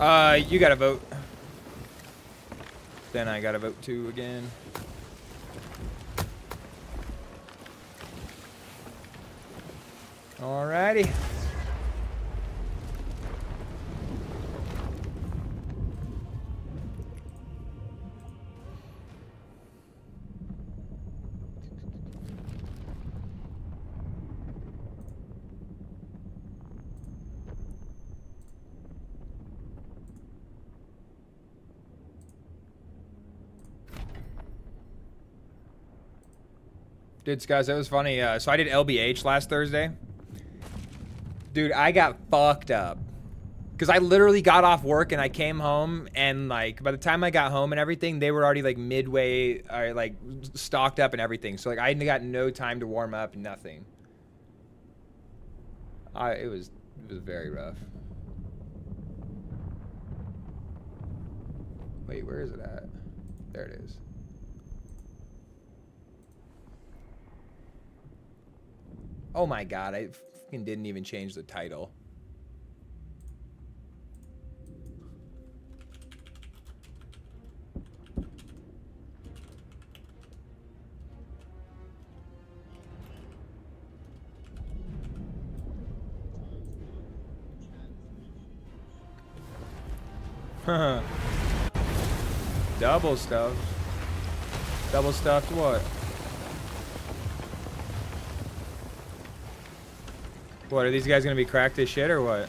Uh, you gotta vote. Then I gotta vote too again. Alrighty. Guys, that was funny. Uh, so I did LBH last Thursday. Dude, I got fucked up. Because I literally got off work and I came home and like by the time I got home and everything, they were already like midway or like stocked up and everything. So like I got no time to warm up, nothing. I it was it was very rough. Wait, where is it at? There it is. Oh my god, I didn't even change the title. Double stuff. Double stuffed what? What, are these guys gonna be cracked as shit or what?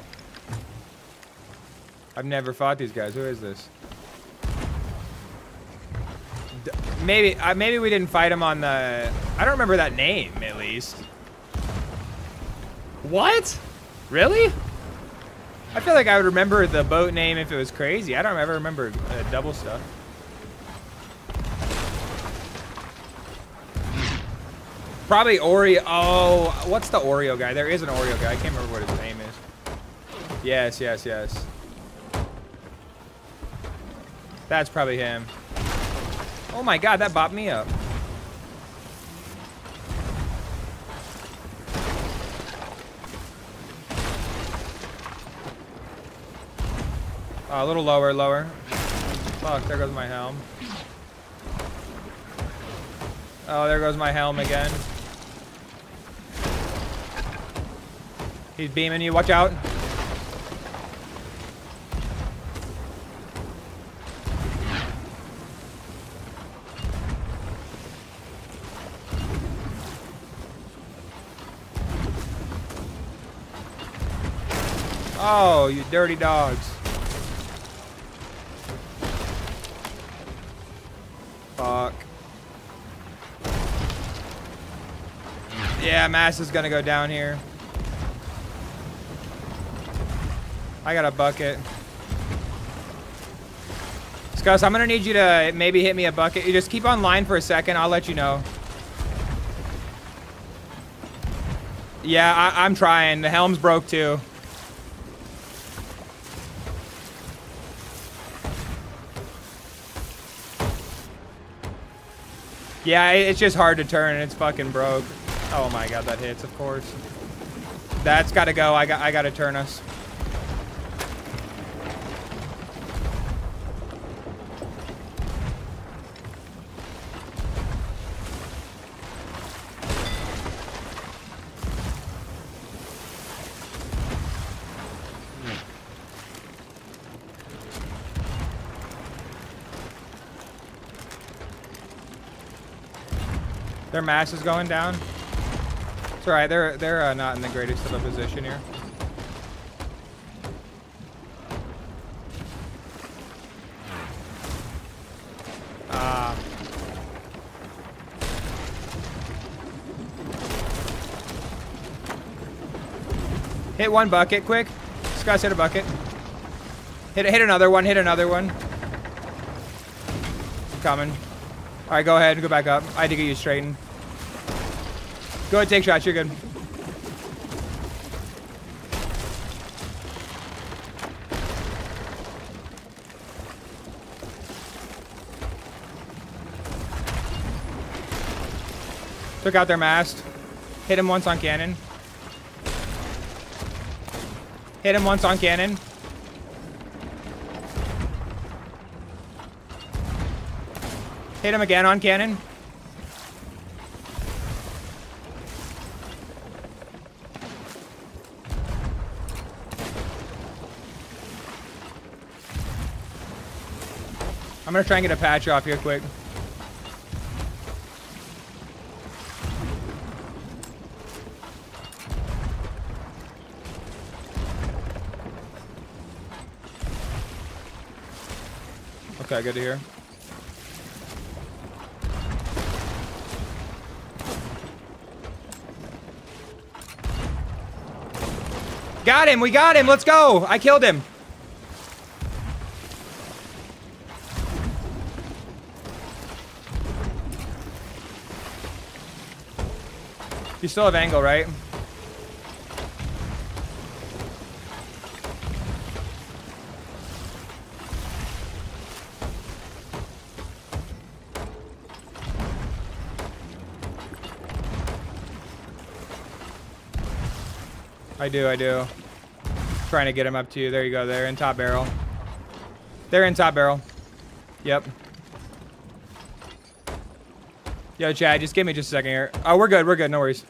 I've never fought these guys. Who is this? D maybe, uh, maybe we didn't fight him on the... I don't remember that name, at least. What? Really? I feel like I would remember the boat name if it was crazy. I don't ever remember uh, double stuff. Probably Oreo. Oh, what's the Oreo guy? There is an Oreo guy. I can't remember what his name is. Yes, yes, yes. That's probably him. Oh my god, that bopped me up. Oh, a little lower, lower. Fuck, there goes my helm. Oh, there goes my helm again. He's beaming you. Watch out. Oh, you dirty dogs. Fuck. Yeah, mass is gonna go down here. I got a bucket. Skus, I'm gonna need you to maybe hit me a bucket. You just keep on line for a second. I'll let you know. Yeah, I I'm trying. The helm's broke too. Yeah, it's just hard to turn. It's fucking broke. Oh my god, that hits, of course. That's gotta go. I got I gotta turn us. Their mass is going down. It's alright, they're they're uh, not in the greatest of a position here. Ah. Hit one bucket, quick. This guy's hit a bucket. Hit hit another one. Hit another one. Coming. All right, go ahead and go back up. I had to get you straightened. Go ahead, take shots. You're good. Took out their mast. Hit him once on cannon. Hit him once on cannon. Hit him again on cannon. I'm gonna try and get a patch off here quick. Okay, good to hear. Got him, we got him, let's go! I killed him. You still have angle, right? I do, I do. Trying to get him up to you. There you go. They're in top barrel. They're in top barrel. Yep. Yo, Chad, just give me just a second here. Oh, we're good. We're good. No worries.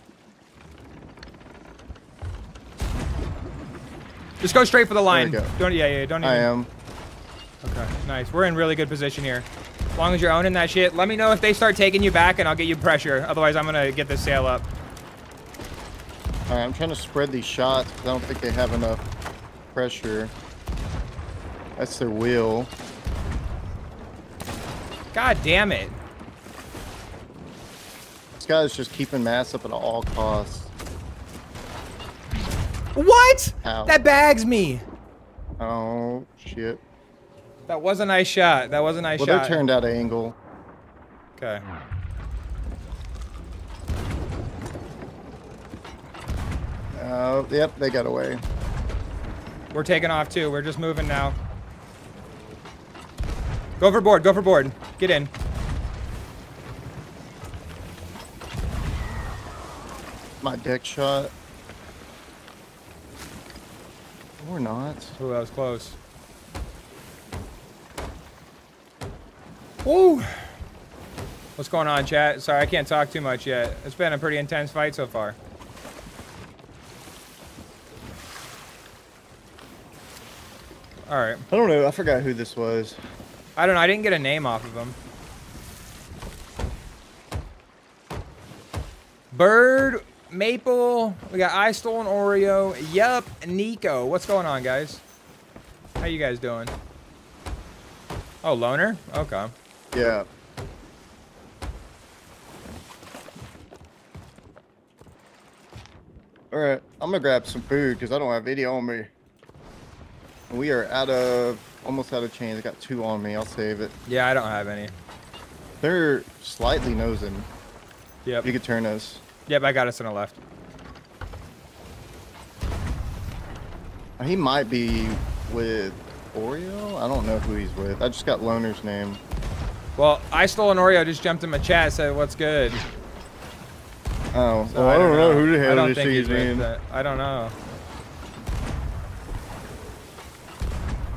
Just go straight for the line. Don't. Yeah, yeah. Don't even. I am. Okay. Nice. We're in really good position here. As long as you're owning that shit, let me know if they start taking you back, and I'll get you pressure. Otherwise, I'm gonna get this sail up. All right, I'm trying to spread these shots I don't think they have enough pressure. That's their wheel. God damn it. This guy's just keeping mass up at all costs. What? Ow. That bags me. Oh, shit. That was a nice shot. That was a nice Well, shot. Well, they turned out an angle. Okay. Uh, yep, they got away. We're taking off too. We're just moving now. Go for board. Go for board. Get in. My deck shot. Or not. Ooh, that was close. Woo! What's going on, chat? Sorry, I can't talk too much yet. It's been a pretty intense fight so far. All right. I don't know. I forgot who this was. I don't know. I didn't get a name off of him. Bird, Maple. We got I Stole an Oreo. Yup, Nico. What's going on, guys? How you guys doing? Oh, loner? Okay. Yeah. All right, I'm gonna grab some food because I don't have any on me. We are out of, almost out of chains. I got two on me. I'll save it. Yeah, I don't have any. They're slightly nosing. Yep. You could turn us. Yep, I got us on the left. He might be with Oreo. I don't know who he's with. I just got Loner's name. Well, I Stole an Oreo just jumped in my chat said, what's good? Oh, So well, I don't know who the I hell don't this is I don't know.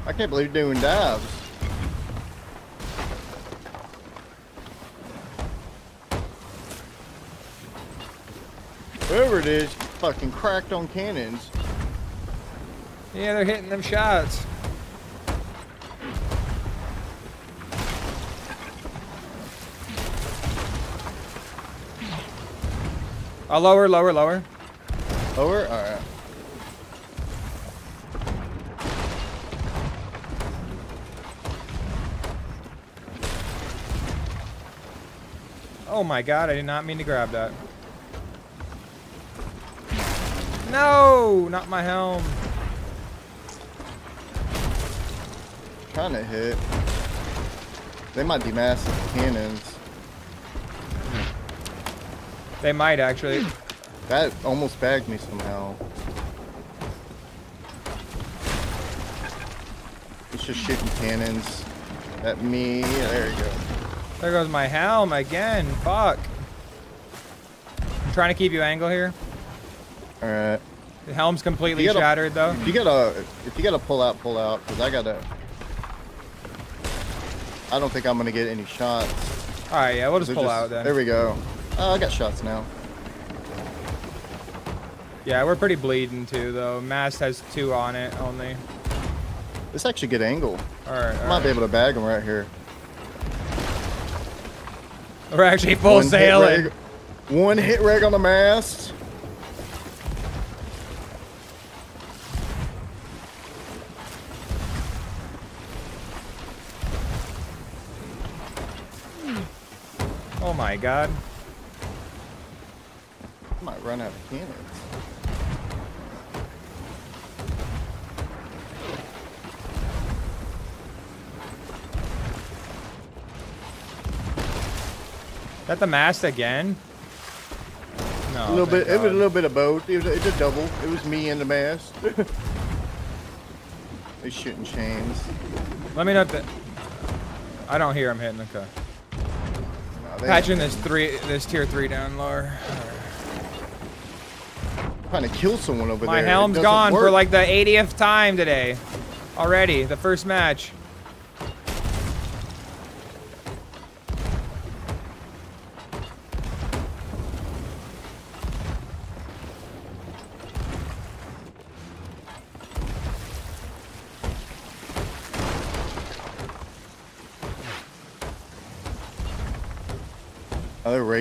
I can't believe doing dives. Whoever it is, fucking cracked on cannons. Yeah, they're hitting them shots. I'll lower, lower, lower. Alright. Oh my god, I did not mean to grab that. No, not my helm. Trying to hit. They might be massive cannons. They might actually. That almost bagged me somehow. It's just shooting cannons at me. There you go. There goes my helm again. Fuck. I'm trying to keep you angle here. Alright. The helm's completely gotta- shattered though. If you gotta, if you gotta pull out, pull out, because I gotta. I don't think I'm gonna get any shots. All right, yeah, we'll just They're pull just- out then. There we go. Oh, I got shots now. Yeah, we're pretty bleeding too, though. Mast has two on it only. This actually good angle. All right, I all might be able to bag them right here. We're actually full One hit sailing. reg- One hit reg on the mast. Oh my god. I might run out of cannons. Is that the mast again? No. a little thank bit. It was a little bit of both. It was, it was a double. It was me and the mast. they shooting chains. Let me know if the... I don't hear him hitting. the No, they Patching this three, this tier three down lower. trying to kill someone over My there. It helm's gone for like the 80th time today. Already, the first match.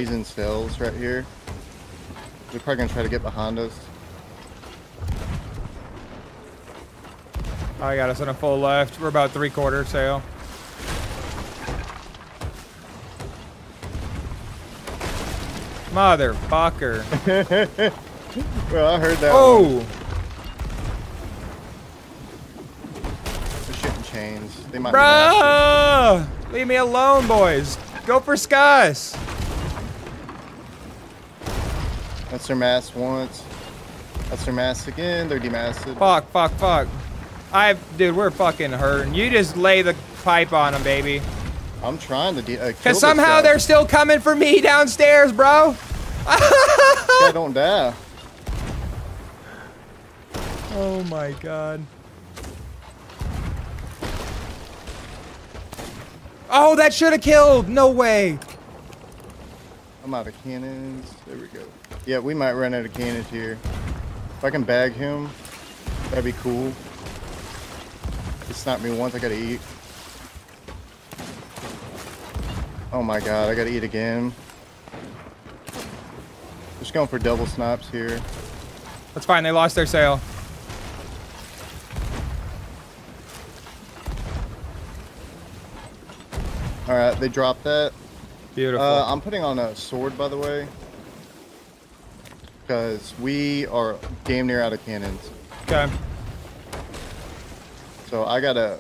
They're cells right here. They're probably gonna try to get behind us. I got us on a full left. We're about three quarter sail. Motherfucker. Well, I heard that. Oh! one. Oh! They're shooting chains. They might. Bruh! Leave me alone, boys. Go for Skus. That's their mask once. That's their mask again. They're demasted. Fuck, fuck, fuck. I, dude, we're fucking hurting. You just lay the pipe on them, baby. I'm trying to de- uh, Cause somehow they're still coming for me downstairs, bro. Guy don't die. Oh my god. Oh, that should have killed. No way. I'm out of cannons. There we go. Yeah, we might run out of cannons here. If I can bag him, that'd be cool. He sniped me once. I gotta eat. Oh my god, I gotta eat again. Just going for double snipes here. That's fine. They lost their sail. All right, they dropped that. Beautiful. Uh, I'm putting on a sword, by the way, because we are damn near out of cannons. okay. So I gotta.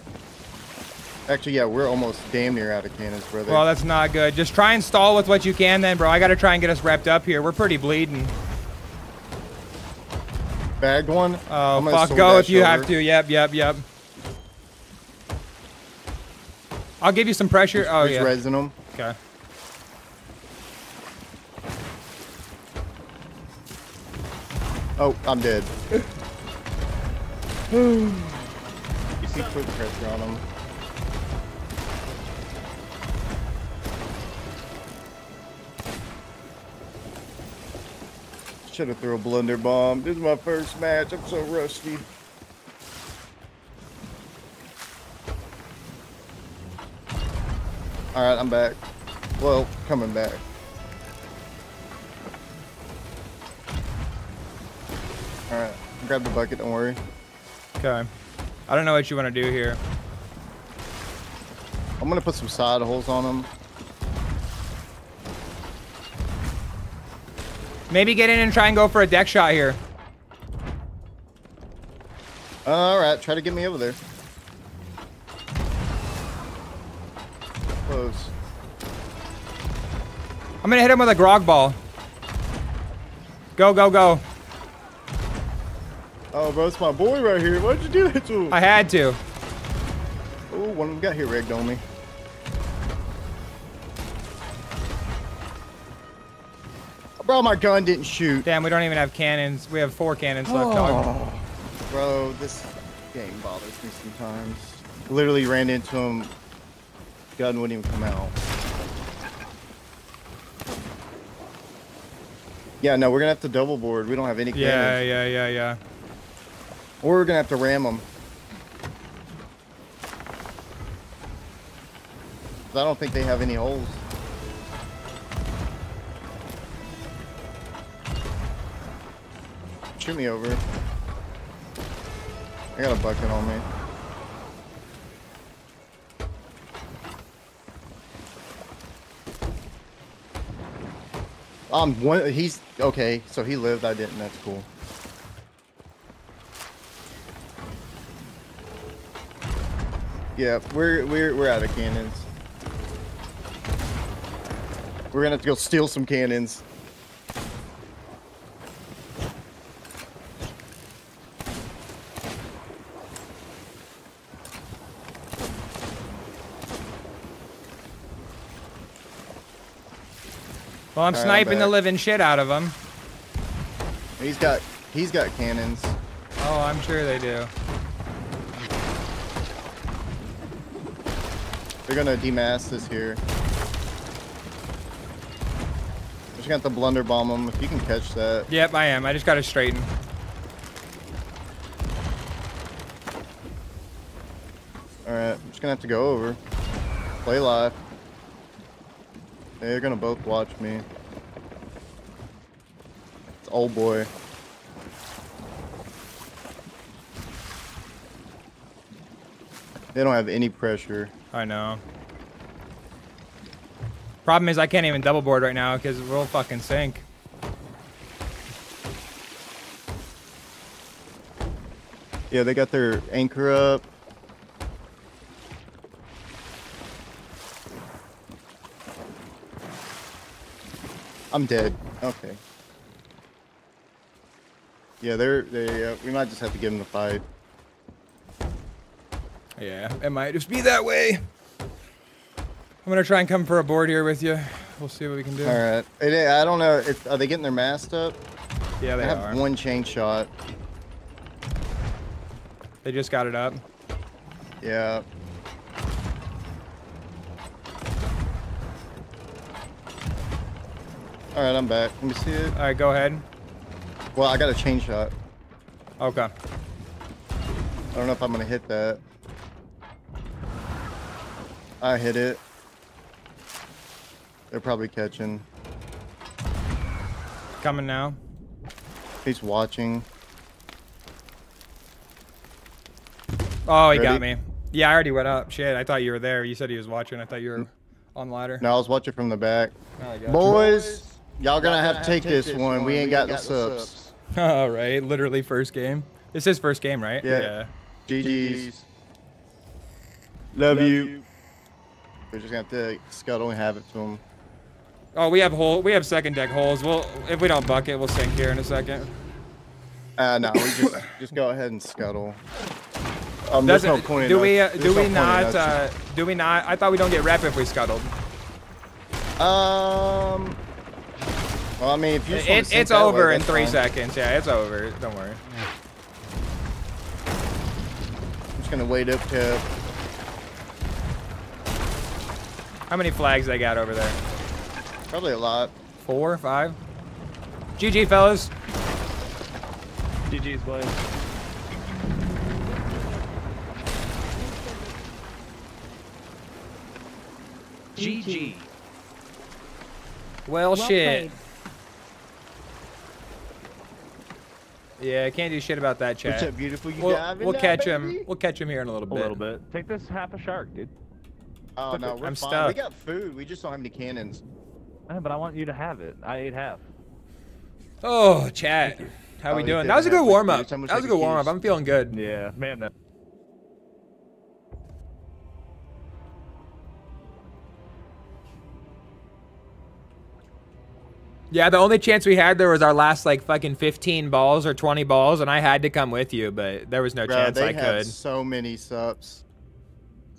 Actually, yeah, we're almost damn near out of cannons, brother. Well, that's not good. Just try and stall with what you can, then, bro. I gotta try and get us wrapped up here. We're pretty bleeding. Bagged one. Oh fuck, go if you have to. Yep, yep, yep. I'll give you some pressure. Oh Just yeah. resin them. Okay. Oh, I'm dead. you see putting pressure on them. Should have threw a blunder bomb. This is my first match. I'm so rusty. All right, I'm back. Well, coming back. All right, grab the bucket. Don't worry. Okay. I don't know what you want to do here. I'm gonna put some side holes on them. Maybe get in and try and go for a deck shot here. Uh, All right, try to get me over there. Close. I'm gonna hit him with a grog ball. Go, go, go. Oh, bro, it's my boy right here. Why'd you do that to him? I had to. Oh, one of them got here rigged on me. Bro, my gun didn't shoot. Damn, we don't even have cannons. We have four cannons left. Dog. Oh. Bro, this game bothers me sometimes. Literally ran into him. Gun wouldn't even come out. Yeah, no, we're gonna have to double board. We don't have any cannons. Yeah, yeah, yeah, yeah. Or we're gonna have to ram them. I don't think they have any holes. Shoot me over. I got a bucket on me. Um, one, he's okay. So he lived. I didn't. That's cool. Yeah, we're we're we're out of cannons. We're gonna have to go steal some cannons. Well, I'm I'm sniping the living shit out of them. He's got he's got cannons. Oh, I'm sure they do. They're gonna demass this here. I Just got to blunder bomb them if you can catch that. Yep, I am. I just got to straighten. All right, I'm just gonna have to go over. Play live. They're gonna both watch me. It's old boy. They don't have any pressure. I know. Problem is, I can't even double board right now because we'll fucking sink. Yeah, they got their anchor up. I'm dead. Okay. Yeah, they're they. Uh, we might just have to give them the fight. Yeah, it might just be that way. I'm gonna try and come for a board here with you. We'll see what we can do. All right. It, I don't know. If, are they getting their mast up? Yeah, they I have are. one chain shot. They just got it up. Yeah. All right, I'm back. Let me see it. All right, go ahead. Well, I got a chain shot. Okay. I don't know if I'm gonna hit that. I hit it. They're probably catching. Coming now. He's watching. Oh, he Ready? got me. Yeah, I already went up. Shit, I thought you were there. You said he was watching. I thought you were on the ladder. No, I was watching from the back. Oh, I got you. Boys, y'all gonna have to take this one. We ain't got the subs. All right, literally first game. This is first game, right? Yeah. GG's. Love you. We're just gonna have to scuttle and have it to them. Oh, we have hole. We have second deck holes. We'll if we don't bucket, we'll sink here in a second. Uh, no, we just just go ahead and scuttle. Um, there's Doesn't no point. in do we? Uh, us- do there's no we point in not? us Uh, do we not? I thought we don't get rep if we scuttled. Um. Well, I mean, if you just wanna It, it's that way, over in three fine. seconds. Yeah, it's over. Don't worry. I'm just gonna wait up to. How many flags they got over there? Probably a lot. Four, five. GG, fellas. GG's, boys. GG. Well, Well shit. played. Yeah, can't do shit about that chat. What's up, beautiful? You We'll, we'll now, catch him. We'll catch him here in a little bit. A little bit. Take this half a shark, dude. Oh no, we're I'm fine. stuck. We got food. We just don't have any cannons. Eh, but I want you to have it. I ate half. Oh, chat. How Oh, we doing? That was a good warm up. juice. How much That was a good warm up. I'm feeling good. Yeah, man. That Yeah, the only chance we had there was our last like fucking 15 balls or 20 balls, and I had to come with you, but there was no Bro, chance they I have could. so many subs.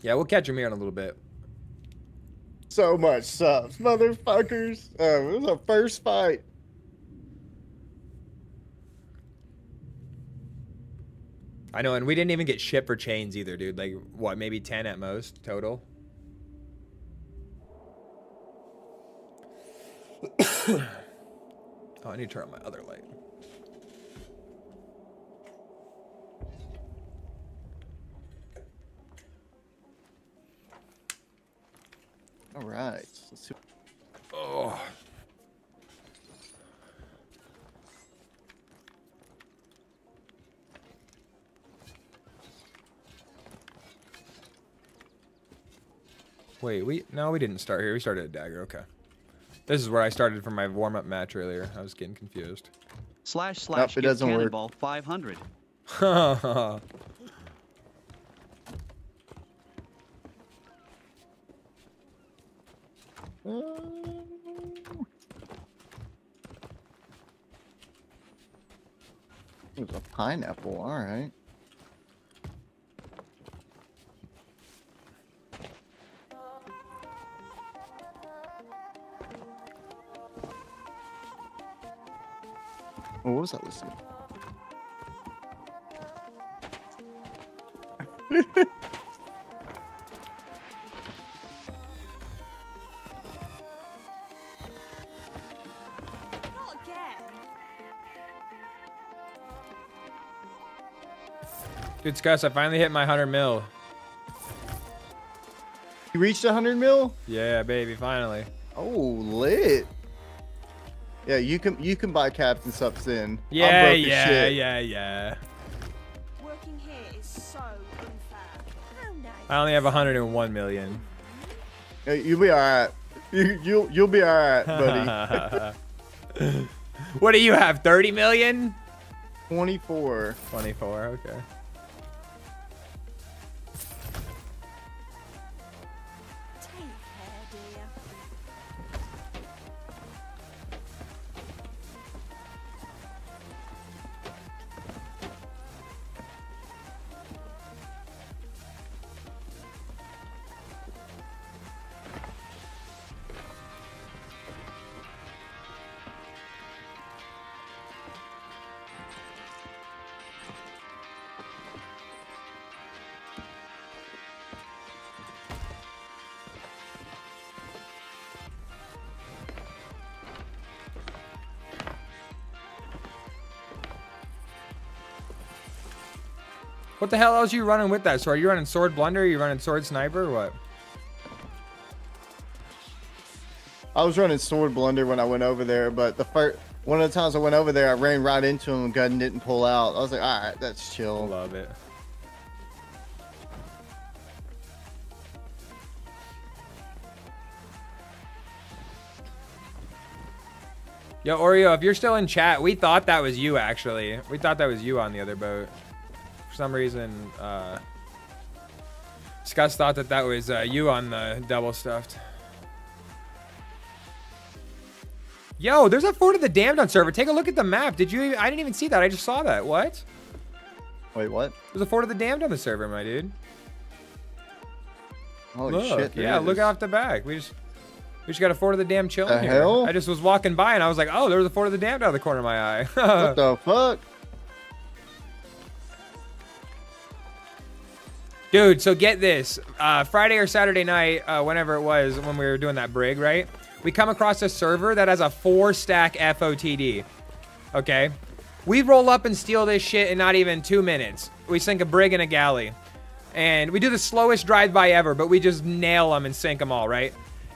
Yeah, we'll catch him here in a little bit. So much subs, motherfuckers. Oh, it was our first fight. I know, and we didn't even get shit for chains either, dude. Like, what, maybe 10 at most total? oh, I need to turn on my other light. All right. Let's see. Oh. Wait, we no, we didn't start here. We started at dagger. Okay. This is where I started for my warm-up match earlier. I was getting confused. Slash slash it doesn't work. cannonball 500. There's a pineapple. All right. Oh, what was that listening? Dude, Skus, I finally hit my 100 mil. You reached 100 mil? Yeah, baby, finally. Oh, lit. Yeah, you can you can buy Captain Subs in. I'm Yeah, yeah, shit. yeah, yeah. Working here is so unfair. How nice. I only have 101 million. Yeah, you'll be all right. You you'll you'll be all right, buddy. what do you have? 30 million? 24. 24, okay. What the hell else are you running with that sword? Are you running sword blunder? Are you running sword sniper or what? I was running sword blunder when I went over there, but the first one of the times I went over there, I ran right into him. Gun didn't pull out. I was like, all right, that's chill. Love it. Yo, Oreo, if you're still in chat, we thought that was you, actually. We thought that was you on the other boat. For some reason, uh... Skus thought that that was uh, you on the double stuffed. Yo, there's a Fort of the Damned on server. Take a look at the map. Did you? I didn't even see that. I just saw that. What? Wait, what? There's a Fort of the Damned on the server, my dude. Holy Look, shit! yeah, look off the back. We just we just got a Fort of the Damned chilling The here. hell? I just was walking by and I was like, oh, there's was a Fort of the Damned out of the corner of my eye. What the fuck? Dude, so get this. Uh, Friday or Saturday night, uh, whenever it was, when we were doing that brig, right? We come across a server that has a four stack FOTD. Okay? We roll up and steal this shit in not even two minutes. We sink a brig in a galley. And we do the slowest drive by ever, but we just nail them and sink them all, right?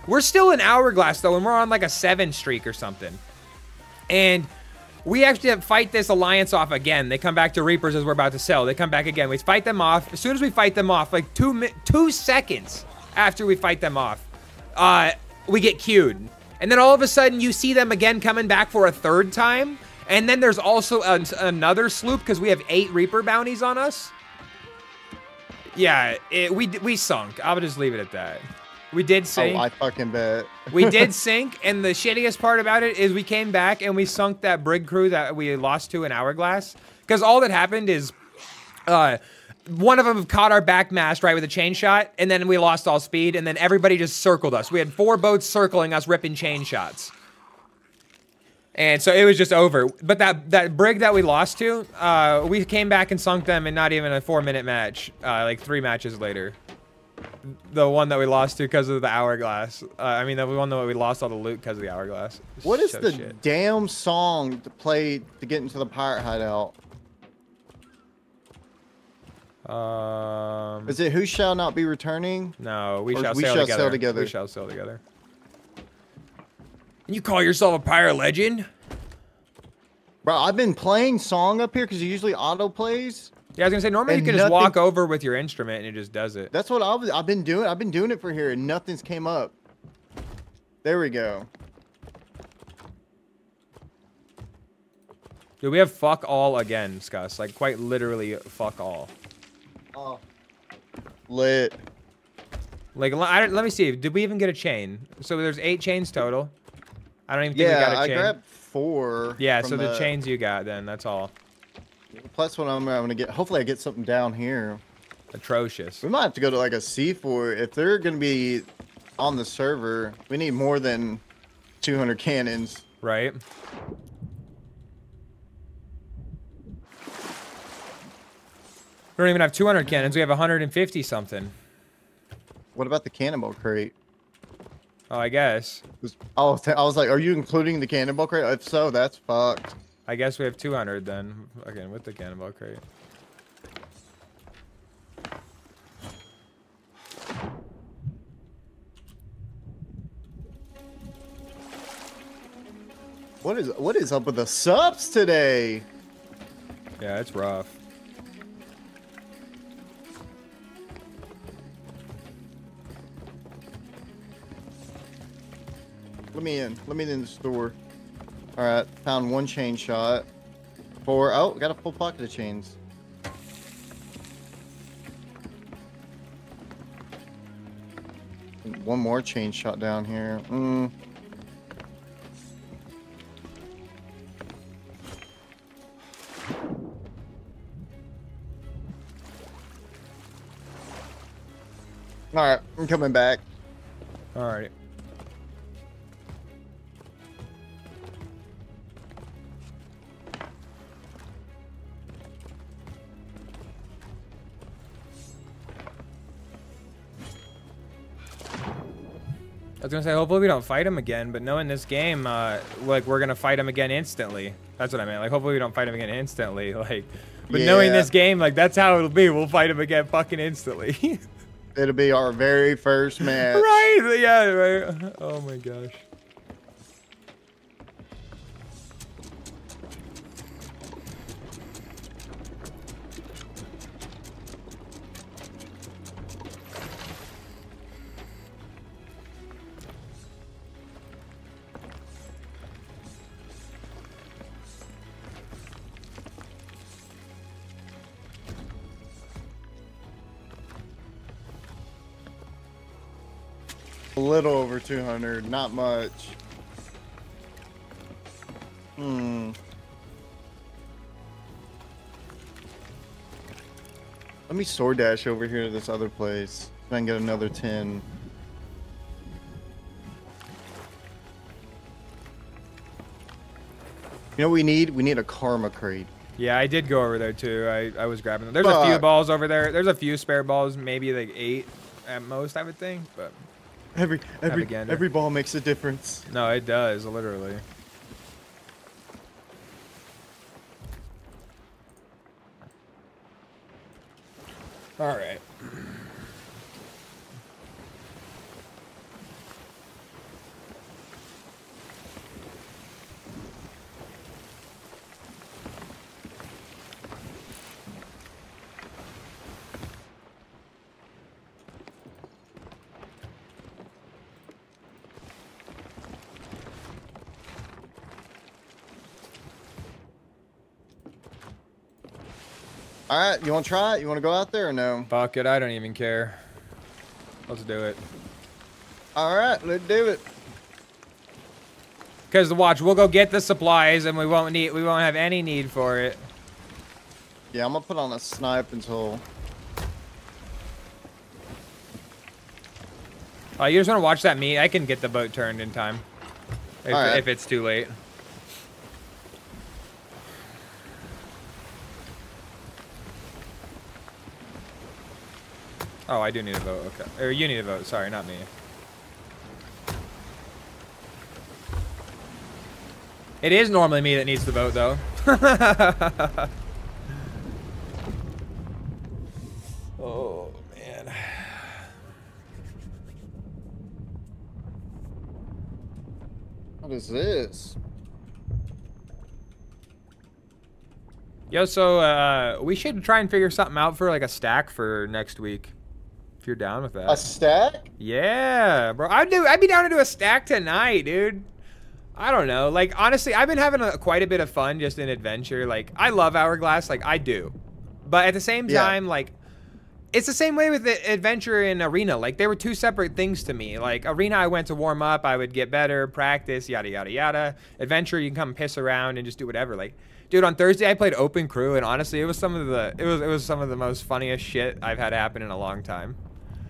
We're still in Hourglass, though, and we're on like a seven streak or something. And we actually have fight this alliance off again. They come back to Reapers as we're about to sell. They come back again. We fight them off. As soon as we fight them off, like two two seconds after we fight them off, uh, we get queued. And then all of a sudden, you see them again coming back for a third time. And then there's also an another sloop because we have eight Reaper bounties on us. Yeah, it, we we sunk. I'll just leave it at that. We did sink. Oh, I fucking bet. We did sink, and the shittiest part about it is we came back and we sunk that brig crew that we lost to an Hourglass. Because all that happened is, uh, one of them caught our back mast right with a chain shot, and then we lost all speed, and then everybody just circled us. We had four boats circling us, ripping chain shots. And so it was just over. But that that brig that we lost to, uh, we came back and sunk them in not even a four minute match. Uh, like three matches later. The one that we lost to because of the hourglass. Uh, I mean, the one that we lost all the loot because of the hourglass. What is So the shit. damn song to play to get into the pirate hideout? Um. Is it "Who Shall Not Be Returning"? No, we Or shall, we sail, shall together. sail together. We shall sail together. And you call yourself a pirate legend? Bro, I've been playing song up here because it usually auto plays. Yeah, I was gonna say normally you And can just walk over with your instrument and it just does it. That's what I was, I've been doing. I've been doing it for here, and nothing's came up. There we go. Dude, we have fuck all again, Skus. Like quite literally fuck all. Oh, lit. Like I let me see. Did we even get a chain? So there's eight chains total. I don't even think we Yeah, got a I chain. grabbed four. yeah, so from the, chains you got then, that's all. Plus, what I'm, I'm gonna get. Hopefully, I get something down here. Atrocious. We might have to go to like a C4 if they're gonna be on the server. We need more than 200 cannons. Right? We don't even have 200 cannons. We have 150 something. What about the cannonball crate? Oh, I guess. Was- I was like, are you including the cannonball crate? If so, that's fucked. I guess we have 200 then. Again, with the cannonball crate. What is what is up with the subs today? Yeah, it's rough. Let me in. Let me in the store. All right, found one chain shot. Four. Oh, got a full pocket of chains. One more chain shot down here. Mm. All right, I'm coming back. Alrighty. I was gonna say, hopefully we don't fight him again, but knowing this game, uh, like we're gonna fight him again instantly. That's what I meant. Like, hopefully we don't fight him again instantly. Like, but knowing this game, like that's how it'll be. We'll fight him again fucking instantly. It'll be our very first match. right? Yeah. Right. Oh my gosh. Little over 200, not much. Hmm. Let me sword dash over here to this other place. Can get another 10. You know what we need? We need a karma crate. Yeah, I did go over there too. I, I was grabbing them. There's a few balls over there. There's a few spare balls, maybe like eight at most, I would think. But Every every gander. every ball makes a difference. no, it does literally. All right. All right, you want to try it? You want to go out there or no? Fuck it. I don't even care. Let's do it. All right, let's do it. Cause the watch, we'll go get the supplies, and we won't need. We won't have any need for it. Yeah, I'm gonna put on a snipe until. Oh, you just want to watch that meet? I can get the boat turned in time. If, right. if it's too late. Oh, I do need a vote. Okay. Or you need a vote. Sorry, not me. It is normally me that needs the vote, though. oh, man. What is this? Yo, so uh, we should try and figure something out for like a stack for next week. You're down with that. A stack? Yeah, bro. I'd do. I'd be down to do a stack tonight, dude. I don't know. Like honestly, I've been having a, quite a bit of fun just in adventure. Like I love Hourglass, like I do, but at the same Yeah. time, like it's the same way with the adventure and arena. Like they were two separate things to me. Like arena, I went to warm up, I would get better, practice, yada yada yada. Adventure, you can come piss around and just do whatever. Like, dude, on Thursday I played open crew, and honestly, it was some of the it was it was some of the most funniest shit I've had happen in a long time.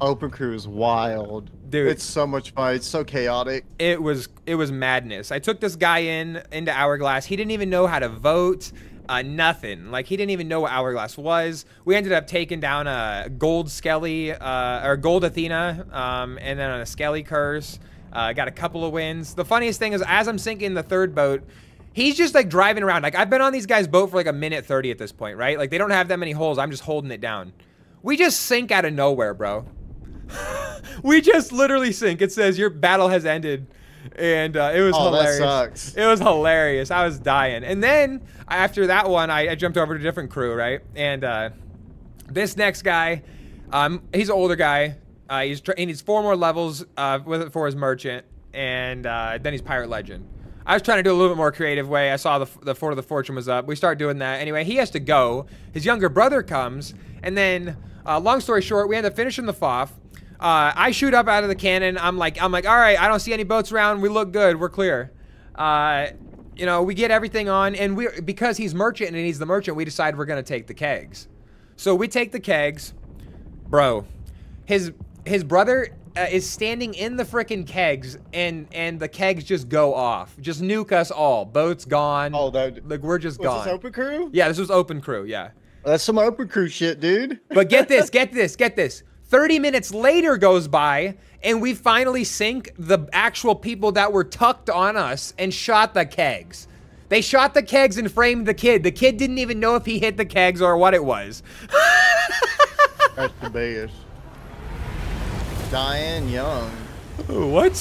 Open crew is wild. Dude. It's so much fun. It's so chaotic. it was it was madness. I took this guy in into Hourglass. He didn't even know how to vote. Uh, nothing. Like he didn't even know what Hourglass was. We ended up taking down a gold Skelly uh, or gold Athena, um, and then on a Skelly curse. Uh, got a couple of wins. The funniest thing is, as I'm sinking the third boat, he's just like driving around. Like I've been on these guys' boat for like a minute thirty at this point, right? Like they don't have that many holes. I'm just holding it down. We just sink out of nowhere, bro we just literally sink. It says your battle has ended, and uh, it was Oh, that hilarious. sucks. It was hilarious. I was dying. And then after that one, I, I jumped over to a different crew, right? And uh, this next guy, um, he's an older guy. Uh, he's tr- he needs four more levels uh, with it for his merchant, and uh, then he's pirate legend. I was trying to do a little bit more creative way. I saw the, the Fort of the Fortune was up. We start doing that. Anyway, he has to go. His younger brother comes, and then, uh, long story short, we end up finishing the FOF. Uh, I shoot up out of the cannon. I'm like, I'm like, all right. I don't see any boats around. We look good. We're clear. Uh, you know, we get everything on, and we because he's merchant and he's the merchant, we decide we're gonna take the kegs. So we take the kegs, bro. His his brother uh, is standing in the frickin' kegs, and and the kegs just go off, just nuke us all. Boats gone. Oh, that like we're just was gone. this open crew? yeah, this was open crew. Yeah. That's some open crew shit, dude. But get this, get this, get this. 30 minutes later goes by, and we finally sink the actual people that were tucked on us and shot the kegs. They shot the kegs and framed the kid. The kid didn't even know if he hit the kegs or what it was. That's the biggest. Diane Young. What?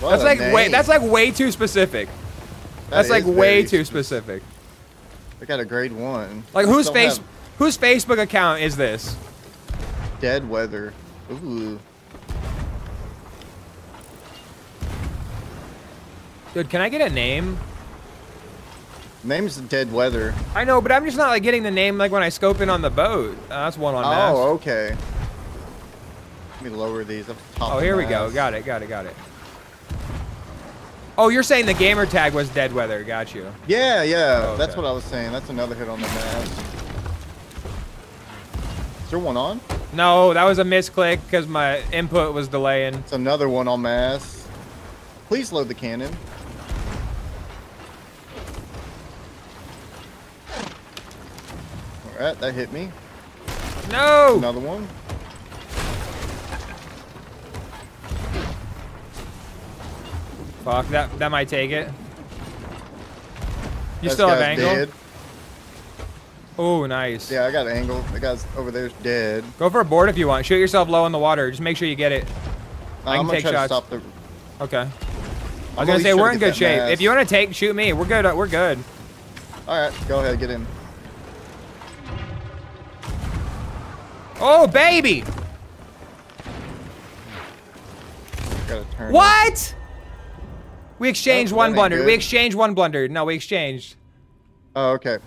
What That's like way that's like way too specific. That That's like way too specific. I got a grade one. Like whose face have whose Facebook account is this? Dead weather. Ooh. Dude, can I get a name? Name's Dead Weather. I know, but I'm just not like getting the name like when I scope in on the boat. Uh, that's one on mass. Oh, okay. Let me lower these up top. Oh, here we go. Got it, got it, got it. Oh, you're saying the gamer tag was dead weather. Got you. Yeah, yeah. Oh, That's what I was saying. That's another hit on the mast. Is there one on? No, that was a misclick because my input was delaying. It's another one on mass. Please load the cannon. Alright, that hit me. No! Another one. Fuck, that, that might take it. You That still have angle? Dead. Oh, nice. Yeah, I got an angle. The guy's over there's dead. Go for a board if you want. Shoot yourself low in the water. Just make sure you get it. Uh, I I'm can gonna take try shots. to stop the. Okay. I I'm was gonna say we're in good shape. mass. If you want to take, shoot me. We're good. Uh, we're good. All right, go ahead, get in. Oh, baby! What? We exchanged Oh, one blunder. We exchanged one blunder. No, we exchanged. Oh, okay.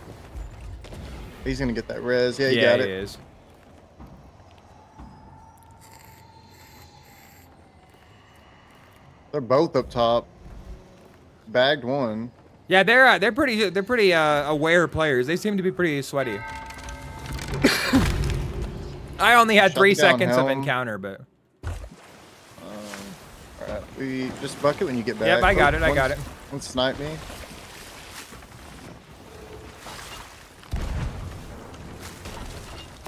He's gonna get that res. Yeah, he yeah, got he it. is. They're both up top. Bagged one. Yeah, they're uh, they're pretty they're pretty uh, aware players. They seem to be pretty sweaty. I only had Shut three seconds of encounter, but Alright, we just bucket when you get back. Yep, I got Oh, it, I one- got it. One snipe me.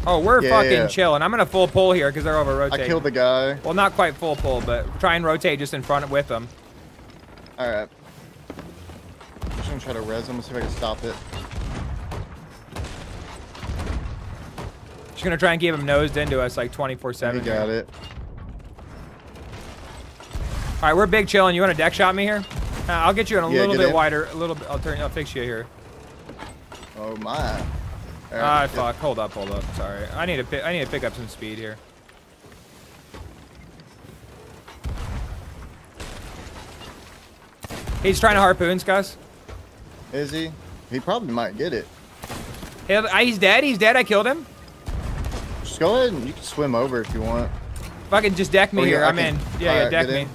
Oh, we're Yeah, fucking yeah. chilling. I'm gonna full pull here because they're over rotating. I killed the guy. Well, not quite full pull, but try and rotate just in front with them. All right. I'm Just gonna try to res him. And see if I can stop it. Just gonna try and keep him nosed into us like 24/7. He got it. All right, we're big chilling. You want to deck shot me here? Uh, I'll get you in a Yeah, little bit in. wider. A little bit. I'll turn. I'll fix you here. Oh my. Ah, right, fuck. Hold up. Hold up. Sorry. I need to. Pick, I need to pick up some speed here. He's trying to harpoons, Gus. Is he? He probably might get it. He- uh, He's dead. He's dead. I killed him. Just go ahead and you can swim over if you want. Fucking just deck me Oh, yeah, here. I I'm can- in. Yeah, yeah, deck me. in.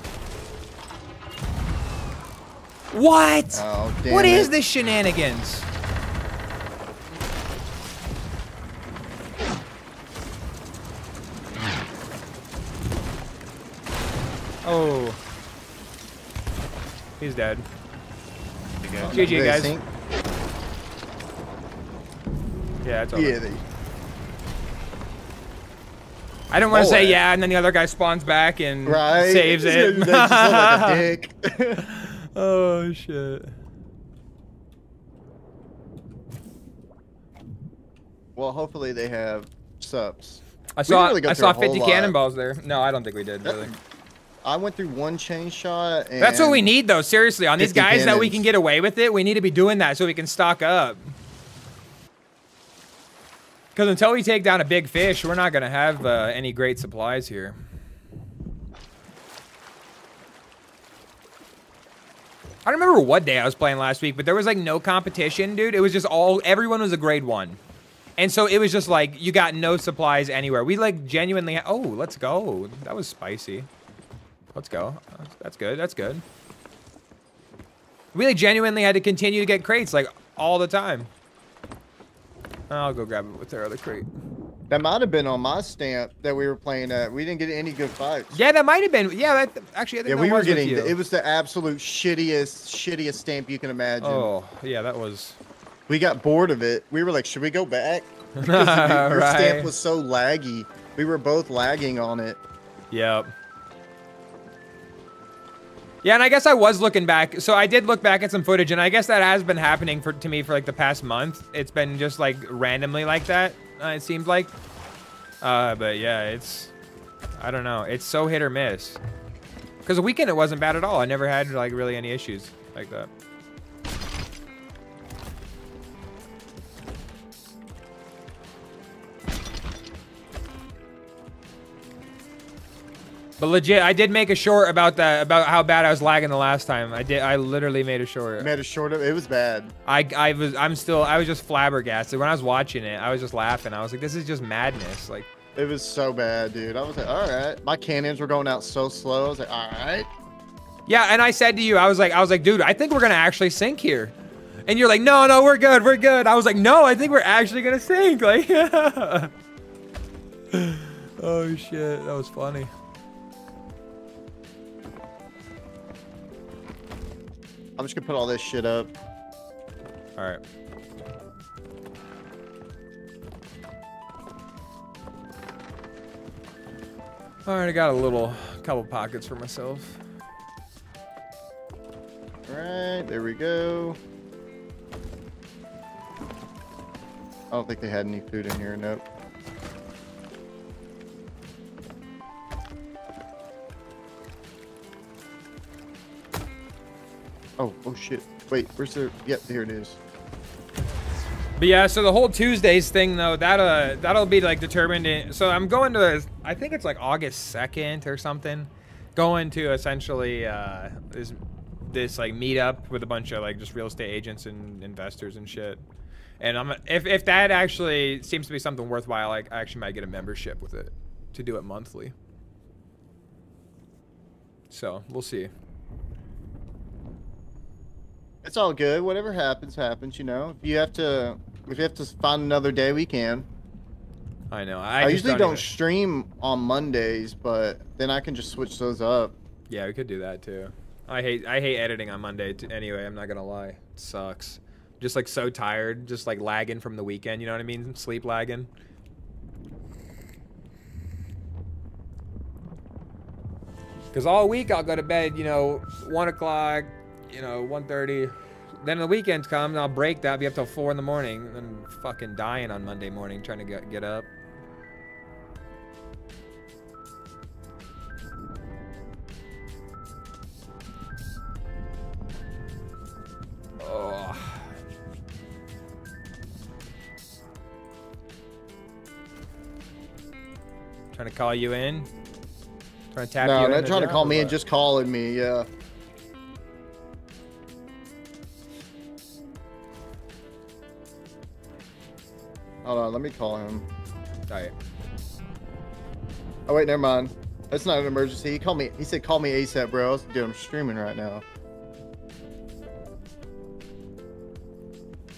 What? Oh, what is it. this shenanigans? Oh. He's dead. GG, guys. sink? Yeah, it's over. Yeah, they, I don't want to Oh, say yeah, and then the other guy spawns back and right. saves it. They just look like a dick. oh, shit. well, hopefully they have subs. I saw really I saw a whole 50 lot. cannonballs there. No, I don't think we did, really. I went through one chain shot. And That's what we need, though. Seriously, on these 50 guys that we can get away with it, we need to be doing that so we can stock up. Because until we take down a big fish, we're not going to have uh, any great supplies here. I don't remember what day I was playing last week, but there was like no competition, dude. It was just all, everyone was a grade one. And so it was just like, you got no supplies anywhere. We like genuinely, oh, let's go. That was spicy. Let's go. That's good. That's good. We like genuinely had to continue to get crates like all the time. I'll go grab it with their other crate. That might have been on my stamp that we were playing at. We didn't get any good fights. Yeah, that might have been. Yeah, that actually I think Yeah, we were getting. It was the absolute shittiest, shittiest stamp you can imagine. Oh, yeah, that was. We got bored of it. We were like, should we go back? Because our Right. stamp was so laggy. We were both lagging on it. Yep. Yeah, and I guess I was looking back. So I did look back at some footage, and I guess that has been happening for to me for like the past month. It's been just like randomly like that. Uh, it seems like. Uh, but yeah, it's. I don't know. It's so hit or miss. Because the weekend it wasn't bad at all. I never had like really any issues like that. But legit, I did make a short about that about how bad I was lagging the last time. I did. I literally made a short. Made a short of it was bad. I I was I'm still I was just flabbergasted when I was watching it. I was just laughing. I was like, this is just madness. Like, It was so bad, dude. I was like, all right. My cannons were going out so slow. I was like, all right. yeah. And I said to you, I was like, I was like, dude, I think we're gonna actually sink here. And you're like, no, no, we're good, we're good. I was like, no, I think we're actually gonna sink. Like, oh shit, that was funny. I'm just gonna put all this shit up. All right. All right, I got a little couple pockets for myself. All right, there we go. I don't think they had any food in here. Nope. Oh, oh shit. Wait, where's the? Yep, here it is. But yeah, so the whole Tuesdays thing though, that uh that'll be like determined in so I'm going to I think it's like August 2nd or something. Going to essentially uh this this like meetup with a bunch of like just real estate agents and investors and shit. And I'm if if that actually seems to be something worthwhile, like I actually might get a membership with it to do it monthly. So, we'll see. It's all good. Whatever happens, happens. You know, if you have to, if you have to find another day, we can. I know. I, I usually don't, don't stream on Mondays, but then I can just switch those up. Yeah, we could do that too. I hate I hate editing on Monday too, anyway. I'm not gonna lie, it sucks. Just like so tired, just like lagging from the weekend. You know what I mean? Sleep lagging. Because all week I'll go to bed, you know, one o'clock, you know, 1.30. Then the weekend comes, and I'll break that, be up till 4 in the morning. And fucking dying on Monday morning trying to get, get up. Oh. Trying to call you in? Trying to tap you No, in they're the trying to call me and just calling me. Yeah. Hold on, let me call him. Alright. Oh wait, never mind. That's not an emergency. He called me. He said, "Call me ASAP, bro." I dude, I'm streaming right now.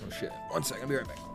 Oh shit. One second, I'll be right back.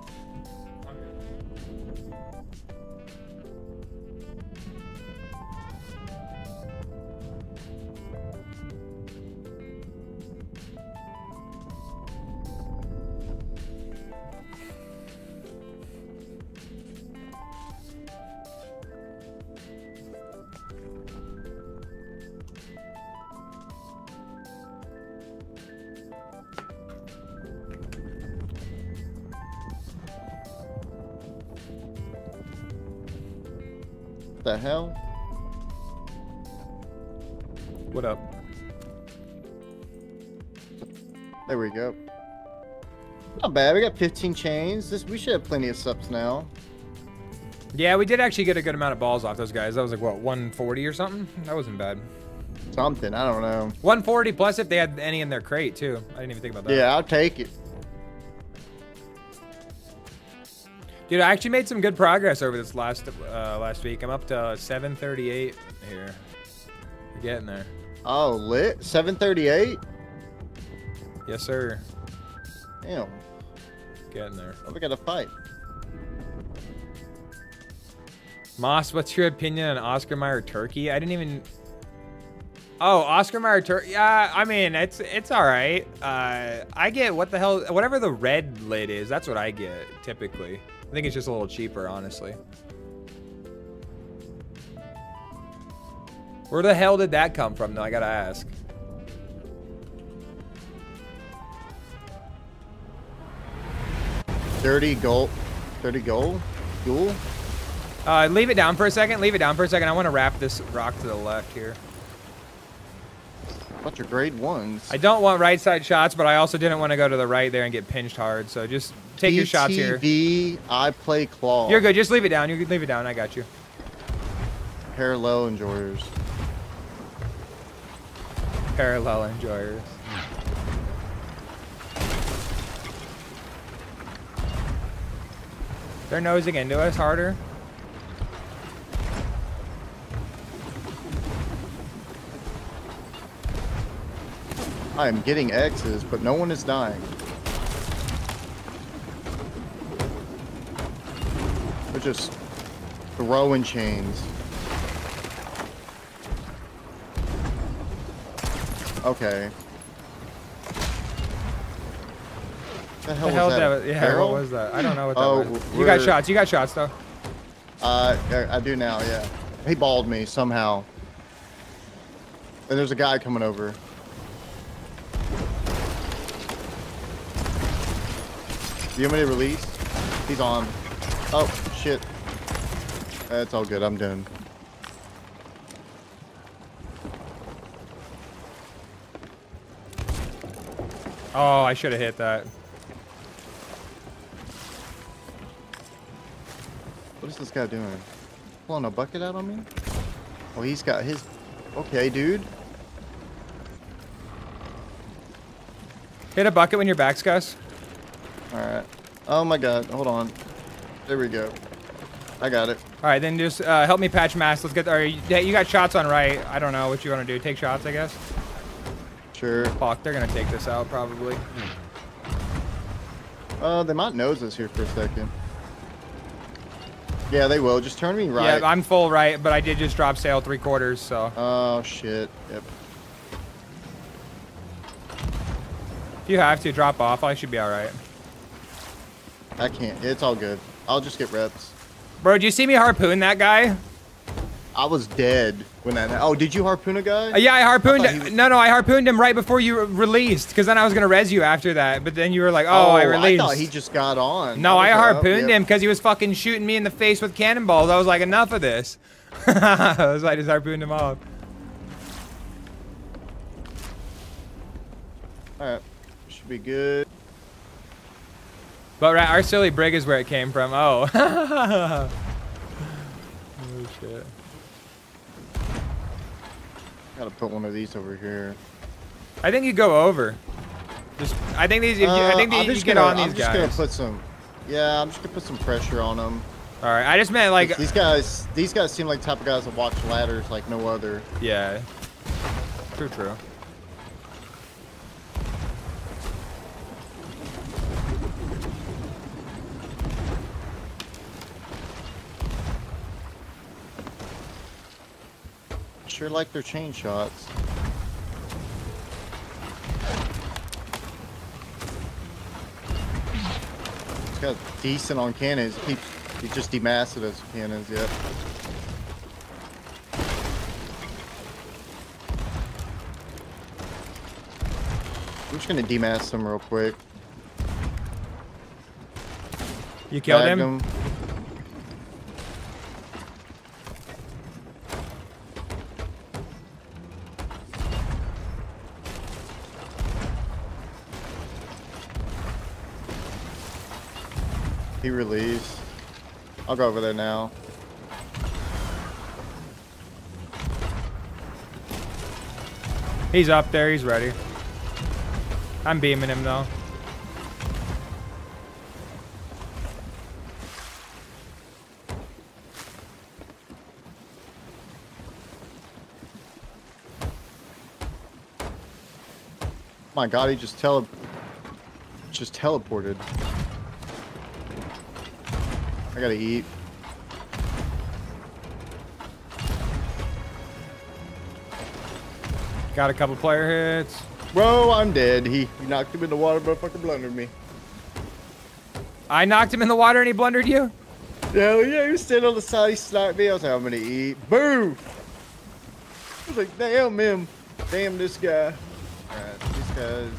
What the hell? What up? There we go. Not bad. We got 15 chains. This we should have plenty of subs now. Yeah, we did actually get a good amount of balls off those guys. That was like, what, 140 or something? That wasn't bad. Something. I don't know. 140 plus if they had any in their crate, too. I didn't even think about that. Yeah, I'll take it. Dude, I actually made some good progress over this last uh, last week. I'm up to 738 here. We're getting there. Oh, lit. 738. Yes, sir. Damn. Getting there. Oh, we got to fight. Moss, what's your opinion on Oscar Mayer turkey? I didn't even. Oh, Oscar Mayer turkey. Yeah, I mean it's it's all right. Uh, I get what the hell, whatever the red lid is. That's what I get typically. I think it's just a little cheaper, honestly. Where the hell did that come from, though? I gotta ask. Dirty gold. Dirty gold. Duel. Uh, leave it down for a second. Leave it down for a second. I want to wrap this rock to the left here. Bunch of grade ones. I don't want right side shots, but I also didn't want to go to the right there and get pinched hard. So just take your shots here. I play claw. You're good. Just leave it down. You can leave it down. I got you. Parallel enjoyers. Parallel enjoyers. They're nosing into us harder. I am getting X's, but no one is dying. They're just throwing chains. Okay. The hell, The hell was that? that? Yeah, Barrel? what was that? I don't know what that Oh, was. You got shots. You got shots though. Uh, I I do now, yeah. He balled me somehow. And there's a guy coming over. Do you want me to release? He's on. Oh, shit. That's all good. I'm done. Oh, I should have hit that. What is this guy doing? Pulling a bucket out on me? Oh, he's got his... Okay, dude. Hit a bucket when you're back, Gus. Alright. Oh my god. Hold on. There we go. I got it. All right, then just uh, help me patch mask. Let's get. Or you, you got shots on right. I don't know what you want to do. Take shots, I guess. Sure. Fuck, they're gonna take this out probably. Uh, they might nose us here for a second. Yeah, they will. Just turn me right. Yeah, I'm full right, but I did just drop sail three quarters, so Oh, shit. Yep. if you have to drop off, I should be all right. I can't. It's all good. I'll just get reps. Bro, do you see me harpoon that guy? I was dead when that. Oh, did you harpoon a guy? Uh, yeah, I harpooned. I no, no, I harpooned him right before you released, because then I was gonna res you after that. But then you were like, "Oh, I released." I thought he just got on. no, I up, harpooned him because he was fucking shooting me in the face with cannonballs. I was like, "Enough of this." I was like, I just harpooned him off. All right, should be good. But right, our silly brig is where it came from. Oh. oh shit. Gotta put one of these over here. I think you go over. Just, I think these. You, I Uh, think I'm the, you get gonna, on these I'm just guys. gonna put some. Yeah, I'm just gonna put some pressure on them. All right. I just meant like. these guys, these guys seem like the type of guys that watch ladders like no other. Yeah. True. True. Sure like their chain shots. He's got decent on cannons. He, he just demasked those cannons, yep. I'm just gonna demask them real quick. You killed Bagged him. 'em. He released. I'll go over there now. He's up there. He's ready. I'm beaming him though. My god, he just tele just teleported. I gotta eat. Got a couple player hits. Bro, I'm dead. He, he knocked him in the water, but fucking blundered me. I knocked him in the water and he blundered you. Yeah, yeah, he was standing on the side, he sniped me. I was like, I'm gonna eat. Boo! I was like, damn him. Damn this guy. Alright, these guys.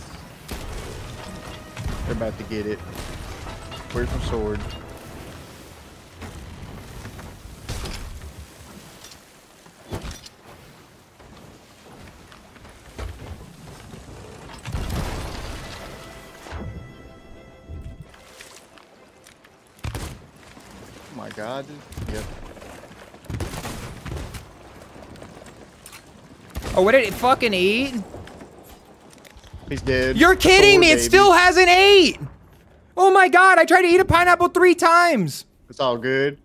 They're about to get it. Where's my sword? God. Yep. Oh, what did it fucking eat? He's dead. You're kidding me! It still hasn't ate. Oh my god! I tried to eat a pineapple three times. It's all good.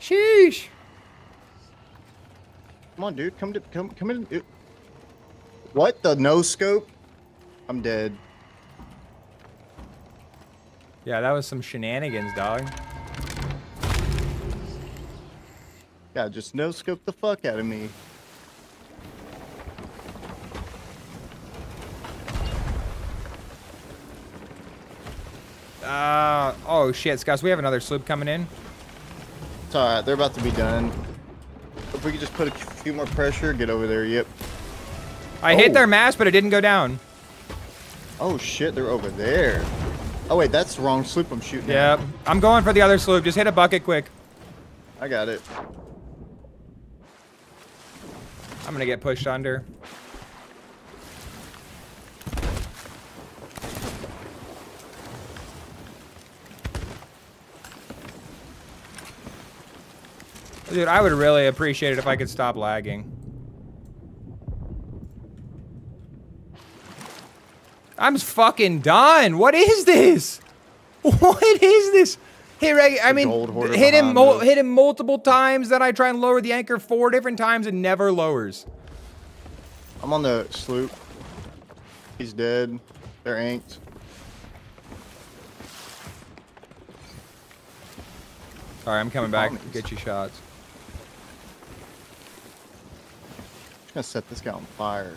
Sheesh. Come on, dude. Come to come come in. What the no scope? I'm dead. Yeah, that was some shenanigans, dog. Yeah, just no scope the fuck out of me. Uh oh shit, Scouts, we have another sloop coming in. It's alright, they're about to be done. If we could just put a few more pressure, get over there, yep. I hit Oh. their mast, but it didn't go down. Oh shit, they're over there. Oh wait, that's the wrong sloop I'm shooting Yep. at. I'm going for the other sloop. Just hit a bucket quick. I got it. I'm gonna get pushed under. Dude, I would really appreciate it if I could stop lagging. I'm fucking done. What is this? What is this? Hit reg- I mean, hit him, behind mul- us. hit him multiple times. Then I try and lower the anchor four different times and never lowers. I'm on the sloop. He's dead. They're inked. All right, I'm coming back. Get you shots. just gonna set this guy on fire.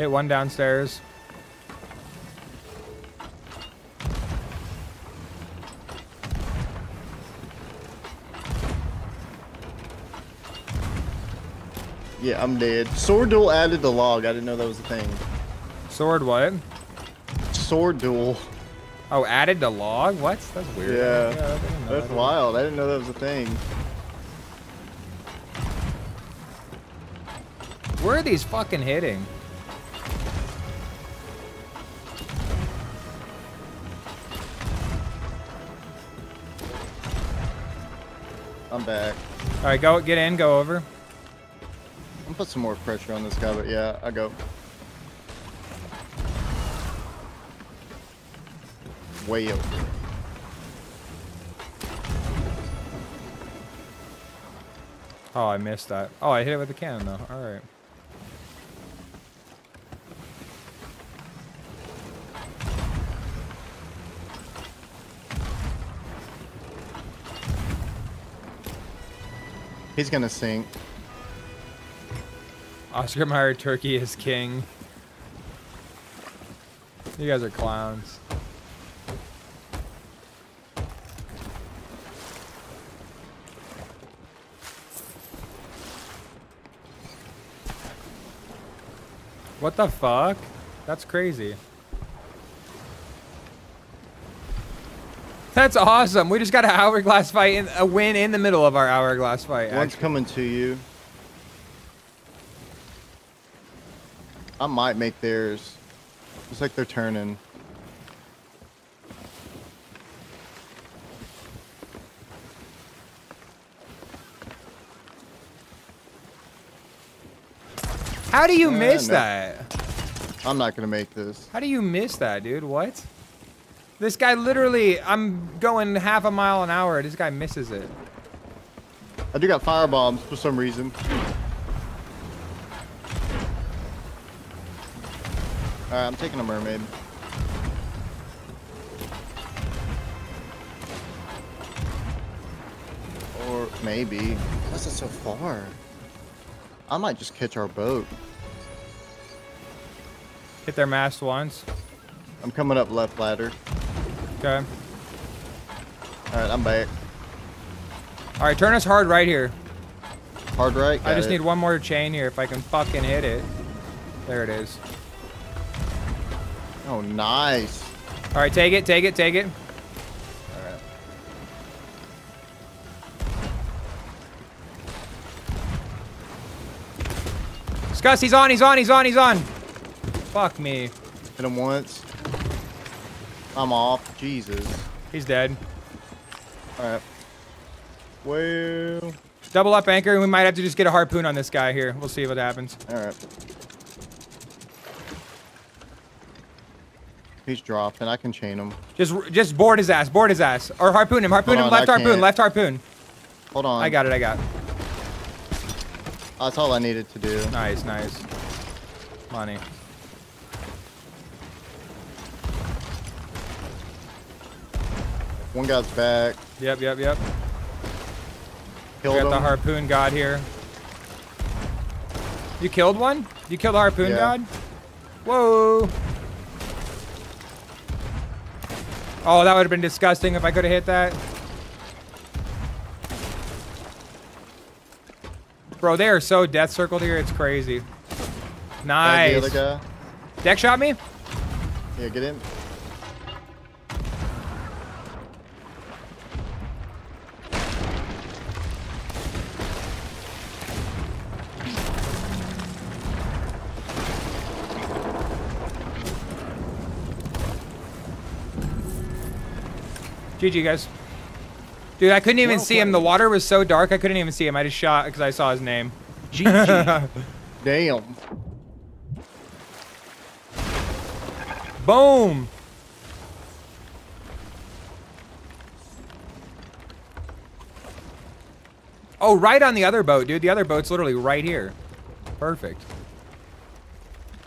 Hit one downstairs. Yeah, I'm dead. Sword duel added the log. I didn't know that was a thing. Sword what? Sword duel. Oh, added the log? What? That's weird. Yeah. I That's that. wild. I didn't know that was a thing. Where are these fucking hitting? I'm back. All right, go get in, go over. I'm gonna put some more pressure on this guy, but yeah, I go. Way over. Oh, I missed that. Oh, I hit it with the cannon though. All right. He's gonna sink. Oscar Mayer Turkey is king. You guys are clowns. What the fuck? That's crazy. That's awesome. We just got an hourglass fight, in, a win in the middle of our hourglass fight. One's actually. coming to you. I might make theirs. Looks like they're turning. How do you miss no. that? I'm not gonna make this. How do you miss that, dude? What? This guy literally, I'm going half a mile an hour. This guy misses it. I do got fire bombs for some reason. Alright, I'm taking a mermaid. Or maybe. Why's it so far? I might just catch our boat. Hit their mast once. I'm coming up left ladder. Okay. Alright, I'm back. All right, turn us hard right here. Hard right. I just it. need one more chain here if I can fucking hit it. There it is. Oh, nice. All right, take it, take it, take it. Alright. Skus, he's on, he's on, he's on, he's on. Fuck me. Hit him once. I'm off. Jesus. He's dead. Alright. Well. Double up anchor, and we might have to just get a harpoon on this guy here. We'll see what happens. Alright. He's dropping. I can chain him. Just, just board his ass, board his ass, or harpoon him, harpoon Hold him, on, left I harpoon, can't. left harpoon. Hold on. I got it, I got it. That's all I needed to do. Nice, nice. Money. One guy's back. Yep, yep, yep. We got him. the harpoon god here. You killed one? You killed the harpoon Yeah. god? Whoa. Oh, that would have been disgusting if I could have hit that. Bro, they are so death circled here, it's crazy. Nice. The other guy. Deck shot me? Yeah, get in. GG, guys. Dude, I couldn't even Well see him. The water was so dark, I couldn't even see him. I just shot because I saw his name. GG. Damn. Boom. Oh, right on the other boat, dude. The other boat's literally right here. Perfect.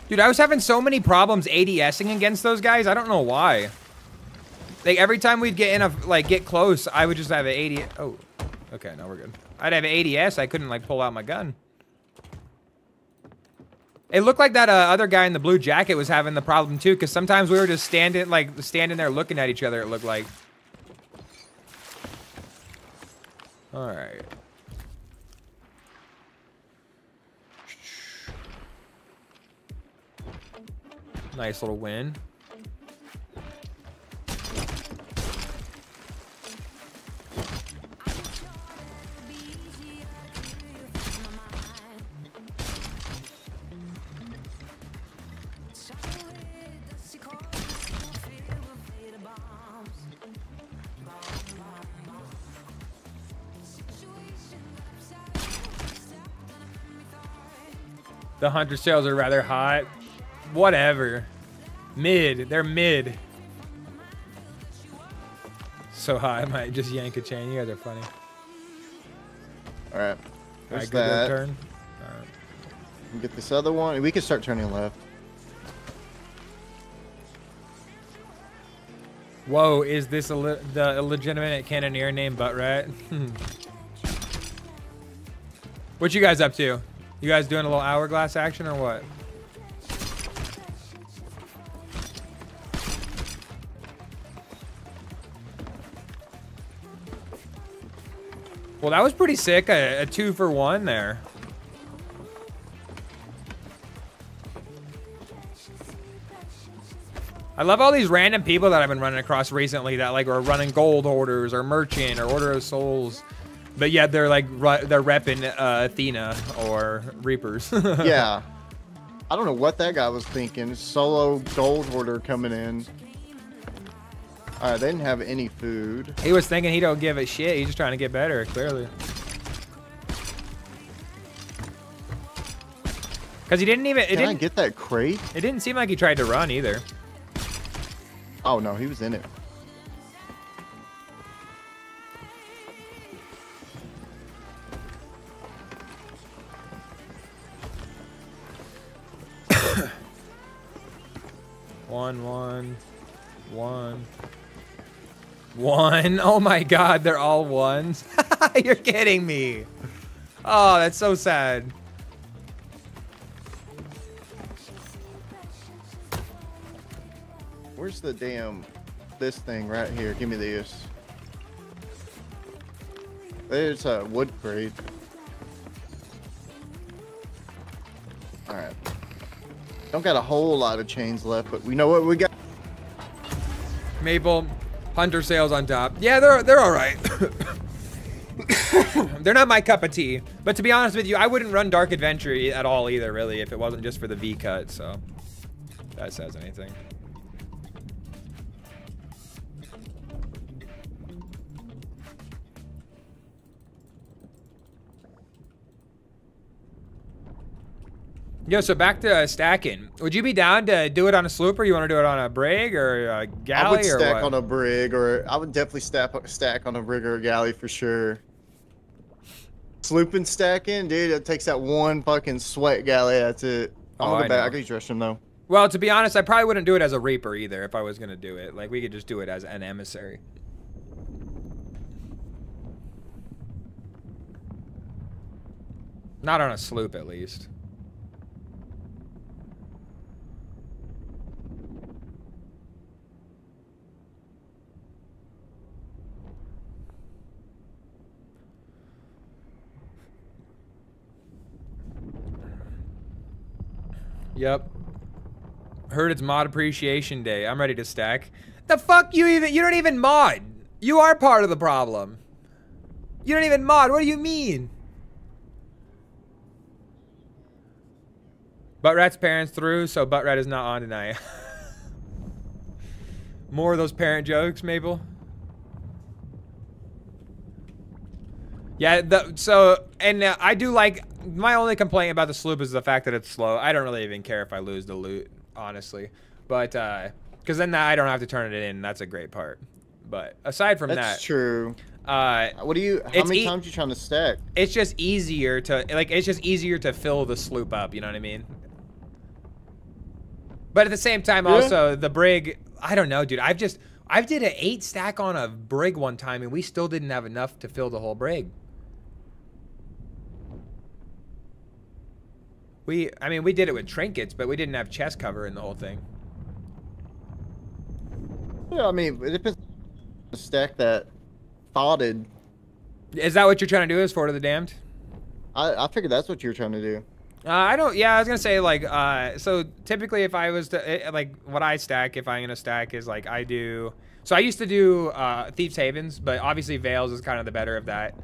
Dude, I was having so many problems ADSing against those guys. I don't know why. Like every time we'd get in a like get close, I would just have an 80. Oh, okay, no, we're good. I'd have an ADS. I couldn't like pull out my gun. It looked like that uh, other guy in the blue jacket was having the problem too, because sometimes we were just standing like standing there looking at each other. It looked like. All right. Nice little win. The hunter sails are rather hot. Whatever. Mid. They're mid. So hot, I might just yank a chain. You guys are funny. All right. All There's right, good that. turn. And Get this other one. We can start turning left. Whoa, is this a le- the illegitimate cannoneer named Buttrat? what you guys up to? You guys doing a little hourglass action or what? Well, that was pretty sick. A, a two for one there. I love all these random people that I've been running across recently that like are running gold orders or merchant or order of souls, but yeah, they're like they're repping uh, Athena or Reapers. yeah. I don't know what that guy was thinking. Solo gold hoarder coming in. All right, they didn't have any food. he was thinking he don't give a shit. He's just trying to get better, clearly. Because he didn't even. It Can didn't. get that crate? It didn't seem like he tried to run either. Oh no, he was in it. One, one, one, one. Oh my god, they're all ones. You're kidding me. Oh, that's so sad. Where's the damn this thing right here? Give me this. There's a wood crate. All right. Don't got a whole lot of chains left, but we know what we got. Maple, hunter sails on top. Yeah, they're they're all right. they're not my cup of tea. But to be honest with you, I wouldn't run Dark Adventure at all either, really, if it wasn't just for the V cut. So if that says anything. Yo, so back to uh, stacking. Would you be down to do it on a sloop, or you want to do it on a brig or a galley I would stack on a brig, or I would definitely stack stack on a brig or a galley for sure. Slooping stacking, dude, it takes that one fucking sweat galley. That's it. I'm Oh, I back. know. I can use restroom though. Well, to be honest, I probably wouldn't do it as a Reaper either if I was gonna do it. Like we could just do it as an emissary. Not on a sloop, at least. Yep. Heard it's mod appreciation day. I'm ready to stack. The fuck you even you don't even mod. You are part of the problem. You don't even mod. What do you mean? Buttrat's parents through, so Buttrat is not on tonight. More of those parent jokes, Mabel. Yeah, the, so and uh, I do like my only complaint about the sloop is the fact that it's slow. I don't really even care if I lose the loot, honestly, but uh, because then I don't have to turn it in. That's a great part. But aside from That's that, true. uh, What do you? How many e- times you trying to stack? it's just easier to like it's just easier to fill the sloop up. You know what I mean? But at the same time, Yeah. also the brig. I don't know, dude. I've just I did an eight stack on a brig one time, and we still didn't have enough to fill the whole brig. We, I mean, we did it with trinkets, but we didn't have chest cover in the whole thing. Yeah, I mean, it depends. A stack that fodded. Is that what you're trying to do? Is Fort of the Damned? I I figured that's what you were trying to do. Uh, I don't. Yeah, I was gonna say like. Uh, so typically, if I was to eh, like what I stack, if I'm gonna stack is like I do. So I used to do uh, Thieves Havens, but obviously Veils is kind of the better of that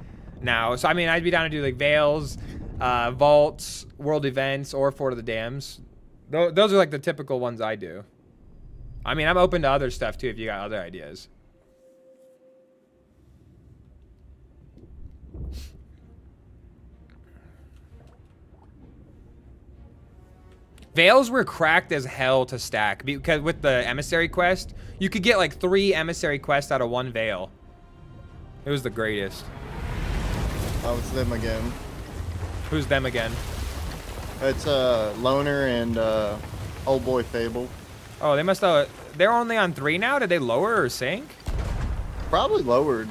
now. So I mean, I'd be down to do like Veils, uh, Vaults, World Events, or Fort of the Damned. Tho- those are like the typical ones I do. I mean, I'm open to other stuff too if you got other ideas. Veils were cracked as hell to stack because with the emissary quest, you could get like three emissary quests out of one veil. It was the greatest. Oh, it's them again. Who's them again? It's uh loner and uh old boy Fable. Oh, they must have. They're only on three now. Did they lower or sink? Probably lowered.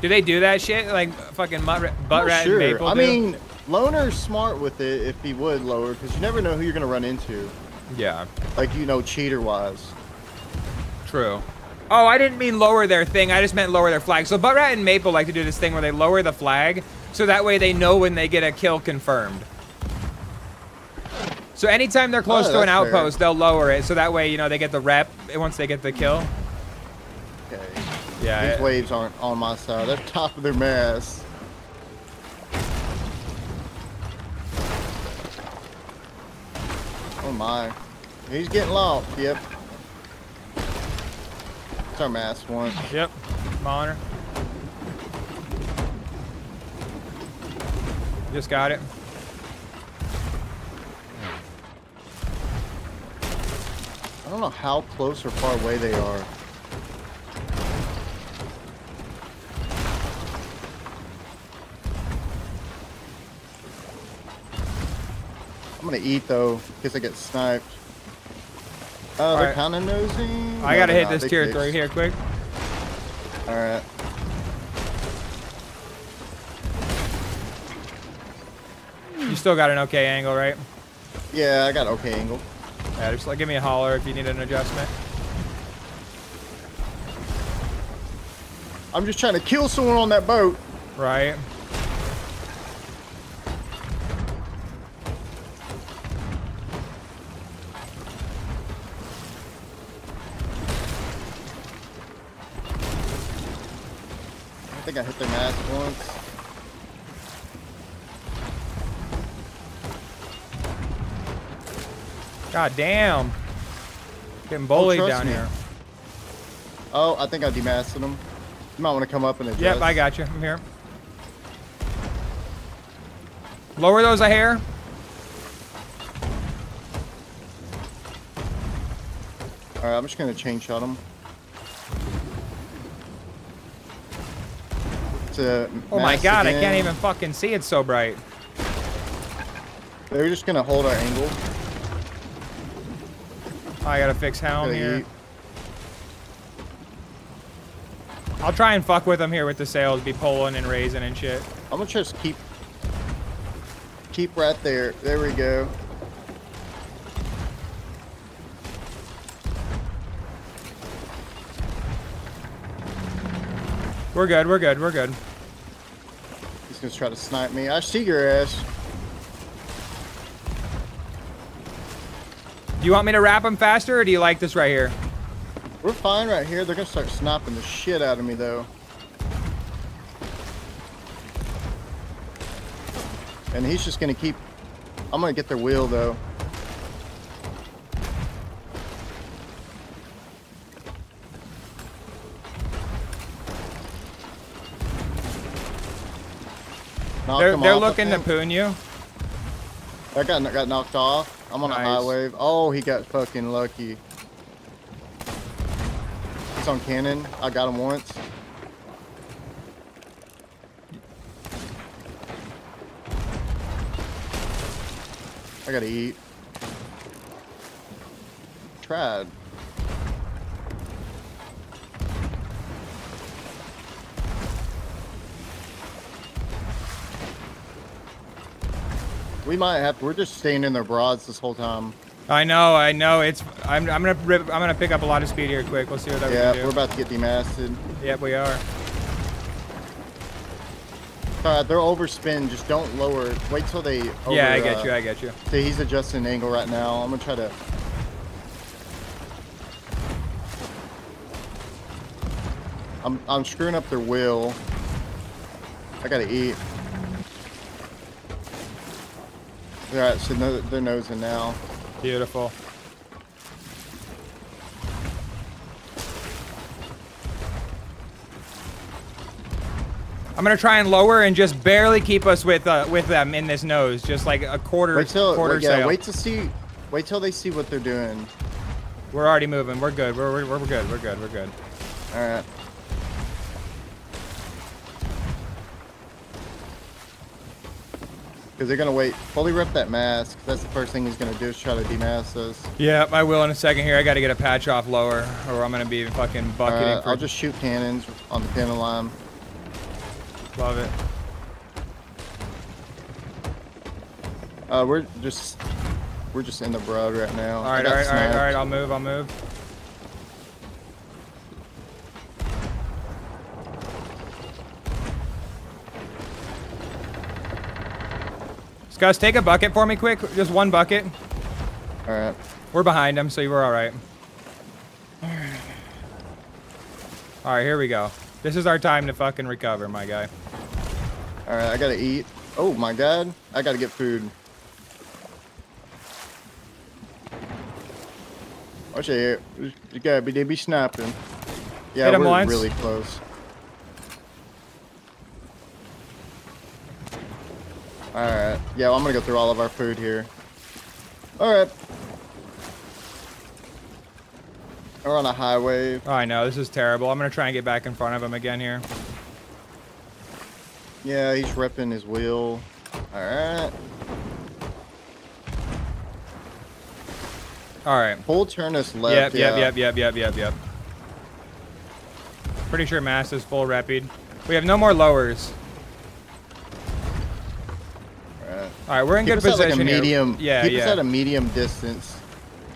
Do they do that shit like fucking butt rat sure. and maple? I do? mean, loner's smart with it if he would lower, because you never know who you're gonna run into. yeah, Like you know, cheater wise. true. Oh, I didn't mean lower their thing. I just meant lower their flag. So butt rat and maple like to do this thing where they lower the flag, so that way they know when they get a kill confirmed. So anytime they're close Oh, to an that's fair. outpost, they'll lower it, so that way you know they get the rep once they get the kill. Okay. Yeah. These it- waves aren't on my side. They're top of their mast. Oh my. He's getting lost. Yep. It's our mast one. Yep. Monitor. Just got it. I don't know how close or far away they are. I'm gonna eat though, because I get sniped. Oh, they're Alright. kind of nosing. I No, gotta hit this tier three here quick. All right. You still got an okay angle, right? Yeah, I got okay angle. Yeah, just like give me a holler if you need an adjustment. I'm just trying to kill someone on that boat. Right. I hit their mast once. God damn. Getting oh, bullied trust down me. here. Oh, I think I demasted them. You might want to come up and adjust. Yep, I got you. I'm here. Lower those a hair. All right, I'm just gonna chain shot them. To Oh my god, I can't even fucking see it so bright. They're just gonna hold our angle. Oh, I gotta fix helm here. eat. I'll try and fuck with them here with the sails, be pulling and raising and shit. I'm gonna just keep keep right there. There we go. We're good, we're good, we're good. He's gonna try to snipe me. I see your ass. Do you want me to wrap them faster or do you like this right here? We're fine right here. They're gonna start sniping the shit out of me though. And he's just gonna keep. I'm gonna get their wheel though. They're, they're looking to poon you. That got got knocked off. I'm on a high wave. Oh, he got fucking lucky. He's on cannon. I got him once. I gotta eat. Tried. We might have. We're just staying in their broads this whole time. I know, I know. It's. I'm. I'm gonna rip. I'm gonna pick up a lot of speed here quick. We'll see what that Yeah, we we're about to get demasted. Yep, we are. Uh, they're overspin. Just don't lower. Wait till they. Over, yeah, I get uh, you. I get you. See, he's adjusting angle right now. I'm gonna try to. I'm I'm screwing up their wheel. I gotta eat. Alright, so no, they're nosing now. Beautiful. I'm gonna try and lower and just barely keep us with uh, with them in this nose, just like a quarter Wait till quarter wait, yeah, sail. wait to see. Wait till they see what they're doing. We're already moving. We're good. We're, we're, we're good. We're good. We're good. All right. Because they're gonna wait. Fully rip that mask. That's the first thing he's gonna do is try to demask us. Yeah, I will in a second here. I got to get a patch off lower, or I'm gonna be fucking bucketing Alright, for. I'll just shoot cannons on the pin line. love it. Uh, we're just we're just in the broad right now. All I right, got all right, all right, all sniped. right. I'll move. I'll move. Gus, take a bucket for me quick. Just one bucket. All right. We're behind him, so you were all right. All right, here we go. This is our time to fucking recover, my guy. All right, I gotta eat. Oh my god, I gotta get food. Oh Watch it. You gotta be, they be snapping. Yeah, Hit we're once. really close. All right. Yeah, well, I'm gonna go through all of our food here. All right. We're on a highway. Oh, I know. This is terrible. I'm going to try and get back in front of him again here. Yeah, he's ripping his wheel. All right. All right. Full turn us Yep, left. yep, yeah. yep, yep, yep, yep, yep. Pretty sure mass is full rapid. We have no more lowers. All right. We're in Keep good position like a here. medium. Yeah, keep yeah. us at a medium distance.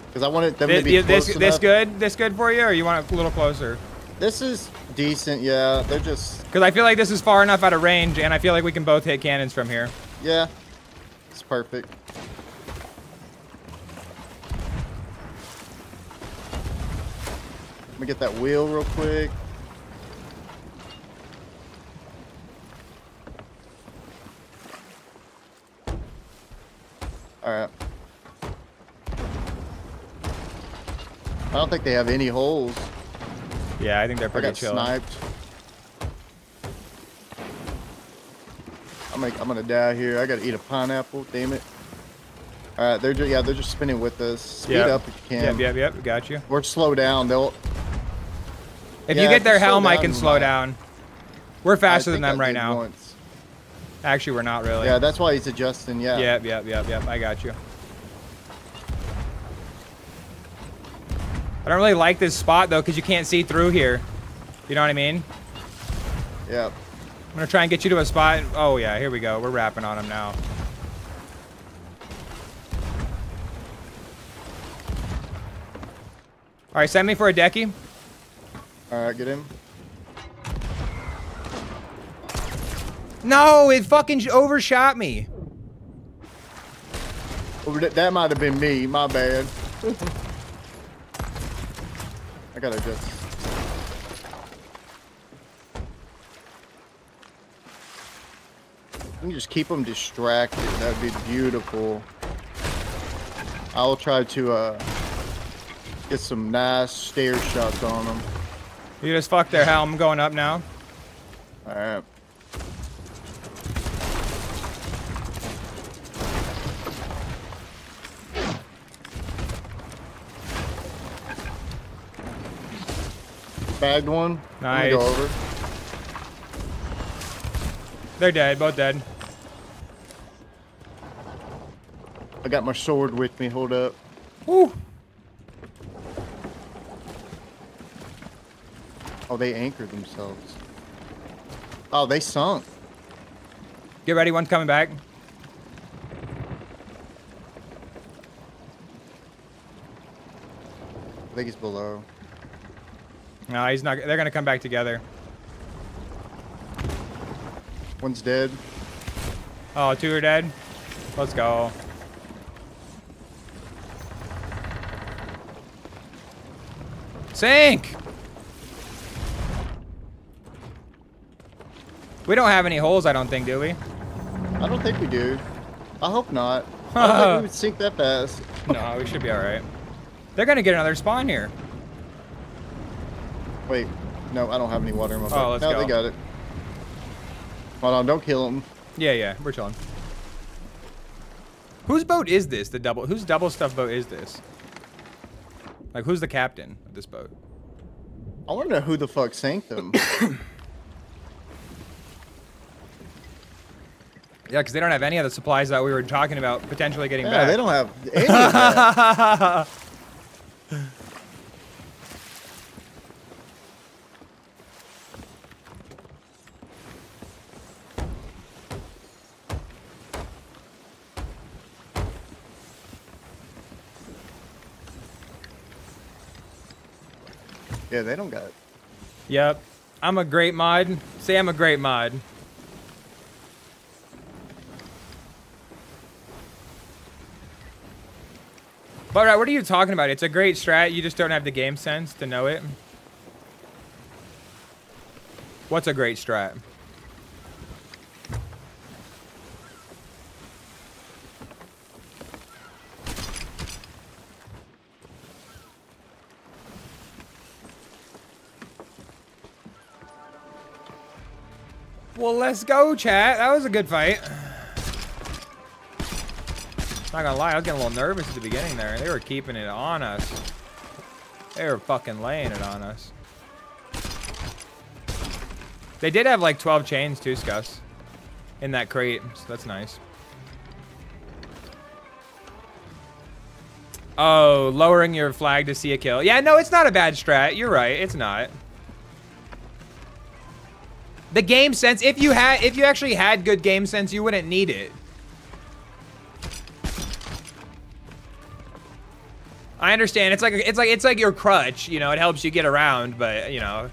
Because I wanted them Thi- to be thi- this close this enough. good? This good for you, or you want it a little closer? This is decent. Yeah, they're just Because I feel like this is far enough out of range, and I feel like we can both hit cannons from here. yeah. It's perfect. Let me get that wheel real quick. All right. I don't think they have any holes. Yeah, I think they're pretty I got chill. sniped. I'm gonna, I'm gonna die here. I gotta eat a pineapple. Damn it. All right, they're just, yeah, they're just spinning with us. Speed Yep. up if you can. Yep, yep, yep. Got you. Or slow down. They'll. If Yeah, you get their helm, I can slow down. We're faster than them I right now. Once. Actually, we're not really. Yeah, that's why he's adjusting. Yeah. Yep, yep, yep, yep. I got you. I don't really like this spot though, because you can't see through here. You know what I mean? Yeah. I'm gonna try and get you to a spot. Oh yeah, here we go. We're wrapping on him now. All right, send me for a decky. All right, get him. No, it fucking overshot me. Oh, that, that might have been me. My bad. I gotta just. You can just keep them distracted. That'd be beautiful. I'll try to uh, get some nice stair shots on them. You just fucked their helm. I'm going up now. All right. bagged one. Nice. go over. They're dead, both dead. I got my sword with me, hold up. Woo! Oh, they anchored themselves. Oh, they sunk. Get ready, one's coming back. I think he's below. No, he's not. They're gonna come back together. One's dead. Oh, two are dead. Let's go. Sink! We don't have any holes, I don't think, do we? I don't think we do. I hope not. I don't think we would sink that fast. No, we should be alright. They're gonna get another spawn here. Wait, no, I don't have any water in my oh, boat. Oh, let's no, go. they got it. Hold on, don't kill them. Yeah, yeah, we're chilling. Whose boat is this? The double whose double stuff boat is this? Like who's the captain of this boat? I want to know who the fuck sank them. Yeah, because they don't have any of the supplies that we were talking about potentially getting yeah, back. they don't have yeah, they don't got it. Yep. I'm a great mod. Say I'm a great mod. But right, what are you talking about? It's a great strat. You just don't have the game sense to know it. What's a great strat? Well, let's go, chat. That was a good fight. Not gonna lie, I was getting a little nervous at the beginning there. They were keeping it on us. They were fucking laying it on us. They did have like 12 chains too, Skus. In that crate, so that's nice. Oh, lowering your flag to see a kill. Yeah, no, it's not a bad strat. You're right. It's not. The game sense, if you had if you actually had good game sense, you wouldn't need it. I understand. It's like it's like it's like your crutch, you know, it helps you get around, but you know,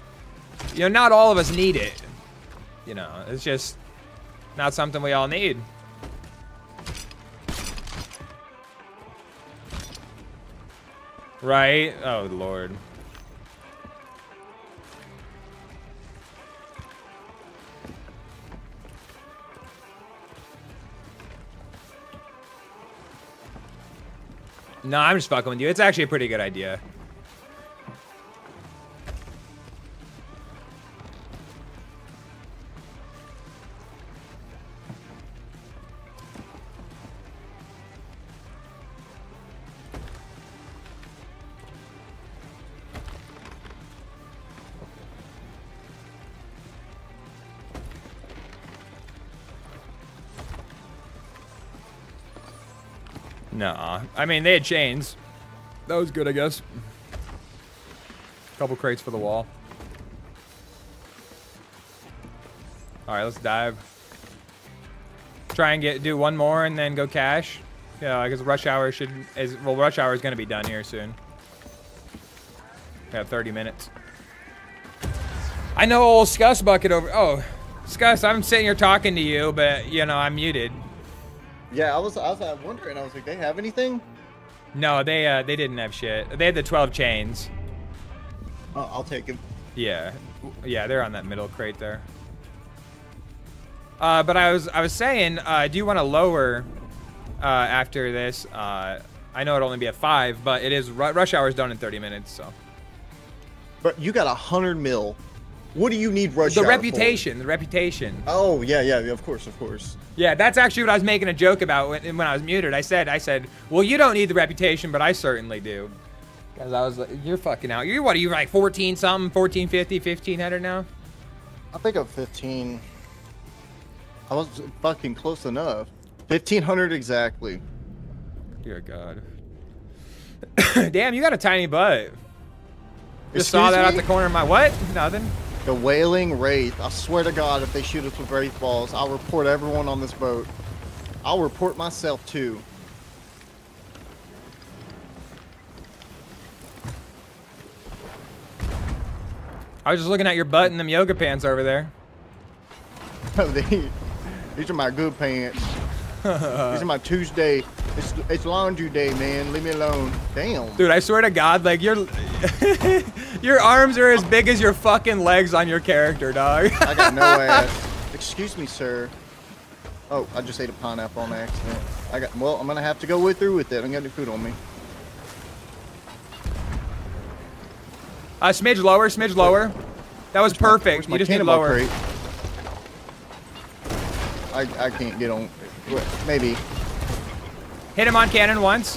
you know, not all of us need it. You know, it's just not something we all need. Right? Oh lord. No, I'm just fucking with you. It's actually a pretty good idea. No, I mean they had chains. That was good, I guess. Couple crates for the wall. All right, let's dive. Try and get do one more and then go cash. Yeah, because rush hour should is well rush hour is gonna be done here soon. We have 30 minutes. I know old Skus bucket over. Oh, Skus, I'm sitting here talking to you, but you know I'm muted. Yeah, I was I was wondering. I was like, they have anything? No, they uh they didn't have shit. They had the 12 chains. Oh, I'll take him. Yeah, yeah, they're on that middle crate there. Uh, but I was I was saying, uh, do you want to lower uh, after this? Uh, I know it'll only be at five, but it is ru- rush hour is done in 30 minutes, so But you got a hundred mil. What do you need rush the hour for? reputation, the reputation. Oh yeah, yeah, yeah, of course, of course. Yeah, that's actually what I was making a joke about when, when I was muted. I said, I said, well, you don't need the reputation, but I certainly do. Because I was like, you're fucking out. You're what? Are you like 14 something, 1450, 1500 now? I think I'm 15. I was fucking close enough. 1500 exactly. Dear God. Damn, you got a tiny butt. Just saw Excuse that out the corner of my what? Nothing. The Wailing Wraith. I swear to God, if they shoot us with Wraith balls, I'll report everyone on this boat. I'll report myself too. I was just looking at your butt in them yoga pants over there. these are my good pants. These are my Tuesday. It's, it's laundry day, man. Leave me alone. Damn. Dude, I swear to God, like your your arms are as big as your fucking legs on your character, dog. I got no ass. Excuse me, sir. Oh, I just ate a pineapple on accident. I got. Well, I'm gonna have to go with through with it. I'm gonna do food on me. Uh, smidge lower, smidge lower. That was perfect. My You just need lower. crate? I I can't get on. Maybe. Hit him on cannon once.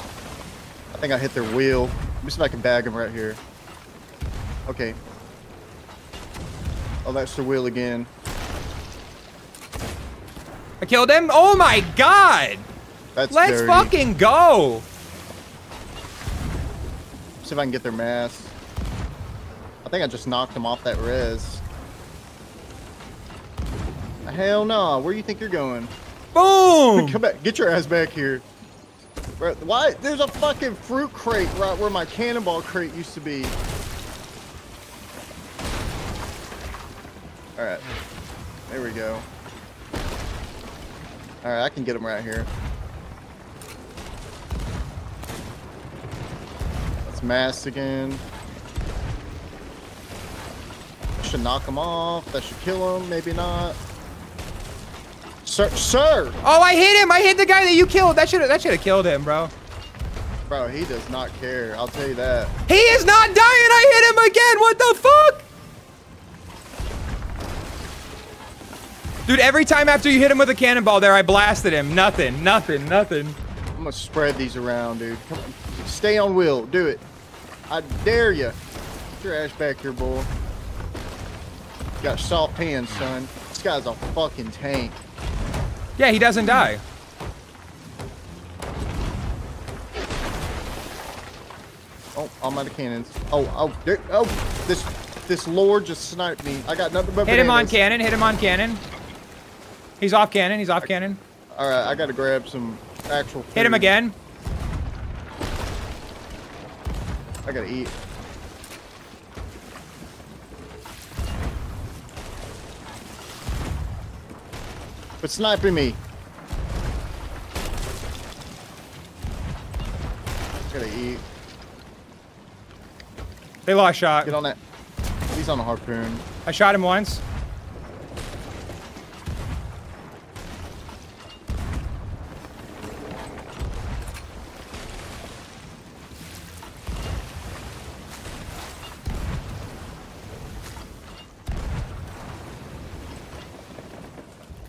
I think I hit their wheel. Let me see if I can bag them right here. Okay. Oh, that's the wheel again. I killed him. Oh my God! That's Let's dirty. fucking go. See if I can get their mass. I think I just knocked them off that res. Hell no! Where do you think you're going? Boom. Come back! Get your ass back here! Why? There's a fucking fruit crate right where my cannonball crate used to be. All right, there we go. All right, I can get them right here. Let's mass again. Should knock them off. That should kill them. Maybe not. Sir, sir! Oh, I hit him. I hit the guy that you killed. That should that should have killed him, bro. Bro, he does not care. I'll tell you that. He is not dying. I hit him again. What the fuck? Dude, every time after you hit him with a cannonball there, I blasted him. Nothing, nothing, nothing. I'm gonna spread these around, dude. Come on. Stay on wheel. Do it. I dare you. Get your ass back here, boy. You got soft hands, son. This guy's a fucking tank. Yeah, he doesn't die. Oh, I'm out of cannons. Oh, oh, there, oh, this, this lord just sniped me. I got nothing but Hit him on cannon. Hit him on cannon. He's off cannon. He's off cannon. All right, I gotta grab some actual. Hit him again. I gotta eat. But sniping me. Gotta eat. They lost shot. Get on that. He's on a harpoon. I shot him once.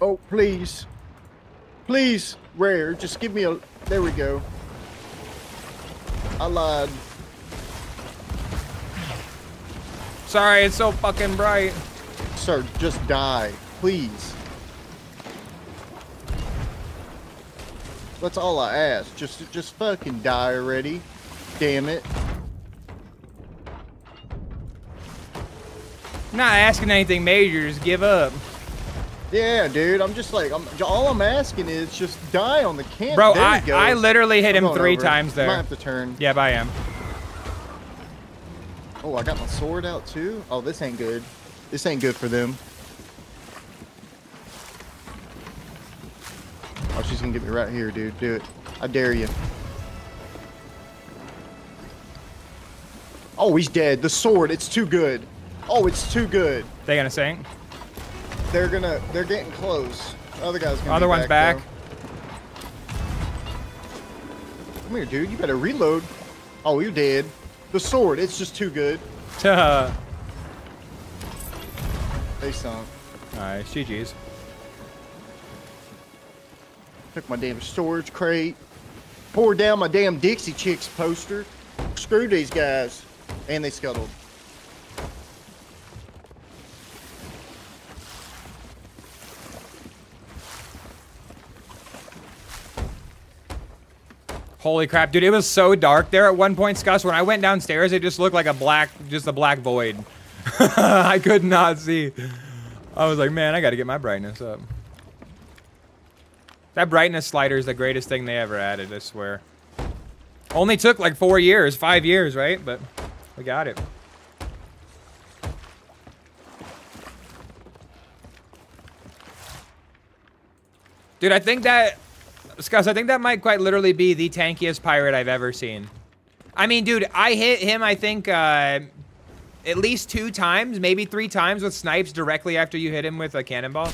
Oh, please. Please, rare. Just give me a. There we go. I lied. Sorry, it's so fucking bright. Sir, just die. Please. That's all I ask. Just just fucking die already. Damn it. I'm not asking anything major. Just give up. Yeah, dude. I'm just like I'm all I'm asking is just die on the camp. Bro, I. I literally hit I'm him three over. times Might there. have to turn. Yep, I am. Oh, I got my sword out too. Oh, this ain't good. This ain't good for them. Oh, she's gonna get me right here, dude. Do it. I dare you. Oh, he's dead. The sword, it's too good. Oh, it's too good. They gonna sink? They're gonna, they're getting close. The other guy's gonna Other one's back. though. Come here, dude. You better reload. Oh, you're dead. The sword, it's just too good. They sunk. GG's. Took my damn storage crate. Poured down my damn Dixie Chicks poster. Screw these guys. And they scuttled. Holy crap, dude, it was so dark there at one point, Skus. When I went downstairs, it just looked like a black, just a black void. I could not see. I was like, man, I gotta get my brightness up. That brightness slider is the greatest thing they ever added, I swear. Only took like four years, five years, right? But we got it. Dude, I think that Skus, I think that might quite literally be the tankiest pirate I've ever seen. I mean, dude, I hit him, I think, uh, at least two times, maybe three times with snipes directly after you hit him with a cannonball.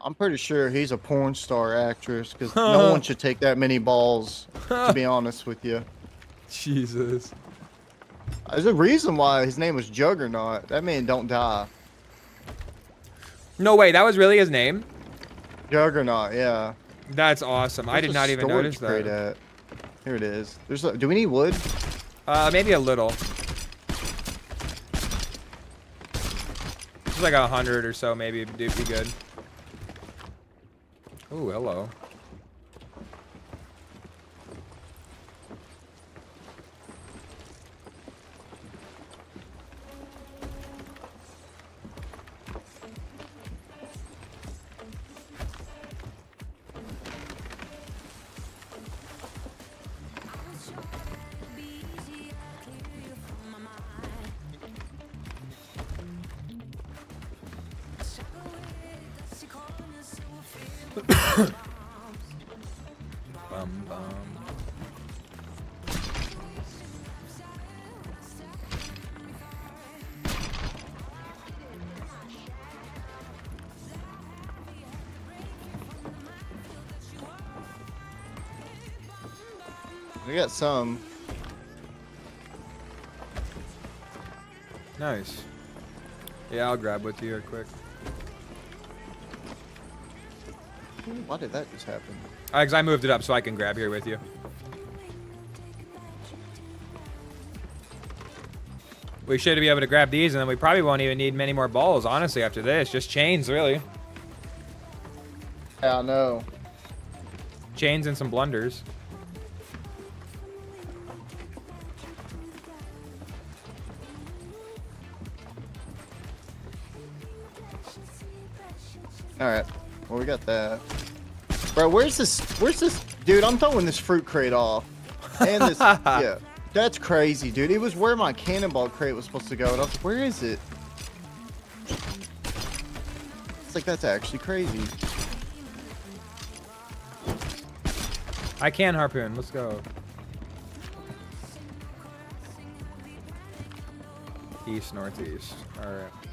I'm pretty sure he's a porn star actress because no one should take that many balls. To be honest with you, Jesus. there's a reason why his name was Juggernaut. That man don't die. No way, that was really his name? Juggernaut, yeah. That's awesome. I did not even notice that. At? Here it is. There's. A, do we need wood? Uh, maybe a little. Just like a hundred or so, maybe it'd be good. Oh, hello. We got some. Nice. Yeah, I'll grab with you real quick. Why did that just happen? Uh, because I moved it up so I can grab here with you. We should be able to grab these, and then we probably won't even need many more balls, honestly, after this. Just chains, really. Yeah, I know. Chains and some blunders. All right. Well, we got that. Bro, where's this? Where's this? Dude, I'm throwing this fruit crate off. And this, yeah. That's crazy, dude. It was where my cannonball crate was supposed to go. And I was like, where is it? It's like, that's actually crazy. I can harpoon. Let's go. East, northeast. All right.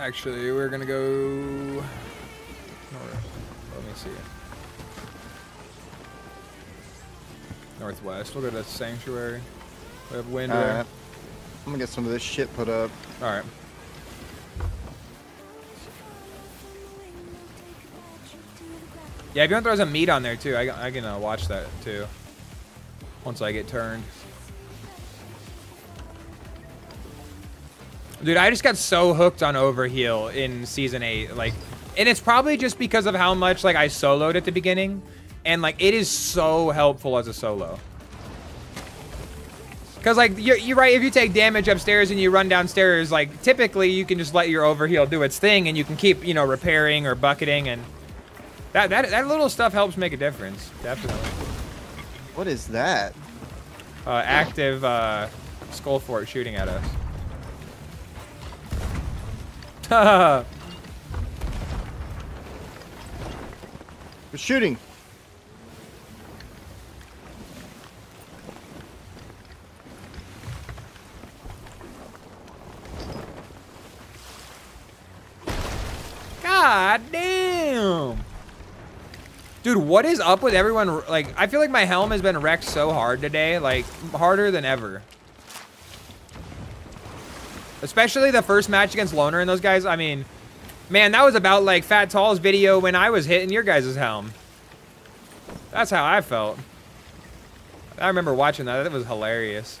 Actually, we're gonna go. North. Let me see. Northwest. We'll go to sanctuary. We have wind All there. right. I'm gonna get some of this shit put up. All right. Yeah, if you want to throw some meat on there too, I, I can uh, watch that too. Once I get turned. Dude, I just got so hooked on Overheal in Season 8. Like, and it's probably just because of how much, like, I soloed at the beginning. And, like, it is so helpful as a solo. Because, like, you're, you're right, if you take damage upstairs and you run downstairs, like, typically you can just let your Overheal do its thing and you can keep, you know, repairing or bucketing and... That, that, that little stuff helps make a difference, definitely. What is that? Uh, active uh, Skull Fort shooting at us. We're shooting. God damn. Dude, what is up with everyone? Like, I feel like my helm has been wrecked so hard today. Like, harder than ever. Especially the first match against Loner and those guys. I mean, man, that was about like Fat Tall's video when I was hitting your guys' helm. That's how I felt. I remember watching that. That was hilarious.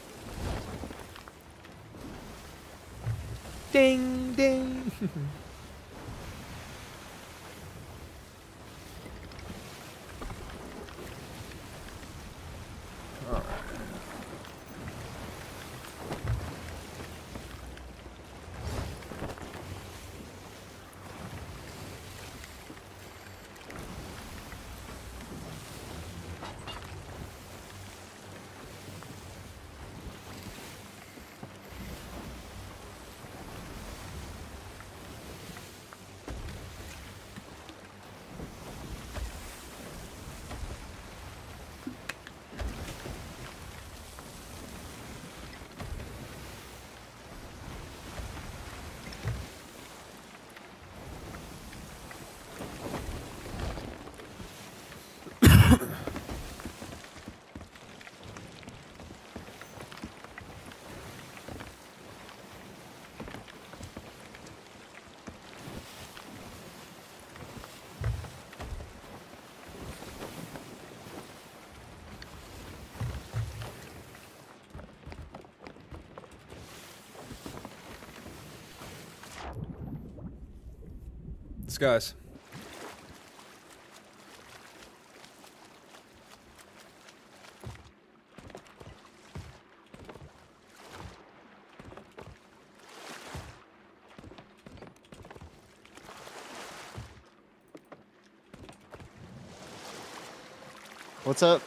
Ding, ding. Gus. What's up?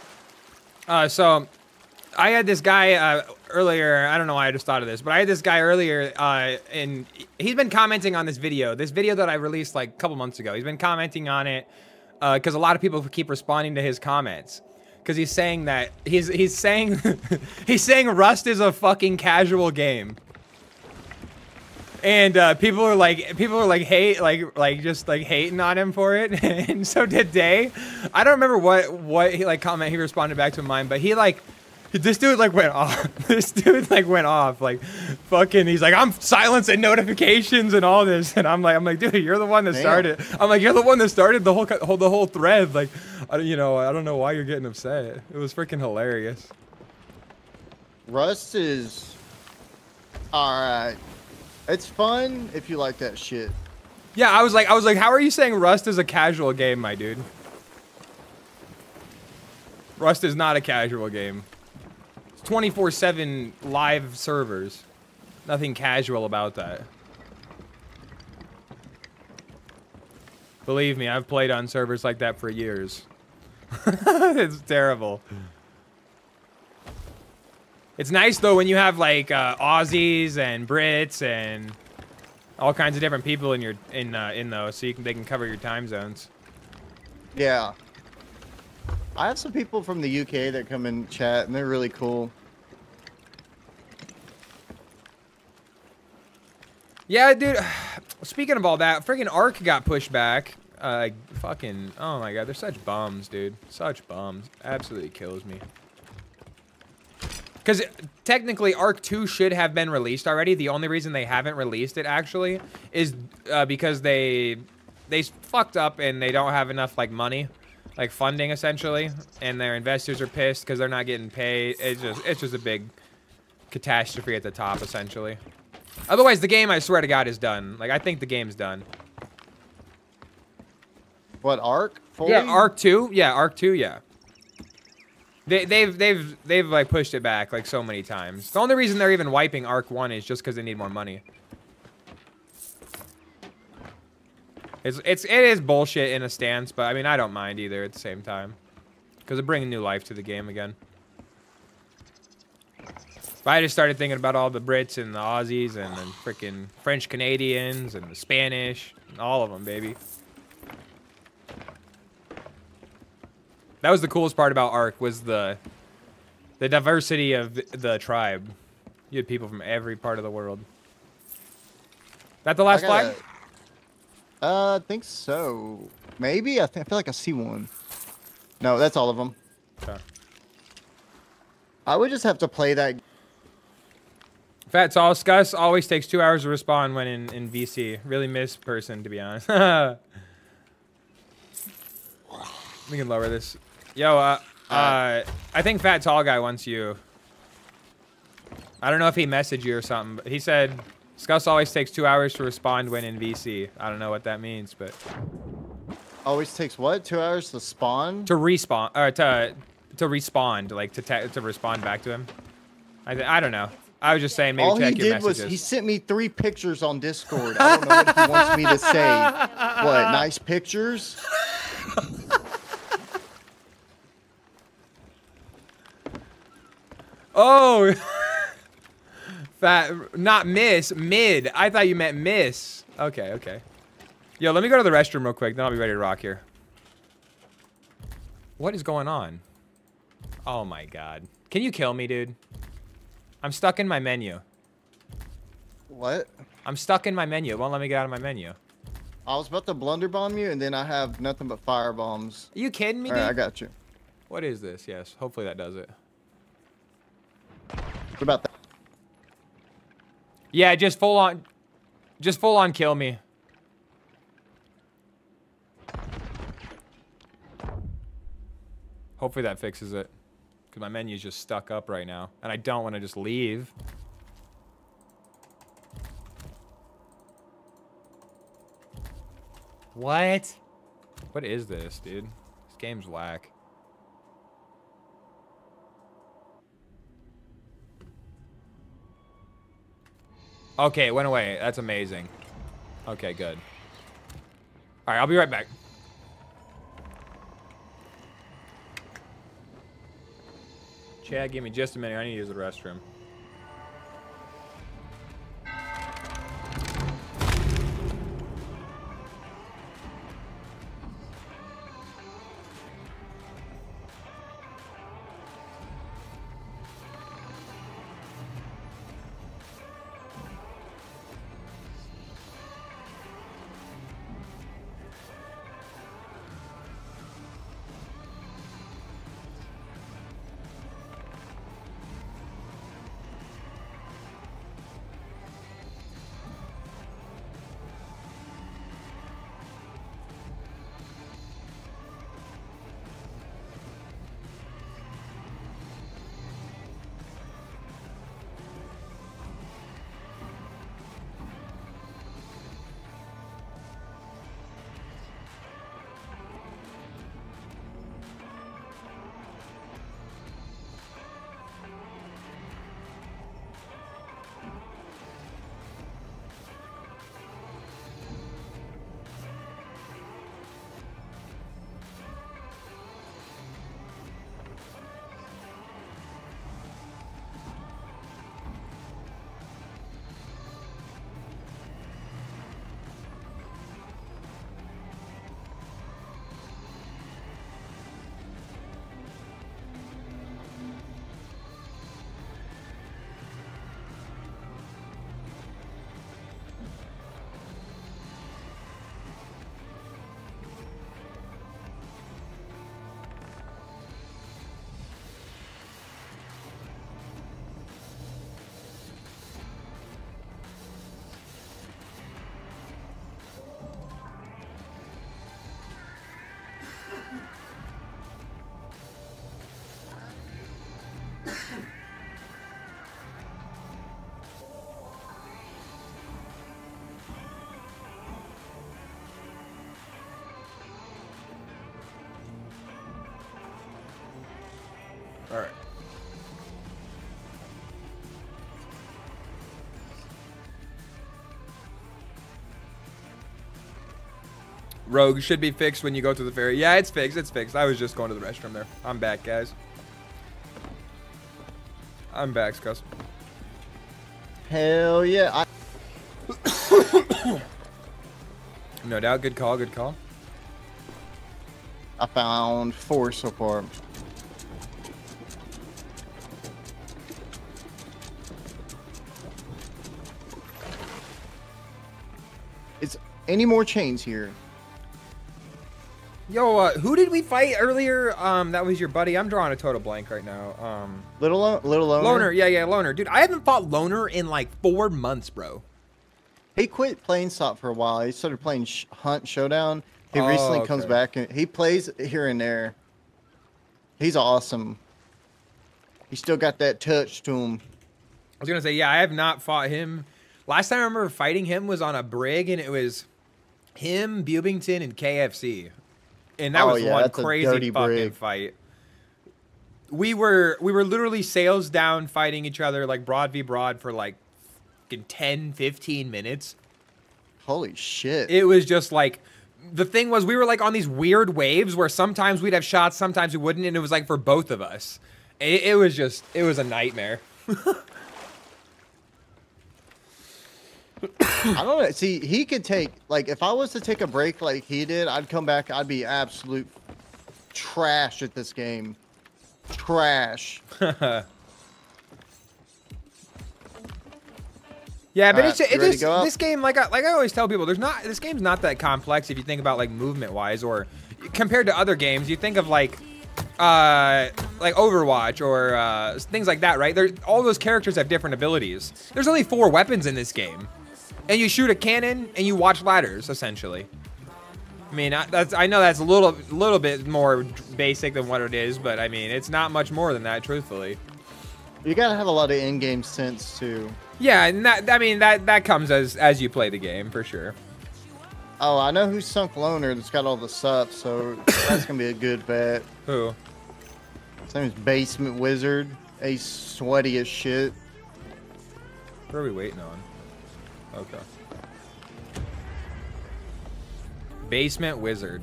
Uh, so I had this guy uh, earlier. I don't know why I just thought of this, but I had this guy earlier, uh, and he's been commenting on this video. This video that I released like a couple months ago. He's been commenting on it because a lot of people keep responding to his comments. Because he's saying that he's he's saying he's saying Rust is a fucking casual game. And uh, people are like, people are like hate, like, like just like hating on him for it. and so today, I don't remember what what he like comment he responded back to mine, but he like, this dude like went off. this dude like went off, like, fucking. He's like, I'm silencing notifications and all this, and I'm like, I'm like, dude, you're the one that Damn. started. I'm like, you're the one that started the whole whole the whole thread. Like, I, you know, I don't know why you're getting upset. It was freaking hilarious. Rust is alright. It's fun if you like that shit. Yeah, I was like, I was like, how are you saying Rust is a casual game, my dude? Rust is not a casual game. It's 24/7 live servers. Nothing casual about that. Believe me, I've played on servers like that for years. it's terrible. It's nice though when you have like uh, Aussies and Brits and all kinds of different people in your in uh, in those, so you can they can cover your time zones. Yeah. I have some people from the UK that come and chat, and they're really cool. Yeah, dude. Speaking of all that, freaking Ark got pushed back. Uh, fucking. Oh my god, they're such bums, dude. Such bums. Absolutely kills me. Because technically, Ark 2 should have been released already. The only reason they haven't released it actually is uh, because they they fucked up and they don't have enough like money, like funding essentially, and their investors are pissed because they're not getting paid. It's just it's just a big catastrophe at the top essentially. Otherwise, the game I swear to God is done. Like I think the game's done. What Ark? Fully? Yeah, Ark 2. Yeah, Ark 2. Yeah. They, they've they've they've like pushed it back like so many times. The only reason they're even wiping Ark One is just because they need more money. It's it's it is bullshit in a stance, but I mean I don't mind either at the same time, because it brings new life to the game again. But I just started thinking about all the Brits and the Aussies and the freaking French Canadians and the Spanish, and all of them, baby. That was the coolest part about Ark was the the diversity of the, the tribe. You had people from every part of the world. That the last flag? Uh, I think so. Maybe I, I feel like I see one. No, that's all of them. Okay. I would just have to play that. Fat Tall Scus always takes two hours to respond when in, in VC. Really miss person, to be honest. we can lower this. Yo, uh, uh, I think Fat Tall Guy wants you. I don't know if he messaged you or something, but he said Skus always takes two hours to respond when in VC. I don't know what that means, but Always takes what? Two hours to spawn? to respawn or to to respond, like to to respond back to him. I I don't know. I was just saying maybe All he check your did was he sent me three pictures on Discord. I don't know what he wants me to say. What? Nice pictures? Oh, fat, not miss, mid. I thought you meant miss. Okay, okay. Yo, let me go to the restroom real quick, then I'll be ready to rock here. What is going on? Oh my god. Can you kill me, dude? I'm stuck in my menu. What? I'm stuck in my menu. It won't let me get out of my menu. I was about to blunder bomb you, and then I have nothing but fire bombs. Are you kidding me, All right, I got you. What is this? Yes, hopefully that does it. What about that? Yeah, just full on, just full on kill me. Hopefully that fixes it. Because my menu's just stuck up right now. And I don't want to just leave. What? What is this, dude? This game's whack. Okay, it went away. That's amazing. Okay, good. All right, I'll be right back. Chad, give me just a minute. I need to use the restroom. Rogue should be fixed when you go to the ferry. Yeah, it's fixed. It's fixed. I was just going to the restroom there. I'm back, guys. I'm back, Skus. Hell yeah. I, No doubt. Good call. Good call. I found four so far. Is any more chains here? Yo, uh, who did we fight earlier? Um, that was your buddy. I'm drawing a total blank right now. Um, Little Lo- little loner. Loner. Yeah, yeah, Loner. Dude, I haven't fought Loner in like four months, bro. He quit playing Stop for a while. He started playing sh- Hunt Showdown. He Oh, recently comes back and he plays here and there. He's awesome. He still got that touch to him. I was gonna say, yeah, I have not fought him. Last time I remember fighting him was on a brig, and it was him, Bubington, and KFC, and that Oh, was yeah, one crazy fucking fight. We were we were literally sails down fighting each other like broad v broad for like fucking 10, 15 minutes. Holy shit. It was just like the thing was we were like on these weird waves where sometimes we'd have shots, sometimes we wouldn't, and it was like for both of us. It, it was just it was a nightmare. I don't know. See, he could take like if I was to take a break like he did, I'd come back. I'd be absolute trash at this game. Trash. Yeah, but Alright, it's, it you ready to is, this game like I, like I always tell people, there's not this game's not that complex if you think about like movement wise or compared to other games. You think of like uh like Overwatch or uh, things like that, right? All those characters have different abilities. There's only four weapons in this game, and you shoot a cannon and you watch ladders essentially. I mean, I, that's I know that's a little little bit more basic than what it is, but I mean, it's not much more than that, truthfully. You gotta have a lot of in-game sense too. Yeah, and that I mean that that comes as as you play the game for sure. Oh, I know who's Sunk Loner that's got all the stuff, so that's gonna be a good bet. Who? His name is Basement Wizard. He's sweaty as shit. What are we waiting on? Okay. Basement Wizard.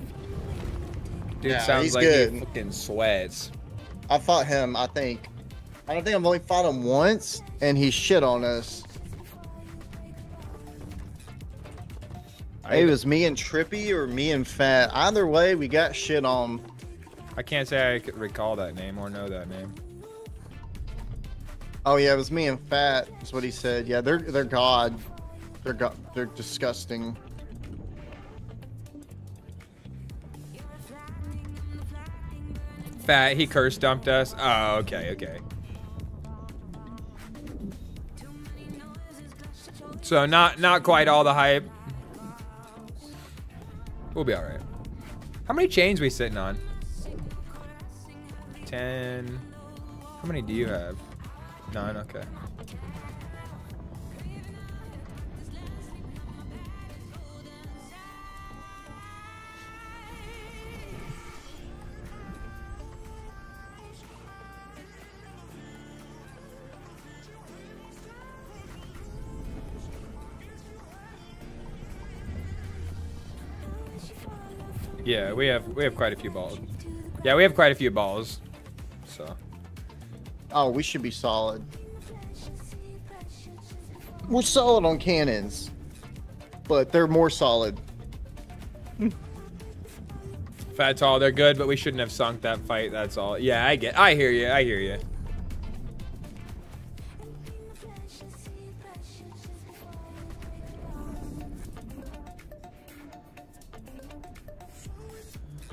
Dude Yeah, sounds like good. he fucking sweats. I fought him, I think. I don't think I've only fought him once, and he shit on us. It was me and Trippy or me and Fat. Either way, we got shit on. I can't say I could recall that name or know that name. Oh yeah, it was me and Fat. Is what he said. Yeah, they're they're god. They're. They're disgusting. Fat, he curse dumped us. Oh, okay, okay. So not not quite all the hype. We'll be all right. How many chains we sitting on? Ten. How many do you have? Nine. Okay. Yeah, we have we have quite a few balls. Yeah, we have quite a few balls. So Oh, we should be solid. We're solid on cannons, but they're more solid. fat tall, they're good, but we shouldn't have sunk that fight. That's all. Yeah, I get. I hear you. I hear you.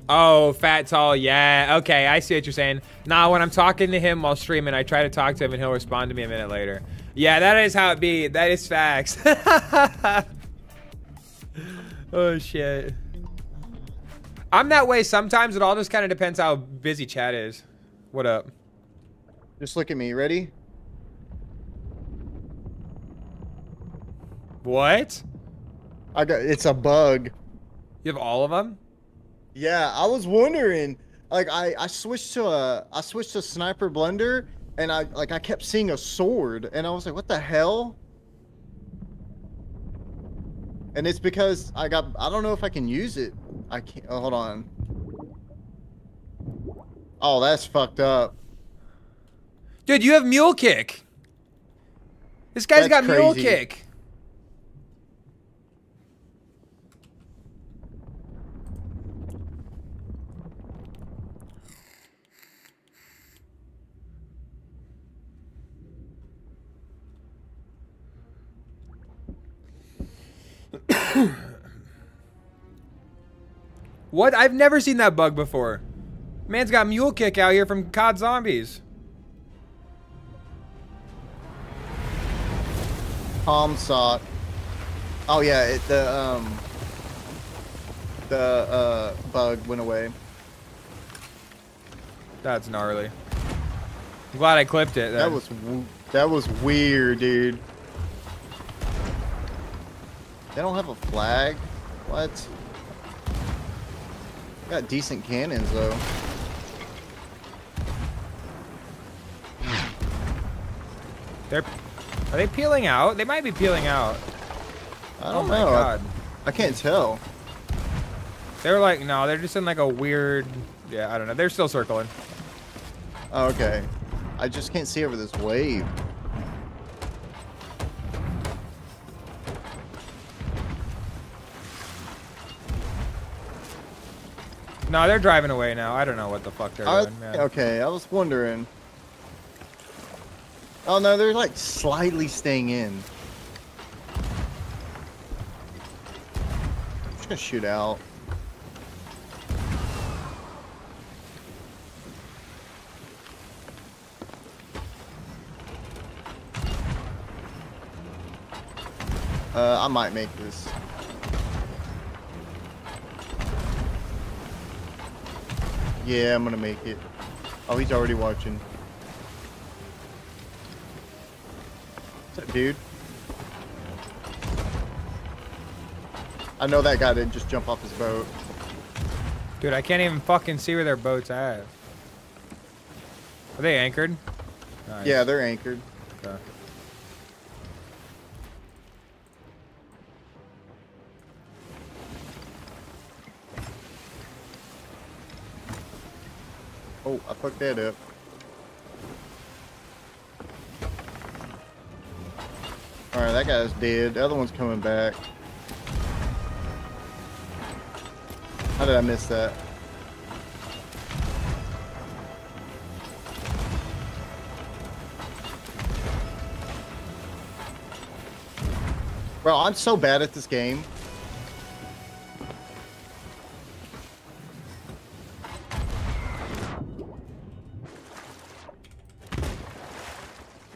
Oh, fat tall, yeah. Okay, I see what you're saying. Nah, when I'm talking to him while streaming, I try to talk to him and he'll respond to me a minute later. Yeah, that is how it be. That is facts. oh shit. I'm that way sometimes. It all just kind of depends how busy chat is. What up? Just look at me. Ready? What? I got. It's a bug. You have all of them? Yeah, I was wondering. Like, I I switched to a I switched to sniper blunder, and I like I kept seeing a sword, and I was like, what the hell? And it's because I got I don't know if I can use it. I can't. Oh, hold on. Oh, that's fucked up. Dude, you have mule kick. This guy's That's got mule kick. what? I've never seen that bug before. Man's got mule kick out here from COD Zombies. Palm sock. Oh yeah, it, the um the uh bug went away. That's gnarly. I'm glad I clipped it. That was that was weird, dude. They don't have a flag. What? Got decent cannons though. They're are they peeling out? They might be peeling out. I Oh don't my know. I-. I, can't tell. They're like no, they're just in like a weird yeah, I don't know. They're still circling. Oh, okay. I just can't see over this wave. No, they're driving away now. I don't know what the fuck they're I- doing, man. okay, I was wondering. Oh no, they're like slightly staying in. I'm just gonna shoot out. Uh, I might make this. Yeah, I'm gonna make it. Oh, he's already watching. What's up, dude? I know that guy didn't just jump off his boat. Dude, I can't even fucking see where their boat's at. Are they anchored? Nice. Yeah, they're anchored. Okay. Oh, I fucked that up. Alright, that guy's dead. The other one's coming back. How did I miss that? Bro, I'm so bad at this game.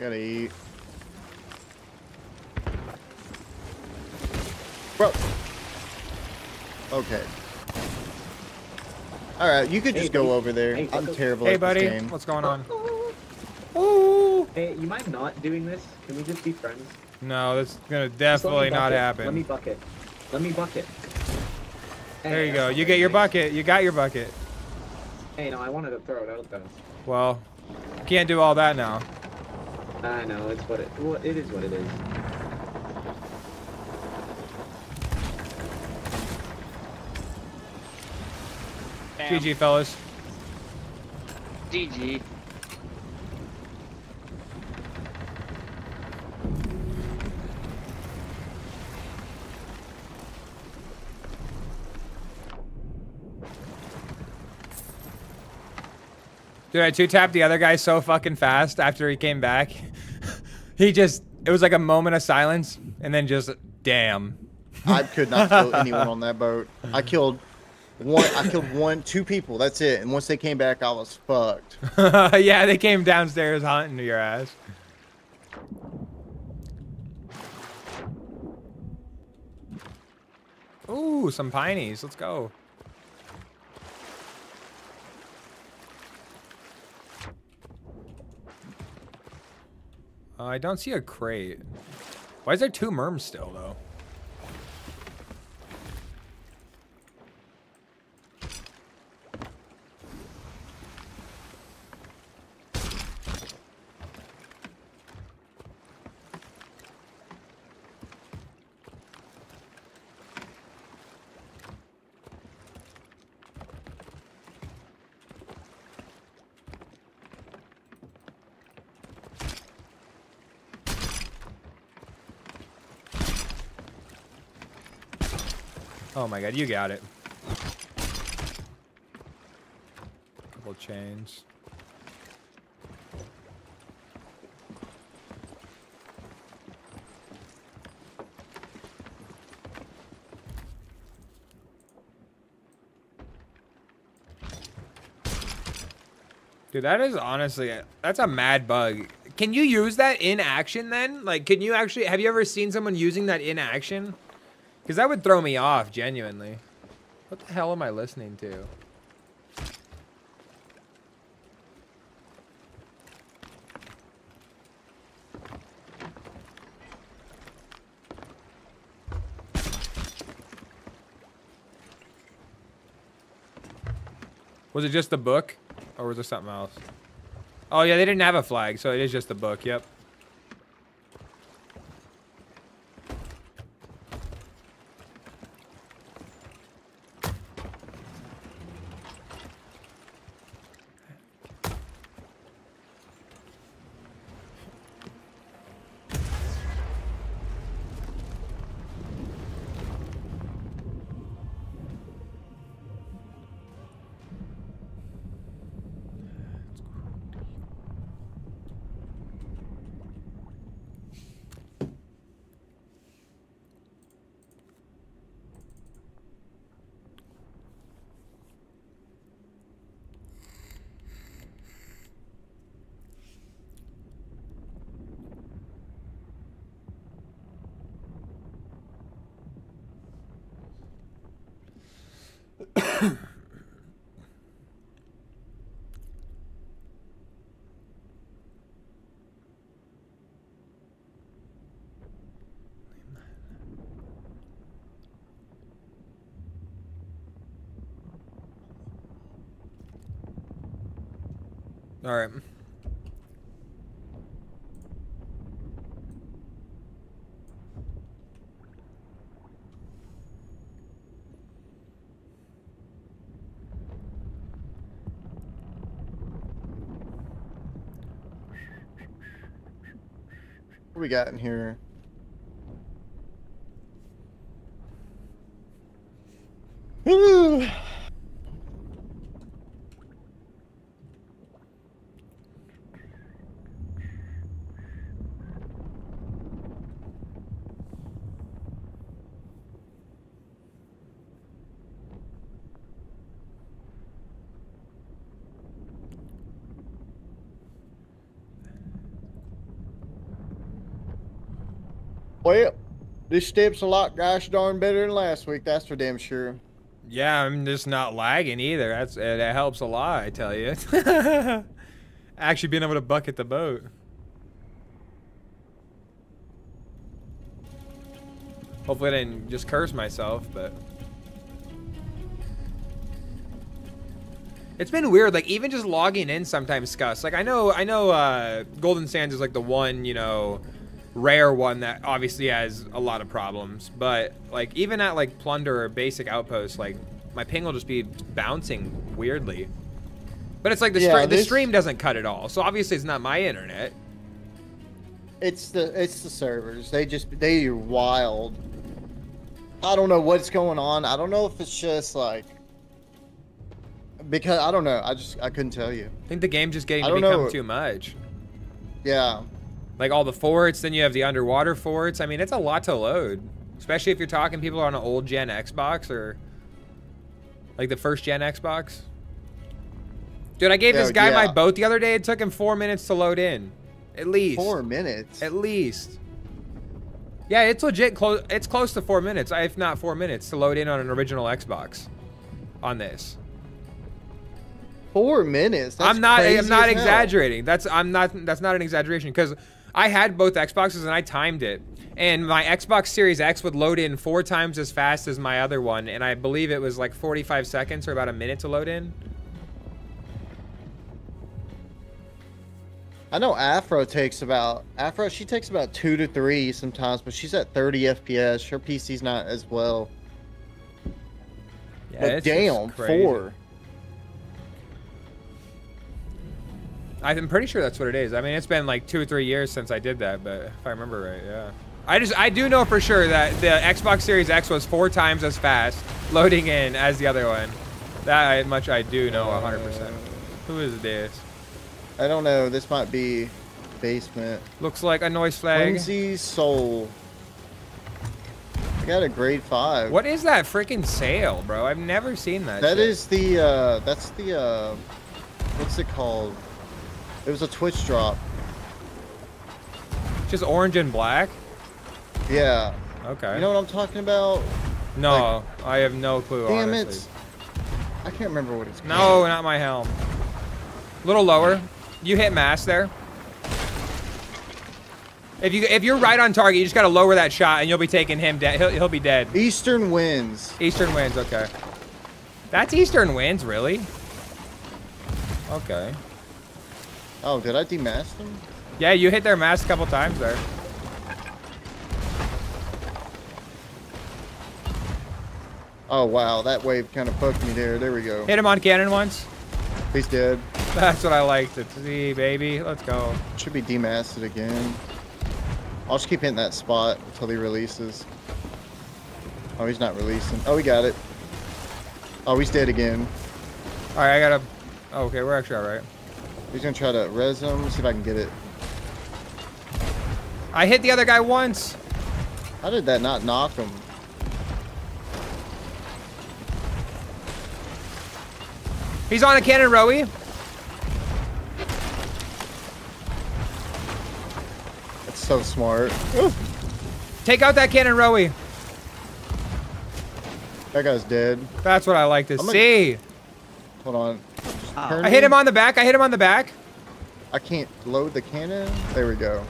Gotta eat. Bro. Okay. Alright, you could Hey, just go buddy. over there. Hey, I'm Coco. terrible Hey, at buddy. this game. What's going on? Ooh. Hey, you mind not doing this? Can we just be friends? No, that's gonna Just let me definitely not happen. Let me bucket. Let me bucket. There you go. You get your nice. bucket. You got your bucket. Hey, no, I wanted to throw it out though. Well, can't do all that now. I know it's what it. Well, it is what it is. GG, fellas. GG. Dude, I two tapped the other guy so fucking fast after he came back. He just, it was like a moment of silence, and then just, damn. I could not kill anyone on that boat. I killed one. I killed one, two people. That's it. And once they came back, I was fucked. yeah, they came downstairs hunting your ass. Ooh, some pineys. Let's go. Uh, I don't see a crate. Why is there two merms still, though? Oh my god, you got it. Couple chains. Dude, that is honestly, that's a mad bug. Can you use that in action then? Like, can you actually, have you ever seen someone using that in action? Because that would throw me off, genuinely. What the hell am I listening to? Was it just the book? Or was there something else? Oh yeah, they didn't have a flag, so it is just the book, yep. All right. What we got in here? Well, this step's a lot gosh darn better than last week. That's for damn sure. Yeah, I'm just not lagging either. That's that helps a lot, I tell you. Actually, being able to bucket the boat. Hopefully, I didn't just curse myself, but it's been weird. Like even just logging in sometimes, Skus. Like I know, I know, uh, Golden Sands is like the one, you know, rare one that obviously has a lot of problems. But like even at like plunder or basic outposts, like my ping will just be bouncing weirdly. But it's like the, Yeah, stre- the stream doesn't cut at all, so obviously it's not my internet. It's the it's the servers. They just they are wild. I don't know what's going on. I don't know if it's just like because I don't know. I just I couldn't tell you. I think the game's just getting to become know. too much. Yeah. Like all the forts, then you have the underwater forts. I mean, it's a lot to load, especially if you're talking people on an old gen Xbox or like the first gen Xbox. Dude, I gave this Dude, guy my boat the other day. It took him four minutes to load in, at least. Four minutes. At least. Yeah, it's legit close. It's close to four minutes, if not four minutes, to load in on an original Xbox. On this, Four minutes. That's I'm not. I'm not as hell. exaggerating. That's. I'm not. That's not an exaggeration because I had both Xboxes and I timed it, and my Xbox Series X would load in four times as fast as my other one, and I believe it was like 45 seconds or about a minute to load in. I know Afro takes about Afro. She takes about two to three sometimes, but she's at 30 FPS. Her PC's not as well. Yeah, but damn, four. I'm pretty sure that's what it is. I mean, it's been like two or three years since I did that, but if I remember right, yeah. I just I do know for sure that the Xbox Series X was four times as fast loading in as the other one. That much I do know 100%. Who is this? I don't know. This might be basement. Looks like a noise flag. Lindsay Soul. I got a grade five. What is that freaking sail, bro? I've never seen that. That shit. is the uh that's the uh what's it called? It was a Twitch drop. just orange and black. Yeah. Okay. You know what I'm talking about? no, I have no clue. Damn honestly. it. I can't remember what it's called. No, not my helm. A little lower. You hit mass there. If you if you're right on target, you just gotta lower that shot, and you'll be taking him dead. He'll, he'll be dead. Eastern Winds. Eastern winds, okay. That's Eastern winds, really? Okay. Oh, did I demast them? Yeah, you hit their mast a couple times there. Oh wow, that wave kind of poked me there. There we go. Hit him on cannon once. He's dead. That's what I like to see, baby. Let's go. Should be demasted again. I'll just keep hitting that spot until he releases. Oh, he's not releasing. Oh, we got it. Oh, he's dead again. All right, I gotta. Oh, okay, we're actually all right. He's gonna try to res him. See if I can get it. I hit the other guy once. How did that not knock him? He's on a cannon, Rowie. That's so smart. Take out that cannon, Rowie. That guy's dead. That's what I like to I'm gonna- see. Hold on. Just. I hit him on the back. I hit him on the back. I can't load the cannon. There we go.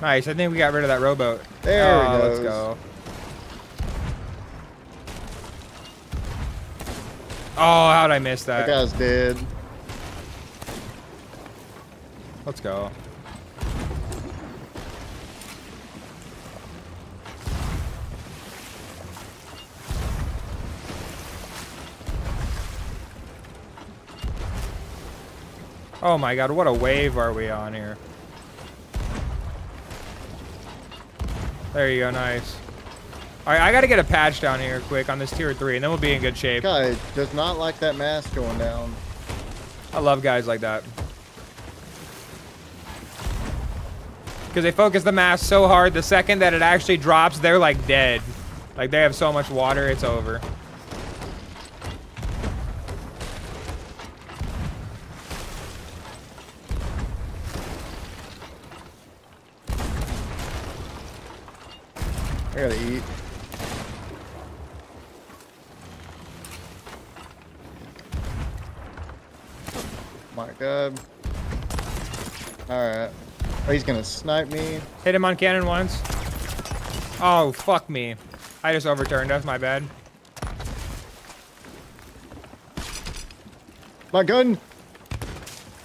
Nice. I think we got rid of that rowboat. There oh, he Let's go. Oh, how'd I miss That that? guy's dead. Let's go. Oh my god, what a wave are we on here? There you go, nice. Alright, I gotta get a patch down here quick on this tier 3, and then we'll be in good shape. Guy does not like that mast going down. I love guys like that. Because they focus the mast so hard, the second that it actually drops, they're like dead. Like they have so much water, it's over. I gotta eat. My god. Alright. Oh, he's gonna snipe me. Hit him on cannon once. Oh, fuck me. I just overturned. That's my bad. My gun!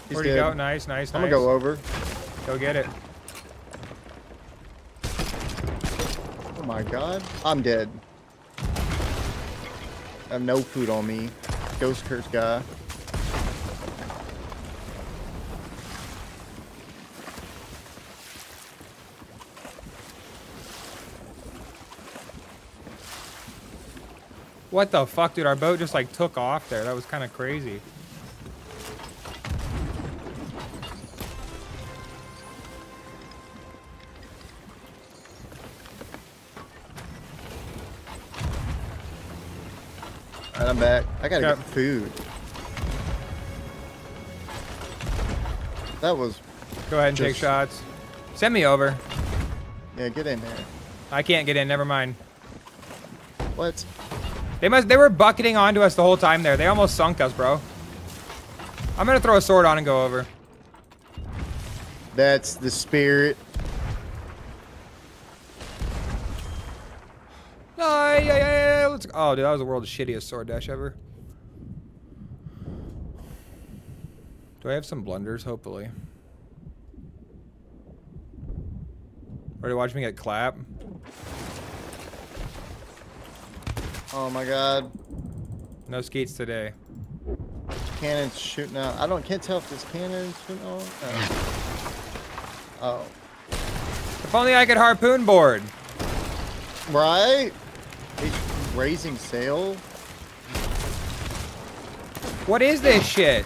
He's Where'd he go? Nice, nice, nice. I'm nice. gonna go over. Go get it. My god. I'm dead. I have no food on me. Ghost curse guy. What the fuck, dude? Our boat just like took off there. That was kind of crazy. Alright, I'm back. I gotta get food. That was Go ahead and take shots. Send me over. yeah, get in there. I can't get in. Never mind. What? They must. They were bucketing onto us the whole time there. They almost sunk us, bro. I'm gonna throw a sword on and go over. That's the spirit. Oh, yeah, yeah, yeah. Let's. Oh, dude, that was the world's shittiest sword dash ever. Do I have some blunders? Hopefully. Ready to watch me get clapped? Oh my god. No skeets today. Cannon's shooting out. I don't can't tell if this cannon's shooting out. Oh. oh. If only I could harpoon board. Right? He's raising sail. What is this shit?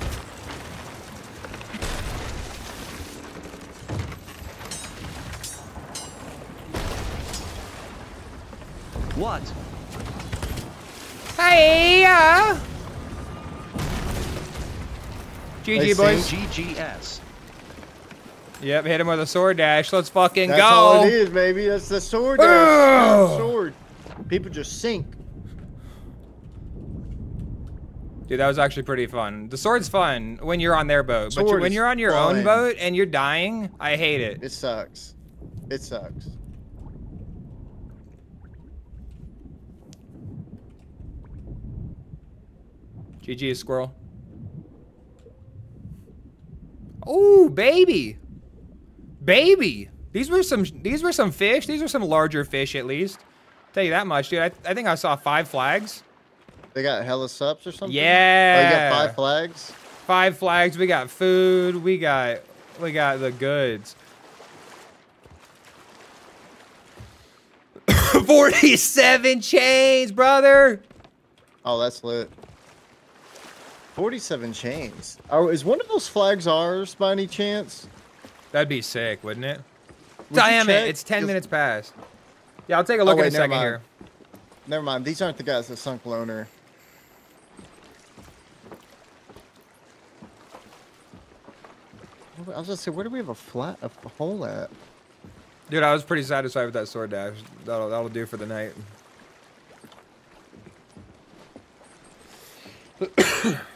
What? Hey, uh. They GG, boys. GGS. Yep, hit him with a sword dash. Let's fucking That's go. all it is, baby. That's the sword. dash. Oh. Sword. People just sink. Dude, that was actually pretty fun. The sword's fun when you're on their boat, but Sword when is you're on your fun. own boat and you're dying, I hate it. It sucks. It sucks. GG, squirrel. Oh, baby, baby. These were some. These were some fish. These were some larger fish, at least. Tell you that much, dude. I, I think I saw five flags. They got hella subs or something? Yeah. Oh, got five flags? Five flags. We got food. We got. We got the goods. 47 chains, brother. Oh, that's lit. 47 chains. Oh, is one of those flags ours by any chance? That'd be sick, wouldn't it? Would Damn it, it's 10 minutes past. Yeah, I'll take a oh, look Oh, in a second mind. here. Never mind. These aren't the guys that sunk loner. I was gonna say, where do we have a flat a hole at? Dude, I was pretty satisfied with that sword dash. That'll, that'll do for the night.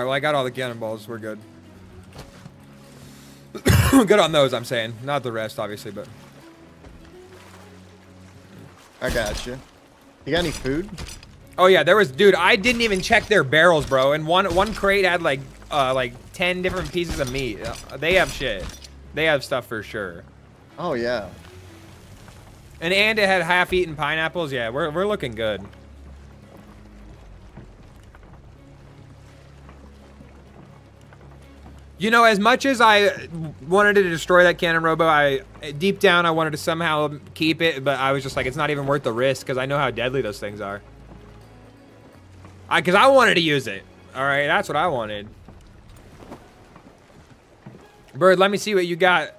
All right, well, I got all the cannonballs. We're good. good on those, I'm saying. Not the rest, obviously, but... I got you. You got any food? Oh, yeah, there was... Dude, I didn't even check their barrels, bro. And one one crate had, like, uh, like 10 different pieces of meat. Uh, they have shit. They have stuff for sure. Oh yeah. And and it had half-eaten pineapples. Yeah, we're, we're looking good. You know, as much as I wanted to destroy that cannon robo, I deep down I wanted to somehow keep it, but I was just like, it's not even worth the risk because I know how deadly those things are. I because I wanted to use it. All right, that's what I wanted. Bird, let me see what you got,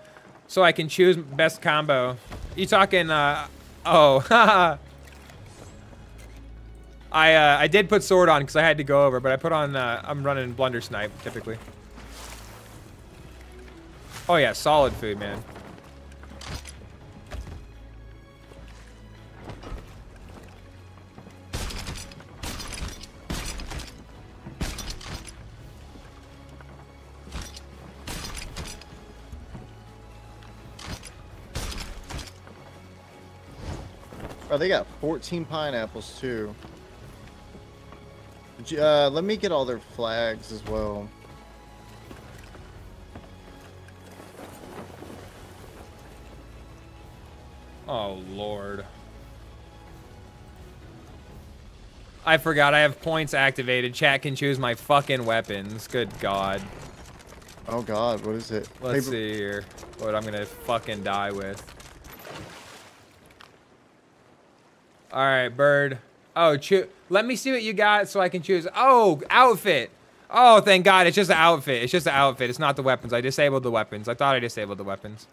so I can choose best combo. You talking? Uh, oh, I uh, I did put sword on because I had to go over, but I put on. Uh, I'm running blunder snipe typically. Oh yeah, solid food, man. Oh, they got 14 pineapples too. Uh, let me get all their flags as well. Oh lord. I forgot I have points activated. Chat can choose my fucking weapons. Good god. Oh God, what is it? Let's Paper- see here. What I'm gonna fucking die with. Alright, bird. Oh, choo- let me see what you got so I can choose. Oh, outfit. Oh, thank God. It's just an outfit. It's just an outfit. It's not the weapons. I disabled the weapons. I thought I disabled the weapons.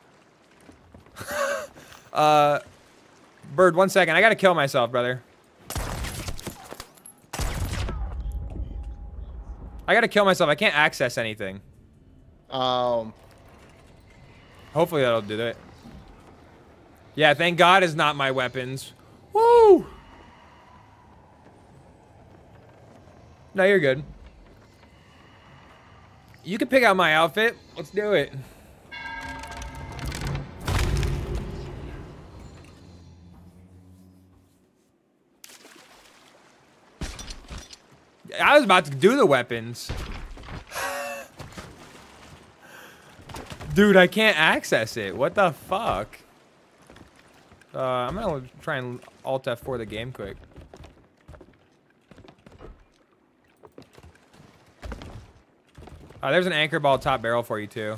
uh, Bird, one second. I gotta kill myself, brother. I gotta kill myself. I can't access anything. Um, Hopefully that'll do it. Yeah, thank God it's not my weapons. Woo! No, you're good. You can pick out my outfit. Let's do it. About to do the weapons. Dude, I can't access it. What the fuck? Uh, I'm gonna try and Alt F4 the game quick. Uh, there's an anchor ball top barrel for you too.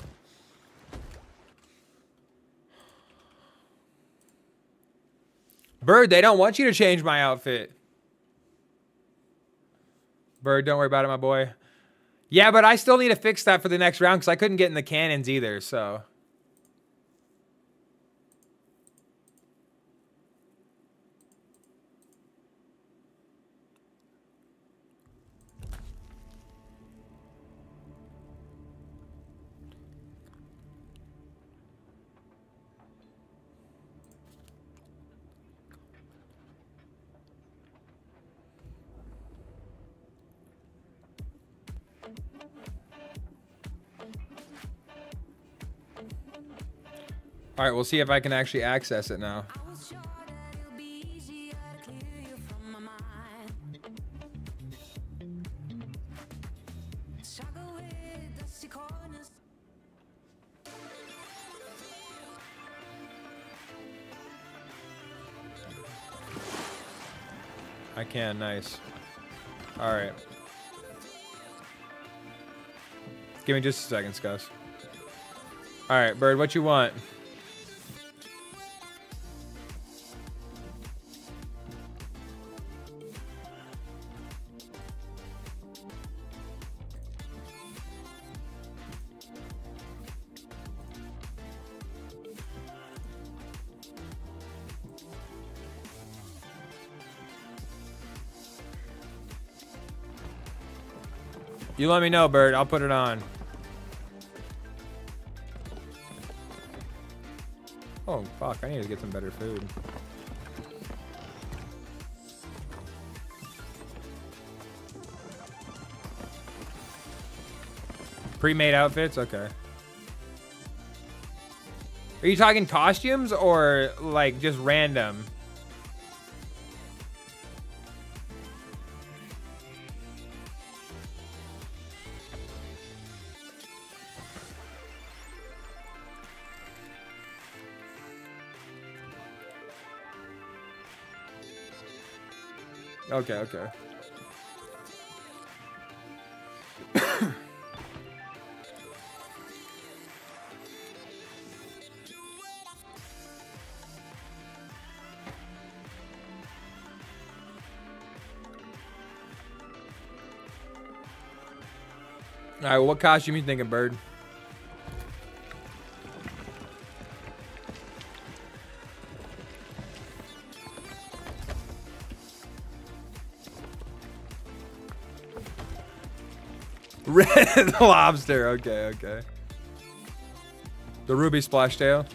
Bird, they don't want you to change my outfit. Bird, don't worry about it, my boy. Yeah, but I still need to fix that for the next round because I couldn't get in the cannons either, so. All right, we'll see if I can actually access it now. I can, nice. All right. Give me just a second, Skus. All right, Bird, what you want? You let me know, Bird. I'll put it on. Oh, fuck. I need to get some better food. Pre-made outfits? Okay. Are you talking costumes or like just random? Okay, okay. All right, what costume you thinking, Bird? Red lobster. Okay, okay. The ruby splash tail.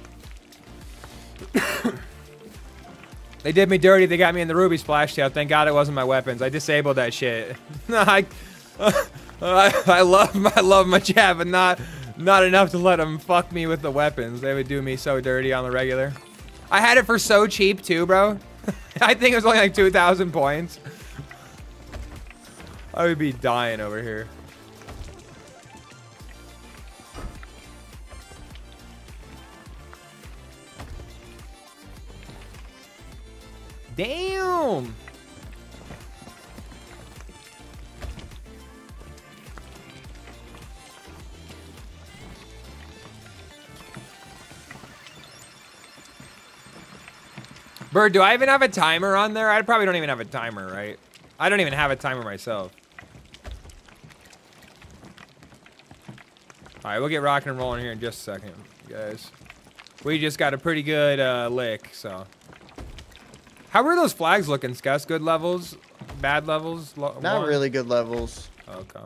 they did me dirty. They got me in the ruby splash tail. Thank God it wasn't my weapons. I disabled that shit. I, I, I love my love my chat, but not not enough to let them fuck me with the weapons. They would do me so dirty on the regular. I had it for so cheap too, bro. I think it was only like 2,000 points. I would be dying over here. Bird, do I even have a timer on there? I probably don't even have a timer, right? I don't even have a timer myself. All right, we'll get rocking and rolling here in just a second, guys. We just got a pretty good uh, lick, so. How were those flags looking, Skus? Good levels? Bad levels? Lo Not one? really good levels. Okay.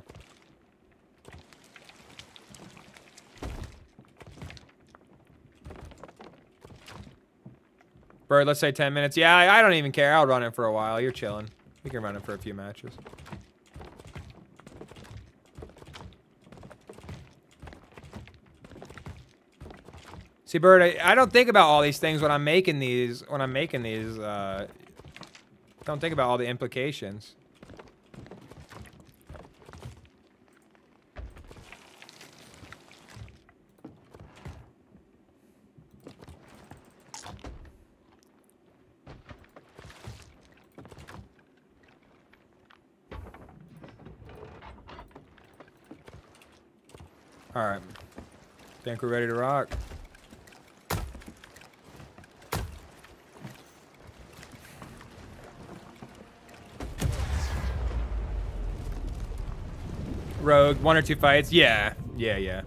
Bird, let's say 10 minutes. Yeah, I, I don't even care. I'll run it for a while. You're chilling. We can run it for a few matches. See, Bird, I, I don't think about all these things when I'm making these. When I'm making these, uh, don't think about all the implications. All right. Think we're ready to rock. Rogue, one or two fights. Yeah, yeah, yeah.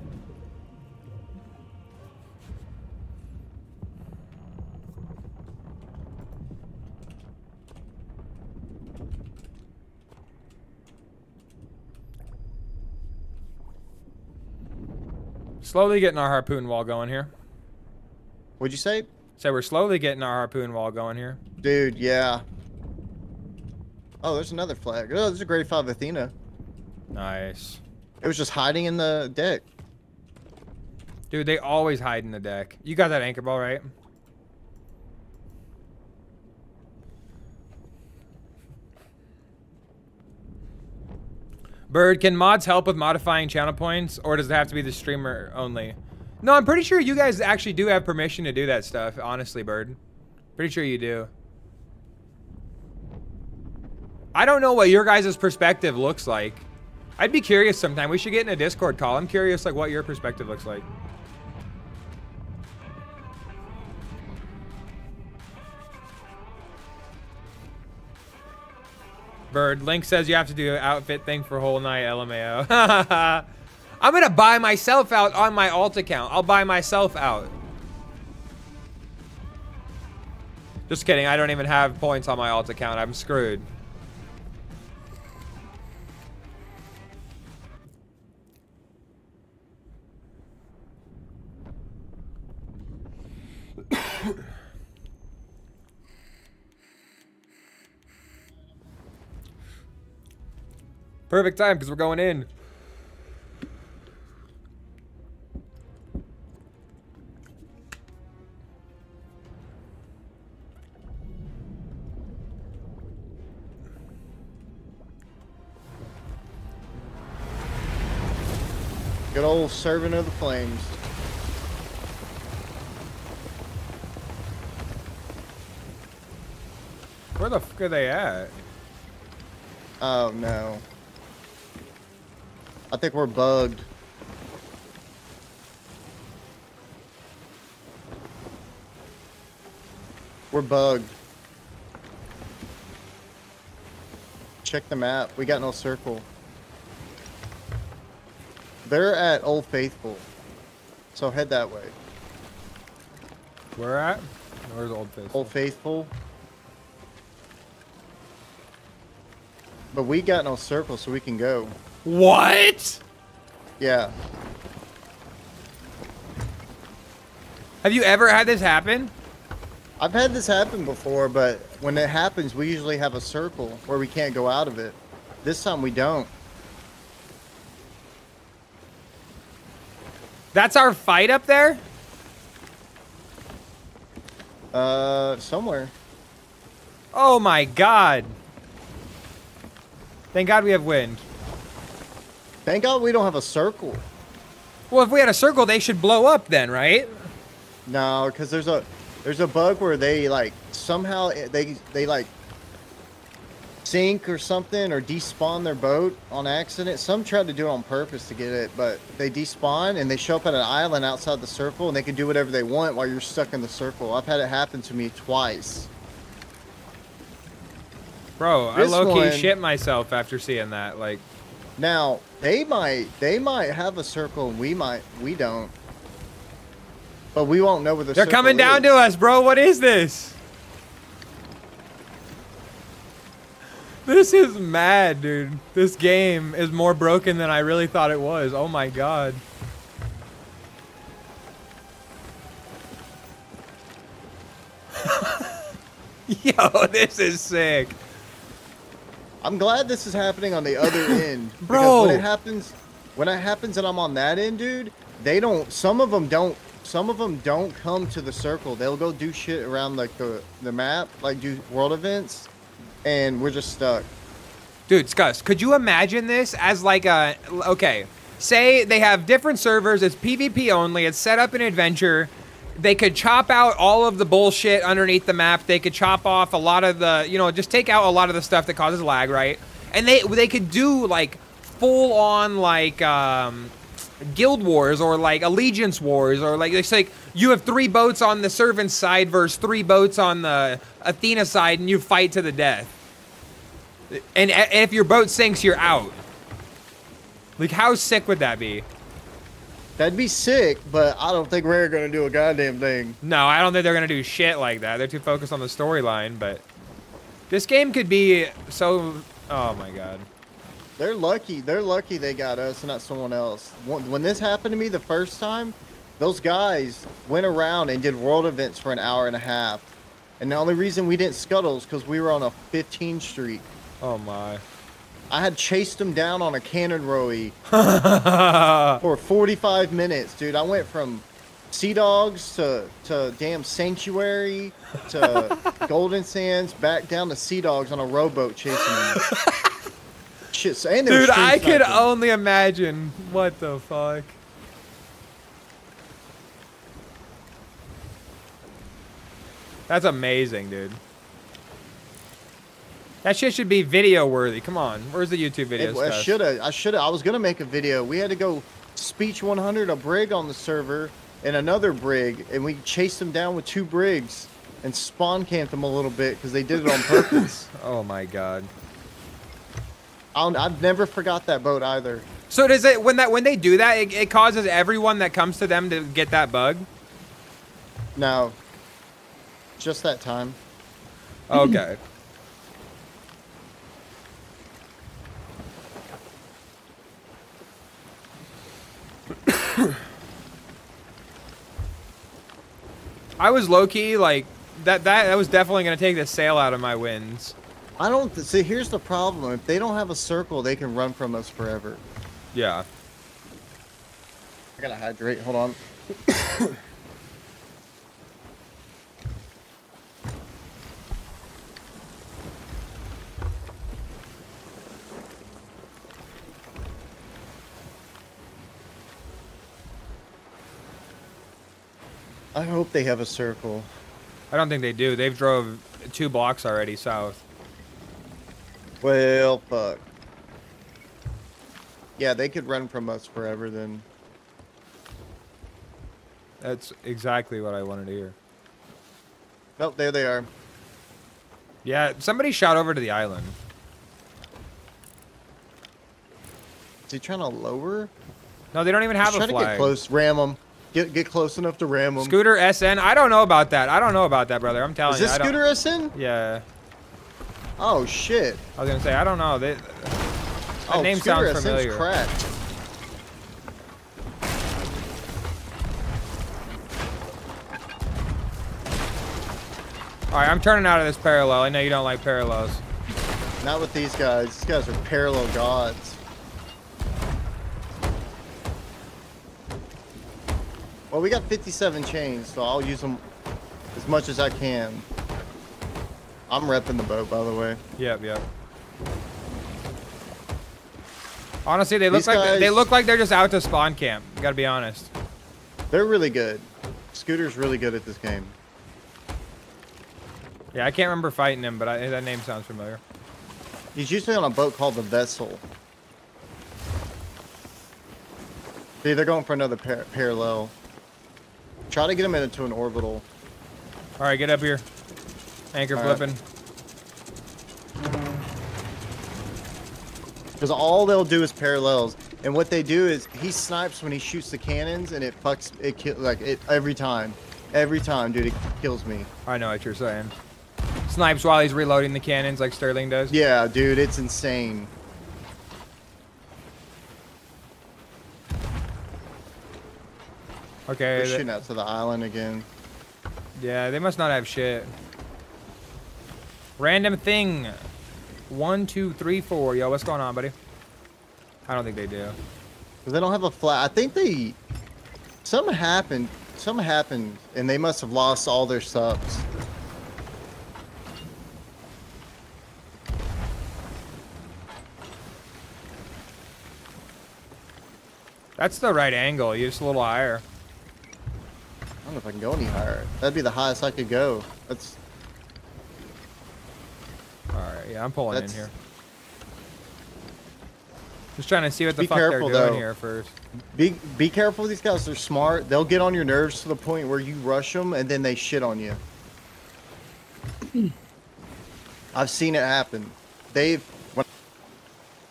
Slowly getting our harpoon wall going here. What'd you say? So we're slowly getting our harpoon wall going here. Dude, yeah. Oh, there's another flag. Oh, there's a grade 5 Athena. Nice. It was just hiding in the deck. Dude, they always hide in the deck. You got that anchor ball, right? Bird, can mods help with modifying channel points, or does it have to be the streamer only? No, I'm pretty sure you guys actually do have permission to do that stuff, honestly, Bird. Pretty sure you do. I don't know what your guys' perspective looks like. I'd be curious sometime. We should get in a Discord call. I'm curious like what your perspective looks like. Bird, Link says you have to do an outfit thing for whole night, LMAO. I'm gonna buy myself out on my alt account. I'll buy myself out. Just kidding, I don't even have points on my alt account. I'm screwed. Perfect time, because we're going in. Good old servant of the flames. Where the fuck are they at? Oh no. I think we're bugged. We're bugged. Check the map. We got no circle. They're at Old Faithful. So head that way. Where at? Where's Old Faithful? Old Faithful. But we got no circle, so we can go. What? Yeah. Have you ever had this happen? I've had this happen before, but when it happens, we usually have a circle where we can't go out of it. This time we don't. That's our fight up there? Uh, somewhere. Oh my god. Thank god we have wind. Thank God we don't have a circle. Well, if we had a circle, they should blow up then, right? No, because there's a there's a bug where they like somehow they they like sink or something or despawn their boat on accident. Some tried to do it on purpose to get it, but they despawn and they show up at an island outside the circle and they can do whatever they want while you're stuck in the circle. I've had it happen to me twice. Bro, I This low-key shit myself after seeing that. Like, Now they might they might have a circle and we might we don't. But we won't know where the they're coming down is. to us, bro. What is this? This is mad, dude. This game is more broken than I really thought it was. Oh my god. Yo, this is sick. I'm glad this is happening on the other end. because Bro. when it happens, when it happens and I'm on that end, dude, they don't. Some of them don't. Some of them don't come to the circle. They'll go do shit around like the the map, like do world events, and we're just stuck. Dude, Skus, could you imagine this as like a okay? Say they have different servers. It's PvP only. It's set up an adventure. They could chop out all of the bullshit underneath the map. They could chop off a lot of the, you know, just take out a lot of the stuff that causes lag, right? And they they could do like full on like um, guild wars or like allegiance wars or like it's like you have three boats on the servant side versus three boats on the Athena side, and you fight to the death. And if your boat sinks, you're out. Like, how sick would that be? That'd be sick, but I don't think we're gonna do a goddamn thing. No, I don't think they're gonna do shit like that. They're too focused on the storyline. But this game could be so. Oh my god. They're lucky. They're lucky they got us, and not someone else. When this happened to me the first time, those guys went around and did world events for an hour and a half. And the only reason we didn't scuttle is because we were on a 15 street. Oh my. I had chased them down on a cannon rowie for 45 minutes, dude. I went from Sea Dogs to, to damn Sanctuary to Golden Sands back down to Sea Dogs on a rowboat chasing them. Shit, so- and Dude, I could only imagine. What the fuck? That's amazing, dude. That shit should be video worthy. Come on. Where's the YouTube video? It- I should have. I should have. I was gonna make a video. We had to go speech 100 a brig on the server and another brig, and we chased them down with two brigs and spawn camped them a little bit because they did it on purpose. Oh my god. I'll, I've never forgot that boat either. So does it when that when they do that, it, it causes everyone that comes to them to get that bug? No, just that time. Okay. I was low key like that. That that was definitely gonna take the sail out of my wins. I don't see. Here's the problem: if they don't have a circle, they can run from us forever. Yeah. I gotta hydrate. Hold on. I hope they have a circle. I don't think they do. They've drove two blocks already south. Well, fuck. Yeah, they could run from us forever then. That's exactly what I wanted to hear. Nope, there they are. Yeah, somebody shot over to the island. Is he trying to lower? No, they don't even have Just a try to get close. Ram them. Get get close enough to ram them. Scooter SN. I don't know about that. I don't know about that, brother. I'm telling you. Is you. this don't- Scooter SN? Yeah. Oh shit. I was gonna say I don't know. They, that oh, name Scooter sounds SN's familiar. cracked. All right, I'm turning out of this parallel. I know you don't like parallels. Not with these guys. These guys are parallel gods. Well, we got 57 chains, so I'll use them as much as I can. I'm repping the boat, by the way. Yep, yep. Honestly, they look These like they guys- look like they're just out to spawn camp. Gotta be honest. They're really good. Scooter's really good at this game. Yeah, I can't remember fighting him, but I, that name sounds familiar. He's usually on a boat called the Vessel. See, they're going for another par parallel. Try to get him into an orbital. All right, get up here. Anchor All right. flipping. Because all they'll do is parallels, and what they do is he snipes when he shoots the cannons, and it fucks it kill like it every time, every time, dude. It kills me. I know what you're saying. Snipes while he's reloading the cannons like Sterling does. Yeah, dude, it's insane. Okay. They're shooting out to the island again. yeah, they must not have shit. Random thing. One, two, three, four. Yo, what's going on, buddy? I don't think they do. they don't have a flat. I think they. Something happened. Something happened, and they must have lost all their subs. That's the right angle. You're just a little higher. I don't know if I can go any higher. That'd be the highest I could go. That's All right, yeah, I'm pulling in here. Just trying to see what the Be fuck careful, they're doing though. here first. be be careful. These guys are smart. They'll get on your nerves to the point where you rush them, and then they shit on you. I've seen it happen. They've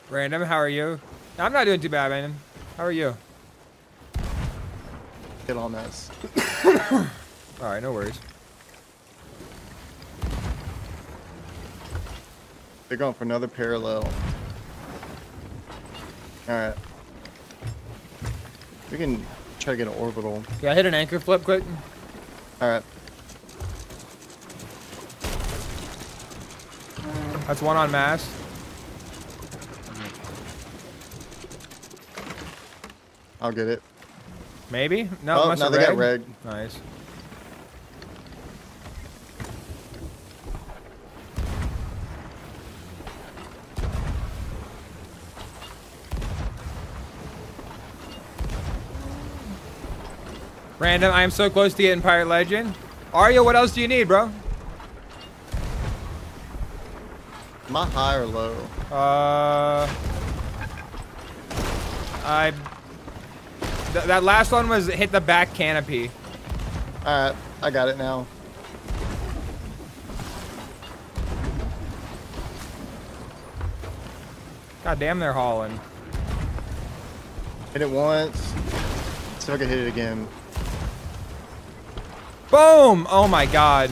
Random, how are you? I'm not doing too bad, man. How are you? Get on this. All right, no worries. They're going for another parallel. All right. We can try to get an orbital. Yeah, I hit an anchor flip quick. All right. That's one on mast. I'll get it. Maybe? No, oh, must now they got reg. Nice. Random, I am so close to getting Pirate Legend. Arya, what else do you need, bro? Am I high or low? Uh, I. Th that last one was hit the back canopy. All right, I got it now. God damn, they're hauling. Hit it once. See if I can hit it again. Boom! Oh my god.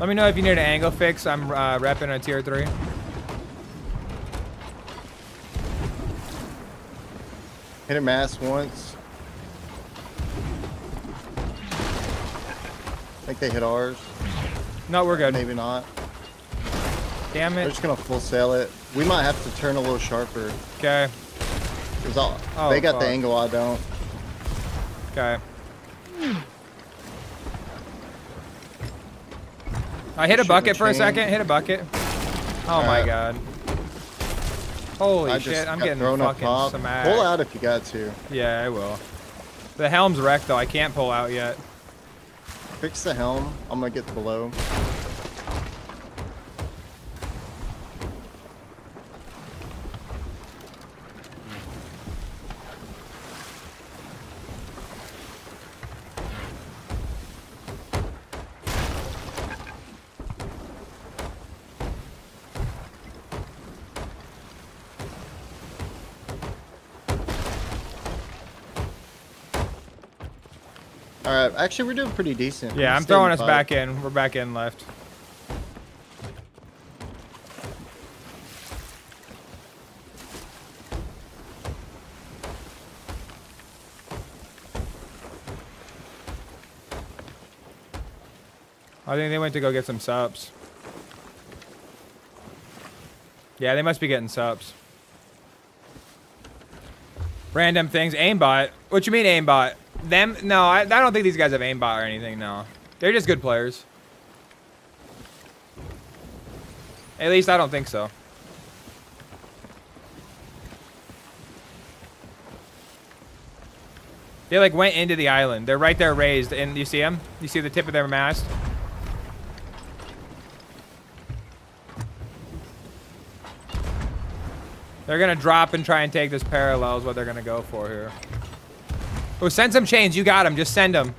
Let me know if you need an angle fix. I'm uh, repping a tier 3. Hit it mast once. I think they hit ours. No, we're good. Maybe not. Damn it. We're just gonna full sail it. We might have to turn a little sharper. Okay. 'Cause all, Oh, they got fuck. the angle, I don't. Okay. I hit a bucket for a second. Hit a bucket. Oh my god. Holy I shit, I'm getting thrown fucking smacked. Pull out if you got to. Yeah, I will. The helm's wrecked though. I can't pull out yet. Fix the helm. I'm gonna get below. Alright, actually we're doing pretty decent. Yeah, I'm throwing us five. back in. We're back in left. I think they went to go get some subs. Yeah, they must be getting subs. Random things. Aimbot. What you mean aimbot? Them? No, I, I don't think these guys have aimbot or anything. No, they're just good players. At least I don't think so. They like went into the island. They're right there raised, and you see them? You see the tip of their mast? They're gonna drop and try and take this parallel is what they're gonna go for here. Oh, send some chains. You got them. Just send them.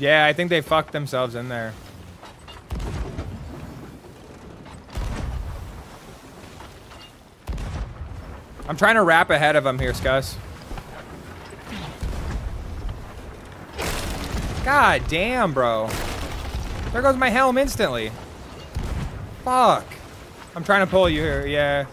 Yeah, I think they fucked themselves in there. I'm trying to wrap ahead of them here, Skus. God damn, bro. There goes my helm instantly. Fuck. I'm trying to pull you here, yeah.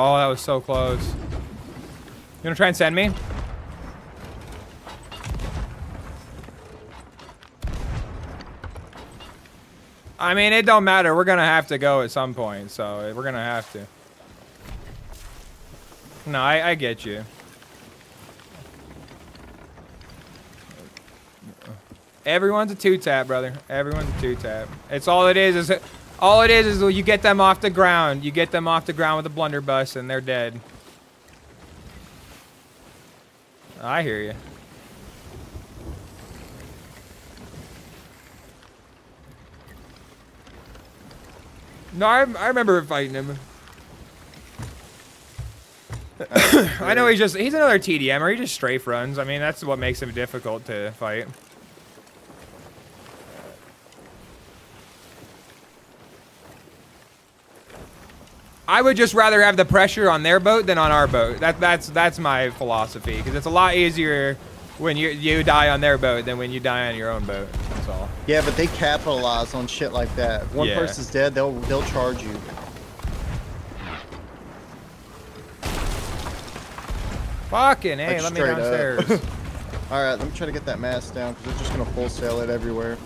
Oh, that was so close. You wanna try and send me? I mean, it don't matter. We're gonna have to go at some point, so we're gonna have to. No, I, I get you. Everyone's a two tap, brother. Everyone's a two tap. It's all it is. Is it, all it is is you get them off the ground. You get them off the ground with a blunderbuss, and they're dead. Oh, I hear you. No, I, I remember fighting him. I know he's just he's another TDM or he just strafe runs. I mean that's what makes him difficult to fight. I would just rather have the pressure on their boat than on our boat. That that's that's my philosophy because it's a lot easier when you you die on their boat than when you die on your own boat. That's all. Yeah, but they capitalize on shit like that. One Yeah. person's dead, they'll they'll charge you. Fucking hey, Like, let me downstairs. All right, let me try to get that mast down because they're just gonna full sail it everywhere.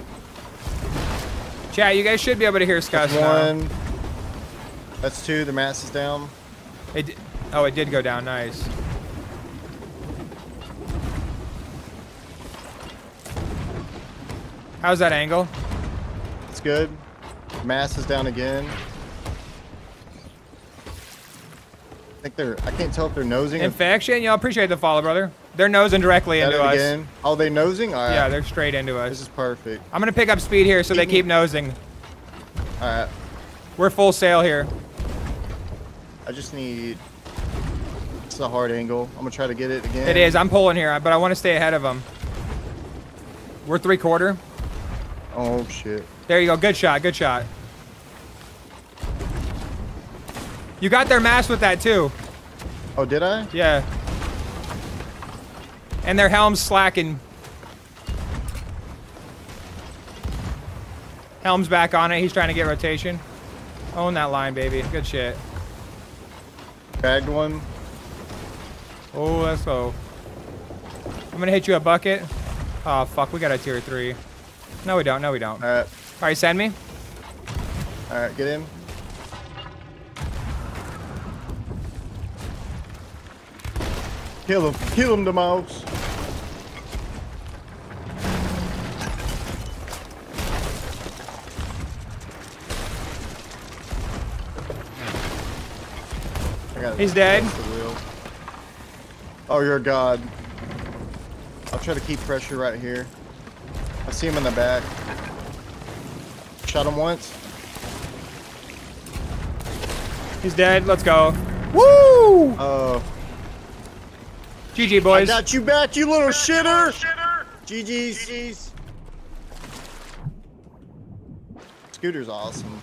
Chat, you guys should be able to hear. That's one. That's two. The mast is down. It, oh, it did go down. Nice. How's that angle? It's good. Mast is down again. I think they're. I can't tell if they're nosing. or- Infection? Y'all appreciate the follow, brother. They're nosing directly Got into us. again. Oh, they nosing? All right. Yeah, they're straight into us. This is perfect. I'm gonna pick up speed here so they Keep me- keep nosing. All right. We're full sail here. I just need. It's a hard angle. I'm gonna try to get it again. It is. I'm pulling here, but I want to stay ahead of them. We're three quarter. Oh shit. There you go. Good shot. Good shot. You got their mask with that too. Oh, did I? Yeah. And their helm's slacking. Helm's back on it. He's trying to get rotation. Own that line, baby. Good shit. Bagged one. Oh, let's go. I'm gonna hit you a bucket. Oh, fuck. We got a tier three. No, we don't. No, we don't. All right. All right, send me. All right, get in. Kill him. Kill him, the mouse. He's dead. That's the wheel. Oh, you're a god. I'll try to keep pressure right here. I see him in the back. Shot him once. He's dead. Let's go. Woo! Oh. GG, I boys. got you back, you little shitter! GG's. Scooter's awesome.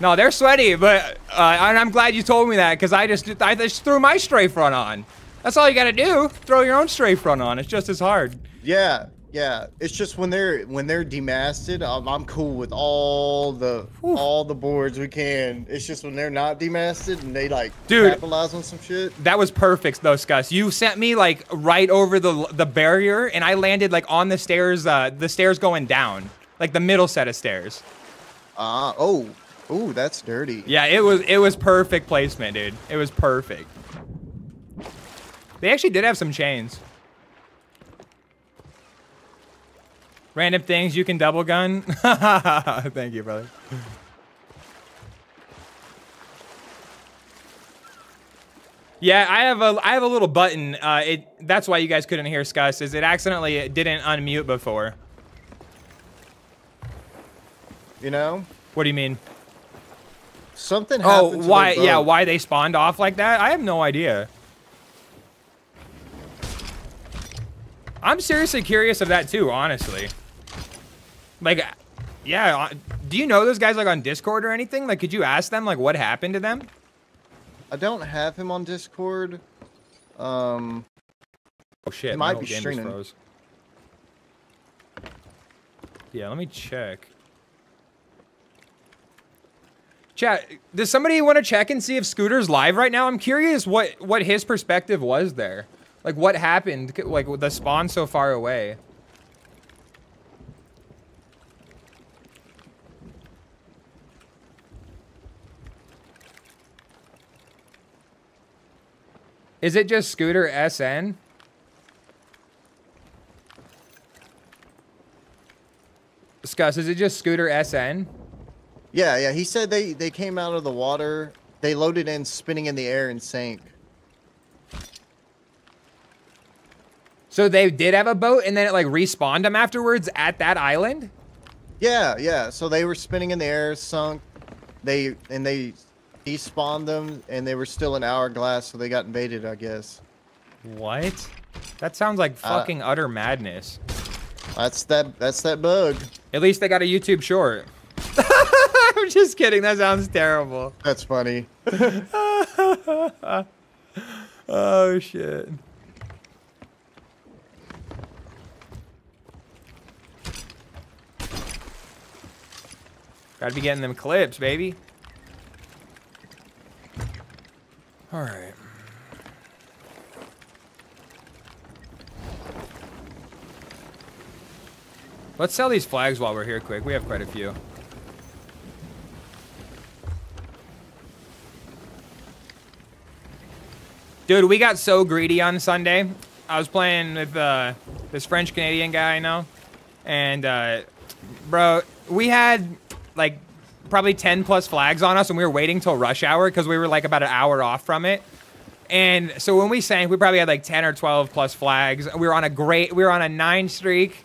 No, they're sweaty, but uh, and I'm glad you told me that because I just I just threw my stray front on. That's all you gotta do. Throw your own stray front on. It's just as hard. Yeah, yeah. It's just when they're when they're demasted, I'm, I'm cool with all the Whew. all the boards we can. It's just when they're not demasted and they like Dude. capitalize on some shit. That was perfect though, Skus. You sent me like right over the the barrier, and I landed like on the stairs. Uh, the stairs going down, like the middle set of stairs. Ah, oh, oh, that's dirty. Yeah, it was it was perfect placement, dude. It was perfect. They actually did have some chains. Random things you can double gun. Thank you, brother. Yeah, I have a I have a little button. Uh, it that's why you guys couldn't hear Skus. Is it accidentally didn't unmute before? You know, What do you mean? Something Oh, why? Yeah, why they spawned off like that? I have no idea. I'm seriously curious of that too, honestly. Like, yeah, uh, do you know those guys like on Discord or anything? Like, could you ask them like what happened to them? I don't have him on Discord. Um, Oh shit, It might be streaming. froze. Yeah, let me check. Chat, does somebody want to check and see if Scooter's live right now? I'm curious what what his perspective was there. Like what happened like with the spawn so far away. Is it just Scooter SN? Skus, is it just Scooter SN? Yeah, yeah. He said they they came out of the water. They loaded in, spinning in the air, and sank. So they did have a boat and then it like respawned them afterwards at that island? Yeah, yeah. So they were spinning in the air, sunk. They and they despawned them, and they were still in hourglass, so they got invaded, I guess. What? That sounds like Uh, fucking utter madness. That's that. That's that bug. At least they got a YouTube short. I'm just kidding. That sounds terrible. That's funny. Oh shit. Gotta be getting them clips, baby. All right. Let's sell these flags while we're here quick. We have quite a few. Dude, we got so greedy on Sunday. I was playing with uh, this French Canadian guy I know, and uh, bro, we had like probably 10 plus flags on us, and we were waiting till rush hour because we were like about an hour off from it. And so when we sank, we probably had like 10 or 12 plus flags. We were on a great, we were on a nine streak.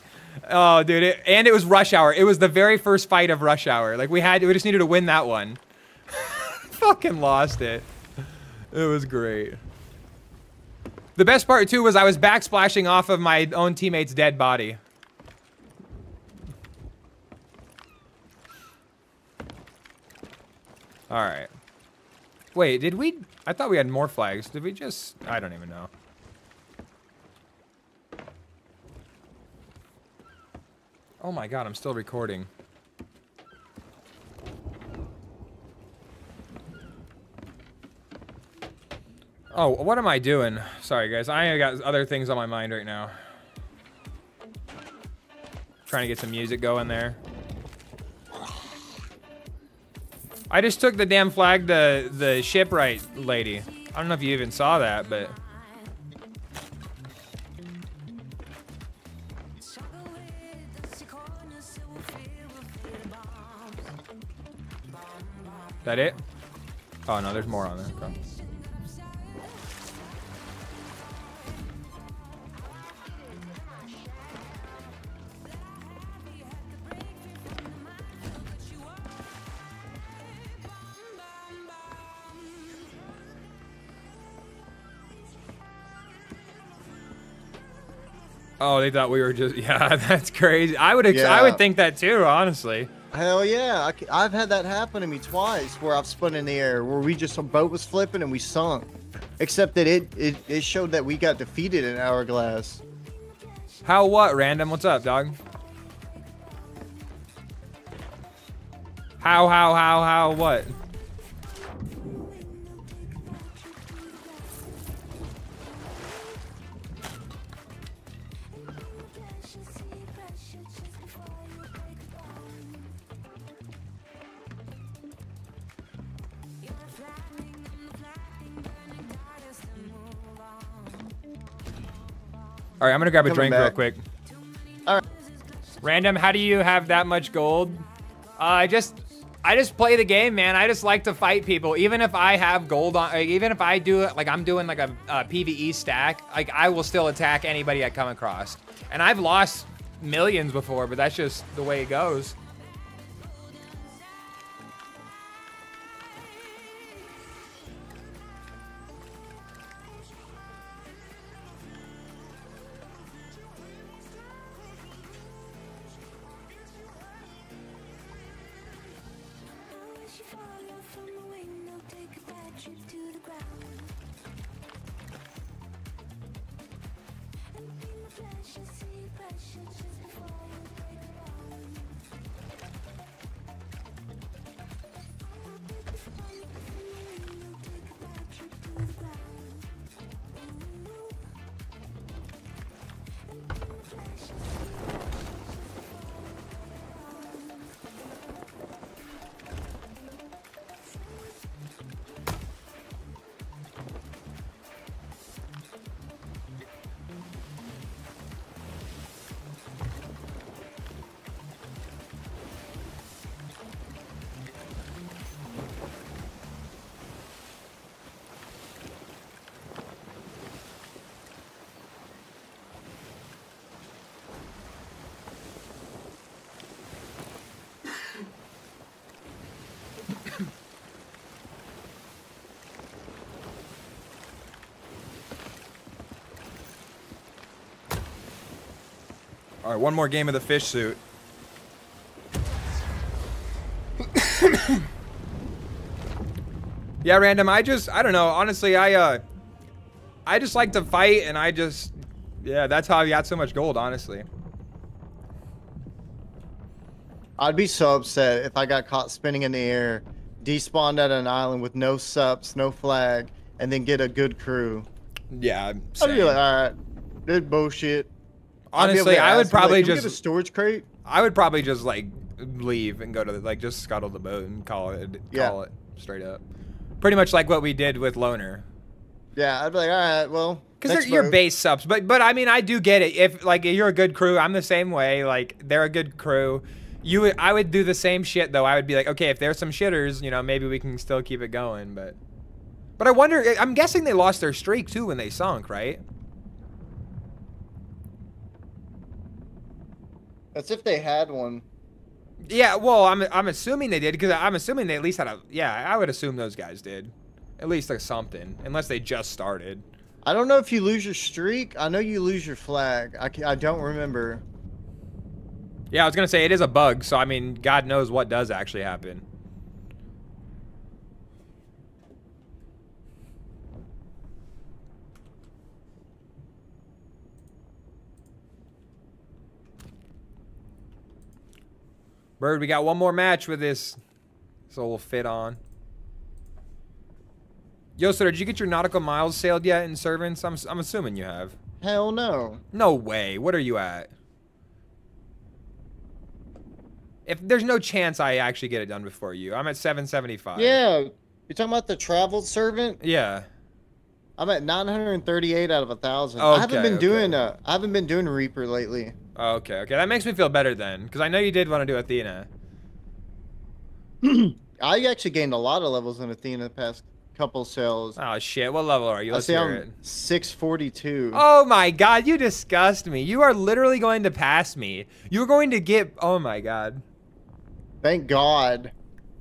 Oh, dude, it, and it was rush hour. It was the very first fight of rush hour. Like we had, we just needed to win that one. Fucking lost it. It was great. The best part too was I was backsplashing off of my own teammate's dead body. All right. Wait, did we? I thought we had more flags. Did we just? I don't even know. Oh my god, I'm still recording. Oh, what am I doing? Sorry, guys. I got other things on my mind right now. Trying to get some music going there. I just took the damn flag to the shipwright lady. I don't know if you even saw that, but that it? Oh no, there's more on there. Okay. Oh, they thought we were just yeah. That's crazy. I would ex- I would think that too, honestly. Hell yeah! I, have had that happen to me twice, where I've spun in the air, where we just a boat was flipping and we sunk. Except that it it, it showed that we got defeated in Hourglass. How what? Random? What's up, dog? How how how how what? All right, I'm gonna grab a Coming drink real quick. All right. Random, how do you have that much gold? Uh, I just, I just play the game, man. I just like to fight people, even if I have gold on. Like, even if I do it, like I'm doing like a, a PVE stack, like I will still attack anybody I come across. And I've lost millions before, but that's just the way it goes. All right, one more game of the fish suit. yeah, random. I just, I don't know. Honestly, I, uh, I just like to fight, and I just, yeah, that's how I got so much gold. Honestly. I'd be so upset if I got caught spinning in the air, despawned at an island with no subs, no flag, and then get a good crew. Yeah. I'd be like, all right, this bullshit. I'd be able Honestly, I would them, like, probably "Can get just, a storage crate. I would probably just like leave and go to the, like just scuttle the boat and call it, Yeah. call it straight up. Pretty much like what we did with Loner. Yeah, I'd be like, all right, well, Because they're your base subs, but but I mean I do get it. If like you're a good crew, I'm the same way. Like they're a good crew. You, would, I would do the same shit though. I would be like, okay, if there's some shitters, you know, maybe we can still keep it going. But, but I wonder. I'm guessing they lost their streak too when they sunk, right? That's if they had one. Yeah. Well, I'm I'm assuming they did because I'm assuming they at least had a. Yeah, I would assume those guys did, at least like something, unless they just started. I don't know if you lose your streak. I know you lose your flag. I, I don't remember. Yeah, I was gonna say it is a bug, so I mean, God knows what does actually happen. Bird, we got one more match with this, so we'll fit on. Yo, sir, did you get your nautical miles sailed yet in servants? I'm, I'm assuming you have. Hell no. No way. What are you at? If there's no chance I actually get it done before you, I'm at 775. Yeah. You're talking about the travel servant? Yeah. I'm at 938 out of a thousand. I haven't been okay. doing uh, I haven't been doing Reaper lately. Okay, okay. That makes me feel better then, because I know you did want to do Athena. I actually gained a lot of levels in Athena the past couple sales. Oh shit! What level are you? I Let's say hear I'm it. 642. Oh my god, you disgust me. You are literally going to pass me. You're going to get. Oh my god. Thank God.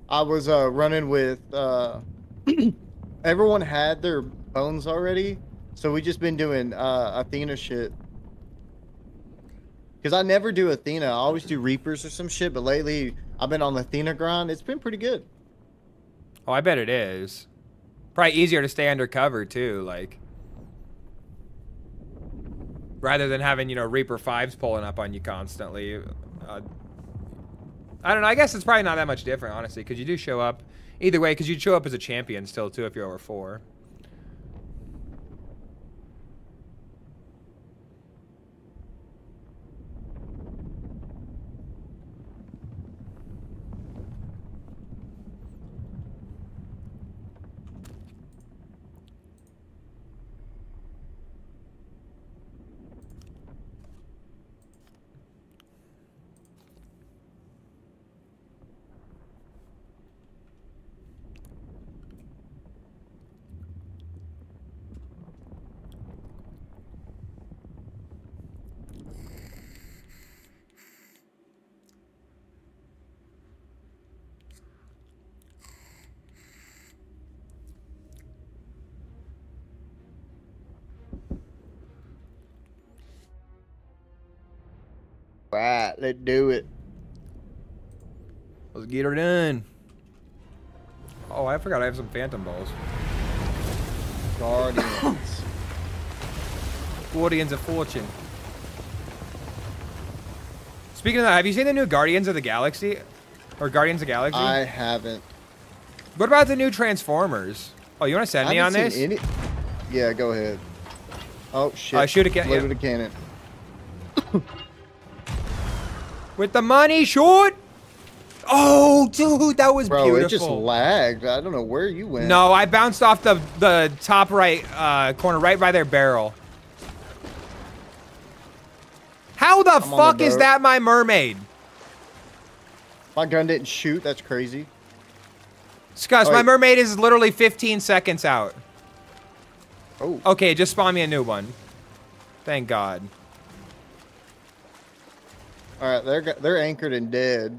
I was uh, running with. Uh, everyone had their bones already, so we just been doing uh, Athena shit. Because I never do Athena. I always do Reapers or some shit, but lately I've been on the Athena grind. It's been pretty good. Oh, I bet it is. Probably easier to stay undercover too, like. Rather than having, you know, Reaper 5s pulling up on you constantly. Uh, I don't know. I guess it's probably not that much different, honestly, because you do show up. Either way, because you show up as a champion still, too, if you're over four. Right, let's do it. Let's get her done. Oh, I forgot I have some phantom balls. Guardians. Guardians of Fortune. Speaking of that, have you seen the new Guardians of the Galaxy? Or Guardians of the Galaxy? I haven't. What about the new Transformers? Oh, you want to send I me on this? Any... Yeah, go ahead. Oh shit! Uh, shoot a ca- Loaded yeah. a cannon. With the money short? Oh, dude, that was Bro, beautiful. it just lagged. I don't know where you went. no, I bounced off the the top right uh, corner, right by their barrel. How the I'm on the fuck is that my mermaid? My gun didn't shoot. That's crazy. Skus, Oh, my mermaid is literally 15 seconds out. Oh, Okay, just spawn me a new one. Thank God. All right. They're they're anchored and dead.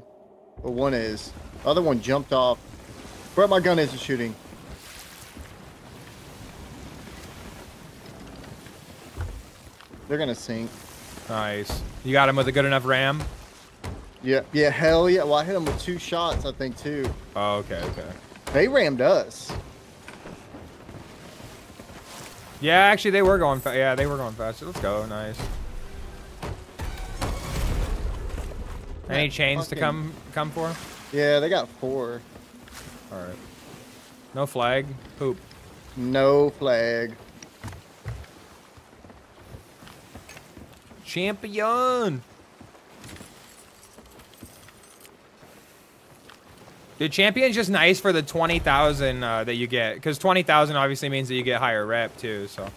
But one is. The other one jumped off. Where my gun isn't shooting. They're gonna sink. Nice. You got him with a good enough ram? Yeah, yeah, hell yeah. Well, I hit him with two shots, I think, too. Oh, okay, okay. They rammed us. Yeah, actually, they were going fast. Yeah, they were going faster. Let's go. Nice. Any Yeah, chains to come come for? Yeah, they got four. All right. No flag. Poop. No flag. Champion. Dude, champion's just nice for the 20,000 uh, that you get. Because 20,000 obviously means that you get higher rep, too, so.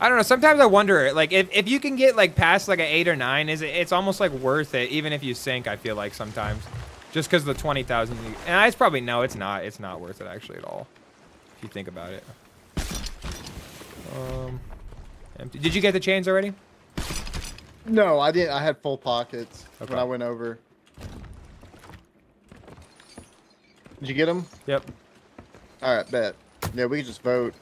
I don't know. Sometimes I wonder, like, if, if you can get, like, past, like, an 8 or 9, is it, it's almost, like, worth it, even if you sink, I feel like, sometimes. Just because the 20,000. And I probably, no, it's not. It's not worth it, actually, at all. If you think about it. Um, empty. Did you get the chains already? No, I didn't. I had full pockets Okay. when I went over. Did you get them? Yep. All right, bet. Yeah, we can just vote.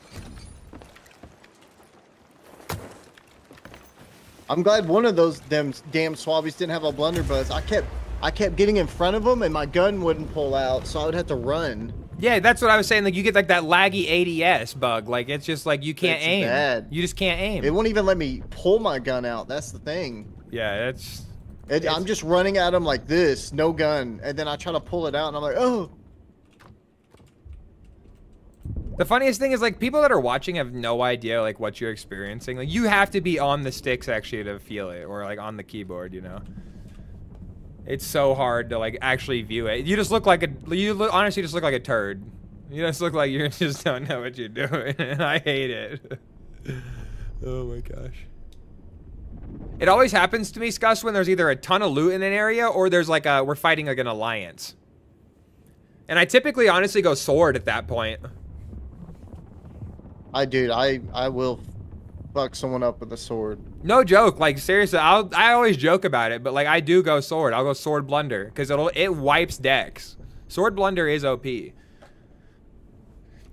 I'm glad one of those them damn swabbies didn't have a blunderbuss. I kept I kept getting in front of them and my gun wouldn't pull out, so I would have to run. Yeah, that's what I was saying. Like you get like that laggy ADS bug. Like it's just like you can't It's aim. bad. You just can't aim. It won't even let me pull my gun out. That's the thing. yeah, it's It, I'm just running at them like this, no gun, and then I try to pull it out, and I'm like, oh. The funniest thing is like people that are watching have no idea like what you're experiencing. Like you have to be on the sticks actually to feel it, or like on the keyboard. You know. It's so hard to like actually view it. You just look like a you look, honestly just look like a turd. You just look like you just don't know what you're doing, and I hate it. oh my gosh. It always happens to me, Skus, when there's either a ton of loot in an area or there's like a we're fighting like an alliance. And I typically honestly go sword at that point. I dude, I I will fuck someone up with a sword. No joke, like seriously, I'll I always joke about it, but like I do go sword. I'll go sword blunder because it'll it wipes decks. Sword blunder is OP.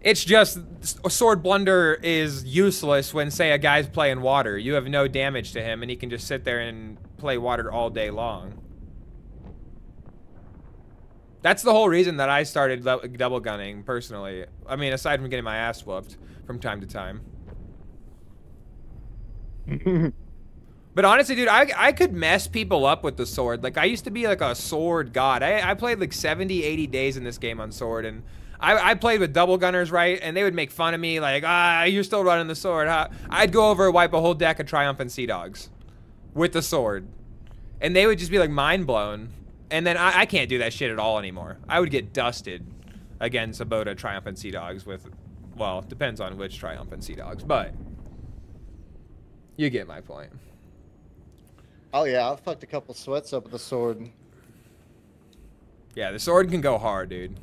It's just sword blunder is useless when say a guy's playing water. You have no damage to him, and he can just sit there and play water all day long. That's the whole reason that I started double gunning personally. I mean, aside from getting my ass whooped from time to time. But honestly, dude, I, I could mess people up with the sword. Like, I used to be like a sword god. I, I played like 70, 80 days in this game on sword, and I, I played with double gunners, right? And they would make fun of me, like, ah, you're still running the sword, huh? I'd go over and wipe a whole deck of Triumphant Sea Dogs with the sword. And they would just be like mind blown. And then I, I can't do that shit at all anymore. I would get dusted against Sabota Triumphant Sea Dogs with, well, depends on which Triumphant Sea Dogs, but you get my point. Oh yeah, I fucked a couple sweats up with the sword. Yeah, the sword can go hard, dude.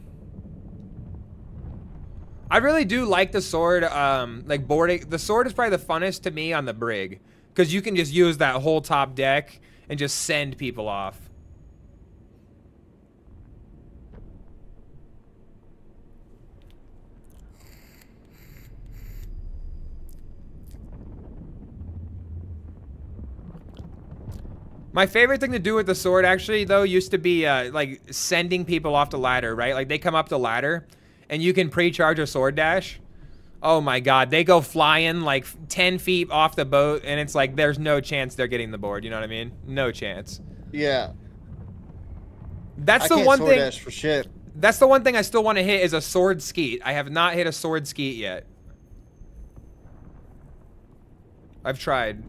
I really do like the sword, um, like boarding. The sword is probably the funnest to me on the brig. Because you can just use that whole top deck and just send people off. My favorite thing to do with the sword, actually, though, used to be uh, like sending people off the ladder, right? Like they come up the ladder, and you can pre-charge a sword dash. Oh my god, they go flying like 10 feet off the boat, and it's like there's no chance they're getting the board. You know what I mean? No chance. Yeah. That's I the can't one sword thing. dash for shit. That's the one thing I still want to hit is a sword skeet. I have not hit a sword skeet yet. I've tried,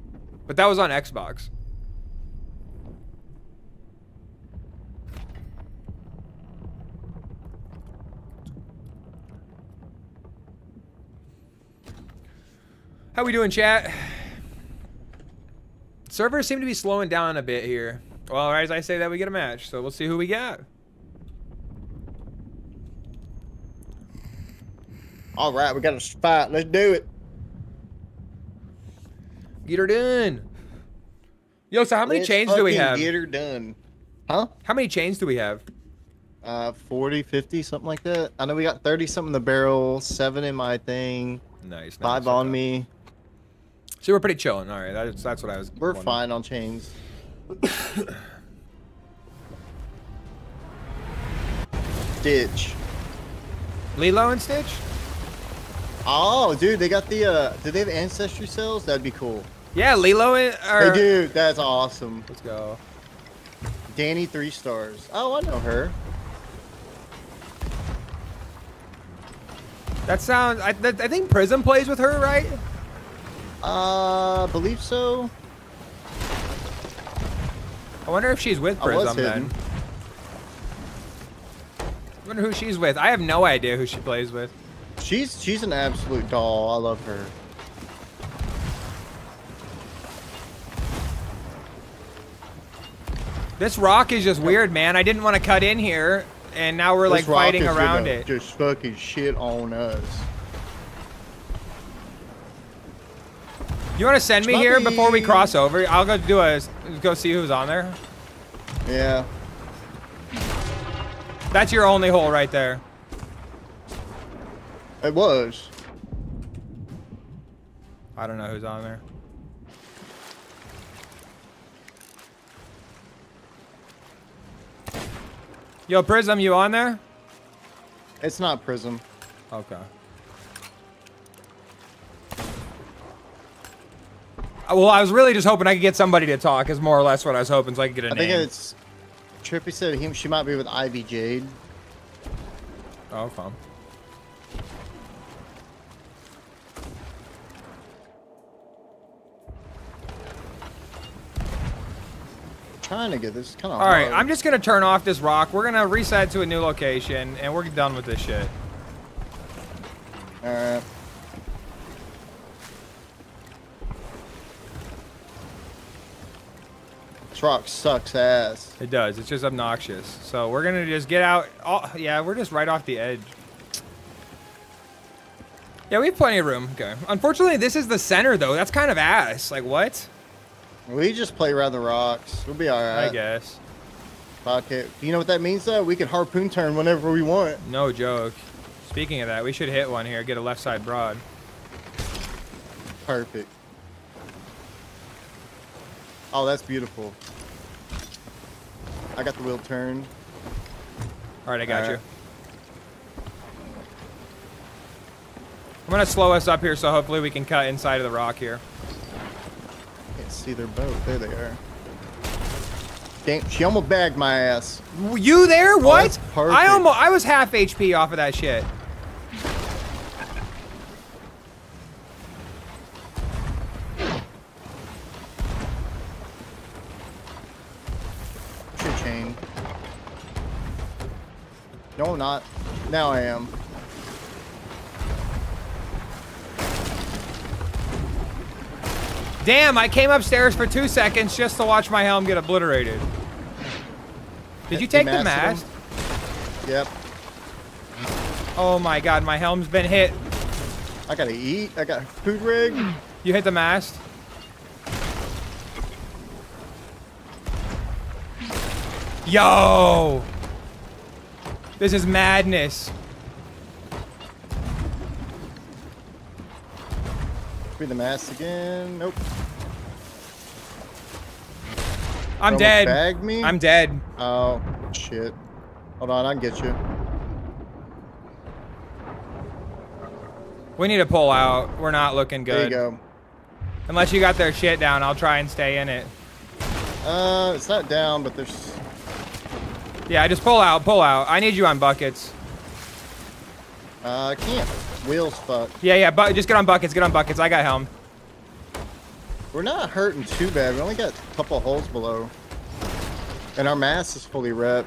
but that was on Xbox. How we doing, chat? Servers seem to be slowing down a bit here. Well, as I say that, we get a match, so we'll see who we got. All right, we got a fight. Let's do it. Get her done. Yo, so how many Let's chains do we have? Get her done. Huh? How many chains do we have? Uh, 40, 50, something like that. I know we got 30 something in the barrel, seven in my thing, Nice. five nice, on okay. me. So we're pretty chilling. All right, that's that's what I was. We're wondering. fine on chains. Stitch. Lilo and Stitch. Oh, dude, they got the, uh, do they have ancestry cells? That'd be cool. Yeah, Lilo and. Or, They do. That's awesome. Let's go. Danny, three stars. Oh, I know her. That sounds. I, I think Prism plays with her, right? Uh, believe so. I wonder if she's with Prism then. I wonder who she's with. I have no idea who she plays with. She's she's an absolute doll. I love her. This rock is just weird, man. I didn't want to cut in here, and now we're like This rock fighting around it. Just fucking shit on us. You want to send me here before we cross over? I'll go do a go see who's on there. Yeah. That's your only hole right there. It was. I don't know who's on there. Yo, Prism, you on there? It's not prism. Okay. Well, I was really just hoping I could get somebody to talk. Is more or less what I was hoping, so I could get a I name. I think it's. Trippy said he, she might be with Ivy Jade. Oh, okay. Trying to get this kind of. All right, I'm just gonna turn off this rock. We're gonna reset to a new location, and we're done with this shit. All right. This rock sucks ass. It does. It's just obnoxious. So we're gonna just get out. Oh, yeah, we're just right off the edge. Yeah, we have plenty of room. Okay. Unfortunately, this is the center though. That's kind of ass. Like what? We just play around the rocks. We'll be all right. I guess. Okay. You know what that means though? We can harpoon turn whenever we want. No joke. Speaking of that, we should hit one here. Get a left side broad. Perfect. Oh, that's beautiful. I got the wheel turned. All right, I got All you. I'm gonna slow us up here, so hopefully we can cut inside of the rock here. Can't see their boat. There they are. Damn, she almost bagged my ass. You there? Oh, what? Oh, I almost I was half HP off of that shit. No, not. Now I am. Damn, I came upstairs for two seconds just to watch my helm get obliterated. Did you take the mast? Yep. Oh my god, my helm's been hit. I gotta eat. I got food rig. You hit the mast? Yo! This is madness. Be the mast again. Nope. I'm dead. Bagged me. I'm dead. Oh shit. Hold on, I can get you. We need to pull out. We're not looking good. There you go. Unless you got their shit down, I'll try and stay in it. Uh, it's not down, but there's. Yeah, just pull out, pull out. I need you on buckets. Uh, I can't. Wheels fuck. Yeah, yeah, but just get on buckets, get on buckets. I got helm. We're not hurting too bad. We only got a couple holes below. And our mast is fully rep.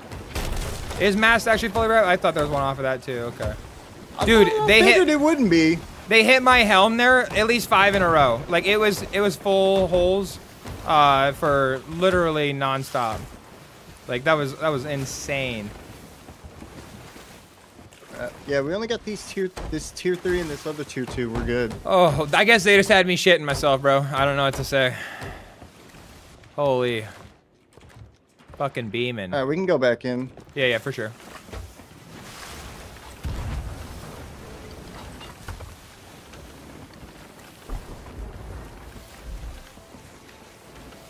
Is mast actually fully rep? I thought there was one off of that too. Okay. Dude, I they figured hit it wouldn't be. they hit my helm there at least five in a row. Like it was it was full holes uh, for literally nonstop. Like that was that was insane. Uh, yeah, we only got these tier, this tier three and this other tier two. We're good. Oh, I guess they just had me shitting myself, bro. I don't know what to say. Holy. Fucking beaming. All right, we can go back in. Yeah, yeah, for sure.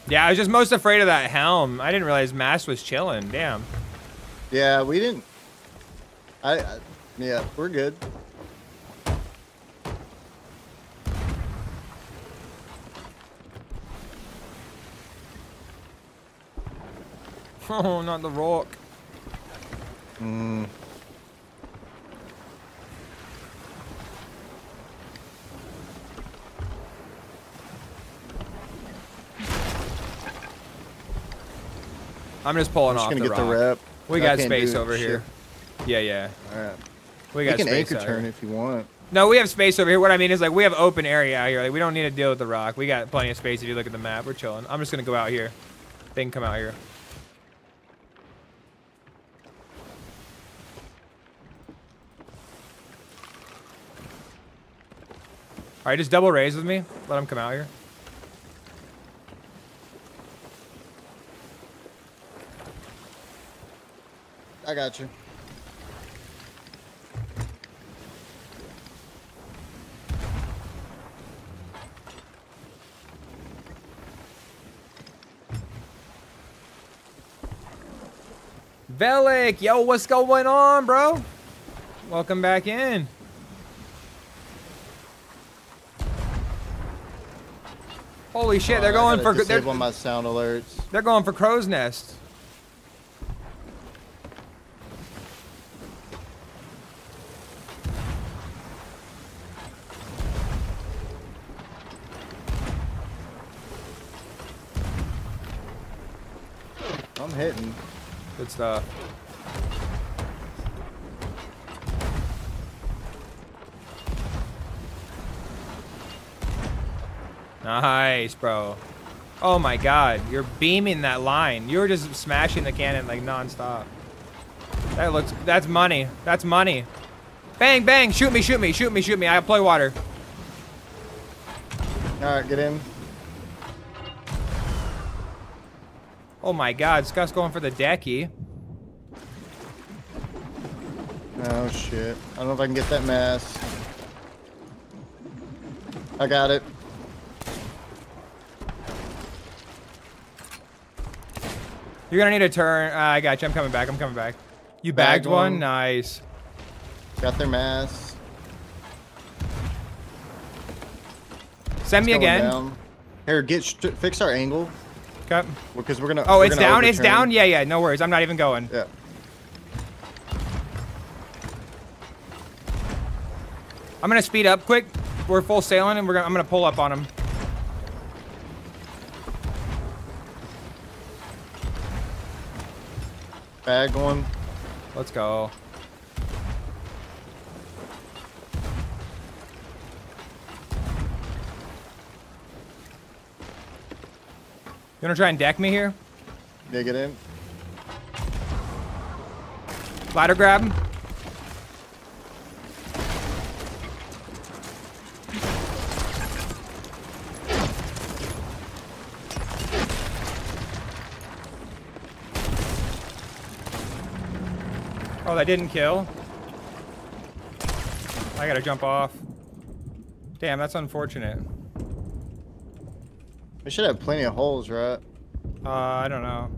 Yeah, I was just most afraid of that helm. I didn't realize Mast was chilling. Damn. Yeah, we didn't. I, I yeah, we're good. Oh, not the rock. Mm. I'm just pulling I'm just off gonna the get rock. the rep. We I got space over shit. here. Yeah, yeah. All right. We got can space anchor turn here. if you want. No, we have space over here. What I mean is like we have open area out here. Like we don't need to deal with the rock. We got plenty of space if you look at the map. We're chilling. I'm just gonna go out here. They can come out here. All right, just double raise with me. Let them come out here. I got you. Velik, yo, what's going on, bro? Welcome back in. Holy shit, they're Oh, I going for they're, disable my sound alerts. they're going for crow's nest. I'm hitting. Good stuff. Nice, bro. Oh my god, you're beaming that line. You were just smashing the cannon like nonstop. That looks, that's money. That's money. Bang, bang, shoot me, shoot me, shoot me, shoot me. I play water. All right, get in. Oh my god, Scott's going for the decky. Oh shit. I don't know if I can get that mast. I got it. You're gonna need a turn. Uh, I got you. I'm coming back. I'm coming back. You bagged, Bagged one? one. Nice. Got their mast. Send me It's going again. down. Here, get fix our angle Okay. because we're gonna. Oh, we're it's gonna down. It's down. Yeah, yeah. No worries. I'm not even going. Yeah. I'm gonna speed up quick. We're full sailing, and we're gonna. I'm gonna pull up on him. Bag one. Let's go. You wanna try and deck me here? Yeah, get in. Ladder grab. Oh, that didn't kill. I gotta jump off. Damn, that's unfortunate. We should have plenty of holes, right? Uh, I don't know.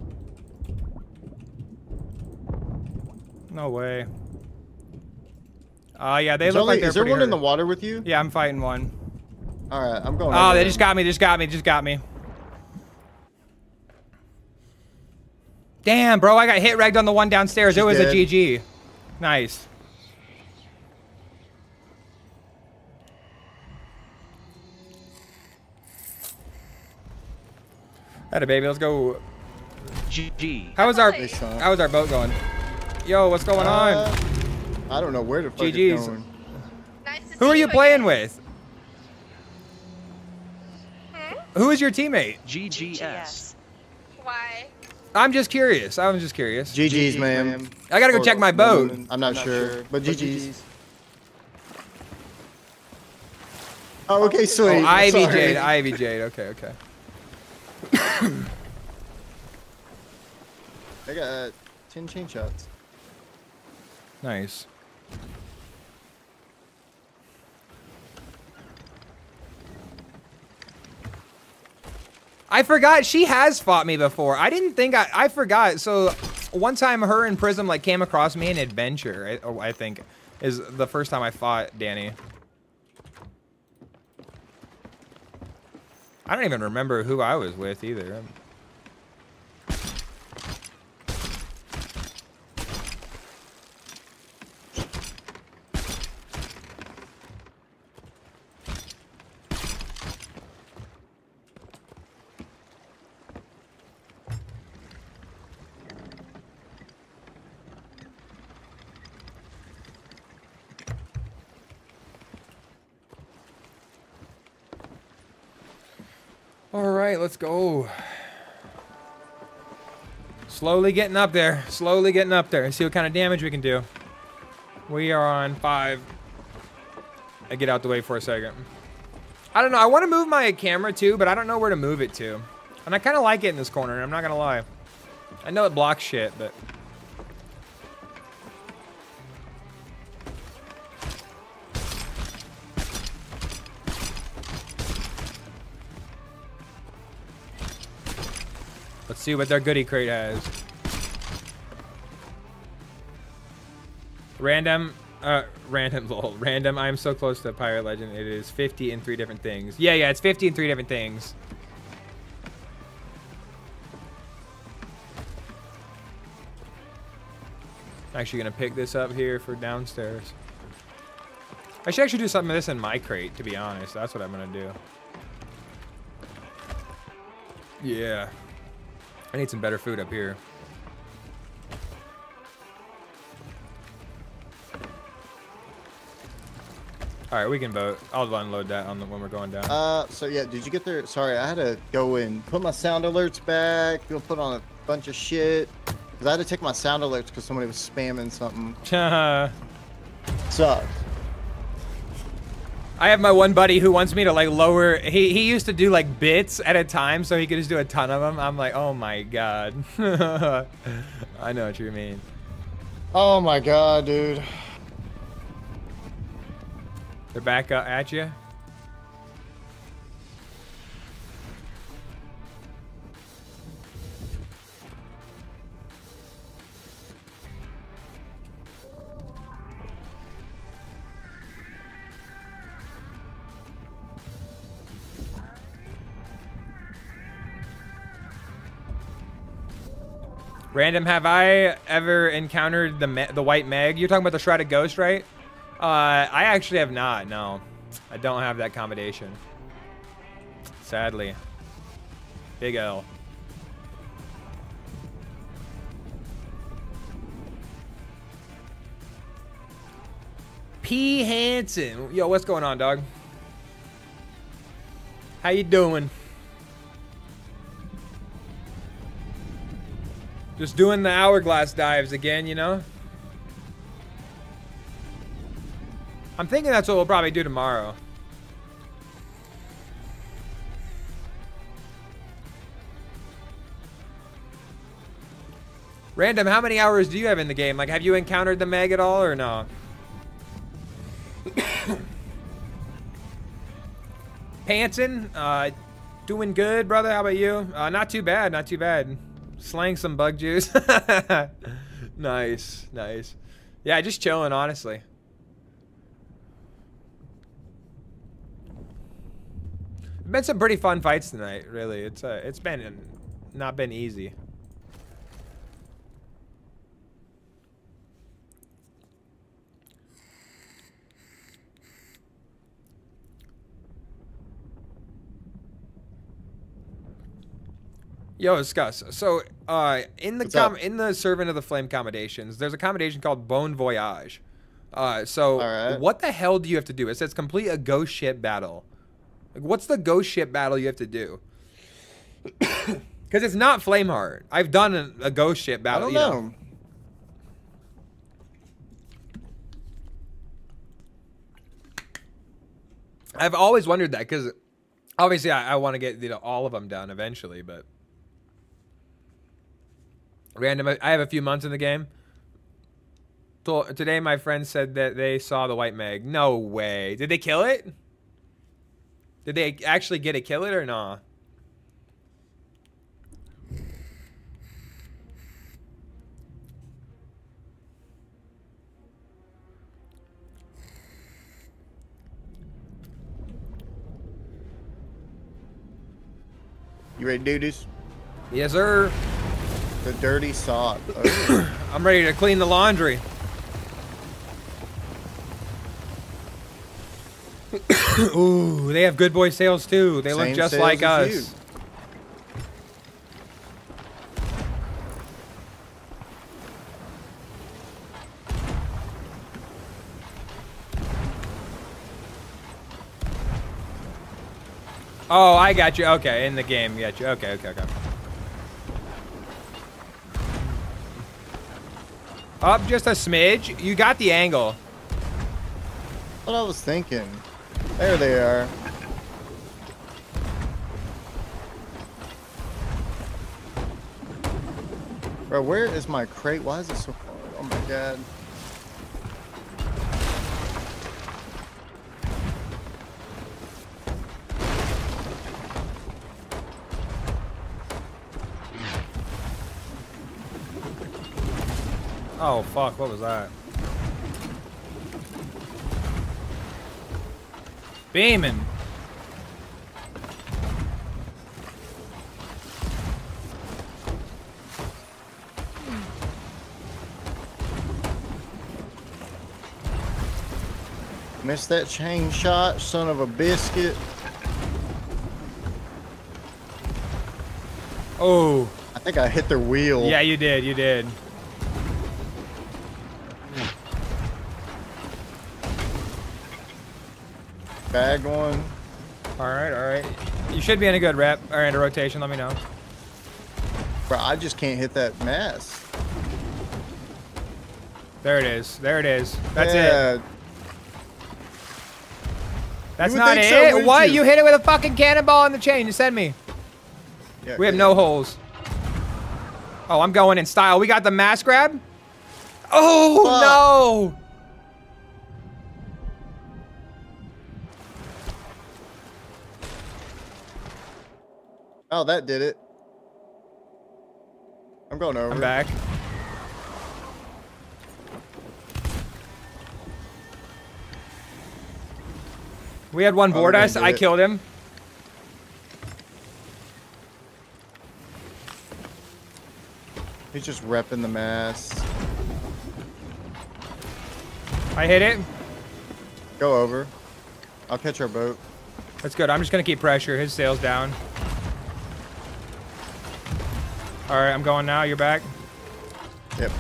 No way. Uh, yeah, they There's look only- like they're is there one in the water with you? Yeah, I'm fighting one. All right, I'm going. Oh, they just got me. Just got me. Just got me. Damn, bro, I got hit ragged on the one downstairs. She's it was dead. a GG. Nice. Had a baby. Let's go. GG. How was our They suck. How was our boat going? Yo, what's going on? Uh, I don't know where the fuck GG's. going. Nice Who are you playing again. with? Hmm? Who is your teammate? GGS. Why? I'm just curious. I was just curious. GG's, man. I gotta go Or- check my boat. I'm not, sure, but GG's. Oh, okay, sweet. Oh, Ivy Sorry. Jade, Ivy Jade. Okay, okay. I got 10 chain shots. Nice. I forgot she has fought me before. I didn't think I I forgot. So one time her and Prism like came across me in adventure. I, oh, I think is the first time I fought Danny. I don't even remember who I was with either. Right, let's go. Slowly getting up there. Slowly getting up there. See what kind of damage we can do. We are on five. I get out the way for a second. I don't know. I want to move my camera too, but I don't know where to move it to. And I kind of like it in this corner. I'm not gonna lie. I know it blocks shit, but let's see what their goodie crate has. Random Uh, random lol. Random. I'm so close to Pirate Legend. It is 50 in three different things. Yeah, yeah, it's 50 in three different things. I'm actually gonna pick this up here for downstairs. I should actually do something of this in my crate, to be honest. That's what I'm gonna do. Yeah. I need some better food up here. All right, we can vote. I'll unload that on the, when we're going down. Uh, so yeah, did you get there? Sorry, I had to go and put my sound alerts back. Go put on a bunch of shit. Cause I had to take my sound alerts because somebody was spamming something. Sucks. I have my one buddy who wants me to like lower. He he used to do like bits at a time, so he could just do a ton of them. I'm like, oh my god. I know what you mean. Oh my god, dude. They're back up at you. Random, have I ever encountered the the white Meg? You're talking about the Shrouded Ghost, right? Uh, I actually have not. No, I don't have that combination. Sadly, big L. P Hanson, yo, what's going on, dog? How you doing? Just doing the hourglass dives again, you know? I'm thinking that's what we'll probably do tomorrow. Random, how many hours do you have in the game? Like, have you encountered the Meg at all or no? Pantsin, uh, doing good, brother. How about you? Uh, not too bad, not too bad. Slaying some bug juice. nice, nice. Yeah, just chilling, honestly. Been some pretty fun fights tonight, really. It's uh, it's been not been easy. Yo, Gus. So, uh, in the com- in the Servant of the Flame accommodations, there's a accommodation called Bone Voyage. Uh, so Alright. what the hell do you have to do? It says complete a ghost ship battle. Like, what's the ghost ship battle you have to do? Because it's not Flameheart. I've done a, a ghost ship battle. I don't you know. I've always wondered that because obviously I, I want to get you know all of them done eventually, but random. I have a few months in the game. Today, my friend said that they saw the white Meg. No way. Did they kill it? Did they actually get it, kill it, or not? You ready to do this? Yes, sir. The dirty sock. Oh, I'm ready to clean the laundry. Ooh, they have good boy sails too. They look just like us. you. Oh, I got you. Okay, in the game, got you. Okay, okay, okay. Up just a smidge. You got the angle. what I was thinking. There they are. Bro, where is my crate? Why is it so? Oh my god. Oh fuck, what was that? Beaming. Missed that chain shot, son of a biscuit. Oh. I think I hit their wheel. Yeah, you did. You did. Bagged one. All right, all right. You should be in a good rep or in a rotation. Let me know. Bro, I just can't hit that mast. There it is. There it is. That's it. That's not it. so, what? you? You hit it with a fucking cannonball on the chain. You sent me. Yeah, We have yeah. no holes. Oh, I'm going in style. We got the mast grab. Oh no! Oh, that did it. I'm going over. I'm back. We had one board they're us. I killed him. He's just repping the mast. I hit it. Go over. I'll catch our boat. That's good. I'm just gonna keep pressure. His sail's down. All right, I'm going now. You're back. Yep.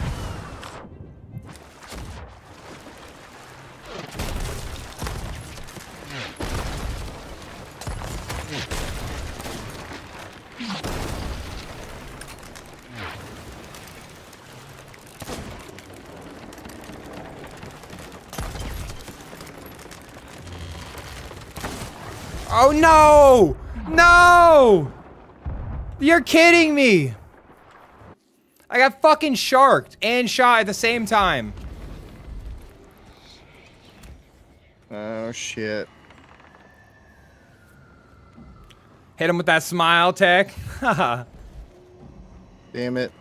Oh no! No! You're kidding me! I got fucking sharked and shot at the same time. Oh shit. Hit him with that smile tech. Haha. Damn it.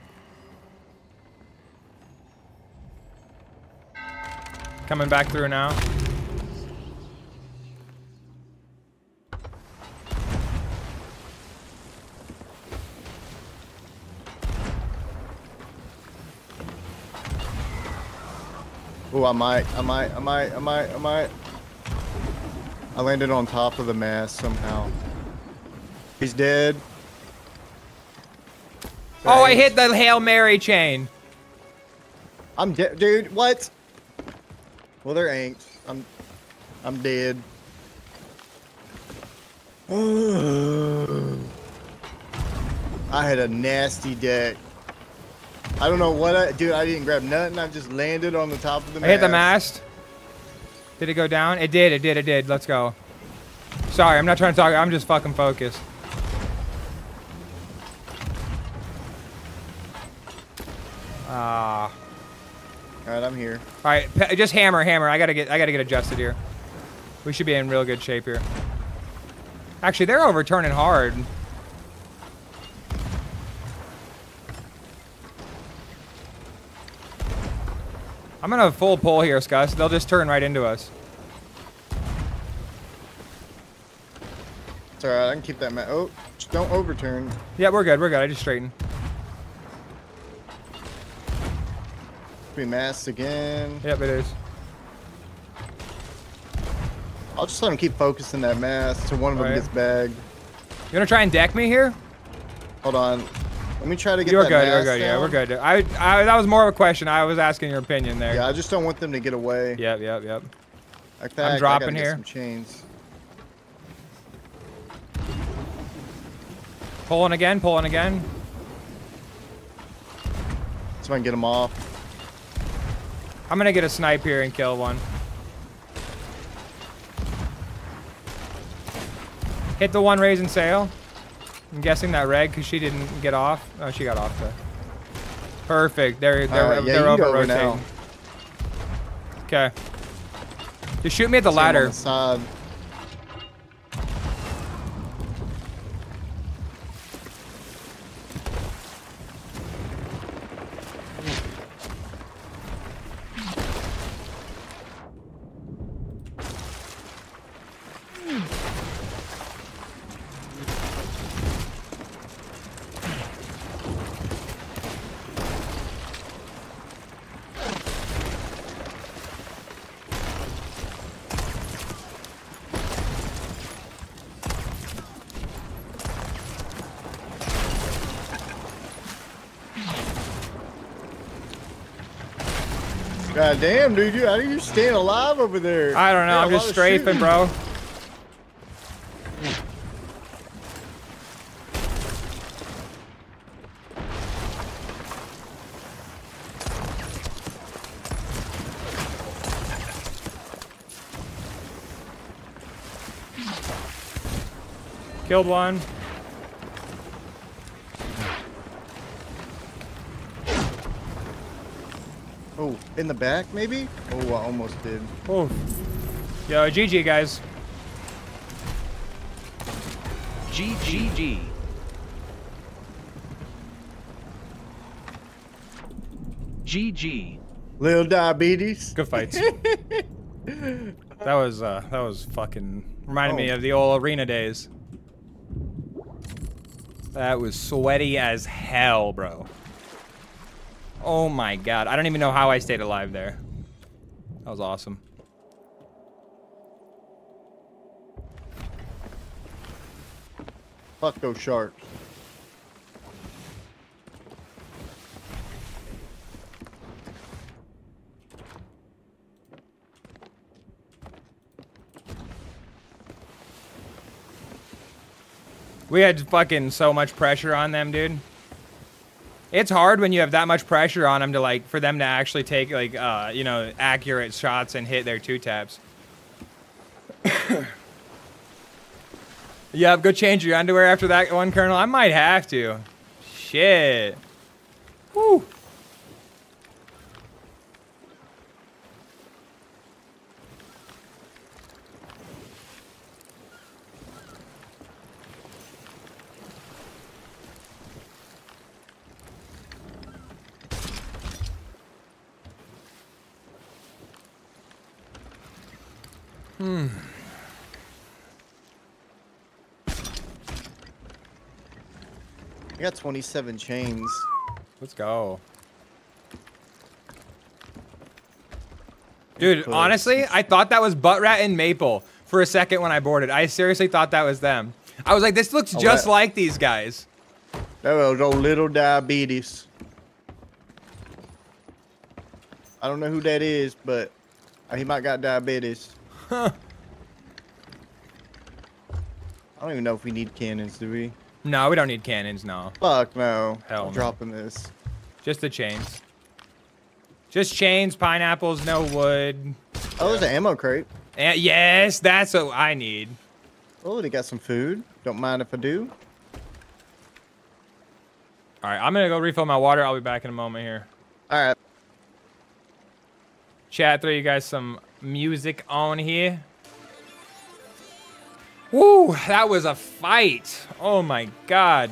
Coming back through now. Oh, I might, I might, I might, I might, I might. I landed on top of the mast somehow. He's dead. Oh, I hit the Hail Mary chain. I'm dead, dude. What? Well, there ain't. I'm, I'm dead. I had a nasty deck. I don't know what I, dude. I didn't grab nothing. I just landed on the top of the I mast. hit the mast. Did it go down? It did, it did, it did. Let's go. Sorry, I'm not trying to talk. I'm just fucking focused. Ah. All right, I'm here. All right, just hammer, hammer. I gotta get, I gotta get adjusted here. We should be in real good shape here. Actually, they're overturning hard. I'm gonna full pull here, Skus. They'll just turn right into us. It's all right. I can keep that mast. Oh, just don't overturn. Yeah, we're good. We're good. I just straightened. Three masts again. Yep, it is. I'll just let him keep focusing that mast so one of them Alright. gets bagged. You wanna try and deck me here? Hold on. Let me try to get You're good. You're good. Yeah, we're good. I, I, that was more of a question. I was asking your opinion there. Yeah, I just don't want them to get away. Yep. Yep. Yep. In fact, I dropping here. Some chains. Pulling again. Pulling again. So I can get them off. I'm gonna get a snipe here and kill one. Hit the one raising sail. I'm guessing that red because she didn't get off. Oh, she got off. The... Perfect. They're they're, Alright, yeah, they're over go over now. rotating. Okay. Just shoot me at the See 'em on ladder. the God damn, dude, you how are you staying alive over there? I don't know. Yeah, I'm just strafing, bro. Killed one. Oh, in the back, maybe? Oh, I almost did. Oof. Yo, GG, guys. GGG. GG. Little diabetes. Good fights. that was uh that was fucking reminded me Oh. of the old arena days. That was sweaty as hell, bro. Oh my god. I don't even know how I stayed alive there. That was awesome. Fuck those sharks. We had fucking so much pressure on them, dude. It's hard when you have that much pressure on them to like for them to actually take like uh you know accurate shots and hit their two taps. yeah, go change your underwear after that one, Colonel. I might have to. Shit. Whew. I got 27 chains. Let's go. Dude, honestly, I thought that was Butt Rat and Maple for a second when I boarded. I seriously thought that was them. I was like, this looks Oh, just that- like these guys. That was old little diabetes. I don't know who that is, but he might got diabetes. Huh. I don't even know if we need cannons, do we? No, we don't need cannons, no. Fuck no. Hell I'm no. dropping this. Just the chains. Just chains, pineapples, no wood. Oh, there's an ammo crate. And yes, that's what I need. Oh, they got some food. Don't mind if I do. All right, I'm gonna go refill my water. I'll be back in a moment here. All right. Chat, throw you guys some music on here. Woo, that was a fight. Oh my god.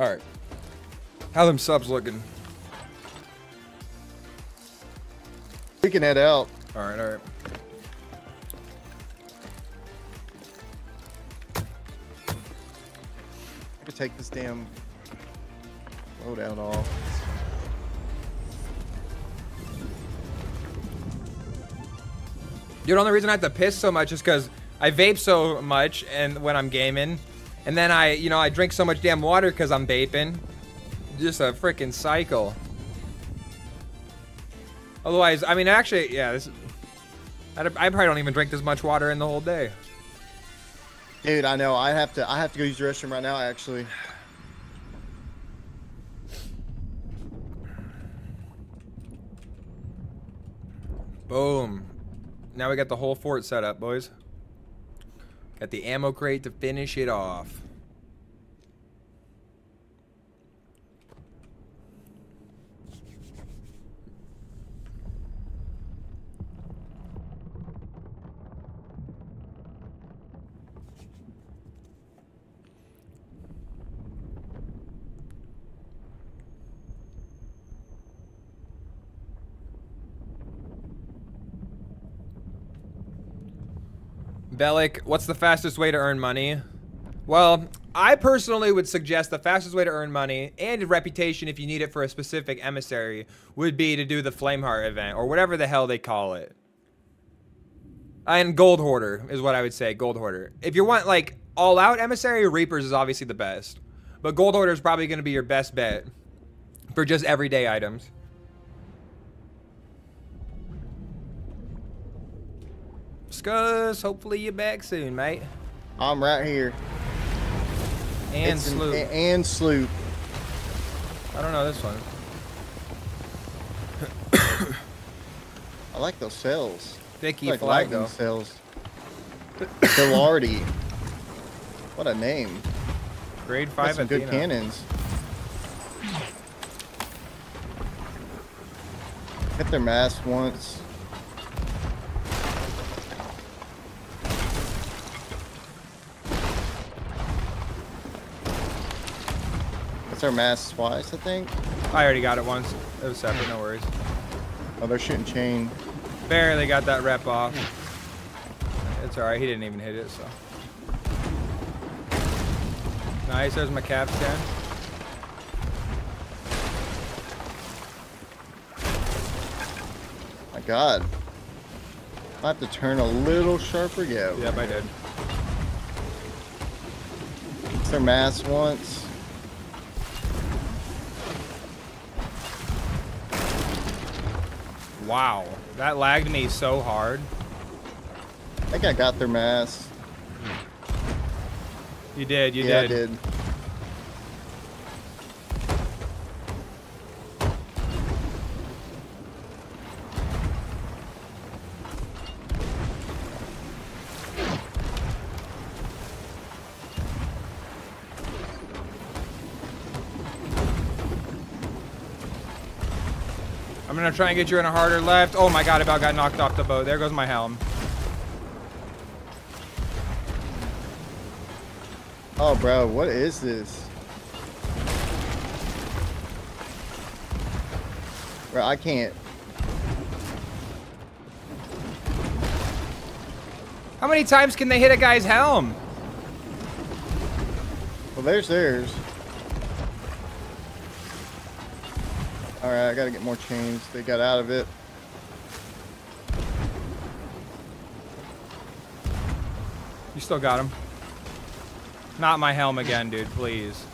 All right. How them subs looking? We can head out. All right, all right. I could take this damn loadout off. Dude, the only reason I have to piss so much is because I vape so much and when I'm gaming, and then I, you know, I drink so much damn water because I'm vaping. Just a freaking cycle. Otherwise, I mean, actually, yeah, this. I, I probably don't even drink this much water in the whole day. Dude, I know. I have to. I have to go use the restroom right now. Actually. Boom. Now we got the whole fort set up, boys. Got the ammo crate to finish it off. Bellic, what's the fastest way to earn money? Well, I personally would suggest the fastest way to earn money and reputation if you need it for a specific emissary would be to do the Flameheart event or whatever the hell they call it. And Gold Hoarder is what I would say, Gold Hoarder. If you want like all out emissary, Reapers is obviously the best. But Gold Hoarder is probably going to be your best bet for just everyday items. Skus, hopefully you're back soon, mate. I'm right here. And It's Sloop. a- and sloop. I don't know this one. I like those sails. Vicky like flag lightning though. sails. Bilardi. What a name. Grade five some good cannons. Hit their mast once. That's our mast twice, I think. I already got it once. It was separate, no worries. Oh, they're shooting chain. Barely got that rep off. It's alright, he didn't even hit it, so. Nice, there's my capstan. My god. I have to turn a little sharper. Yeah. Yep, I did. Their mast once. Wow, that lagged me so hard. I think I got their mast. You did, you yeah, did. I did. Gonna try and get you in a harder left. Oh my god, I about got knocked off the boat. There goes my helm. Oh, bro, what is this? Bro, I can't. How many times can they hit a guy's helm? Well, there's theirs. Alright, I gotta get more chains. They got out of it. You still got him. Not my helm again, dude, please.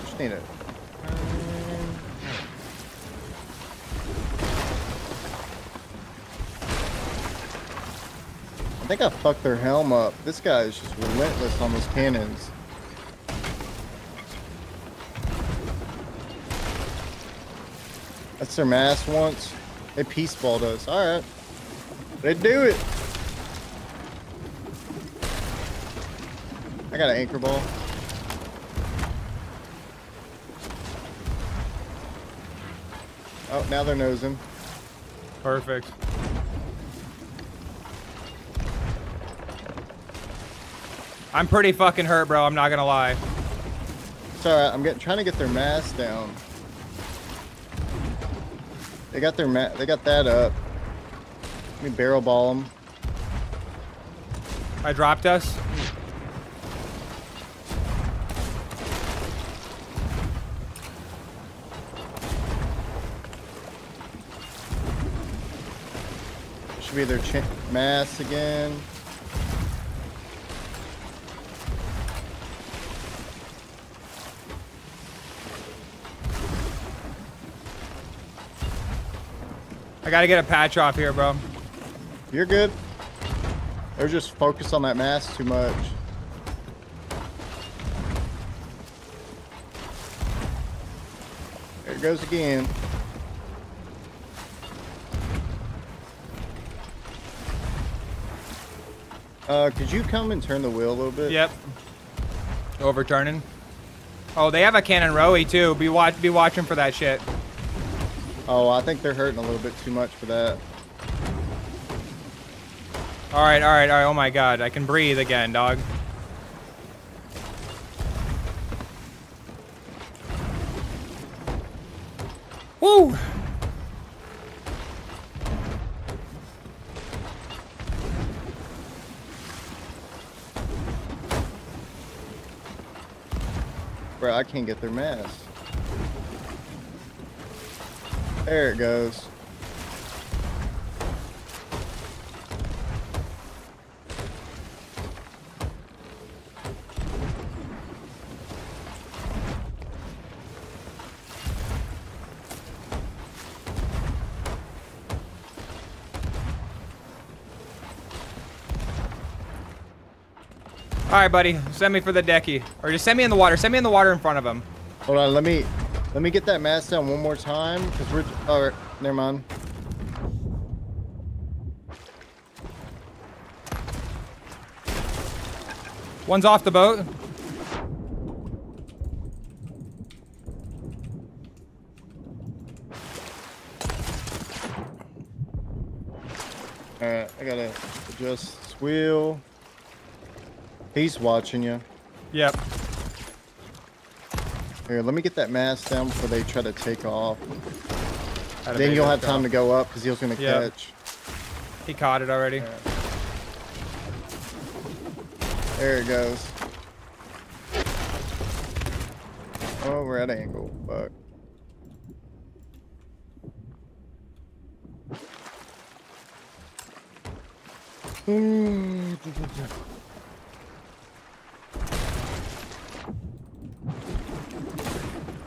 Just need it. I think I fucked their helm up. This guy is just relentless on those cannons. That's their mast once. They peace balled us. Alright. They do it. I got an anchor ball. Oh, now they're nosing. Perfect. I'm pretty fucking hurt, bro. I'm not gonna lie. It's alright. I'm getting trying to get their mast down. They got their ma They got that up. Let me barrel ball them. I dropped us. Should be their mast again. I gotta get a patch off here, bro. You're good. They're just focused on that mast too much. There it goes again. Uh, could you come and turn the wheel a little bit? Yep. Overturning. Oh, they have a cannon rowie too. Be watch be watching for that shit. Oh, I think they're hurting a little bit too much for that. All right, all right, all right. Oh my god, I can breathe again, dog. Woo! Bro, I can't get their mast. There it goes. All right, buddy. Send me for the decky, or just send me in the water. Send me in the water in front of him. Hold on, let me let me get that mast down one more time because we're. All right, never mind. One's off the boat. All right, I gotta adjust this wheel. He's watching you. Yep. Here, let me get that mast down before they try to take off. Had a Then you'll have hook time to go up because he was gonna Yep. catch. He caught it already. There it goes. Oh, we're at angle. Fuck.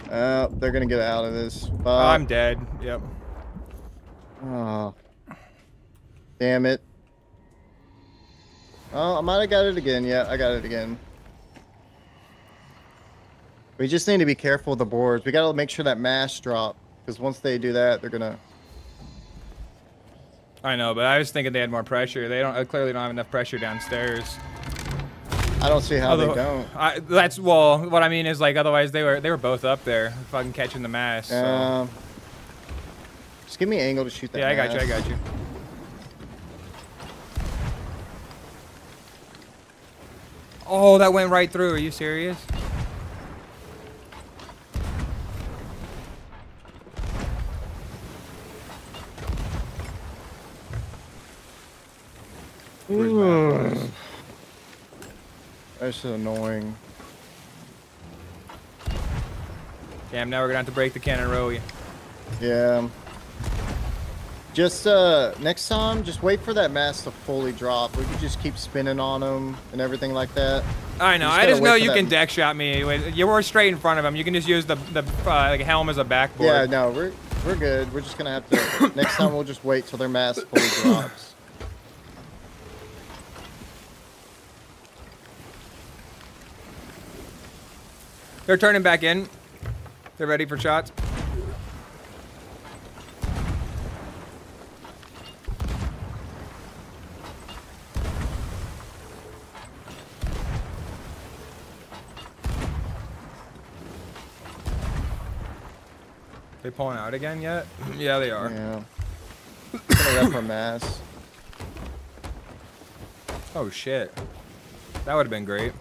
Uh, they're gonna get out of this. Oh, I'm dead. Yep. Oh. Damn it. Oh, I might have got it again. Yeah, I got it again. We just need to be careful with the boards. We gotta make sure that mast drop. Because once they do that, they're gonna... I know, but I was thinking they had more pressure. They don't uh, clearly don't have enough pressure downstairs. I don't see how they don't. I, that's well. What I mean is like otherwise they were they were both up there, fucking catching the mast. So. Um, just give me an angle to shoot that yeah, I got you. I got you. Oh, that went right through. Are you serious? Ugh. That's annoying. Damn, now we're gonna have to break the cannon row. Yeah. Just uh, next time, just wait for that mast to fully drop. We could just keep spinning on them and everything like that. I know. Just I just know you can deck shot me. You were straight in front of him. You can just use the the uh, like helm as a backboard. Yeah, no, we're we're good. We're just gonna have to. next time, we'll just wait till their mast fully drops. They're turning back in. They're ready for shots. They pulling out again yet? Yeah, they are. Yeah. Gonna rep mast. Oh shit. That would have been great.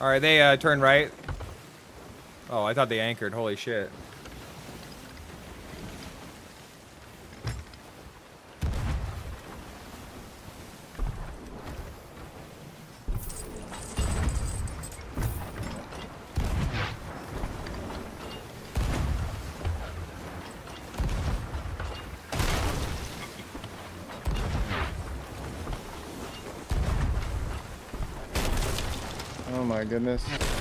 All right, they uh, turn right. Oh, I thought they anchored. Holy shit. Oh my goodness.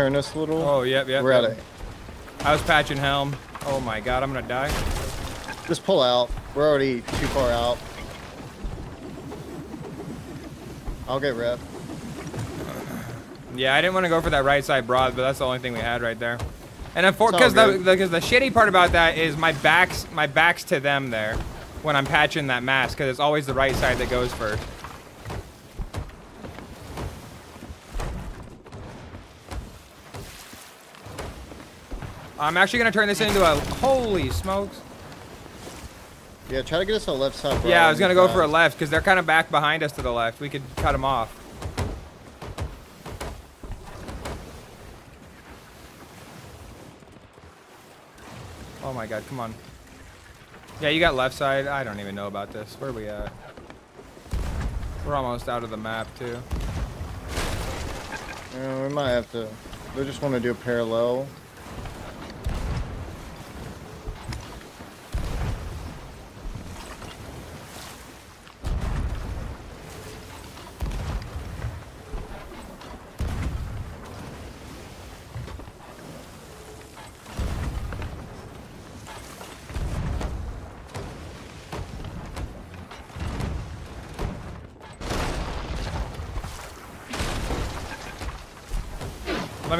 Turn us a little? Oh, yep, yep. We're at it. I was patching helm. Oh my god, I'm gonna die. Just pull out. We're already too far out. I'll get rep. Yeah, I didn't want to go for that right side broad, but that's the only thing we had right there. And because the, the, 'cause the shitty part about that is my back's my back's to them there when I'm patching that mask because it's always the right side that goes first. I'm actually gonna turn this into a holy smokes. Yeah, try to get us a left side. Yeah, I was gonna go for a left because they're kind of back behind us to the left. We could cut them off. Oh my god, come on. Yeah, you got left side. I don't even know about this. Where are we at? We're almost out of the map too. Yeah, we might have to. We just want to do a parallel.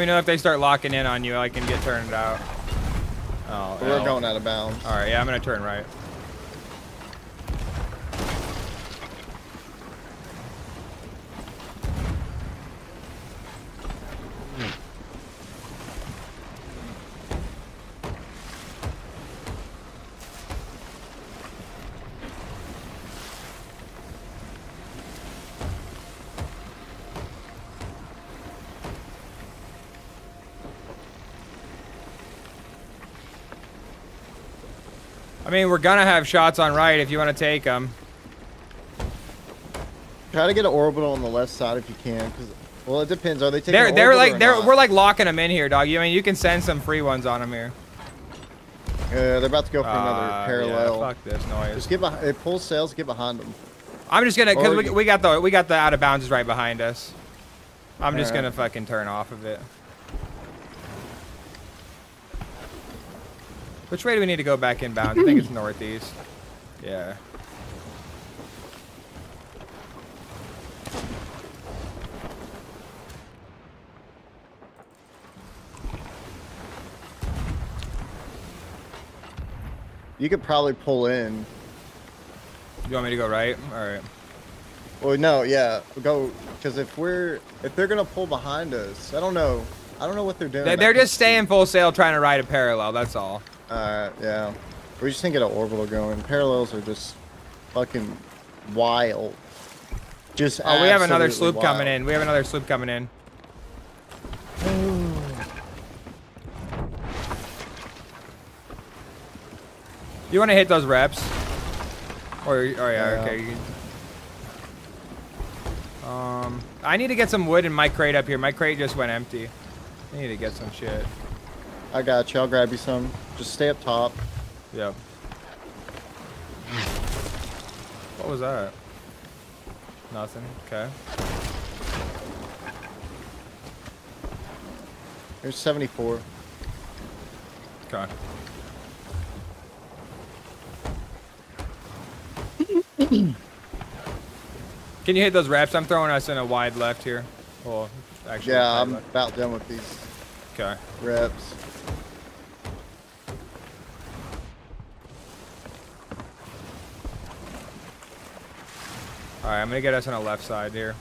Me know if they start locking in on you. I can get turned out. Oh, we're going out of bounds. All right, yeah, I'm gonna turn right. I mean, we're gonna have shots on right if you want to take them. Try to get an orbital on the left side if you can, because well, it depends. Are they taking? They're they're like they're not? we're like locking them in here, dog. You I mean you can send some free ones on them here. Uh, they're about to go for Uh, another parallel. Yeah, fuck this noise. Just get behind. It pulls sails. Get behind them. I'm just gonna because we, we got the we got the out of bounds right behind us. I'm just Alright. gonna fucking turn off of it. Which way do we need to go back inbound? I think it's northeast. Yeah. You could probably pull in. You want me to go right? All right. Well, no, yeah, go because if we're if they're gonna pull behind us, I don't know. I don't know what they're doing. They- I They're just staying full sail trying to ride a parallel. That's all. Alright, yeah. We just didn't get an orbital going. Parallels are just fucking wild. Just Oh, we have another sloop coming in. We have another sloop coming in. You want to hit those reps? Or, or yeah, Yeah. okay. Can... Um, I need to get some wood in my crate up here. My crate just went empty. I need to get some shit. I got you. I'll grab you some. Just stay up top. Yep. What was that? Nothing. Okay. There's 74. Okay. Can you hit those wraps? I'm throwing us in a wide left here. Well, actually, yeah, I'm left. about done with these. Okay. Reps. All right, I'm gonna get us on the left side here.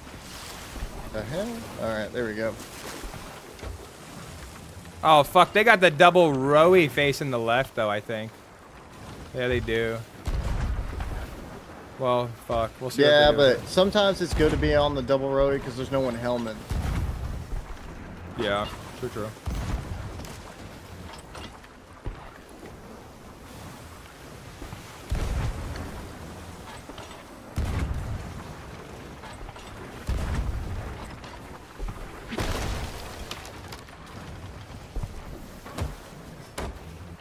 The hell? All right, there we go. Oh fuck, they got the double rowy facing the left though. I think. Yeah, they do. Well, fuck. We'll see. what Yeah, but sometimes it's good to be on the double road because there's no one helmet. Yeah, true, true.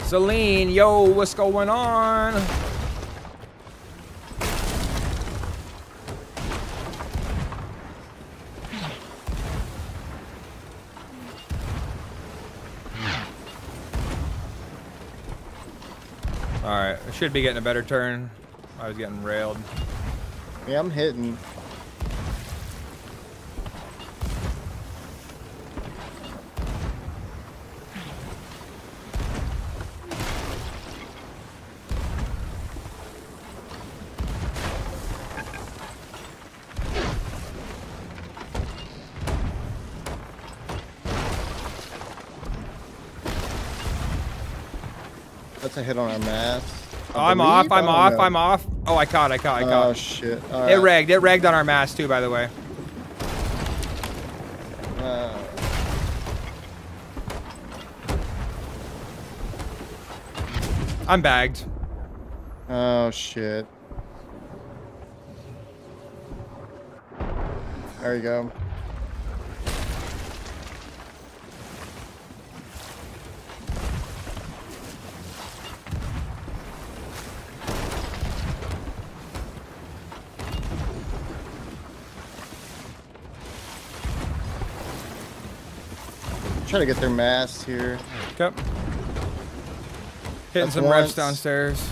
Celine, yo, what's going on? All right, I should be getting a better turn. I was getting railed. Yeah, I'm hitting. A hit on our mast. Oh, I I'm off. I'm off. know. I'm off. Oh, I caught. I caught. I caught. Oh shit! All it right. regged. It regged on our mast too, by the way. Uh, I'm bagged. oh shit! There you go. Try to get their mast here. Okay. Hitting That's some reps once. downstairs.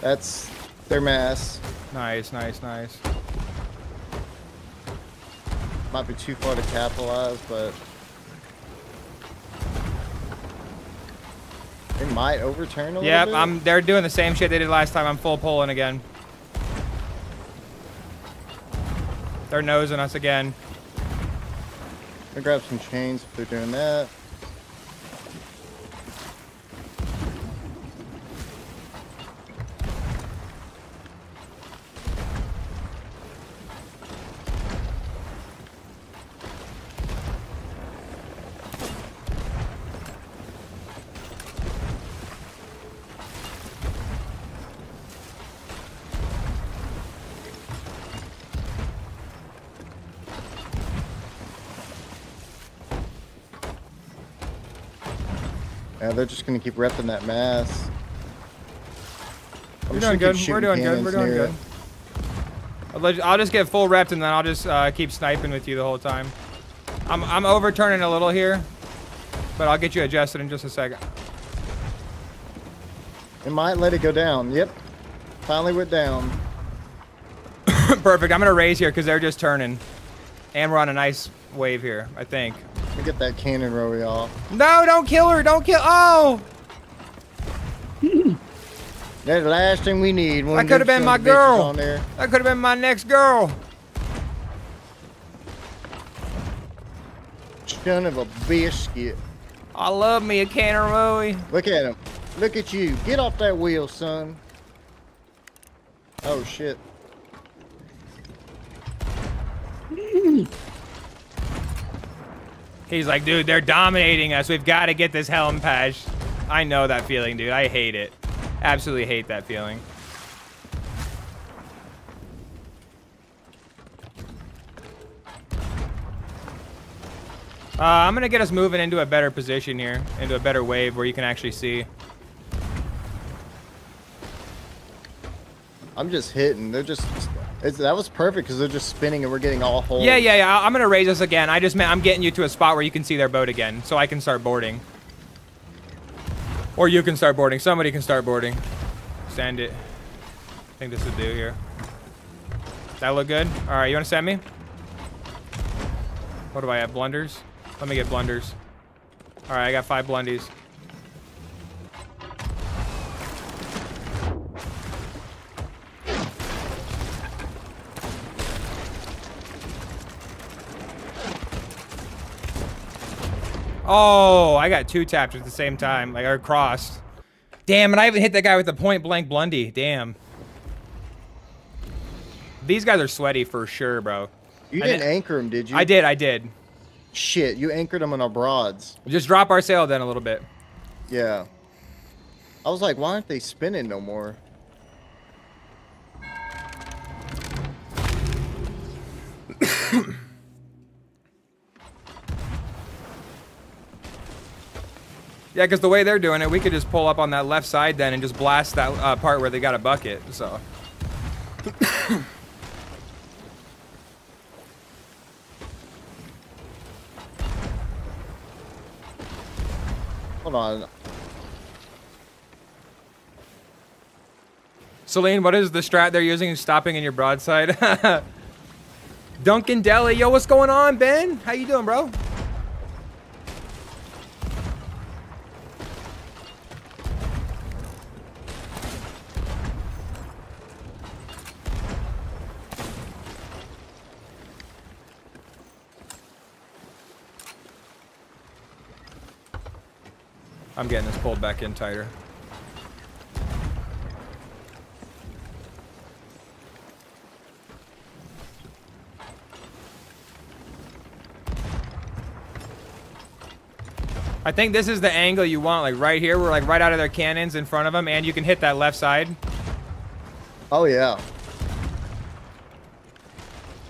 That's their mast. Nice, nice, nice. Might be too far to capitalize, but they might overturn a Yep, little bit. I'm. They're doing the same shit they did last time. I'm full pulling again. They're nosing us again. Gonna grab some chains if they're doing that. They're just gonna keep repping that mast. We're doing good. We're doing good. We're doing good. I'll, just get full reps and then I'll just uh, keep sniping with you the whole time. I'm I'm overturning a little here, but I'll get you adjusted in just a second. It might let it go down. Yep. Finally went down. Perfect. I'm gonna raise here because they're just turning, and we're on a nice wave here. I think. Let me get that cannon rowy off. No, don't kill her. Don't kill. Oh, That's the last thing we need. One That coulda been my sons of bitches girl. On there. that could have been my next girl. Son of a biscuit. I love me a cannon Rowie. Look at him. Look at you. Get off that wheel, son. Oh shit. He's like, dude, they're dominating us. We've got to get this helm patch. I know that feeling, dude. I hate it. Absolutely hate that feeling. Uh, I'm gonna get us moving into a better position here, into a better wave where you can actually see. I'm just hitting. They're just. It's, that was perfect because they're just spinning and we're getting all holes. Yeah, yeah, yeah. I'm gonna raise us again. I just meant I'm getting you to a spot where you can see their boat again, so I can start boarding. Or you can start boarding. Somebody can start boarding. Send it. I think this would do here. That look good? All right, you want to send me? What do I have? Blunders? Let me get blunders. All right, I got five blundies. Oh, I got two tapped at the same time. Like, I crossed. Damn, and I haven't hit that guy with a point blank blundy. Damn. These guys are sweaty for sure, bro. You didn't did- anchor him, did you? I did, I did. Shit, you anchored him on our broads. Just drop our sail then a little bit. Yeah. I was like, why aren't they spinning no more? Yeah, because the way they're doing it, we could just pull up on that left side then and just blast that uh, part where they got a bucket. So. Hold on. Celine, what is the strat they're using stopping in your broadside? Duncan Deli, yo, what's going on, Ben? How you doing, bro? I'm getting this pulled back in tighter. I think this is the angle you want, like right here. We're like right out of their cannons in front of them, and you can hit that left side. Oh, yeah.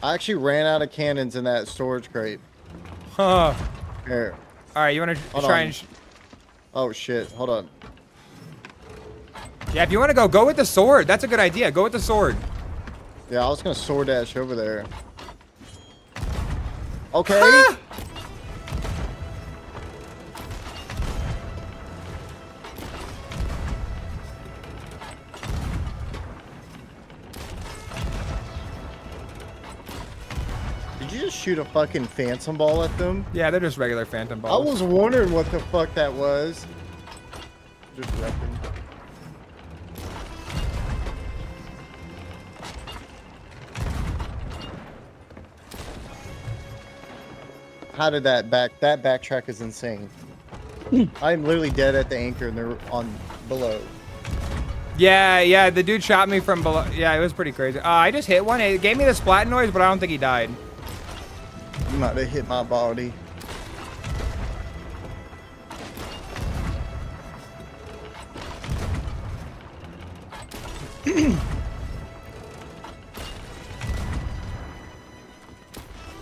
I actually ran out of cannons in that storage crate. Huh. Here. All right, you want to try on. and... Oh, shit. Hold on. yeah, if you want to go, go with the sword. That's a good idea. Go with the sword. Yeah, I was gonna sword dash over there. Okay. Ah! Shoot a fucking phantom ball at them? Yeah, they're just regular phantom balls. I was wondering what the fuck that was. Just repping. How did that back? That backtrack is insane. I'm literally dead at the anchor, and they're on below. Yeah, yeah, the dude shot me from below. Yeah, it was pretty crazy. Uh, I just hit one. It gave me the splat noise, but I don't think he died. Might have hit my body.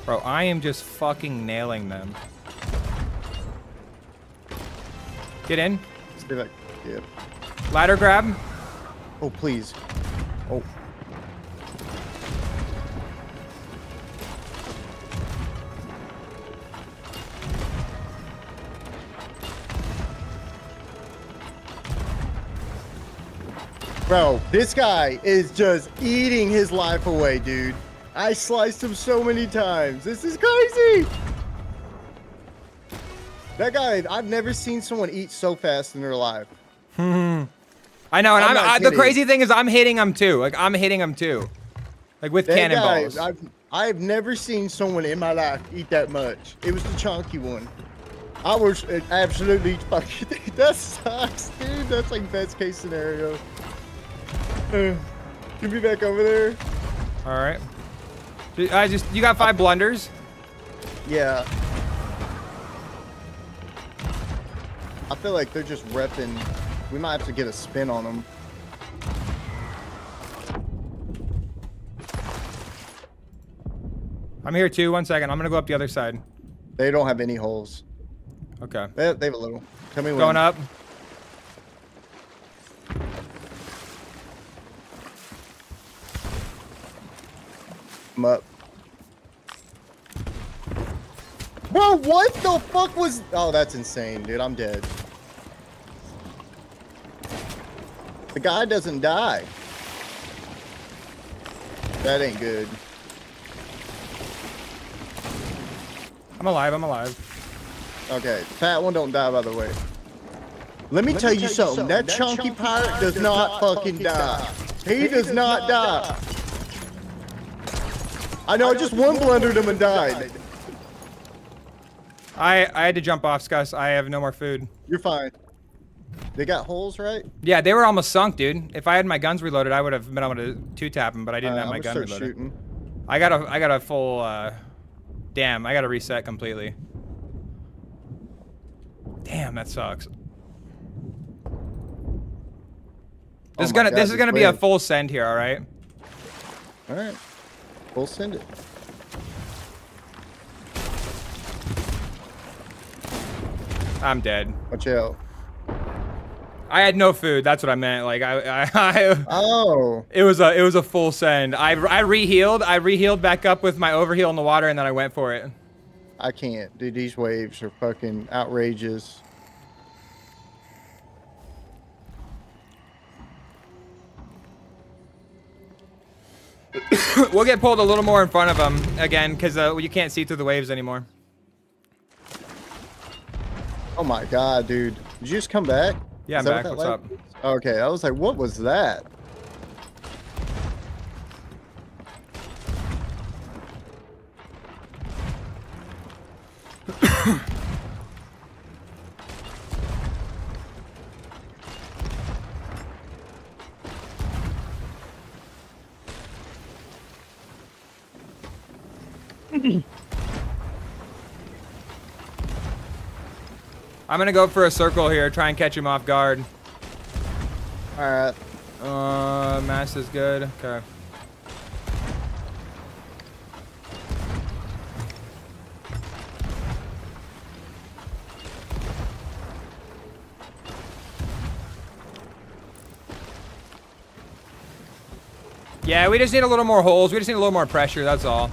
Bro, I am just fucking nailing them. Get in. Stay back. Yep. Ladder grab. Oh please. Oh. Bro, this guy is just eating his life away, dude. I sliced him so many times. This is crazy. That guy, I've never seen someone eat so fast in their life. I know, and I'm I'm, I, the crazy thing is I'm hitting him too. Like I'm hitting him too, like with That guy, cannonballs. I've, I've never seen someone in my life eat that much. It was the chunky one. I was uh, absolutely fucking. That sucks, dude. That's like best case scenario. Uh, get me back over there. All right. I just you got five blunders. Yeah. I feel like they're just repping. We might have to get a spin on them. I'm here too. One second. I'm gonna go up the other side. They don't have any holes. Okay. They, they have a little. Tell me when. Going up. I'm up. Bro, what the fuck was? Oh, that's insane, dude. I'm dead. The guy doesn't die. That ain't good. I'm alive. I'm alive. Okay, fat one don't die by the way. Let me, tell, you something. That, chunky pirate does not fucking die. He, does, not die. I know, I just one blundered him and died. I I had to jump off, Skus. I have no more food. You're fine. They got holes, right? Yeah, they were almost sunk, dude. If I had my guns reloaded, I would have been able to two tap them, but I didn't Uh, have my gun reloaded. shooting. I got a I got a full. uh Damn, I got to reset completely. Damn, that sucks. This is Oh my gonna God, this is gonna be a full send here, all right? All right. We'll send it. I'm dead. Watch out. I had no food. That's what I meant. Like I, I, I Oh. it was a it was a full send. I I rehealed. I rehealed back up with my overheal in the water, and then I went for it. I can't. Dude, these waves are fucking outrageous. we'll get pulled a little more in front of them again, because uh, you can't see through the waves anymore. Oh my god, dude. Did you just come back? Yeah, Is I'm back. what What's up? Okay, I was like, what was that? I'm gonna go for a circle here, try and catch him off guard. Alright. Uh, mast is good. Okay. Yeah, we just need a little more holes. We just need a little more pressure. That's all.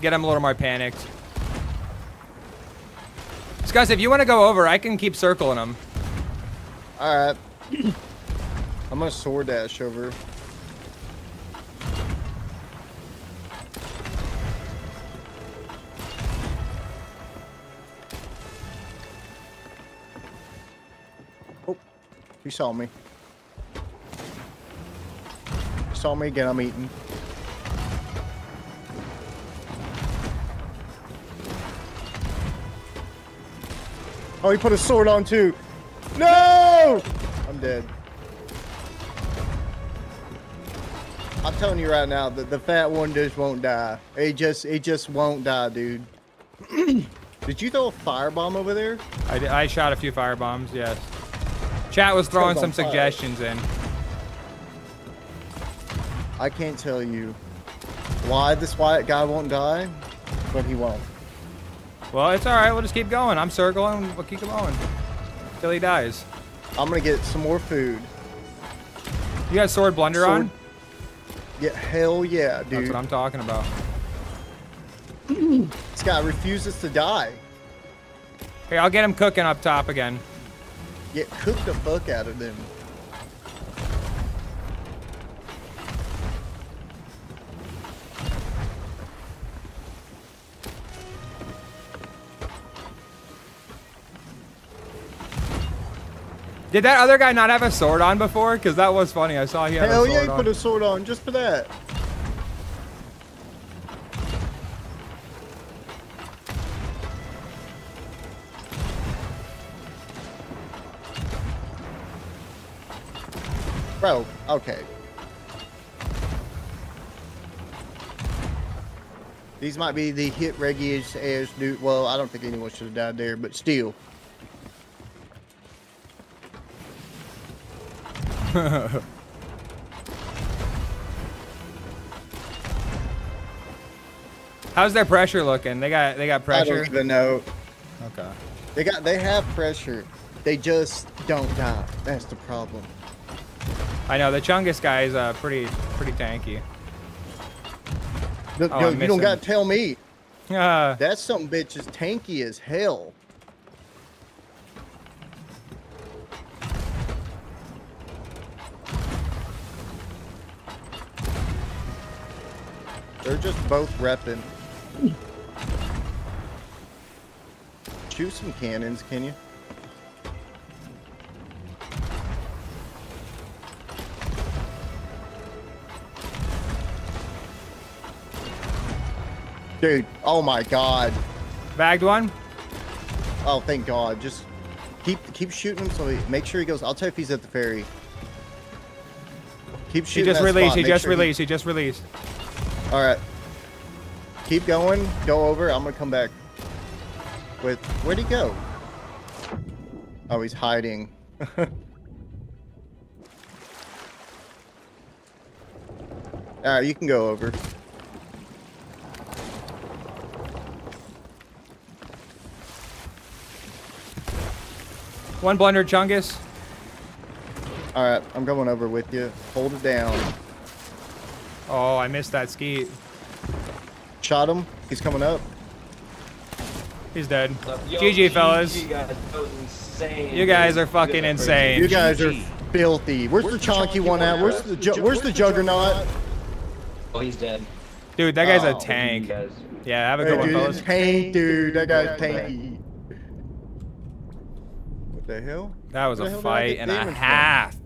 Get him a little more panicked. Skus, if you want to go over, I can keep circling him. Alright. I'm gonna sword dash over. Oh, he saw me. He saw me again, I'm eating. Oh, he put a sword on too. No! I'm dead. I'm telling you right now that the fat one just won't die. It just, it just won't die, dude. Did you throw a firebomb over there? I, di- I shot a few fire bombs, yes. Chat was throwing some fire. suggestions in. I can't tell you why this white guy won't die, but he won't. Well, it's all right. We'll just keep going. I'm circling. We'll keep going till he dies. I'm gonna get some more food. You got sword blunder Sword- on? Yeah, hell yeah, dude. That's what I'm talking about. This guy refuses to die. Here, I'll get him cooking up top again. Get cook the fuck out of them. Did that other guy not have a sword on before? Because that was funny. I saw he had Hell a sword yeah, he on. put a sword on just for that. Bro, okay. These might be the hit reggiest as dude. Well, I don't think anyone should have died there, but still. How's their pressure looking? They got they got pressure. I don't even know. Okay. They got they have pressure. They just don't die. That's the problem. I know the Chungus guy is uh, pretty pretty tanky. Look, Oh, yo, you don't gotta tell me. Uh, That something bitch is tanky as hell. They're just both repping. Shoot some cannons, can you? Dude, oh my god. Bagged one. Oh, thank God. Just keep keep shooting him so he make sure he goes. I'll tell you if he's at the ferry. Keep He shooting. just that released. He make just released. He just released. All right. Keep going. Go over. I'm gonna come back. With where'd he go? Oh, he's hiding. All right, you can go over. One blunder, Chungus. All right, I'm going over with you. Hold it down. Oh, I missed that skeet. Shot him. He's coming up. He's dead. Yo, GG, fellas. You guys, insane. You guys are fucking guys insane. You guys are filthy. Where's, the chonky one at? Where's the ju- where's the juggernaut? Oh, he's dead. Dude, that guy's Oh, a tank. You guys. Yeah, have a Hey, good one, dude, fellas. tank, dude. That guy's tanky. What the hell? That was Where a the hell did I fight and a damage from? half.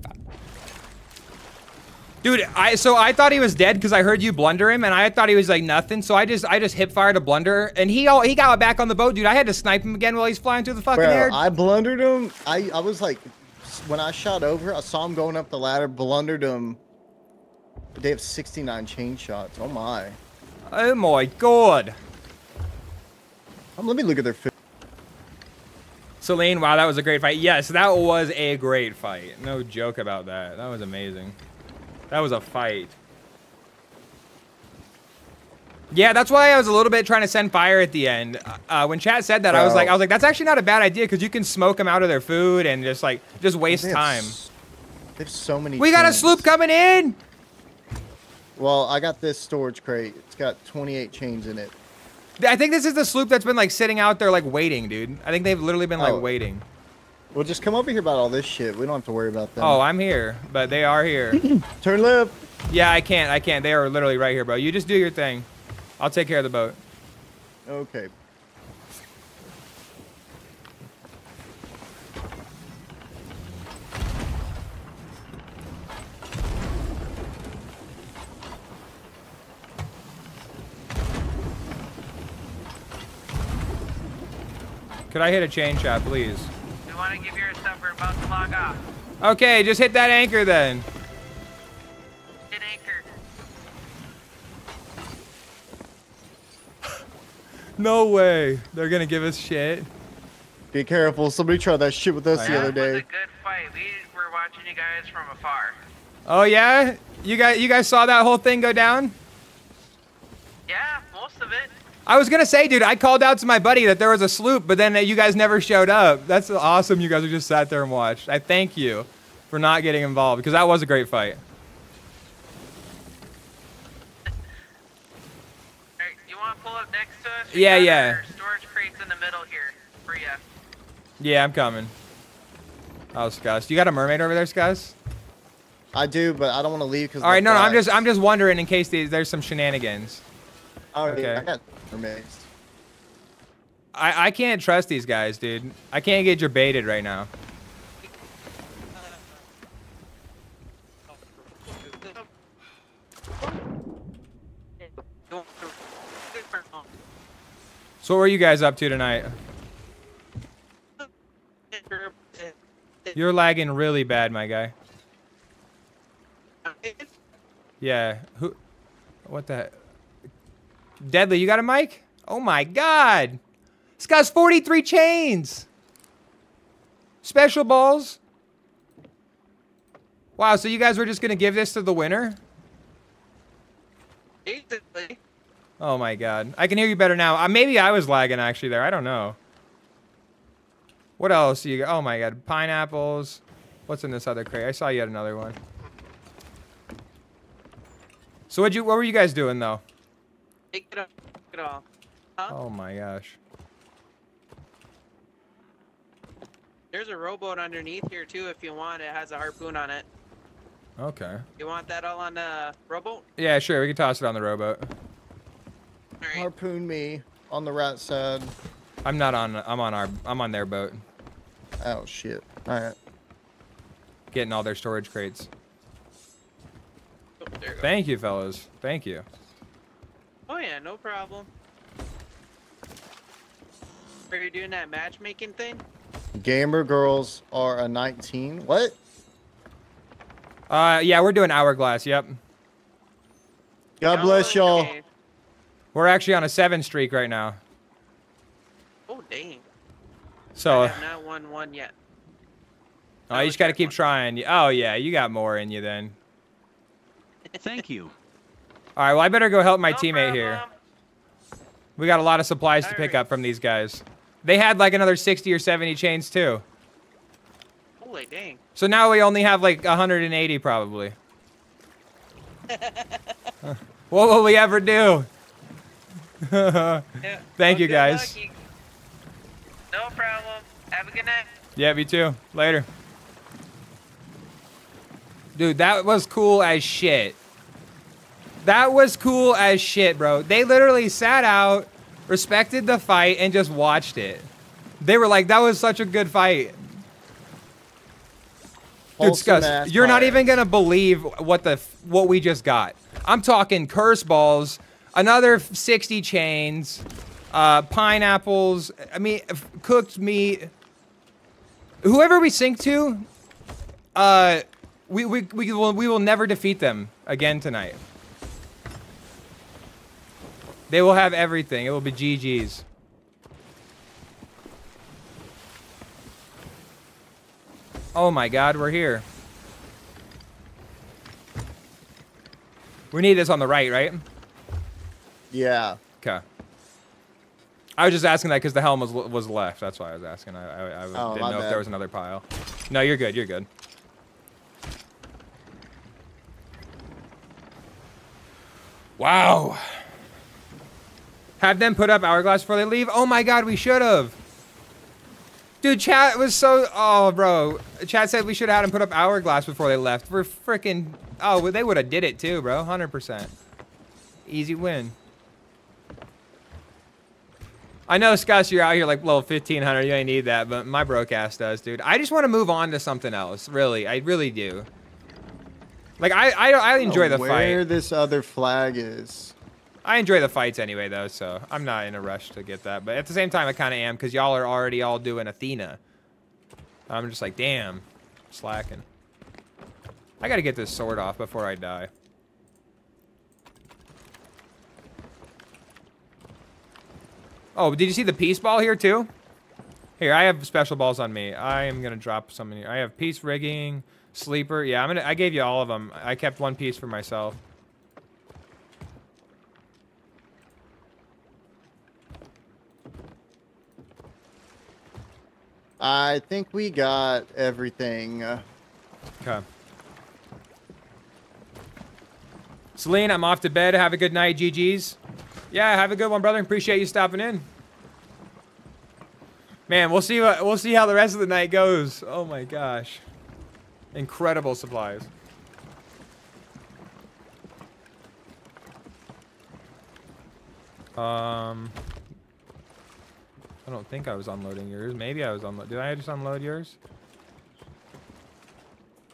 Dude, I so I thought he was dead because I heard you blunder him, and I thought he was like nothing. So I just I just hip fired a blunder, and he all he got back on the boat, dude. I had to snipe him again while he's flying through the fucking Bro, air. I blundered him. I, I was like, when I shot over, I saw him going up the ladder, blundered him. They have 69 chain shots. Oh my. oh my god. Um, let me look at their. Celine, wow, that was a great fight. Yes, that was a great fight. No joke about that. That was amazing. That was a fight. Yeah, that's why I was a little bit trying to send fire at the end. Uh, when chat said that, I was like, I was like, that's actually not a bad idea because you can smoke them out of their food and just like just waste they time. s- They have so many. We got a sloop coming in. Well, I got this storage crate. It's got 28 chains in it. I think this is the sloop that's been like sitting out there like waiting, dude. I think they've literally been like Oh. waiting. Well, just come over here about all this shit. We don't have to worry about that. Oh, I'm here, but they are here. Turn left. yeah, I can't. I can't. They are literally right here, bro. You just do your thing. I'll take care of the boat. Okay. Could I hit a chain shot, please? We want to give your stuff. We're about to log off. Okay, just hit that anchor then. Hit anchor. No way. They're gonna give us shit. Be careful. Somebody tried that shit with us the oh, Yeah. other That was a day. good fight. We were watching you guys from afar. Oh yeah? You guys you guys saw that whole thing go down? Yeah, most of it. I was gonna say, dude, I called out to my buddy that there was a sloop, but then uh, you guys never showed up. That's awesome. You guys just sat there and watched. I thank you for not getting involved because that was a great fight. Alright, you want to pull up next to us? Yeah, yeah. Storage crates in the middle here for you. Yeah, I'm coming. Oh, Skus, you got a mermaid over there, Skus? I do, but I don't want to leave because. All right, no, no, I'm just I'm just wondering in case there's some shenanigans. Oh, okay. I got. I I can't trust these guys, dude. I can't get your baited right now. So what were you guys up to tonight? You're lagging really bad, my guy. Yeah. Who? What the? Deadly, you got a mic? Oh my god! This guy's 43 chains. Special balls. Wow. So you guys were just gonna give this to the winner? Basically. Oh my god. I can hear you better now. Uh, maybe I was lagging actually there. I don't know. What else you got? Oh my god. Pineapples. What's in this other crate? I saw yet another one. So what you what were you guys doing though? Take it off. Take it off. Huh? Oh my gosh. There's a rowboat underneath here too if you want. It has a harpoon on it. Okay. You want that all on the rowboat? Yeah, sure. We can toss it on the rowboat. harpoon me on the right side. I'm not on. I'm on our. I'm on their boat, Oh shit. All right. getting all their storage crates. Oh, there you go. Thank you, fellas. Thank you. Oh yeah, no problem. Are you doing that matchmaking thing? Gamer girls are a 19. What? Uh, yeah, we're doing hourglass. Yep. God bless y'all. Okay. We're actually on a seven streak right now. Oh dang. So I have not won one yet. oh, you just gotta keep trying. Oh yeah, you got more in you then. Thank you. All right, well I better go help my No teammate here. We got a lot of supplies to pick up from these guys. They had like another 60 or 70 chains too. Holy dang. So now we only have like 180 probably. what will we ever do? Thank you guys. luck, No problem. Have a good night. Yeah, me too. Later. Dude, that was cool as shit. That was cool as shit, bro. They literally sat out, respected the fight, and just watched it. They were like, that was such a good fight. Dude, ass you're not even gonna believe what the what we just got. I'm talking curse balls, another 60 chains, uh, pineapples. I mean, cooked meat. Whoever we sink to, uh, we we we will we will never defeat them again tonight. They will have everything. It will be GG's. Oh my god, we're here. We need this on the right, right? Yeah. Okay. I was just asking that because the helm was was left. That's why I was asking. I, I, I Oh, didn't know if there was another pile. No, you're good. You're good. Wow. Have them put up hourglass before they leave. Oh my god, we should have. Dude, chat was so. Oh, bro. Chat said we should have had them put up hourglass before they left. We're freaking. Oh, they would have did it too, bro. Hundred percent. Easy win. I know, Skus, you're out here like level 1500. You ain't need that, but my broadcast does, dude. I just want to move on to something else. Really, I really do. Like I, I, I enjoy the Where fight. this other flag is. I enjoy the fights anyway, though, so I'm not in a rush to get that. But at the same time, I kind of am because y'all are already all doing Athena. I'm just like, damn, slacking. I gotta get this sword off before I die. Oh, did you see the peace ball here too? Here, I have special balls on me. I am gonna drop some in here. I have peace rigging, sleeper. Yeah, I'm gonna. I gave you all of them. I kept one piece for myself. I think we got everything. Okay. Celine, I'm off to bed. Have a good night, GG's. Yeah, have a good one, brother. Appreciate you stopping in. Man, we'll see what we'll see how the rest of the night goes. Oh my gosh. Incredible supplies. Um I don't think I was unloading yours. Maybe I was unload. Did I just unload yours?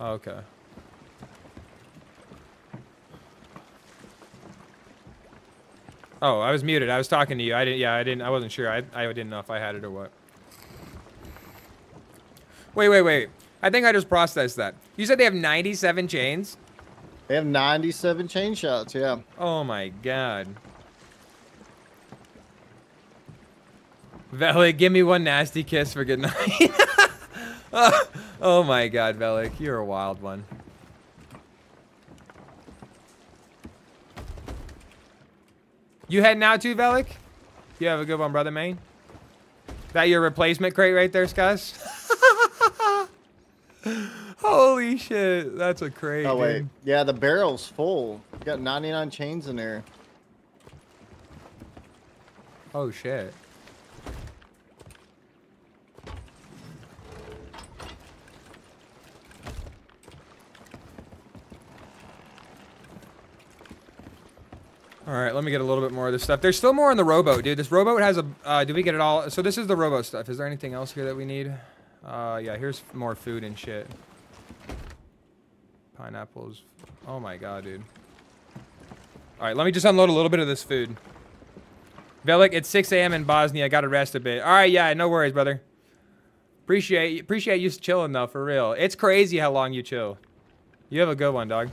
Oh, okay. Oh, I was muted. I was talking to you. I didn't. Yeah, I didn't. I wasn't sure. I I didn't know if I had it or what. Wait, wait, wait. I think I just processed that. You said they have 97 chains. they have 97 chain shots, yeah. Oh my god. Velik, give me one nasty kiss for good night. oh, oh my god, Velik, you're a wild one. You heading out too, Velik? You have a good one, brother, man. That your replacement crate right there, Skus? Holy shit, that's a crate. Oh, wait. dude. Yeah, the barrel's full. You got 99 chains in there. Oh shit. All right, let me get a little bit more of this stuff. There's still more in the rowboat, dude. This rowboat has a. Uh, did we get it all? So this is the rowboat stuff. Is there anything else here that we need? Uh, yeah. Here's more food and shit. Pineapples. Oh my god, dude. All right, let me just unload a little bit of this food. Velik, it's 6 a.m. in Bosnia. I got to rest a bit. All right, yeah, no worries, brother. Appreciate appreciate you chilling though, for real. It's crazy how long you chill. You have a good one, dog.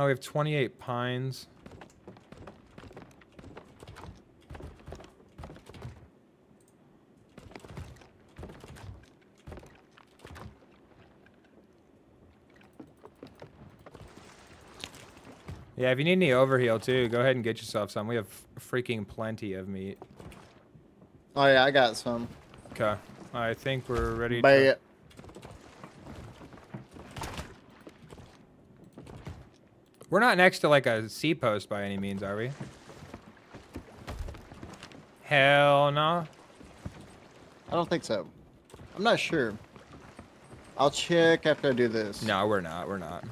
Oh, we have 28 pines. Yeah, if you need any overheal too, go ahead and get yourself some. We have freaking plenty of meat. Oh yeah, I got some. Okay. I think we're ready to... We're not next to like a sea post by any means, are we? Hell no. I don't think so. I'm not sure. I'll check after I do this. No, we're not. We're not.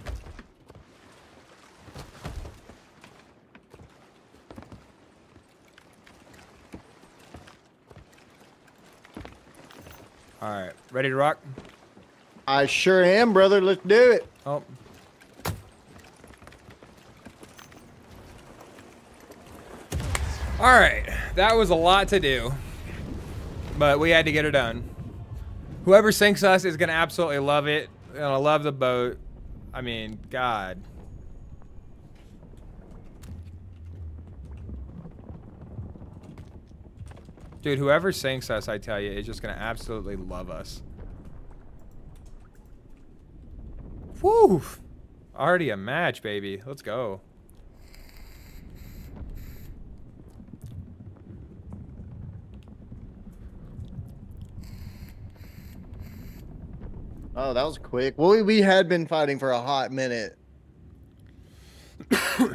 All right, ready to rock? I sure am, brother. Let's do it. Oh. All right, that was a lot to do, but we had to get it done. Whoever sinks us is gonna absolutely love it. Gonna love the boat. I mean, God. Dude, whoever sinks us, I tell you, is just gonna absolutely love us. Woo! Already a match, baby. Let's go. Oh, that was quick. Well, we, we had been fighting for a hot minute.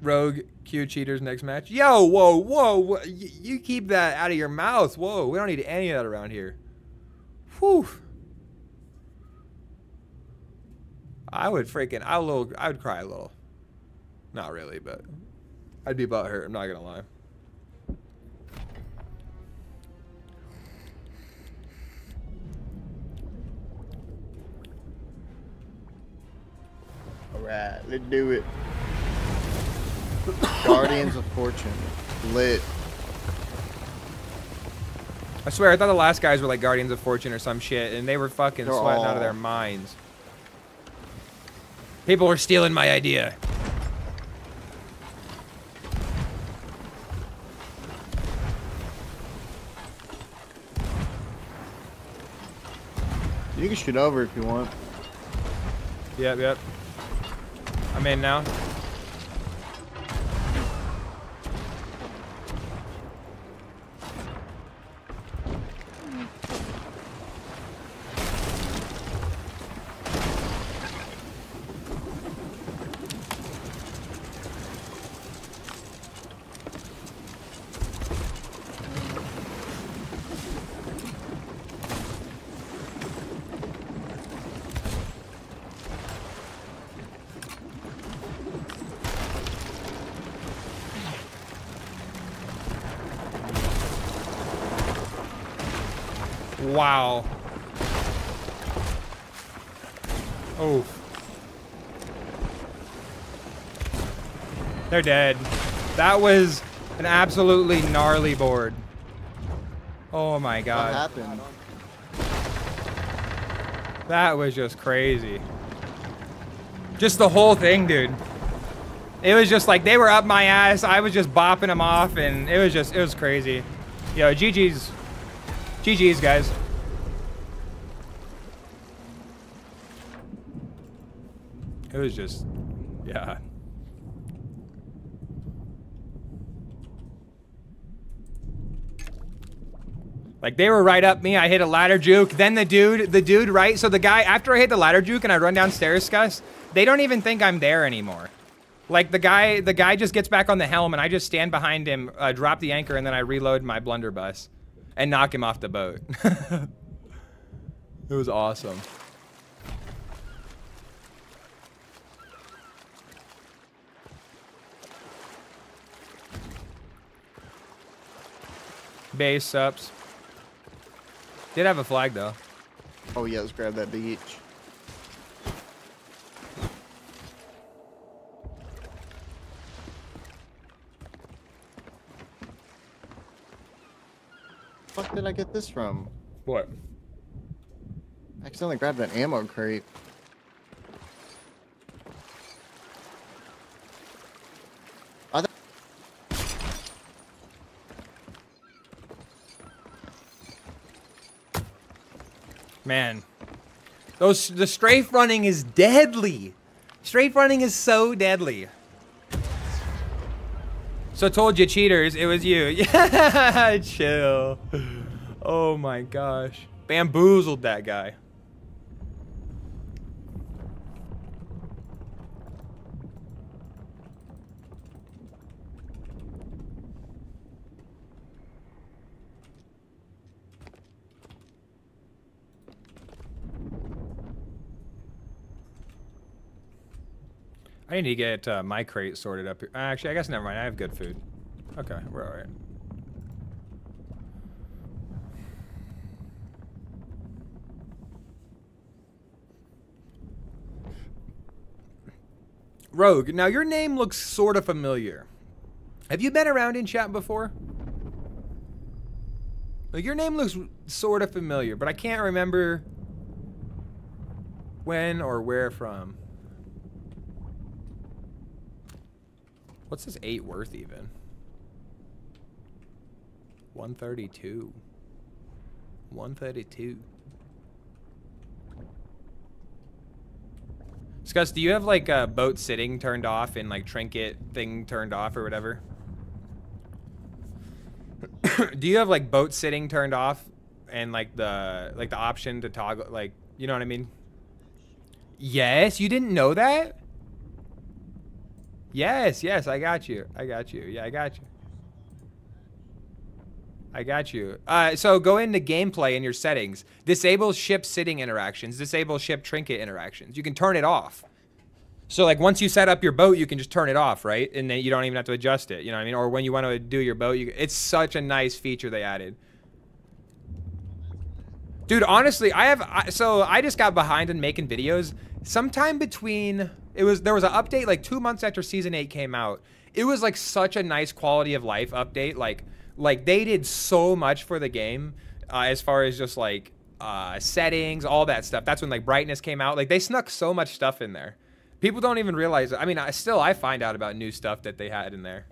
Rogue Q cheaters next match. Yo, whoa, whoa, wha- y- you keep that out of your mouth. Whoa, we don't need any of that around here. Whew. I would freaking, I would, little, I would cry a little. Not really, but I'd be butthurt. I'm not gonna lie. All right, let's do it. Guardians of Fortune. Lit. I swear, I thought the last guys were like Guardians of Fortune or some shit, and they were fucking They're sweating out of their minds. People were stealing my idea. You can shoot over if you want. Yep, yep. I'm in now. Wow. Oh. They're dead. That was an absolutely gnarly board. Oh my god. What happened? That was just crazy. Just the whole thing, dude. It was just like they were up my ass. I was just bopping them off, and it was just, it was crazy. Yo, GG's. GG's, guys. It was just, yeah. Like they were right up me. I hit a ladder juke. Then the dude, the dude, right? So the guy, after I hit the ladder juke and I run downstairs, Gus, they don't even think I'm there anymore. Like the guy, the guy just gets back on the helm, and I just stand behind him, uh, drop the anchor, and then I reload my blunderbuss, and knock him off the boat. it was awesome. Base subs. Did have a flag though. Oh yeah, let's grab that beach. Fuck did I get this from? What? I accidentally grabbed an ammo crate. Man, those the strafe running is deadly. Strafe running is so deadly. So told you cheaters, it was you. Yeah, chill. Oh my gosh. Bamboozled that guy. I need to get uh, my crate sorted up here. Actually, I guess never mind. I have good food. Okay, we're all right. Rogue, now your name looks sort of familiar. Have you been around in chat before? Like your name looks sort of familiar, but I can't remember when or where from. What's this 8 worth even? 132. 132. Skus, do you have like a boat sitting turned off and like trinket thing turned off or whatever? do you have like boat sitting turned off and like the like the option to toggle like you know what I mean? Yes, you didn't know that? Yes, yes, I got you. I got you. Yeah, I got you. I got you. Uh, so go into gameplay in your settings. Disable ship sitting interactions. Disable ship trinket interactions. You can turn it off. So like once you set up your boat, you can just turn it off, right? And then you don't even have to adjust it. You know what I mean? Or when you want to do your boat, you, it's such a nice feature they added. Dude, honestly, I have I, so I just got behind in making videos. Sometime between it was there was an update like two months after season eight came out. It was like such a nice quality of life update. Like like they did so much for the game uh, as far as just like uh, settings, all that stuff. That's when like brightness came out. Like they snuck so much stuff in there. People don't even realize. I mean, I still I find out about new stuff that they had in there.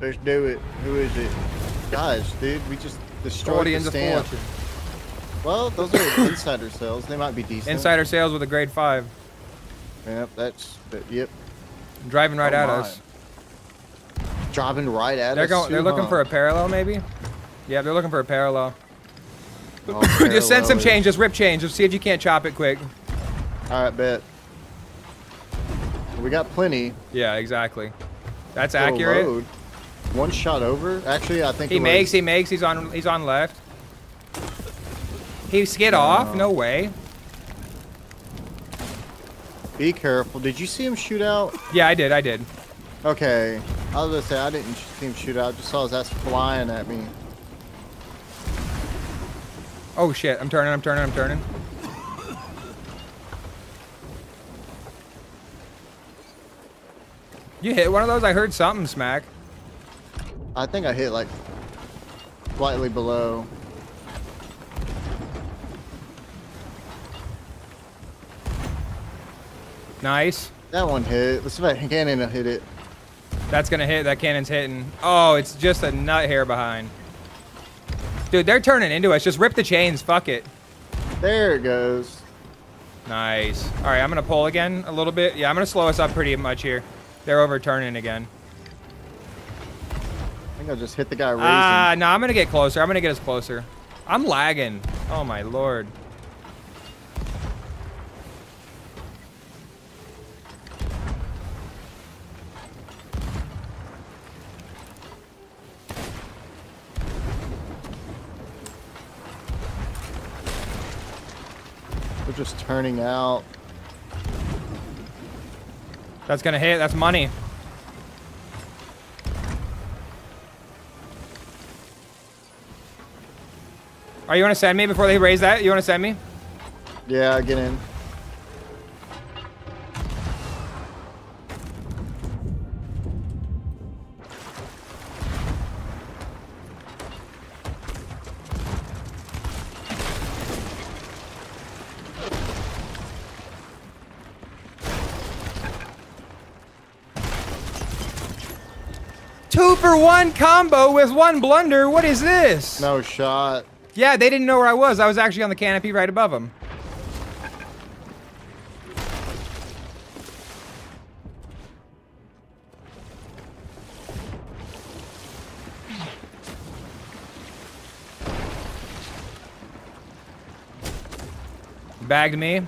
Let's do it. Who is it? Guys, dude, we just destroyed Guardians the of stamp. Fortune. Well, those are insider sales. They might be decent. Insider sales with a grade five. Yep, that's. But, yep. Driving right Oh at my. us. Driving right at They're us. going. They're looking for a parallel, maybe. Yeah, they're looking for a parallel. Oh, just send some change. Just rip change. Just see if you can't chop it quick. All right, bet. We got plenty. Yeah, exactly. That's Little accurate. load. One shot over. Actually, I think He makes. was- He makes. He's on. He's on left. He skid off. No way. Be careful. Did you see him shoot out? Yeah, I did. I did. Okay. I was gonna say I didn't see him shoot out. Just saw his ass flying at me. Oh shit! I'm turning. I'm turning. I'm turning. You hit one of those? I heard something smack. I think I hit like slightly below. Nice. That one hit. Let's see if I can hit it. That's gonna hit. That cannon's hitting. Oh, it's just a nut hair behind. Dude, they're turning into us. Just rip the chains. Fuck it. There it goes. Nice. All right, I'm gonna pull again a little bit. Yeah, I'm gonna slow us up pretty much here. They're overturning again. Think I just hit the guy raising. Ah, no, I'm gonna get closer. I'm gonna get us closer. I'm lagging. Oh my lord. We're just turning out. That's gonna hit. That's money. Are you want to send me before they raise that? You want to send me? Yeah, get in. Two for one combo with one blunder. What is this? No shot. Yeah, they didn't know where I was. I was actually on the canopy right above them. Bagged me.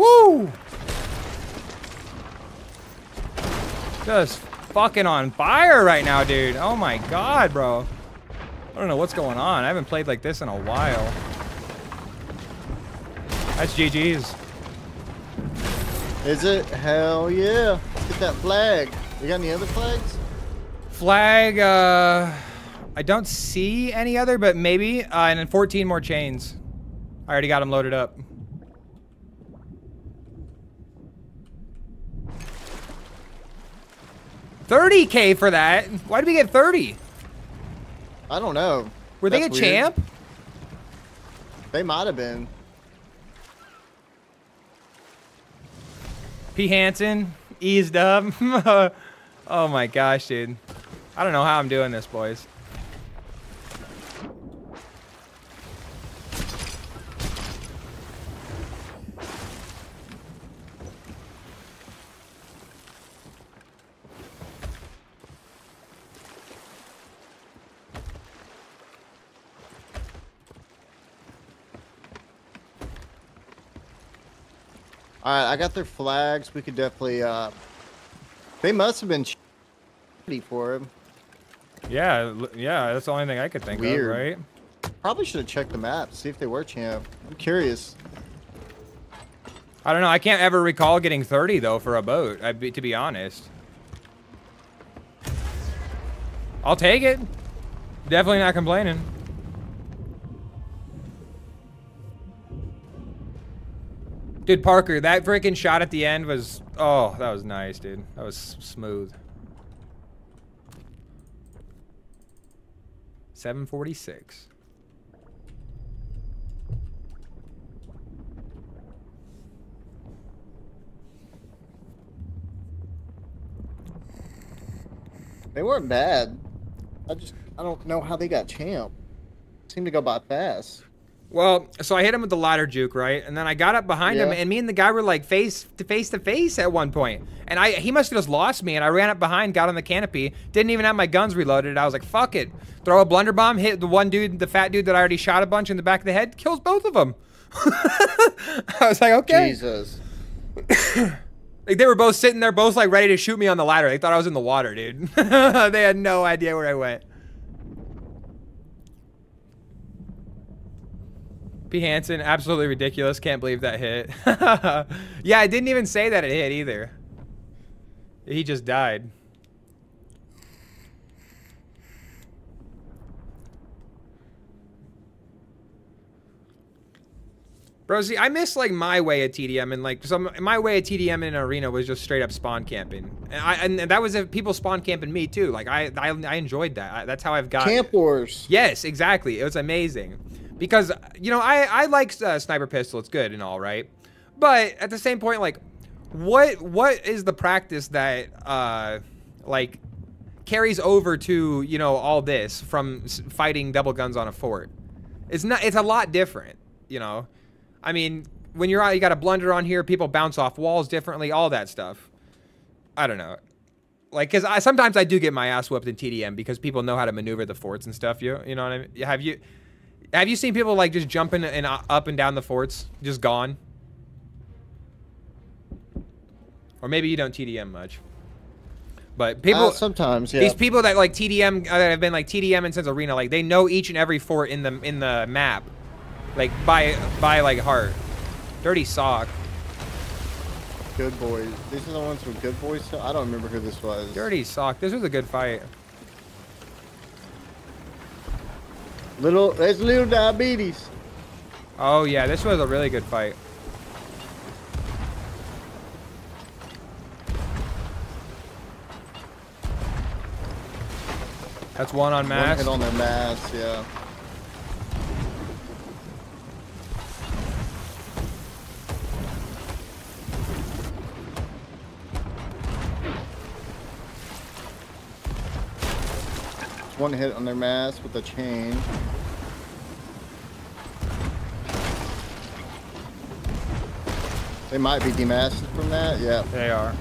Woo! Just fucking on fire right now, dude. Oh my god, bro. I don't know what's going on. I haven't played like this in a while. That's GG's. Is it? Hell yeah. Let's Get that flag. You got any other flags? Flag, uh... I don't see any other, but maybe. Uh, and then 14 more chains. I already got them loaded up. Thirty K for that. Why did we get 30? I don't know. Were they a weird. champ? They might have been. P. Hansen eased up. oh my gosh, dude. I don't know how I'm doing this, boys. All right, I got their flags. We could definitely. uh They must have been shitty for him. Yeah, yeah, that's the only thing I could think Weird. of, right? Probably should have checked the map, see if they were champ. I'm curious. I don't know. I can't ever recall getting 30 though for a boat. I be, to be honest. I'll take it. Definitely not complaining. Dude, Parker, that freaking shot at the end was oh, that was nice, dude. That was smooth. 746. They weren't bad. I just I don't know how they got champ. Seemed to go by fast. Well, so I hit him with the ladder juke, right? And then I got up behind him, and me and the guy were like face to face to face at one point. And I he must have just lost me, and I ran up behind, got on the canopy, didn't even have my guns reloaded. I was like, fuck it. Throw a blunder bomb, hit the one dude, the fat dude that I already shot a bunch in the back of the head, kills both of them. I was like, okay. Jesus. Like they were both sitting there, both like ready to shoot me on the ladder. They thought I was in the water, dude. they had no idea where I went. P. Hansen, absolutely ridiculous. Can't believe that hit. yeah, I didn't even say that it hit either. He just died. Bro, see, I miss like my way of TDM and like some my way of TDM in an arena was just straight up spawn camping, and I and that was if people spawn camping me too. Like I I, I enjoyed that. I, that's how I've got Camp Wars. Yes, exactly. It was amazing because you know I I like uh, sniper pistol. It's good and all right, but at the same point, like, what what is the practice that uh like carries over to you know all this from fighting double guns on a fort. It's not. It's a lot different. You know, I mean, when you're out, you got a blunder on here. People bounce off walls differently. All that stuff. I don't know. Like, cause I sometimes I do get my ass whooped in TDM because people know how to maneuver the forts and stuff. You you know what I mean? Have you have you seen people like just jumping and uh, up and down the forts, just gone? Or maybe you don't TDM much. But people, Uh, sometimes, yeah. these people that like TDM uh, that have been like TDM and since arena, like they know each and every fort in the in the map, like by by like heart. Dirty sock. Good boys. These are the ones with good boys. I don't remember who this was. Dirty sock. This was a good fight. Little. That's little diabetes. Oh yeah, this was a really good fight. That's one on One mast. hit on their mast. Yeah. One hit on their mast with a chain. They might be demasted from that. Yeah. They are.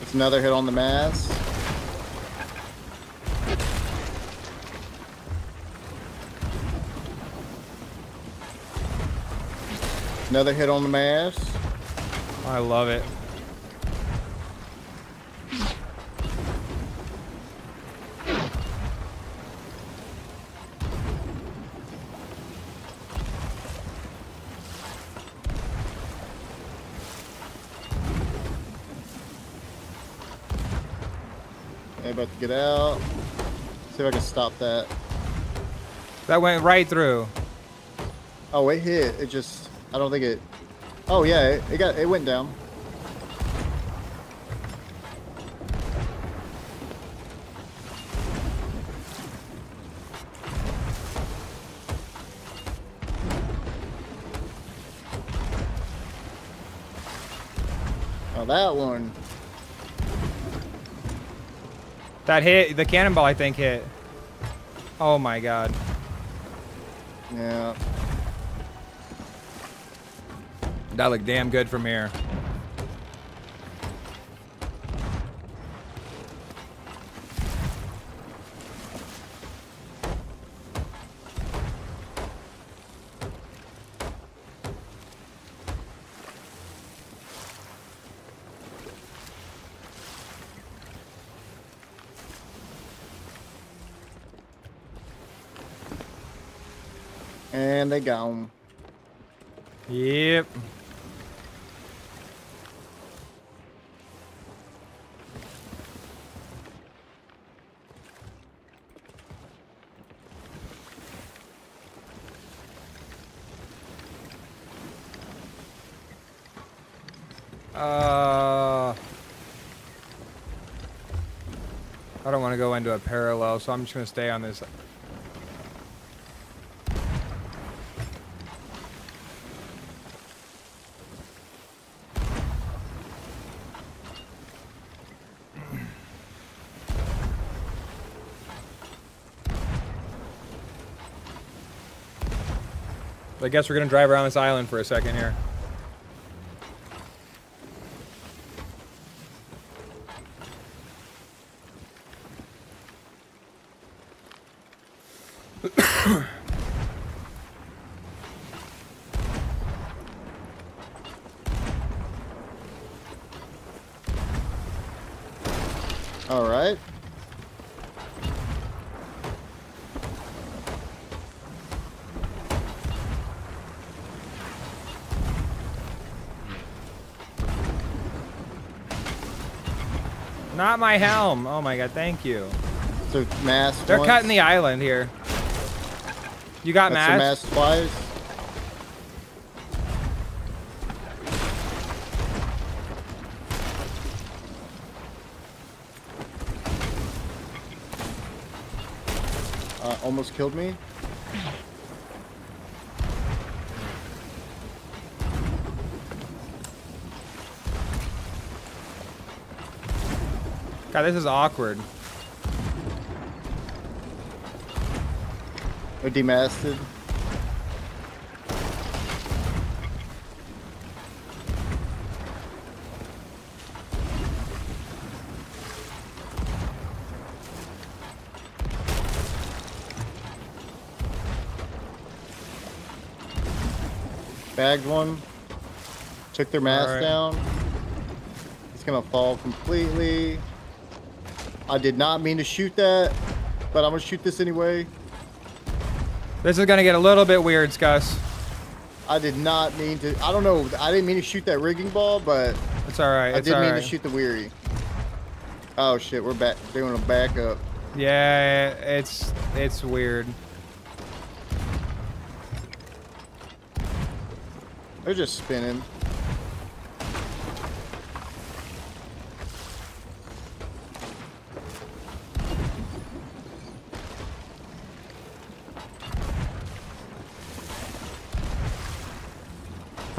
It's another hit on the mast. Another hit on the mast. I love it. They're about to get out. See if I can stop that. That went right through. Oh, it hit. It just. I don't think it. Oh yeah, it, it got. It went down. Oh, that one. That hit. The cannonball, I think, hit. Oh my god. Yeah. That looked damn good from here. And they gone. Yep. Uh, I don't want to go into a parallel, so I'm just going to stay on this. I guess we're going to drive around this island for a second here. All right. Not my helm. Oh my god, thank you. So mast. They're once. cutting the island here. You got That's mast? mast twice. Uh, almost killed me. God, this is awkward. They're demasted. Bagged one. Took their mast Alright. down. It's gonna fall completely. I did not mean to shoot that, but I'm gonna shoot this anyway. This is gonna get a little bit weird, Skus. I did not mean to. I don't know. I didn't mean to shoot that rigging ball, but It's alright. I It's did mean alright. to shoot the weary. Oh shit, we're back doing a backup. Yeah, it's it's weird. They're just spinning.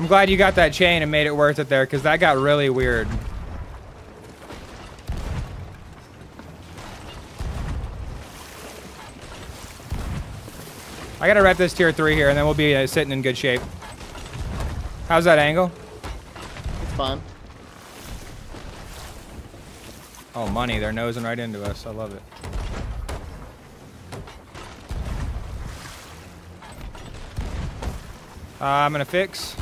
I'm glad you got that chain and made it worth it there, because that got really weird. I gotta rep this tier three here, and then we'll be uh, sitting in good shape. How's that angle? It's fine. Oh, money. They're nosing right into us. I love it. Uh, I'm gonna fix.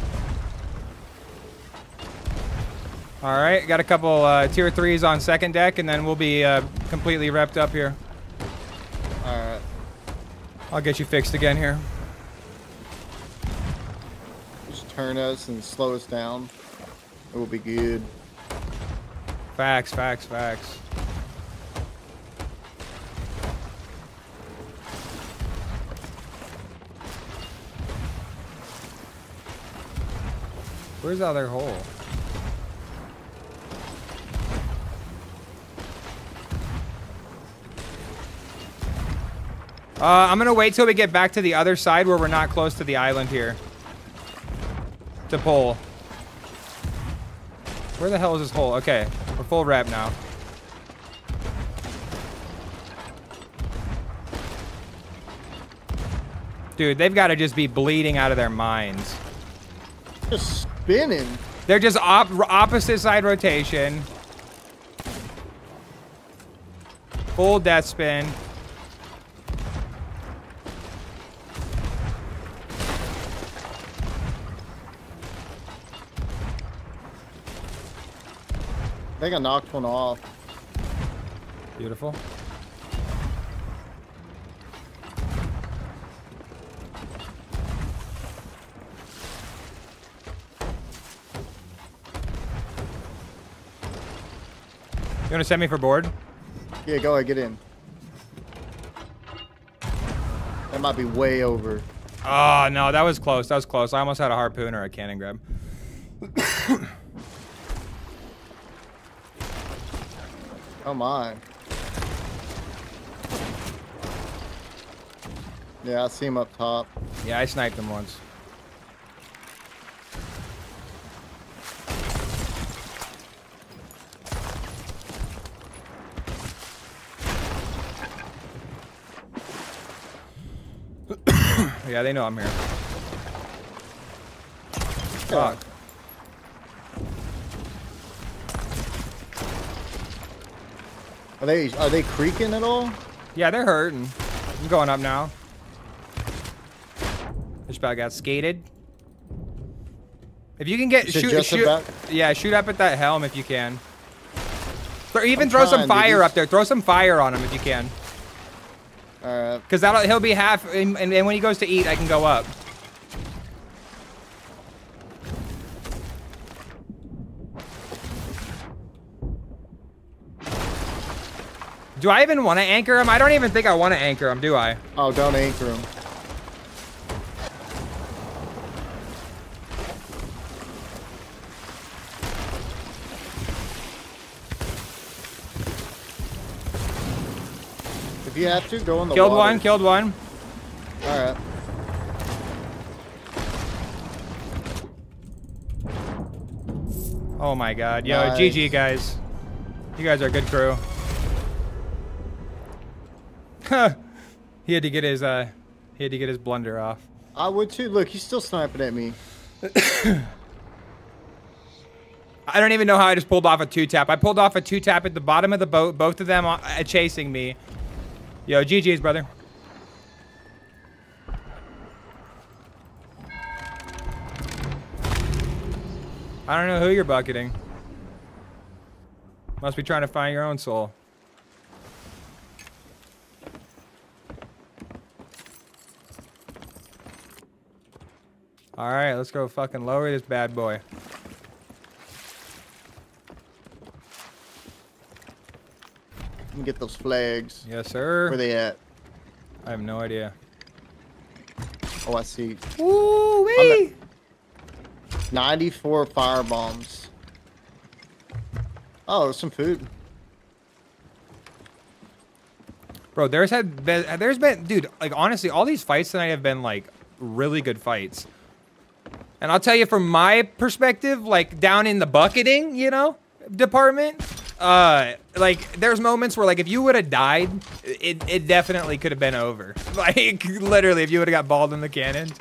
All right, got a couple uh, tier threes on second deck, and then we'll be uh, completely repped up here. All right. I'll get you fixed again here. Just turn us and slow us down. It will be good. Facts, facts, facts. Where's the other hole? Uh, I'm gonna wait till we get back to the other side where we're not close to the island here. To pull. Where the hell is this hole? Okay, we're full rep now. Dude, they've got to just be bleeding out of their minds. Just spinning. They're just op opposite side rotation. Full death spin. I think I knocked one off. Beautiful. You want to send me for board? Yeah, go ahead, get in. That might be way over. Oh, no, that was close. That was close. I almost had a harpoon or a cannon grab. Oh my. Yeah, I see him up top. Yeah, I sniped him once. yeah, they know I'm here. Fuck. Are they are they creaking at all? Yeah, they're hurting. I'm going up now. Just about got skated. If you can get shoot, shoot yeah, shoot up at that helm if you can. Or even I'm throw some trying, dude. fire He's- up there. Throw some fire on him if you can. All right. Cause that'll he'll be half, and, and, and when he goes to eat, I can go up. Do I even want to anchor him? I don't even think I want to anchor him, do I? Oh, don't anchor him. If you have to, go in the Killed water. one, killed one. All right. Oh my god. Yo, Nice. GG guys. You guys are a good crew. He had to get his uh, he had to get his blunder off. I would too. Look, he's still sniping at me. I don't even know how I just pulled off a two tap. I pulled off a two tap at the bottom of the boat, both of them uh, chasing me. Yo, GG's, brother. I don't know who you're bucketing. Must be trying to find your own soul. All right, let's go fucking lower this bad boy. Let me get those flags. Yes, sir. Where they at? I have no idea. Oh, I see. Ooh wee! 94 fire bombs. Oh, there's some food. Bro, there's had been, there's been, dude, like honestly, all these fights tonight have been like really good fights. And I'll tell you from my perspective, like down in the bucketing, you know, department, uh, like there's moments where like if you would have died, it, it definitely could have been over. Like literally, if you would have got balled in the cannons.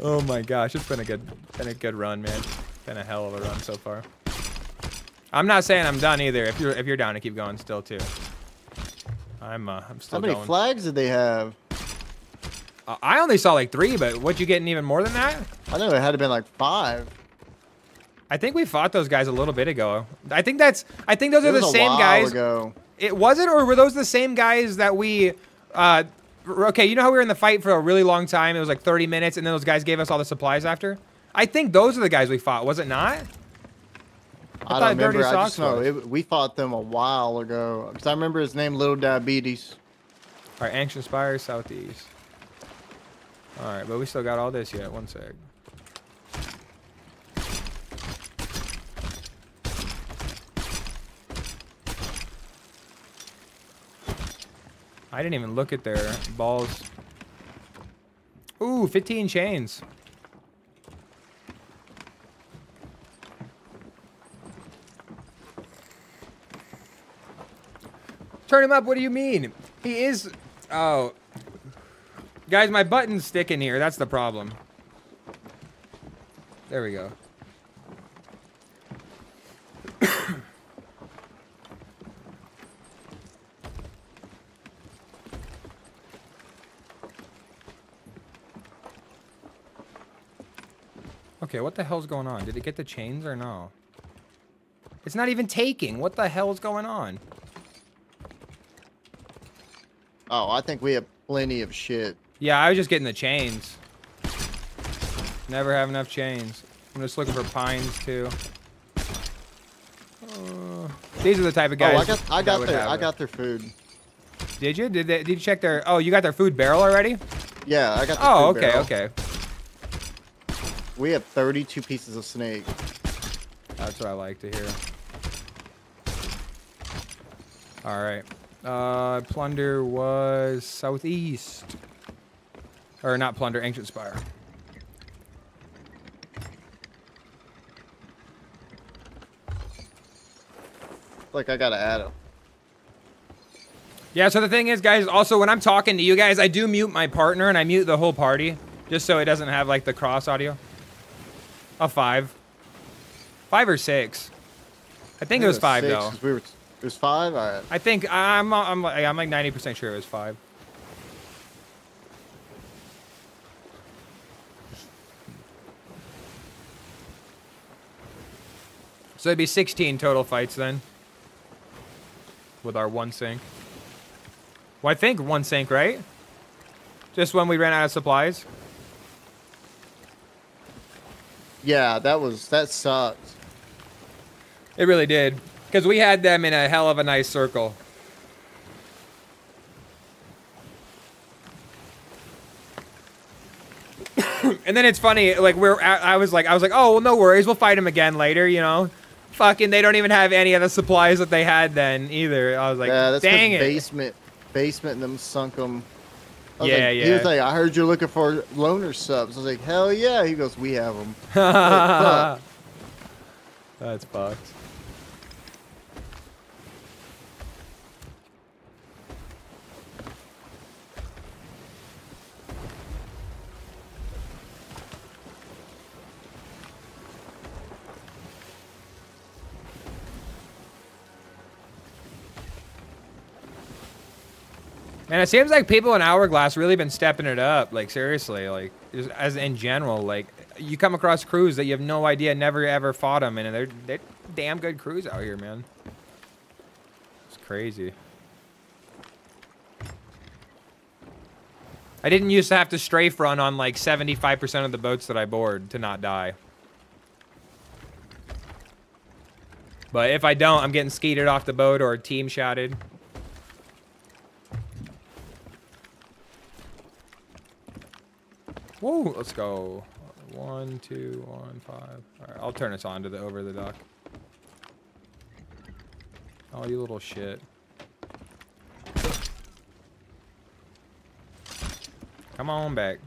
Oh my gosh, it's been a good, been a good run, man. Been a hell of a run so far. I'm not saying I'm done either. If you're if you're down to keep going still too. I'm uh, I'm still How many going. flags did they have? Uh, I only saw like three, but what you getting even more than that? I know it had to been like five. I think we fought those guys a little bit ago. I think that's. I think those It are the was a same while guys. ago. It was it, or were those the same guys that we? Uh, okay, you know how we were in the fight for a really long time. It was like 30 minutes, and then those guys gave us all the supplies after. I think those are the guys we fought. Was it not? I, thought don't remember. I just know it, we fought them a while ago. Because I remember his name, Little Diabetes. All right, Ancient Spire, Southeast. All right, but we still got all this yet. One sec. I didn't even look at their balls. Ooh, 15 chains. Turn him up. What do you mean? He is. Oh. Guys, my button's sticking here. That's the problem. There we go. okay, what the hell's going on? Did it get the chains or no? It's not even taking. What the hell's going on? Oh, I think we have plenty of shit. Yeah, I was just getting the chains. Never have enough chains. I'm just looking for pines too. Uh, these are the type of guys. oh, I got, I got their, I got their food. Did you? Did they, did you check their? Oh, you got their food barrel already? Yeah, I got. The Oh, food okay, barrel. okay. We have 32 pieces of snake. That's what I like to hear. All right. Uh, plunder was southeast, or not plunder, ancient spire. Like I gotta add them. Yeah, so the thing is, guys, also when I'm talking to you guys, I do mute my partner and I mute the whole party just so it doesn't have like the cross audio. A five. Five or six. I think it was five six, though. 'cause We were, it was five. Right. I think I'm I'm like I'm like 90% sure it was five. So it'd be 16 total fights then. With our one sink. Well, I think one sink, right? Just when we ran out of supplies. Yeah, that was that sucked. It really did. Because we had them in a hell of a nice circle. and then it's funny, like we're, I I was like, I was like, oh well, no worries, we'll fight him again later, you know. Fucking, they don't even have any of the supplies that they had then either. I was like, yeah, that's dang it. basement, basement, and them sunk them. I Yeah, like, He was like, I heard you're looking for loner subs. I was like, hell yeah. He goes, we have them. fuck. That's fucked. Man, it seems like people in Hourglass really been stepping it up. Like seriously, like as in general, like you come across crews that you have no idea, never ever fought them, and they're they're damn good crews out here, man. It's crazy. I didn't used to have to strafe run on like 75% of the boats that I board to not die. But if I don't, I'm getting skeeted off the boat or team shotted. Whoa, let's go. One, two, one, five. All right, I'll turn us on to the over the dock. Oh, you little shit. Come on back.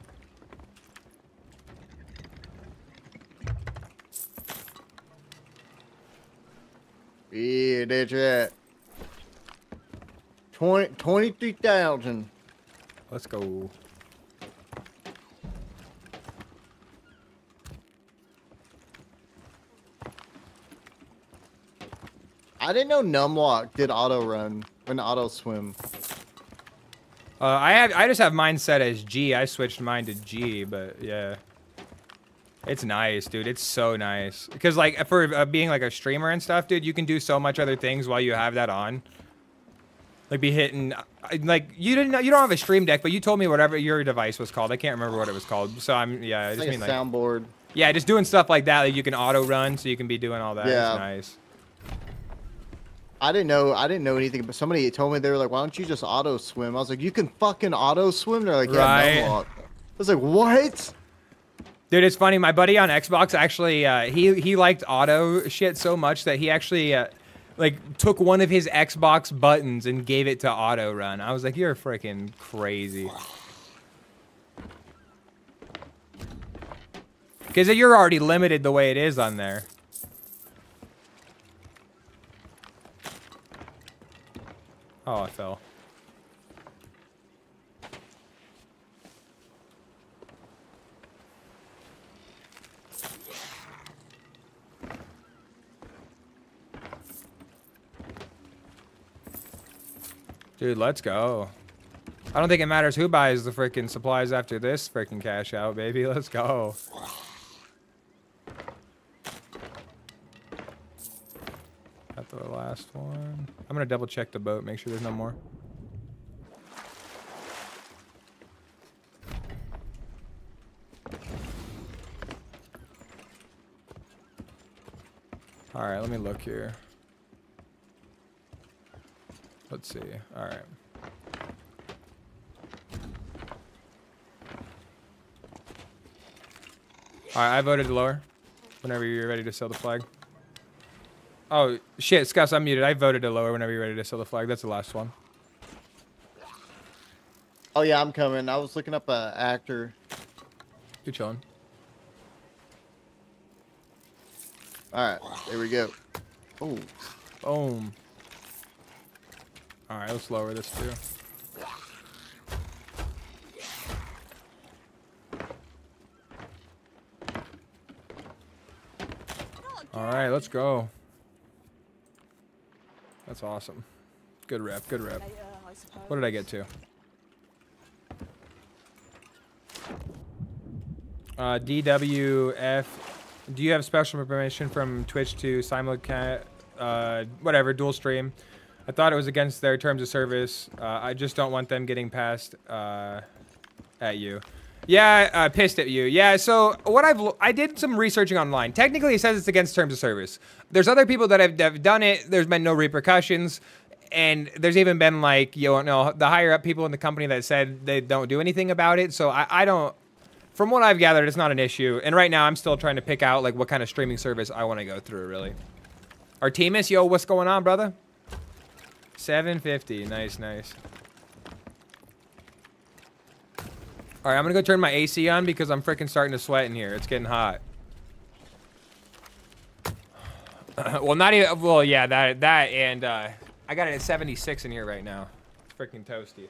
Yeah, that's right. 20, 23,000. Let's go. I didn't know Numlock did auto run when auto swim. Uh, I have I just have mine set as G. I switched mine to G, but yeah. It's nice, dude. It's so nice. Because like for uh, being like a streamer and stuff, dude, you can do so much other things while you have that on. Like be hitting like you didn't know you don't have a stream deck, but you told me whatever your device was called. I can't remember what it was called. So I'm yeah, I just like mean like soundboard. Yeah, just doing stuff like that Like, you can auto run so you can be doing all that. Yeah. It's nice. I didn't know. I didn't know anything, but somebody told me they were like, "Why don't you just auto swim?" I was like, "You can fucking auto swim." They're like, "Yeah, Right. Numlock." I was like, "What?" Dude, it's funny. My buddy on Xbox actually, uh, he he liked auto shit so much that he actually uh, like took one of his Xbox buttons and gave it to auto run. I was like, you're freaking crazy. Because you're already limited the way it is on there. Oh, I fell. Dude, let's go. I don't think it matters who buys the freaking supplies after this freaking cash out, baby. Let's go. Last one. I'm gonna double check the boat, make sure there's no more. All right, let me look here. Let's see. All right. All right, I voted lower. Whenever you're ready to sell the flag. Oh shit, Skus, I'm muted. I voted to lower whenever you're ready to sell the flag. That's the last one. Oh yeah, I'm coming. I was looking up a actor. You chilling? All right, there we go. Oh, Boom. All right, let's lower this too. All right, let's go. That's awesome. Good rep, good rep. What did I get to? Uh, DWF. Do you have special permission from Twitch to simulcast, uh, whatever, dual stream? I thought it was against their terms of service. Uh, I just don't want them getting passed uh, at you. Yeah, uh, pissed at you. Yeah, so what I've I did some researching online. Technically, it says it's against terms of service. There's other people that have, have done it. There's been no repercussions, and there's even been like you know the higher up people in the company that said they don't do anything about it. So I, I don't. From what I've gathered, it's not an issue. And right now, I'm still trying to pick out like what kind of streaming service I want to go through. Really. Artemis, yo, what's going on, brother? 750. Nice, nice. All right, I'm gonna go turn my AC on because I'm freaking starting to sweat in here. It's getting hot. well, not even. Well, yeah, that that and uh, I got it at 76 in here right now. It's freaking toasty.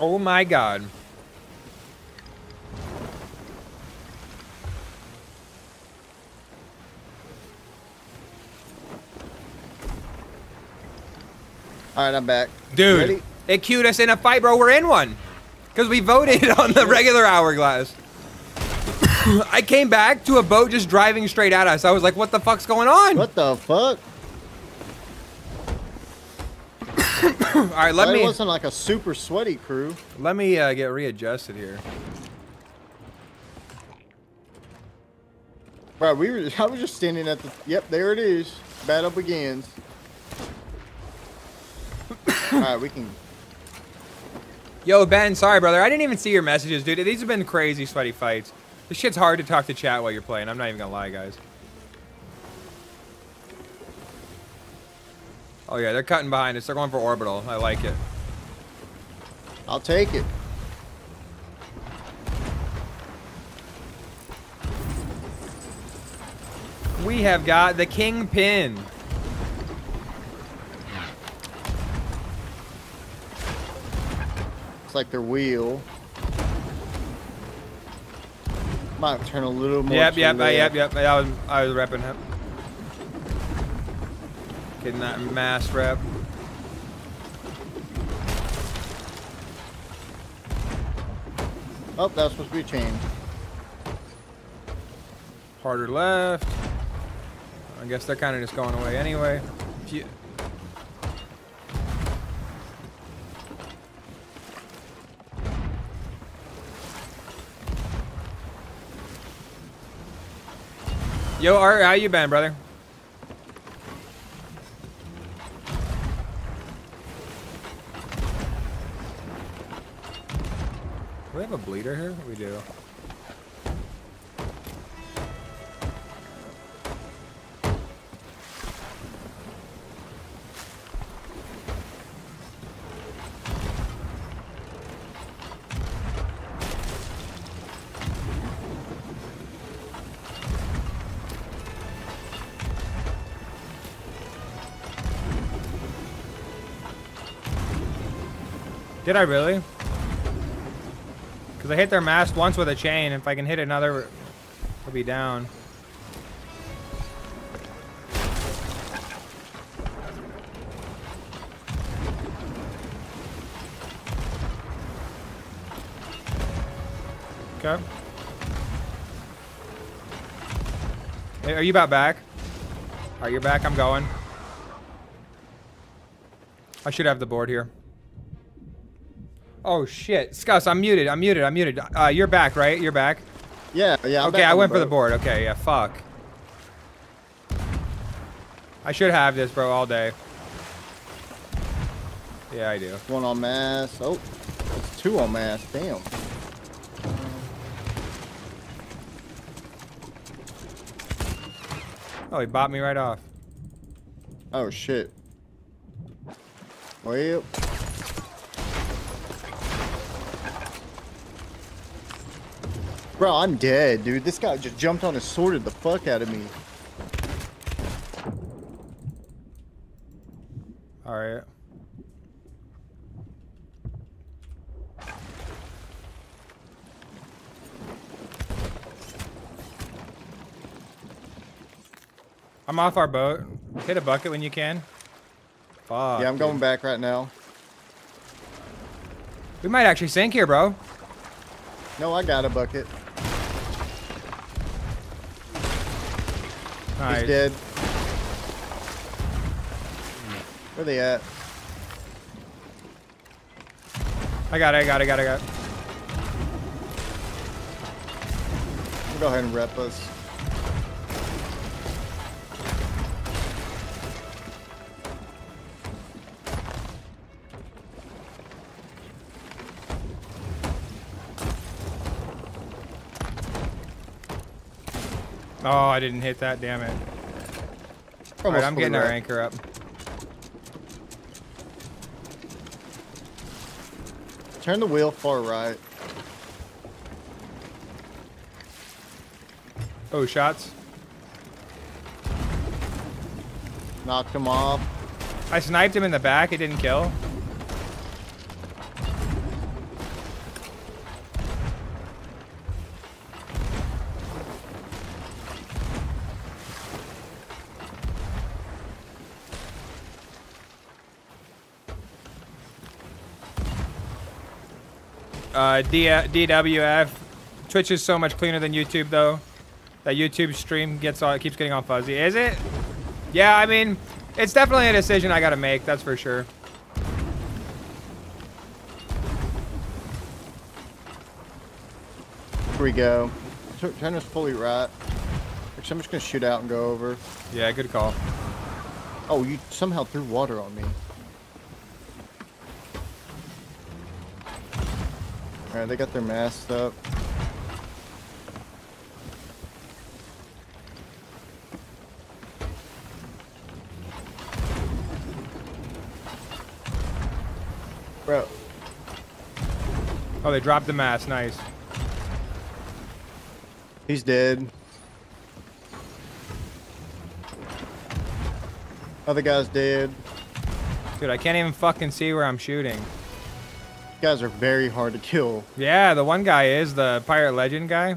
Oh my god. All right, I'm back. Dude, Ready? it queued us in a fight, bro. We're in one. Because we voted on the regular hourglass. I came back to a boat just driving straight at us. I was like, what the fuck's going on? What the fuck? All right, let That me wasn't like a super sweaty crew. let me uh, get readjusted here. Bro, we were. I was just standing at the. Yep, there it is. Battle begins. All right, we can. Yo, Ben, sorry, brother. I didn't even see your messages, dude. These have been crazy sweaty fights. This shit's hard to talk to chat while you're playing. I'm not even gonna lie, guys. Oh yeah, they're cutting behind us. They're going for orbital. I like it. I'll take it. We have got the kingpin. It's like their wheel. Might turn a little more. Yep, yep, uh, yep, yep. I was, I was repping him. Getting that mast rep. Oh, that was supposed to be a chain. Harder left. I guess they're kind of just going away anyway. You- Yo, Art, how you been, brother? Bleeder here? We do. Did I really? Because I hit their mast once with a chain. If I can hit another, it'll be down. Okay. Hey, are you about back? Alright, you're back. I'm going. I should have the board here. Oh shit, Skus, I'm muted. I'm muted. I'm muted. Uh, you're back, right? You're back. Yeah, yeah. I'm okay, I went for the board. Okay, yeah, fuck. I should have this, bro, all day. Yeah, I do. One on mast. Oh, it's two on mast. Damn. Oh, he bought me right off. Oh shit. Well. Bro, I'm dead, dude. This guy just jumped on and sorted the fuck out of me. All right. I'm off our boat. Hit a bucket when you can. Fuck. yeah, I'm dude. going back right now. We might actually sink here, bro. No, I got a bucket. Nice. He's dead. Where they at? I got it. I got it. I got it. I got it. We'll go ahead and rep us. Oh, I didn't hit that. Damn it. All right, I'm getting our anchor up. Turn the wheel far right. Oh, shots. Knocked him off. I sniped him in the back. It didn't kill. DWF. Twitch is so much cleaner than YouTube though. That YouTube stream gets all it keeps getting all fuzzy. Is it? Yeah, I mean, it's definitely a decision I gotta make. That's for sure. Here we go. Us fully right. Actually, I'm just gonna shoot out and go over. Yeah, good call. Oh, you somehow threw water on me. Alright, they got their masts up. Bro, Oh, they dropped the mast. Nice. he's dead. Other guy's dead. Dude, I can't even fucking see where I'm shooting. Guys are very hard to kill. Yeah, the one guy is the pirate legend guy.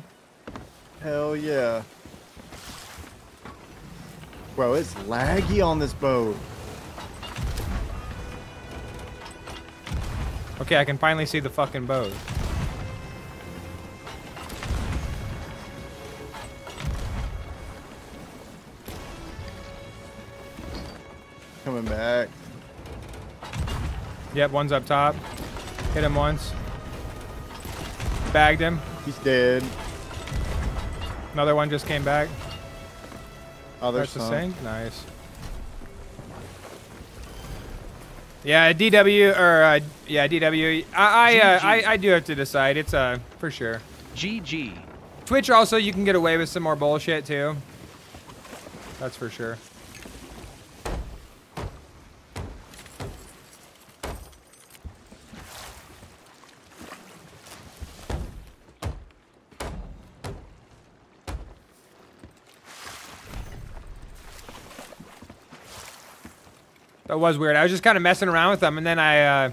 Hell yeah. Bro, it's laggy on this boat. Okay, I can finally see the fucking boat. Coming back. Yep, one's up top. Hit him once. Bagged him. He's dead. Another one just came back. Oh, there's That's the same. Nice. Yeah, DW or uh, yeah, DW. I I, uh, I I do have to decide. It's uh for sure. GG. Twitch also you can get away with some more bullshit too. That's for sure. Was weird. I was just kind of messing around with them, and then I uh,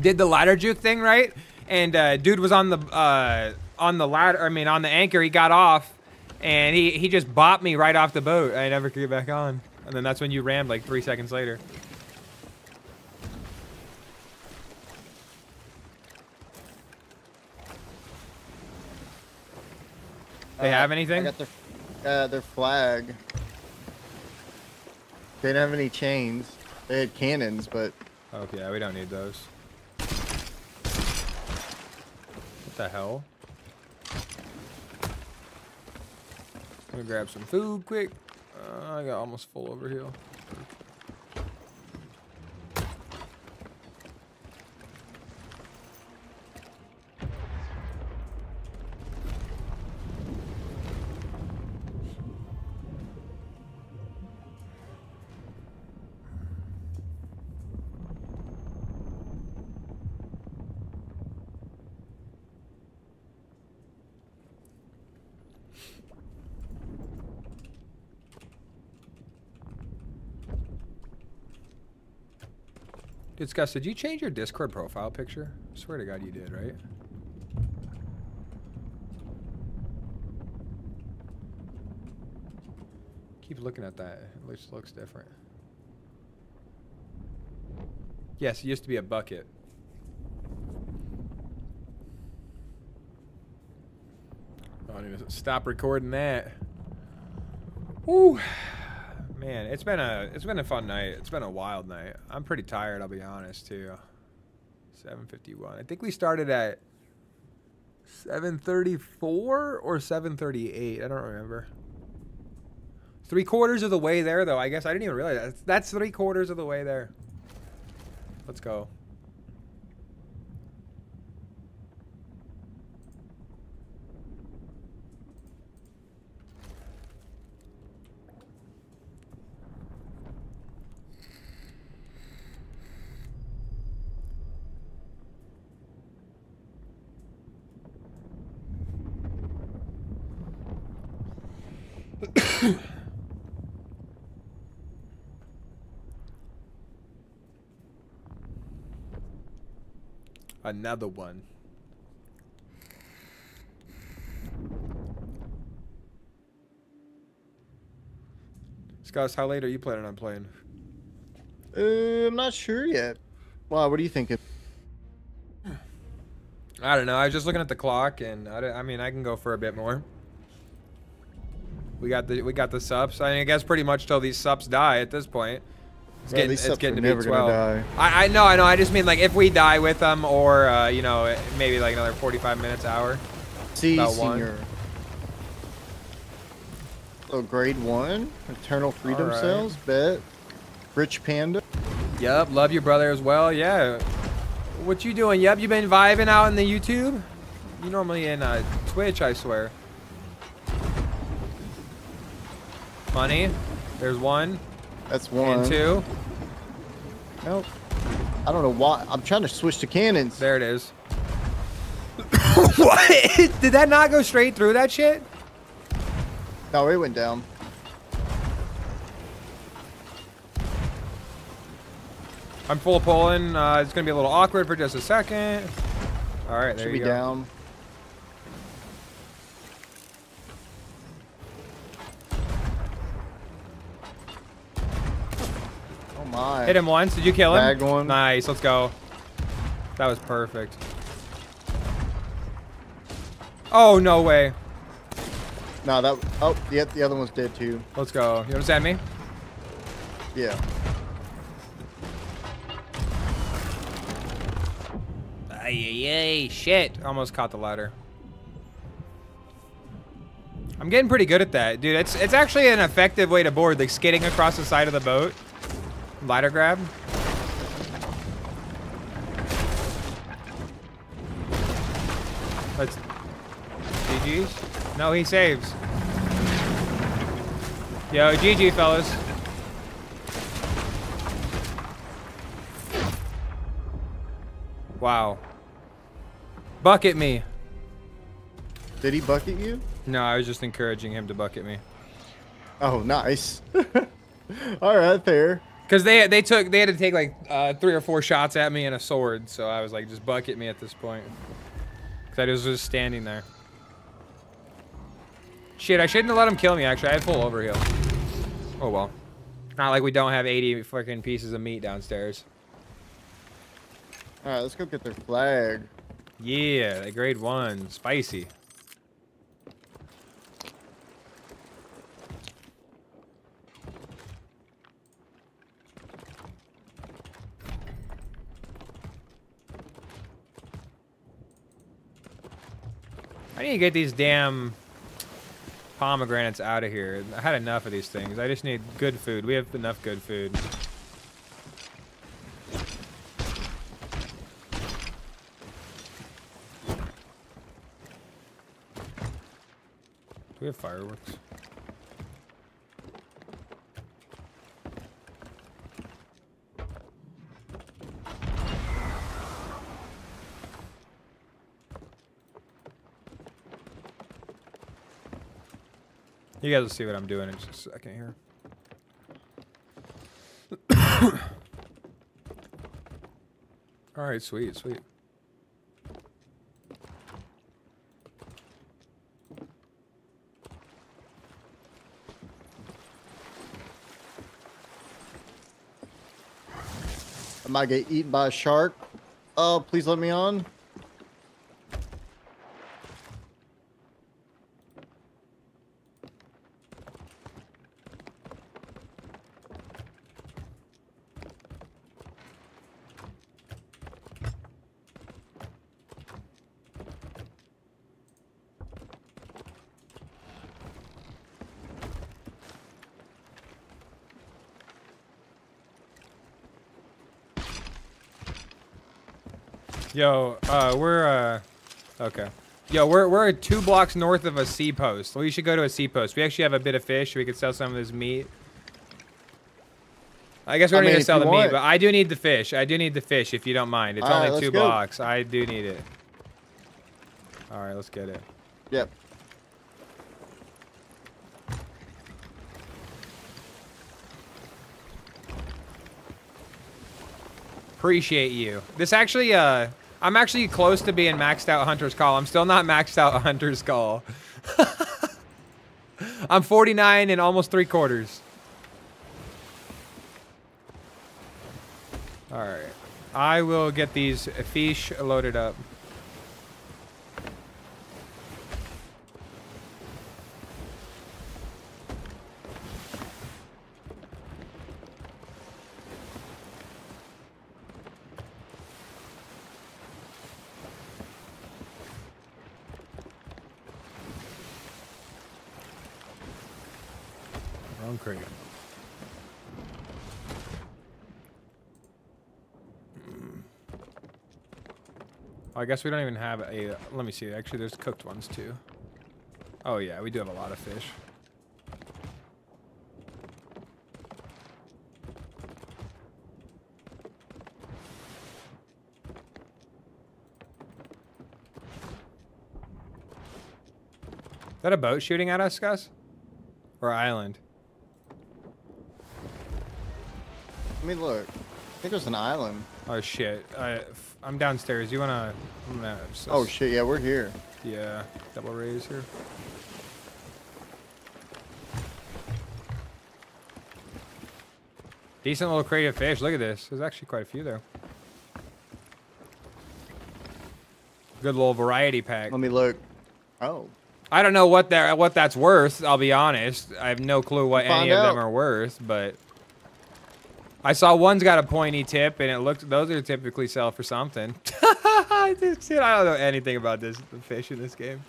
did the ladder juke thing, right? And uh, dude was on the uh, on the ladder. I mean, on the anchor. He got off, and he he just bopped me right off the boat. I never could get back on. And then that's when you rammed like three seconds later. They have anything? I got their, uh, their flag. They didn't have any chains. They had cannons, but Okay, yeah, we don't need those. What the hell? Let me grab some food quick. Uh, I got almost full over here. Scott, did you change your Discord profile picture? I swear to God you did, right? Keep looking at that. It looks, looks different. Yes, it used to be a bucket. Oh, I need to stop recording that. Woo. Man, it's been a it's been a fun night. It's been a wild night. I'm pretty tired, I'll be honest too. 7:51. I think we started at 7:34 or 7:38. I don't remember. Three quarters of the way there, though. I guess I didn't even realize that. That's three quarters of the way there. Let's go. Another one. Scott, how late are you planning on playing? uh, I'm not sure yet. Wow, what are you thinking? I don't know. I was just looking at the clock, and I, I mean, I can go for a bit more. We got the we got the subs. I, mean, I guess pretty much till these subs die at this point. It's getting it's getting to never be gonna 12. die. I I know I know. I just mean like if we die with them, or uh, you know maybe like another 45 minutes hour. See, About one. senior. So grade one, Eternal Freedom Alright. Cells, bet. Rich Panda. Yup, love your brother as well. Yeah. What you doing? Yup, you been vibing out in the YouTube? You normally in uh, Twitch, I swear. Money. There's one That's one. and two. Nope. I don't know why. I'm trying to switch to cannons. There it is. what? Did that not go straight through that shit? No, it went down. I'm full of pulling. Uh, it's gonna be a little awkward for just a second. All right, there Should you be go. down. Oh my. Hit him once. Did you kill him? Bagged one. Nice. Let's go. That was perfect. Oh no way. No, that. Oh, yeah, the other one's dead too. Let's go. You understand me? Yeah. Ay, ay, ay, shit. Almost caught the ladder. I'm getting pretty good at that. Dude, it's it's actually an effective way to board, like skidding across the side of the boat. Ladder grab. Let's GG's. No, he saves. Yo, GG fellas. Wow. Bucket me. Did he bucket you? No, I was just encouraging him to bucket me. Oh, nice. All right, fair. Cause they they took they had to take like uh, three or four shots at me and a sword, so I was like, just bucket me at this point. Cause I was just standing there. Shit, I shouldn't have let him kill me. Actually, I had full overheal. Oh well. Not like we don't have 80 fucking pieces of meat downstairs. All right, let's go get their flag. Yeah, that grade one, spicy. I need to get these damn pomegranates out of here. I had enough of these things. I just need good food. We have enough good food. Do we have fireworks? You guys will see what I'm doing in just a second here. All right, sweet, sweet. I might get eaten by a shark. Oh, please let me on. Yo, uh, we're uh, okay. Yo, we're we're two blocks north of a sea post. We should go to a sea post. We actually have a bit of fish. We could sell some of this meat. I guess we I don't mean, need to sell the meat, but I do need the fish. I do need the fish if you don't mind. It's All right, only let's two go. blocks. I do need it. All right, let's get it. Yep. Appreciate you. This actually, uh, I'm actually close to being maxed out Hunter's Call. I'm still not maxed out Hunter's Call. I'm 49 and almost three quarters. All right. I will get these fish loaded up. crate. I guess we don't even have a. Let me see. Actually, there's cooked ones too. Oh yeah, we do have a lot of fish. Is that a boat shooting at us, Gus? Or island? I mean, look. I think there's an island. Oh shit! I, I'm downstairs. You wanna? I'm gonna Oh shit, yeah, we're here. Yeah, double raise here. Decent little crate of fish. Look at this. There's actually quite a few there. Good little variety pack. Let me look. Oh. I don't know what that what that's worth. I'll be honest. I have no clue what any Find of them are worth, but I saw one's got a pointy tip, and it looked those are typically sell for something. I don't know anything about this fish in this game.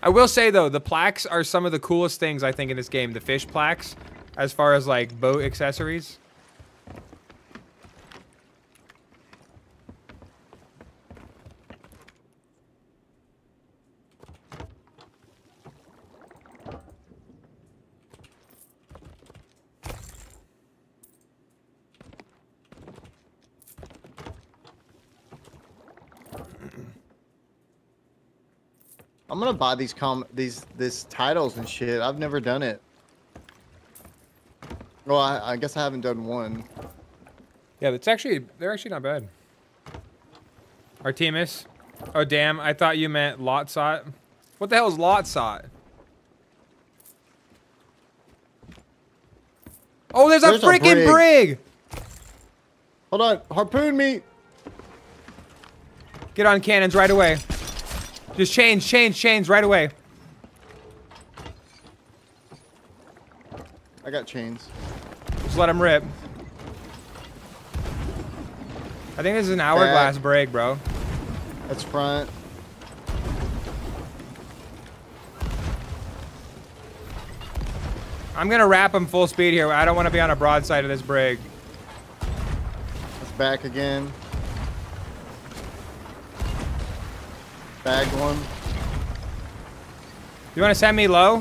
I will say though, the plaques are some of the coolest things I think in this game. The fish plaques, as far as like boat accessories. Gonna buy these com these this titles and shit. I've never done it. Well, I, I guess I haven't done one. Yeah, that's actually they're actually not bad. Artemis. Oh damn, I thought you meant Lotsot. What the hell is Lotsot? Oh, there's, There's a a freaking brig. brig. Hold on, harpoon me. Get on cannons right away. Just change, change, change right away. I got chains. Just let them rip. I think this is an hourglass brig, bro. That's front. I'm gonna wrap them full speed here. I don't want to be on a broadside of this brig. It's back again. Bagged one. You want to send me low?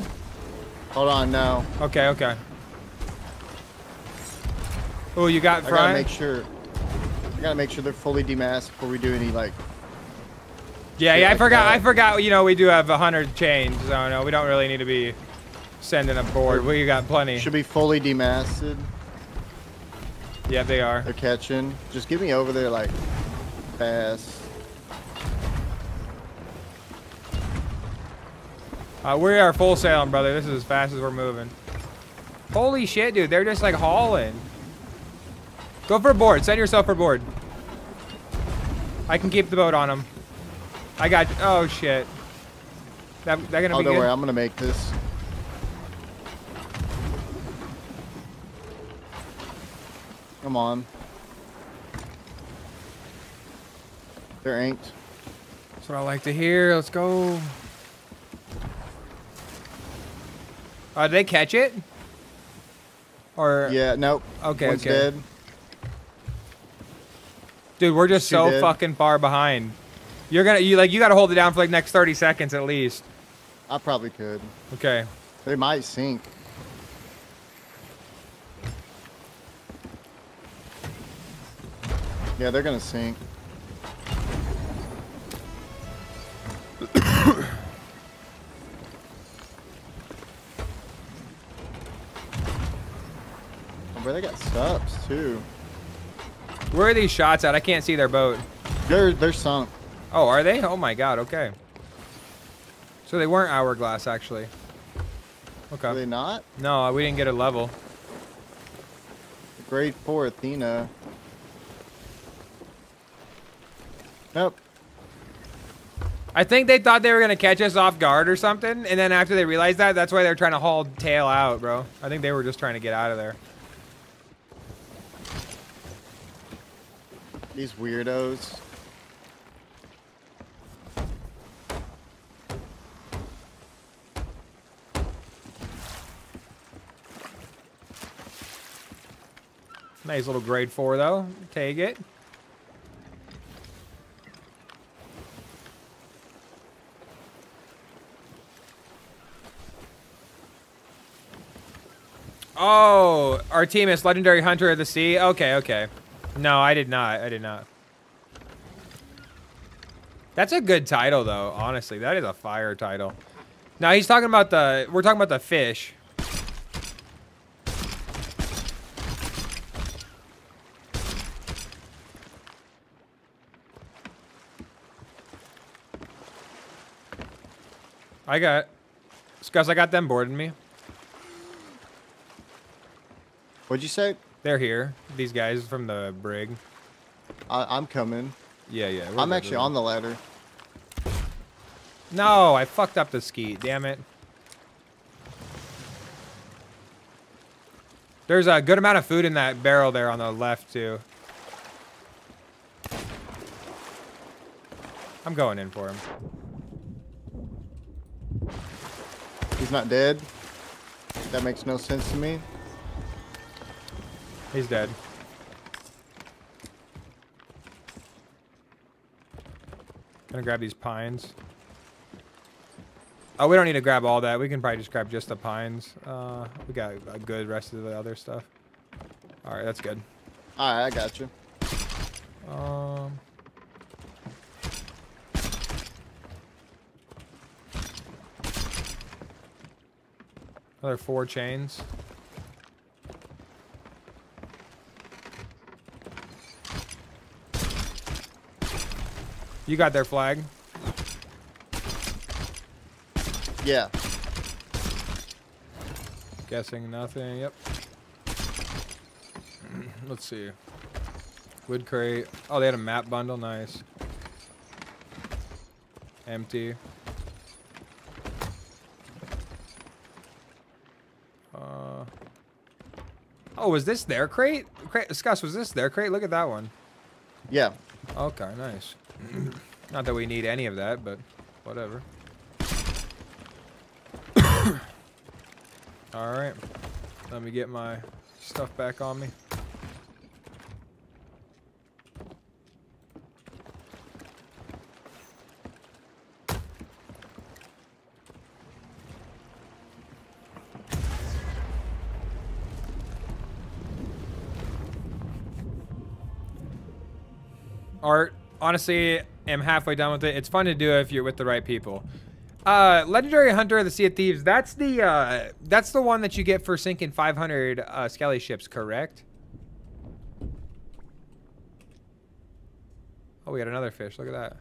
Hold on, no. Okay, okay. Oh, you got I gotta make sure. I gotta make sure they're fully demasted before we do any like. Yeah, yeah, I like forgot. that. I forgot. You know, we do have a hundred chains, so no, we don't really need to be sending a board. We got plenty. Should be fully demasted. Yeah, they are. They're catching. Just get me over there like fast. Uh, we are full sailing, brother. This is as fast as we're moving. Holy shit, dude! They're just like hauling. Go for board. Send yourself for board. I can keep the boat on them. I got. Oh shit. That that gonna Oh, be don't good. worry. I'm gonna make this. Come on. They're inked. That's what I like to hear. Let's go. Uh, did they catch it? Or Yeah, nope. Okay, One's okay. dead. dude, we're just Two so dead. fucking far behind. You're gonna you like you gotta hold it down for like next 30 seconds at least. I probably could. Okay. They might sink. Yeah, they're gonna sink. Bro, they got subs too. Where are these shots at? I can't see their boat. They're they're sunk. Oh, are they? Oh my god, okay. So they weren't hourglass actually. Okay. Are they not? No, we didn't get a level. Grade four Athena. Nope. I think they thought they were gonna catch us off guard or something, and then after they realized that, that's why they're trying to haul tail out, bro. I think they were just trying to get out of there. These weirdos. Nice little grade four though. Take it. Oh, Artemis, legendary hunter of the sea. Okay, okay. No, I did not. I did not. That's a good title, though. Honestly, that is a fire title. Now he's talking about the. We're talking about the fish. I got. Skus, I got them boarding me. What'd you say? They're here. These guys from the brig. I, I'm coming. Yeah, yeah. I'm actually on the ladder. No, I fucked up the ski. Damn it. There's a good amount of food in that barrel there on the left, too. I'm going in for him. He's not dead. That makes no sense to me. He's dead. Gonna grab these pines. Oh, we don't need to grab all that. We can probably just grab just the pines. Uh, we got a good rest of the other stuff. All right, that's good. All right, I got you. Um. Another four chains. You got their flag. Yeah. Guessing nothing. Yep. Let's see. Wood crate. Oh, they had a map bundle. Nice. Empty. Uh. Oh, was this their crate? Crate, Skus, was this their crate? Look at that one. Yeah. Okay, nice. Mm-hmm. Not that we need any of that, but whatever. All right. Let me get my stuff back on me. Art, honestly, am halfway done with it. It's fun to do if you're with the right people. Uh, Legendary Hunter of the Sea of Thieves. That's the uh, that's the one that you get for sinking 500 uh, skelly ships, correct? Oh, we got another fish. Look at that.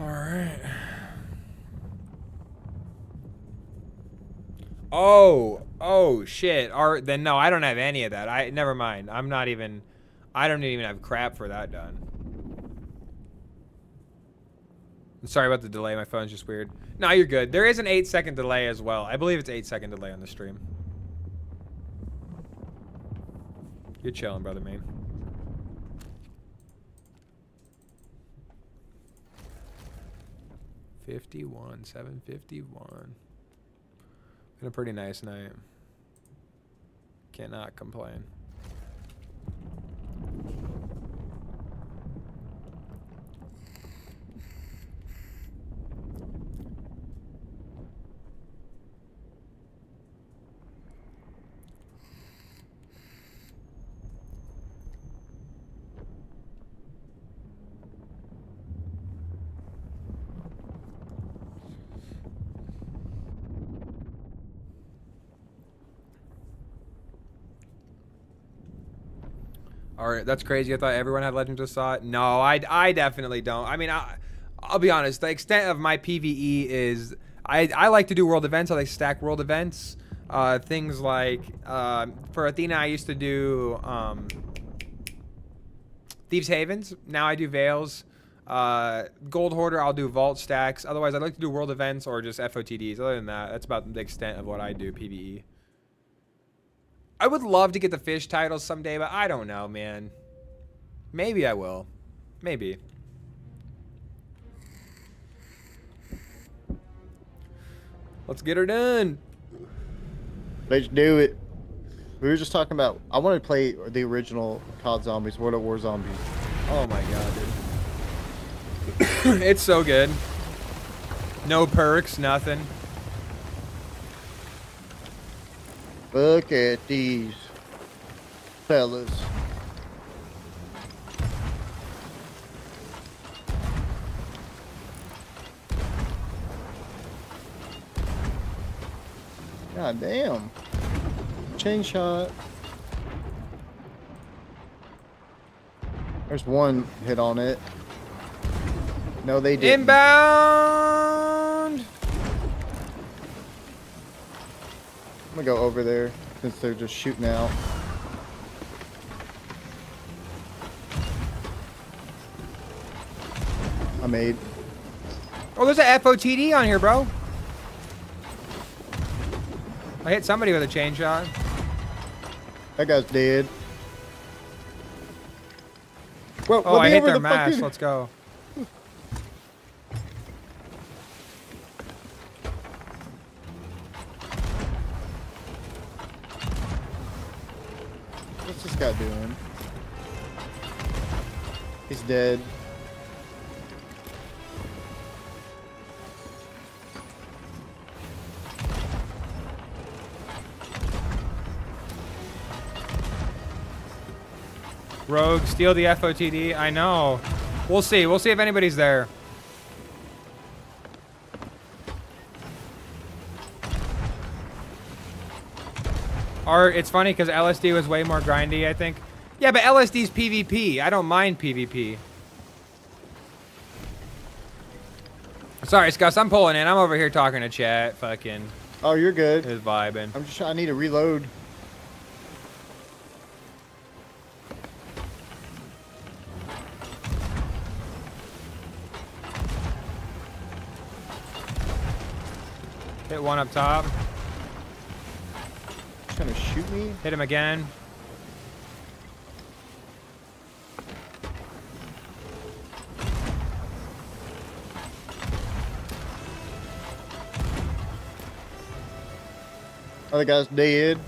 All right. Oh, oh shit. Our then no, I don't have any of that. I never mind. I'm not even. I don't even have crap for that done. I'm sorry about the delay. My phone's just weird. No, you're good. There is an eight second delay as well. I believe it's eight second delay on the stream. You're chilling, brother man. Fifty-one, seven fifty-one. Been a pretty nice night. Cannot complain. That's crazy. I thought everyone had Legends of Saw. No, I, I definitely don't. I mean, I, I'll be honest. The extent of my PVE is I, I like to do world events. I like stack world events. Uh, things like uh, for Athena, I used to do um, Thieves Havens. Now I do Veils. Uh, Gold Hoarder, I'll do Vault stacks. Otherwise, I like to do world events or just FOTDs. Other than that, that's about the extent of what I do PVE. I would love to get the fish title someday, but I don't know, man. Maybe I will. Maybe. Let's get her done. Let's do it. We were just talking about. I want to play the original COD Zombies, World at War Zombies. Oh my god, dude. it's so good. No perks, nothing. Look at these fellas. God damn. Chain shot. There's one hit on it. No, they didn't. Inbound! I'm gonna go over there since they're just shooting out. I made. Oh, there's a FOTD on here, bro. I hit somebody with a chain shot. That guy's dead. Well, Oh, I hit their the mast. fucking- Let's go. Guy doing? He's dead. Rogue, steal the FOTD. I know. We'll see. We'll see if anybody's there. Or it's funny because LSD was way more grindy, I think. Yeah, but LSD's PvP. I don't mind PvP. Sorry, Skus, I'm pulling in. I'm over here talking to chat. Fucking Oh, you're good. is vibing. I'm just. I need to reload. Hit one up top. Trying to shoot me? Hit him again. Other guy's dead.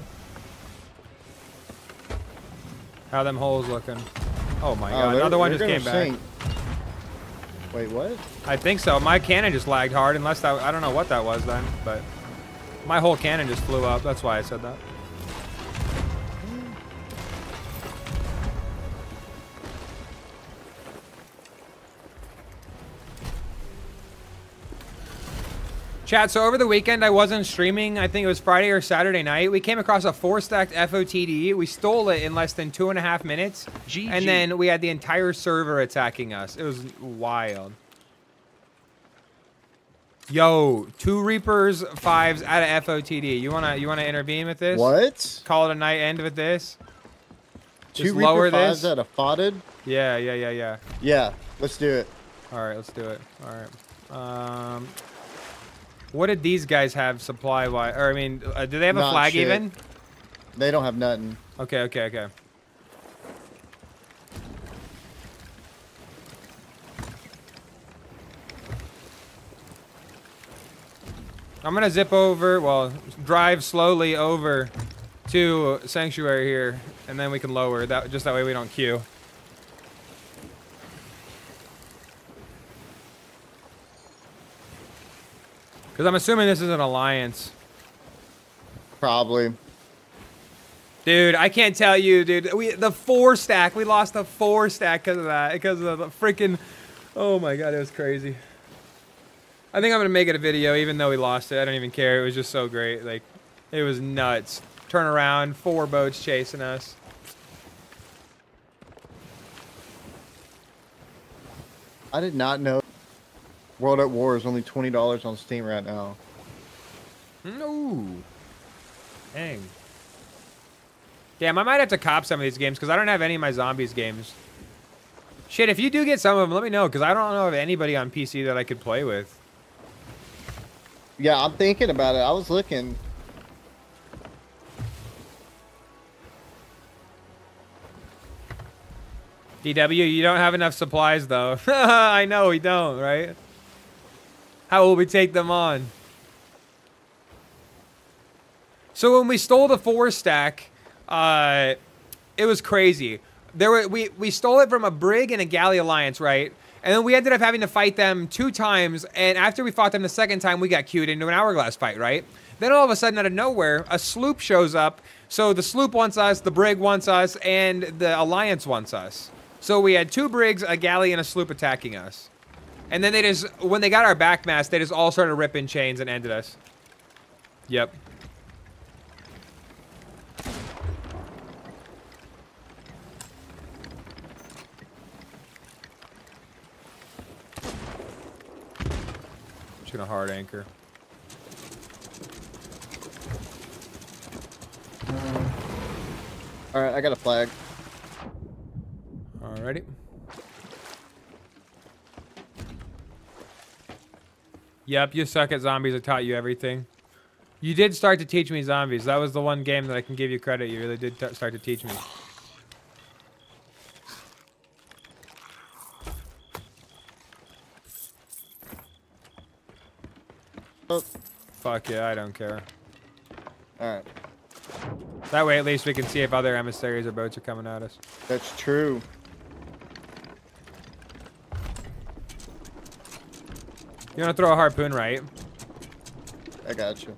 How them holes looking? Oh my Oh, god, they're- another one just came gonna back. Wait, what? I think so. My cannon just lagged hard, unless that I don't know what that was then, but my whole cannon just flew up. That's why I said that. Chat, so over the weekend I wasn't streaming. I think it was Friday or Saturday night. We came across a four stacked FOTD. We stole it in less than two and a half minutes. GG. And then we had the entire server attacking us. It was wild. Yo, two Reapers fives out of FOTD. You wanna you wanna intervene with this? What? Call it a night end with this? Two Just Reaper lower fives this. at a fotted? Yeah, yeah, yeah, yeah. Yeah, let's do it. All right, let's do it. All right. Um, what did these guys have supply wise? Or I mean, uh, do they have a Not flag shit. even? They don't have nothing. Okay, okay, okay. I'm gonna zip over, well, drive slowly over to Sanctuary here, and then we can lower that, just that way we don't queue. Because I'm assuming this is an alliance. Probably. Dude, I can't tell you, dude. We the four stack. We lost the four stack because of that. Because of the freaking. Oh my god, it was crazy. I think I'm gonna make it a video, even though we lost it. I don't even care. It was just so great. Like, it was nuts. Turn around, four boats chasing us. I did not know World at War is only twenty dollars on Steam right now. No. Dang. Damn, I might have to cop some of these games because I don't have any of my zombies games. Shit, if you do get some of them, let me know because I don't know of anybody on PC that I could play with. Yeah, I'm thinking about it. I was looking. DW, you don't have enough supplies though. I know we don't, right? How will we take them on? So when we stole the four stack, uh, it was crazy. There were we we stole it from a brig and a galley alliance, right? And then we ended up having to fight them two times. And after we fought them the second time, we got queued into an hourglass fight, right? Then all of a sudden, out of nowhere, a sloop shows up. So the sloop wants us, the brig wants us, and the alliance wants us. So we had two brigs, a galley, and a sloop attacking us. And then they just, when they got our back mast, they just all started ripping chains and ended us. Yep. Just gonna hard anchor. All right, I got a flag. Alrighty. Yep, you suck at zombies. I taught you everything. You did start to teach me zombies. That was the one game that I can give you credit. You really did t start to teach me. Oh, Fuck yeah, I don't care. all right, That way, at least we can see if other emissaries or boats are coming at us. that's true. You want to throw a harpoon, right? I got you.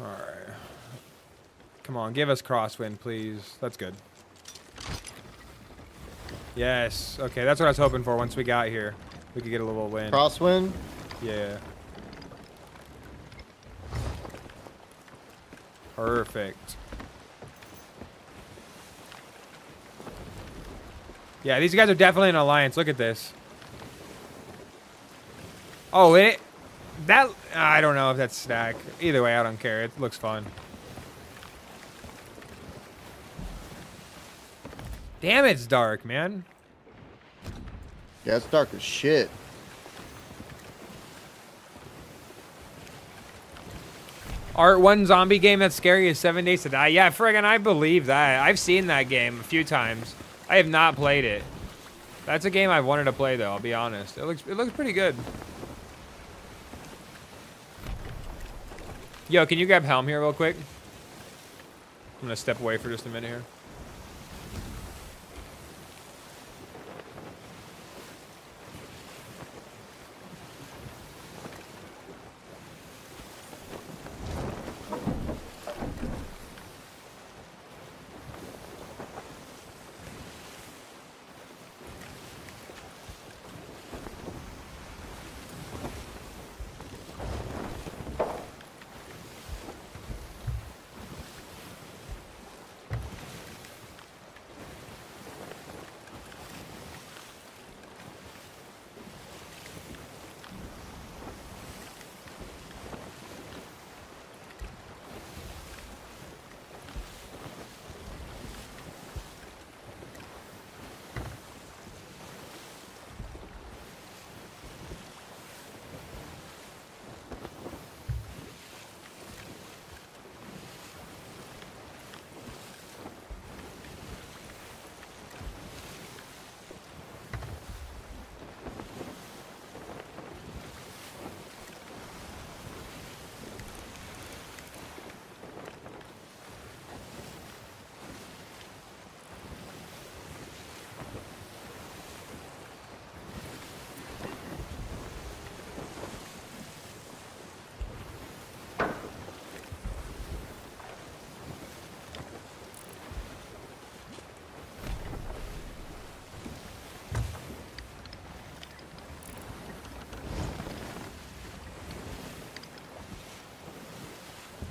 Alright. Come on, give us crosswind, please. That's good. Yes. Okay, that's what I was hoping for once we got here. We could get a little wind. Crosswind. Yeah. Perfect. Yeah, these guys are definitely an alliance. Look at this. Oh, it... That... I don't know if that's stack. Either way, I don't care. It looks fun. Damn, it's dark, man. Yeah, it's dark as shit. Art one zombie game that's scary is Seven Days to Die. Yeah, friggin' I believe that. I've seen that game a few times. I have not played it. That's a game I've wanted to play though. I'll be honest. It looks it looks pretty good. Yo, can you grab Helm here real quick? I'm gonna step away for just a minute here.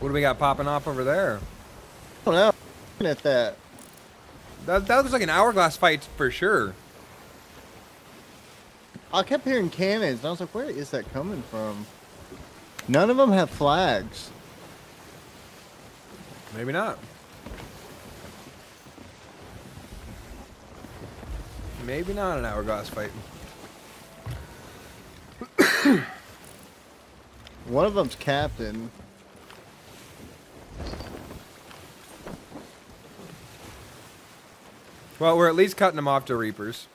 What do we got popping off over there? I don't know. Looking at that. That, that looks like an hourglass fight for sure. I kept hearing cannons, and I was like, where is that coming from? None of them have flags. Maybe not. Maybe not an hourglass fight. One of them's captain. Well, we're at least cutting them off to Reapers.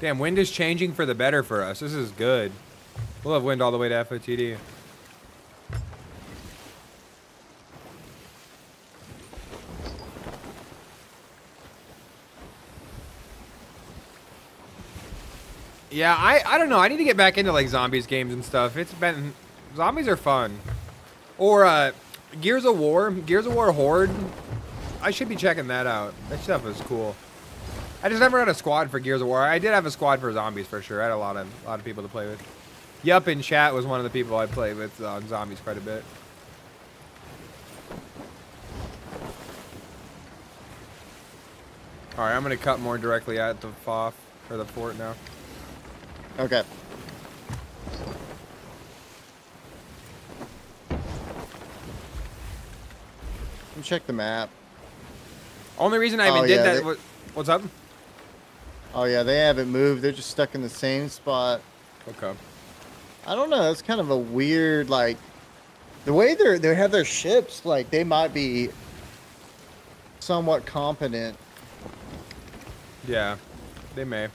Damn, wind is changing for the better for us. This is good. We'll have wind all the way to FOTD. Yeah, I, I don't know. I need to get back into like zombies games and stuff. It's been zombies are fun. Or uh Gears of War, Gears of War Horde. I should be checking that out. That stuff is cool. I just never had a squad for Gears of War. I did have a squad for zombies for sure. I had a lot of a lot of people to play with. Yup in chat was one of the people I played with on zombies quite a bit. All right, I'm gonna cut more directly at the FOF or the fort now. Okay. Let me check the map. Only reason I even Oh, did yeah, that. they- wa- what's up? Oh yeah, they haven't moved. They're just stuck in the same spot. Okay. I don't know. That's kind of a weird like the way they're they have their ships. Like they might be somewhat competent Yeah, they may.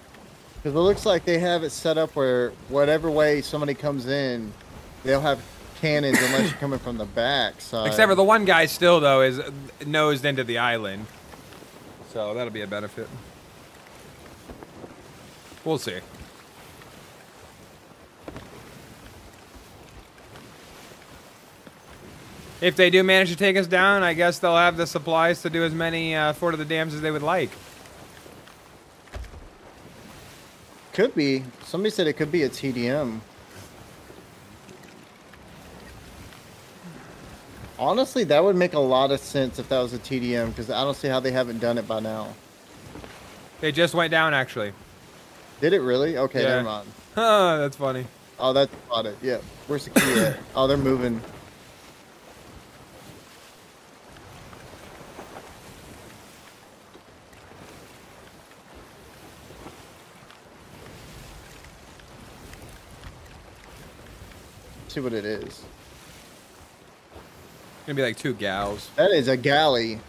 Because it looks like they have it set up where whatever way somebody comes in, they'll have cannons unless you're coming from the back side. Except for the one guy still though is nosed into the island, so that'll be a benefit. We'll see. If they do manage to take us down, I guess they'll have the supplies to do as many uh, Fort of the Damneds as they would like. Could be. Somebody said it could be a TDM. Honestly, that would make a lot of sense if that was a TDM because I don't see how they haven't done it by now. It just went down actually. Did it really? Okay, Yeah. never mind. That's funny. Oh, that's about it. Yeah. Where's the key at? Oh, they're moving. See what it is. Gonna be like two gals. That is a galley.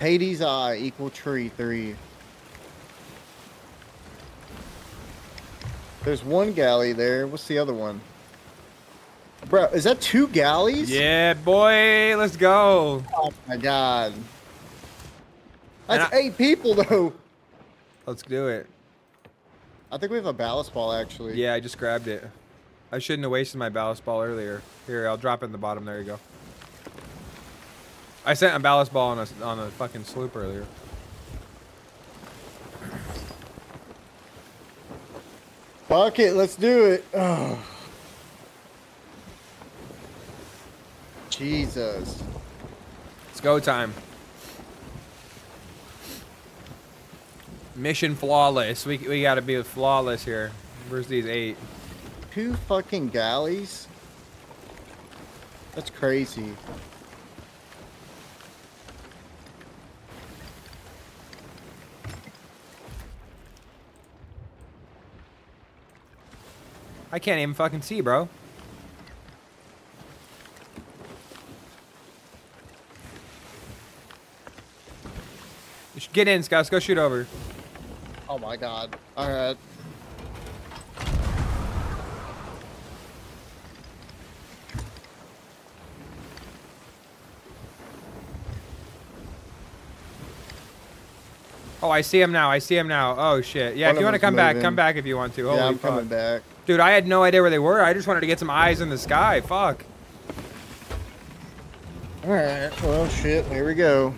Hades Eye equal tree three. There's one galley there. What's the other one? Bro, is that two galleys? Yeah, boy, let's go. Oh my god. That's I- eight people though. Let's do it. I think we have a ballast ball actually. Yeah, I just grabbed it. I shouldn't have wasted my ballast ball earlier. Here, I'll drop it in the bottom. There you go. I sent a ballast ball on a on a fucking sloop earlier. Fuck it, let's do it. Ugh. Jesus. It's go time. Mission flawless. We we gotta be flawless here. Where's these eight? Two fucking galleys? That's crazy. I can't even fucking see, bro. You should Get in, Scouts. Go shoot over. Oh my god. Alright. Oh, I see him now. I see him now. Oh shit. Yeah, One if you want to come back, come back if you want to. Holy yeah, I'm fuck. coming back. Dude, I had no idea where they were. I just wanted to get some eyes in the sky. Fuck. Alright, well shit, here we go.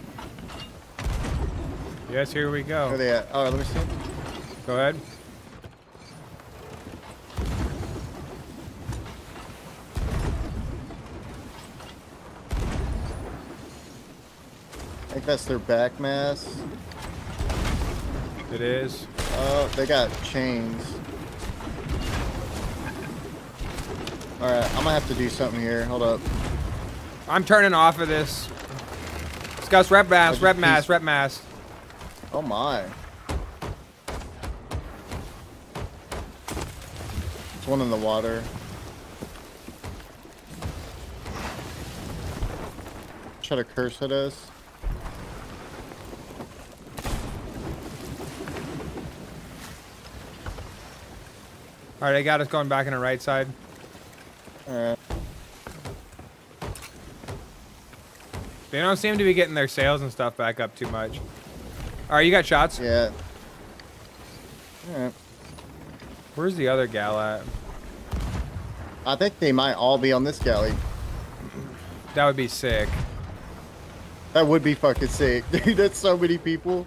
Yes, here we go. Where go. they at? Oh, let me see. Go ahead. I think that's their back mast. It is. Oh, they got chains. Alright, I'm gonna have to do something here. Hold up. I'm turning off of this. Scouts, rep mast, rep mast, rep mast. Oh my. There's one in the water. Try to curse at us. All right, they got us going back on the right side. Alright. They don't seem to be getting their sails and stuff back up too much. All right, you got shots? Yeah. Alright. Where's the other gal at? I think they might all be on this galley. That would be sick. That would be fucking sick. Dude, that's so many people.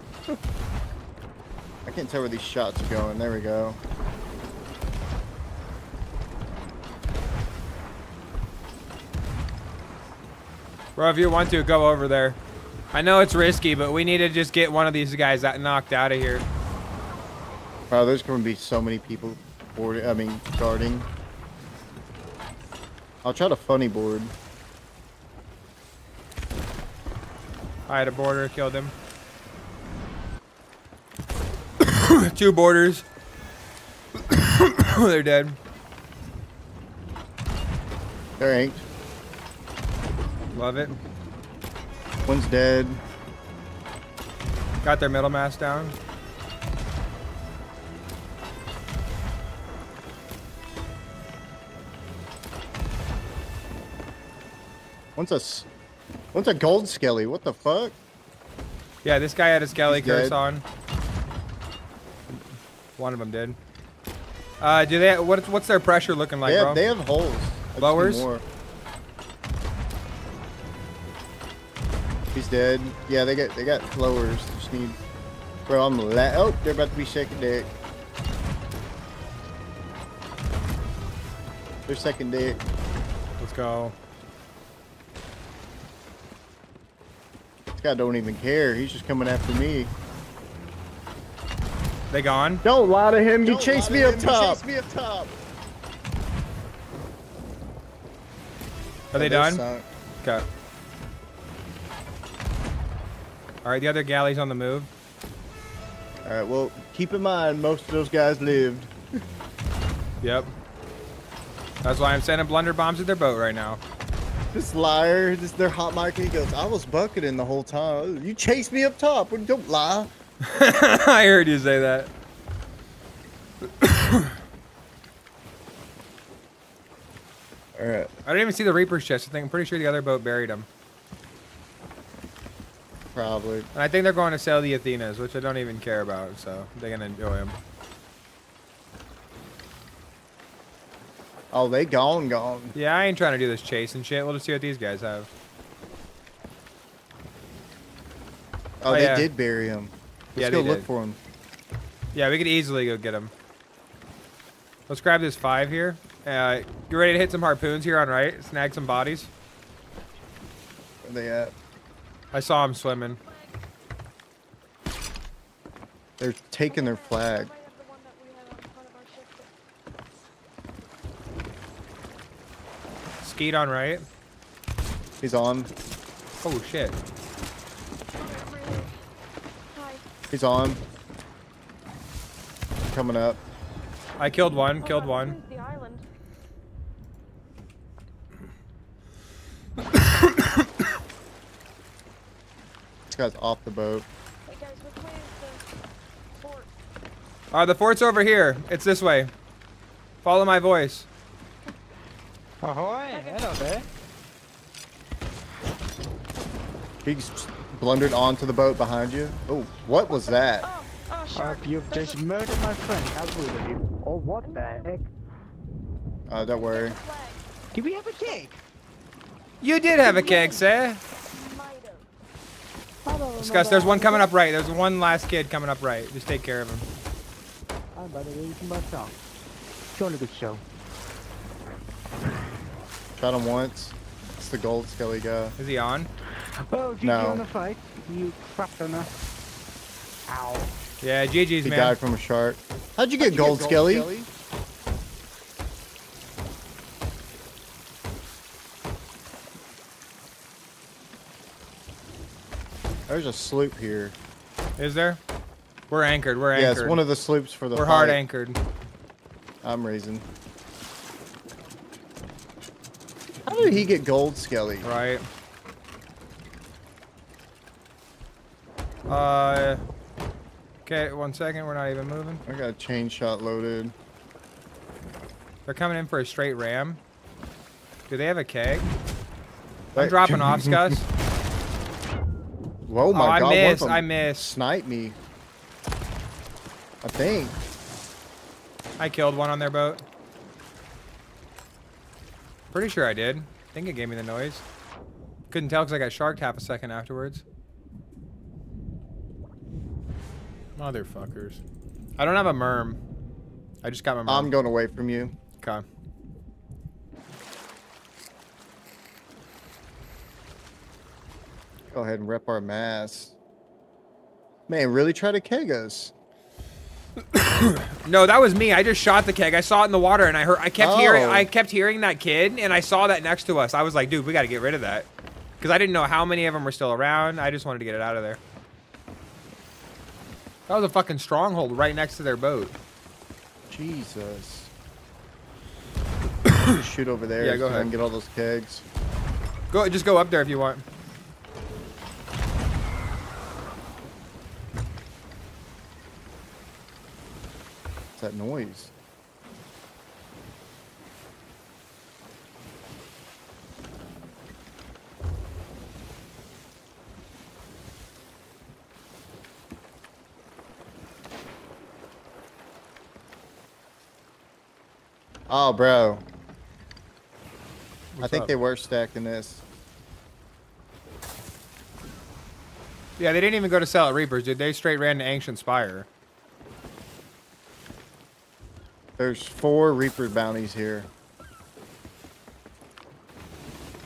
I can't tell where these shots are going. There we go. Bro, if you want to, go over there. I know it's risky, but we need to just get one of these guys that knocked out of here. Wow, there's going to be so many people boarding. I mean, guarding. I'll try to funny board. I had a boarder, killed him. Two boarders. They're dead. There ain't. Love it. One's dead. Got their middle mast down. One's a, one's a gold skelly. What the fuck? Yeah, this guy had a skelly He's curse dead. on. One of them did. Uh, do they? What, what's their pressure looking like, they, have, bro? they have holes. Lowers? He's dead. Yeah, they got they got lowers. Just need. Bro, I'm la- Oh, they're about to be second deck. They're second deck. Let's go. This guy don't even care. He's just coming after me. They gone? Don't lie to him. You Don't chased me up him, you top. chased me up top. Are they they're done? sunk. Okay. All right, the other galley's on the move. All right. Well, keep in mind most of those guys lived. Yep. That's why I'm sending blunder bombs at their boat right now. This liar, this their hot mic. He goes, I was bucketing the whole time. You chased me up top. Don't lie. I heard you say that. All right. I didn't even see the Reaper's chest. I think I'm pretty sure the other boat buried him. Probably. And I think they're going to sell the Athenas, which I don't even care about, so they're gonna enjoy them. Oh, they gone, gone. Yeah, I ain't trying to do this chase and shit. We'll just see what these guys have. Oh, Oh, they yeah. did bury him. Yeah, Let's go they look did. for him. Yeah, we could easily go get them. Let's grab this five here. Uh, you ready to hit some harpoons here on right? Snag some bodies. Where they at? I saw him swimming. They're taking their flag. Skeet on right. He's on. Oh shit. He's on. Coming up. I killed one. Killed one. The. This guy's off the boat. Hey guys, which way is the fort? Uh, the fort's over here. It's this way. Follow my voice. Ahoy! Hello there. He's blundered onto the boat behind you. Oh, what was that? Oh, oh, Uh, you've just murdered my friend. How rude of you. Oh, what the heck? Uh, don't worry. Did we have a cake? You did have a keg, sir. Might have. Discuss. There's one coming up right. There's one last kid coming up right. Just take care of him. I'm by the way, you can bust out. Showing a good show. Shot him once. It's the gold skelly guy. Is he on? Oh, GG No. on the fight. You crap on the. Ow. Yeah, GG's He man. died from a shark. How'd you get gold, skelly? There's a sloop here. Is there? We're anchored. We're anchored. Yeah, it's one of the sloops for the We're hard anchored. I'm raising. How did he get gold skelly? Right. Uh. Okay, one second. We're not even moving. I got a chain shot loaded. They're coming in for a straight ram. Do they have a keg? I'm dropping off, Skus. Whoa, my oh, I god! of missed. I missed. Snipe me. I think. I killed one on their boat. Pretty sure I did. I think it gave me the noise. Couldn't tell because I got sharked half a second afterwards. Motherfuckers. I don't have a merm. I just got my merm. I'm going away from you. Okay. Go ahead and rep our mast. Man, really try to keg us. No, that was me. I just shot the keg. I saw it in the water, and I heard. I kept hearing. Oh. I kept hearing that kid, and I saw that next to us. I was like, dude, we got to get rid of that, because I didn't know how many of them were still around. I just wanted to get it out of there. That was a fucking stronghold right next to their boat. Jesus. Shoot over there. Yeah, go ahead. and get all those kegs. Go, just go up there if you want. That noise? Oh, bro. I think up? they were stacking this. Yeah, they didn't even go to sell at Reapers, did they? Straight ran to Ancient Spire. There's four Reaper bounties here.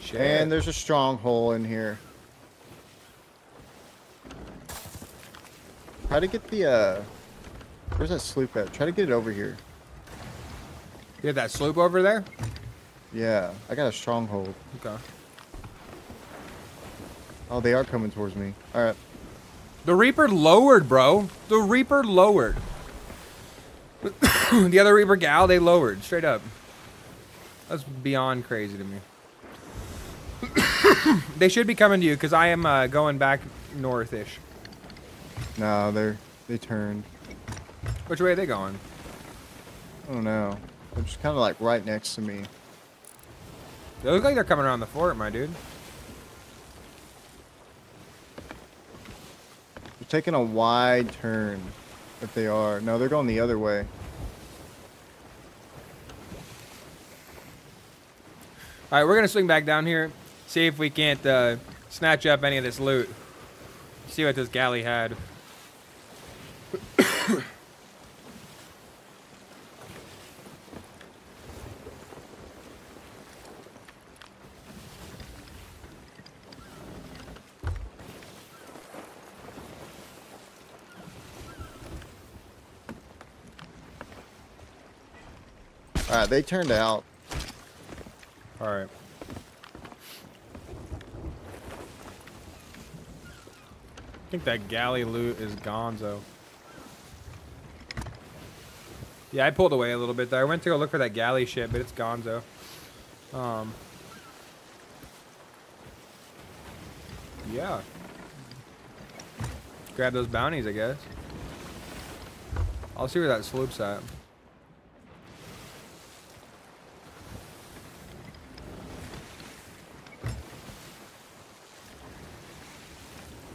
Shit. And there's a stronghold in here. Try to get the, uh... Where's that sloop at? Try to get it over here. you had that sloop over there? Yeah, I got a stronghold. Okay. Oh, they are coming towards me. Alright. The Reaper lowered, bro. The Reaper lowered. the other Reaper gal, they lowered straight up. That's beyond crazy to me. they should be coming to you because I am uh, going back northish. No, they're... They turned. Which way are they going? I don't know. They're just kind of like right next to me. They look like they're coming around the fort, my dude. They're taking a wide turn. If they are. No, they're going the other way. All right, we're gonna swing back down here, see if we can't uh, snatch up any of this loot. See what this galley had. Alright, they turned out. All right. I think that galley loot is gonzo. Yeah, I pulled away a little bit there. I went to go look for that galley shit, but it's gonzo. Um. Yeah. Grab those bounties, I guess. I'll see where that sloop's at.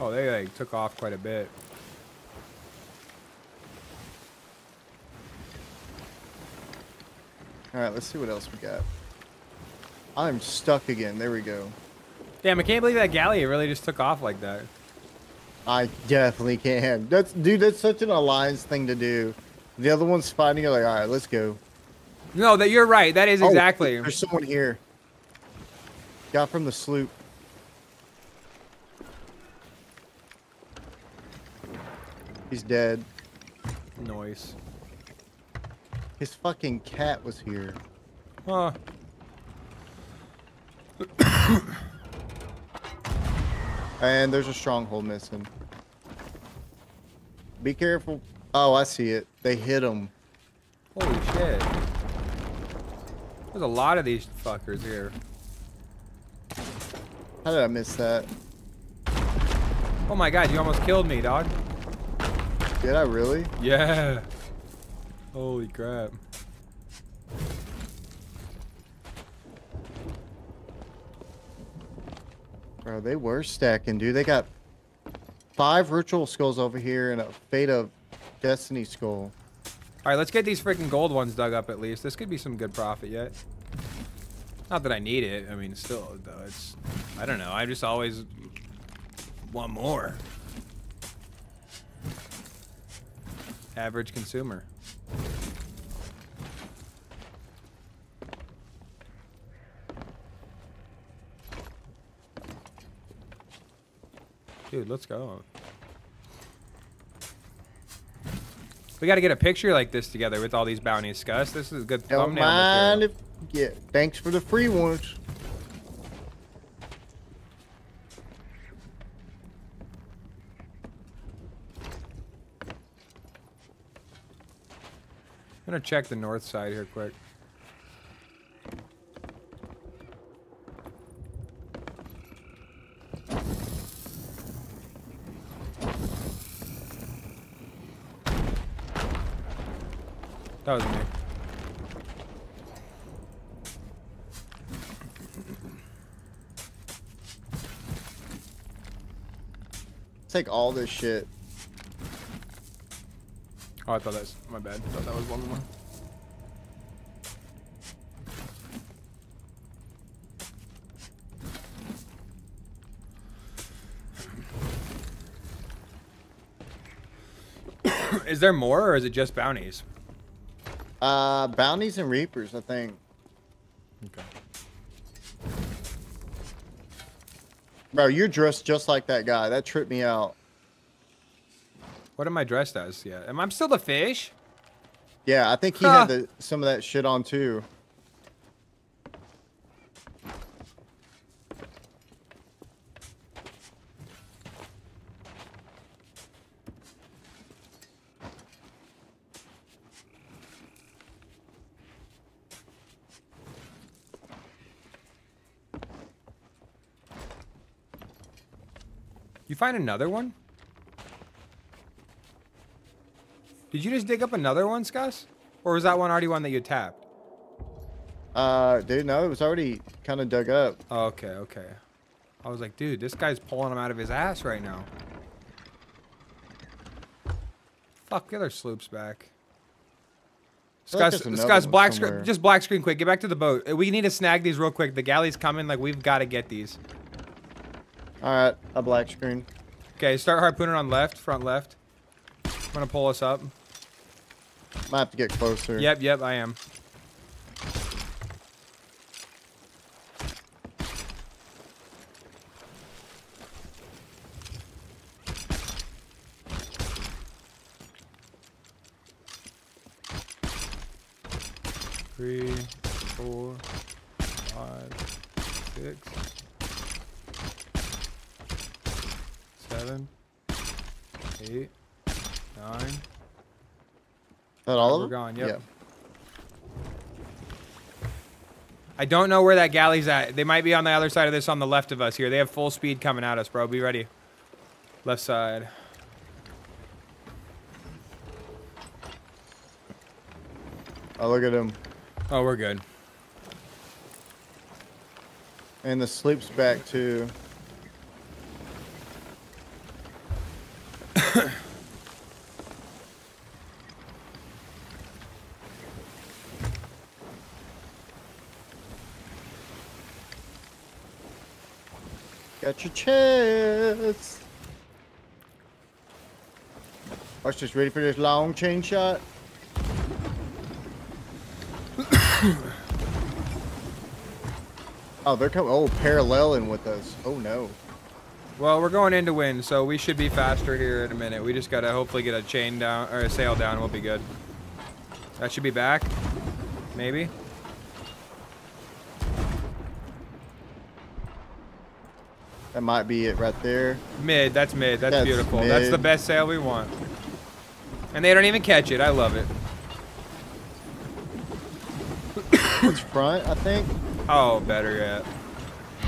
Oh, they like took off quite a bit. Alright, let's see what else we got. I'm stuck again. There we go. Damn, I can't believe that galley really just took off like that. I definitely can. That's dude. That's such an alliance thing to do. The other one's fighting. You're like, all right, let's go. No, that you're right. That is Oh, exactly. there's someone here. Got from the sloop. He's dead. Noise. His fucking cat was here. Huh. And there's a stronghold missing. Be careful. Oh, I see it. They hit him. Holy shit. There's a lot of these fuckers here. How did I miss that? Oh my god, you almost killed me, dog. Did I really? Yeah. Holy crap. Bro, they were stacking, dude. They got five ritual skulls over here and a fate of destiny skull. Alright, let's get these freaking gold ones dug up at least. This could be some good profit yet. Not that I need it. I mean, still, though, it's... I don't know. I just always want more. Average consumer. Dude, let's go. We got to get a picture like this together with all these bounties, Skus. This is a good Don't thumbnail mind material. if yeah. Thanks for the free ones. Gonna check the north side here quick. That was me. Take all this shit. Oh, I thought that's my bad. I thought that was one more. is there more, or is it just bounties? Uh, bounties and reapers, I think. Okay. Bro, you're dressed just like that guy. That tripped me out. What am I dressed as? Yeah, am I still the fish? Yeah, I think he Huh. had the, some of that shit on too. You find another one? Did you just dig up another one, Skus? Or was that one already one that you tapped? Uh, dude, no, it was already kind of dug up. Oh, okay, okay. I was like, dude, this guy's pulling him out of his ass right now. Fuck, the other sloop's back. feel like Skus, there's another Skus, one black screen, just black screen quick. Get back to the boat. We need to snag these real quick. The galley's coming. Like, we've got to get these. All right, a black screen. Okay, start harpooning on left, front left. I'm gonna pull us up. Might have to get closer. Yep, yep, I am. Three, four, five, six, seven, eight, nine. Is that all of We're them? gone, yep. Yeah. I don't know where that galley's at. They might be on the other side of this on the left of us here. They have full speed coming at us, bro. Be ready. Left side. Oh, look at him. Oh, we're good. And the sleep's back too. Got your chest. Watch this. Ready for this long chain shot? oh, they're coming. Oh, paralleling with us. Oh no. Well, we're going in to win, so we should be faster here in a minute. We just gotta hopefully get a chain down or a sail down, we'll be good. That should be back. Maybe. That might be it right there. Mid. That's mid. That's, That's beautiful. That's the best sail we want. And they don't even catch it. I love it. It's front, I think. Oh, better yet.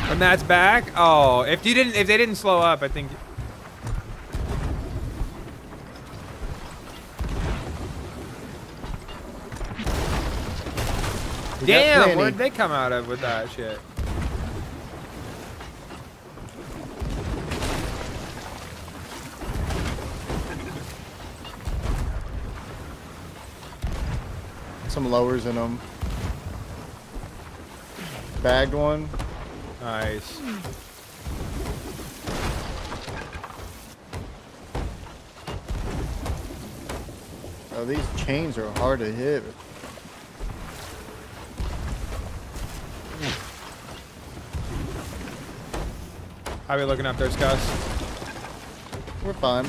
And that's back. Oh, if you didn't, if they didn't slow up, I think. Damn, where'd they come out of with that shit? Some lowers in them. Bagged one. Nice. Oh, these chains are hard to hit. How we looking up there, Skus? We're fine.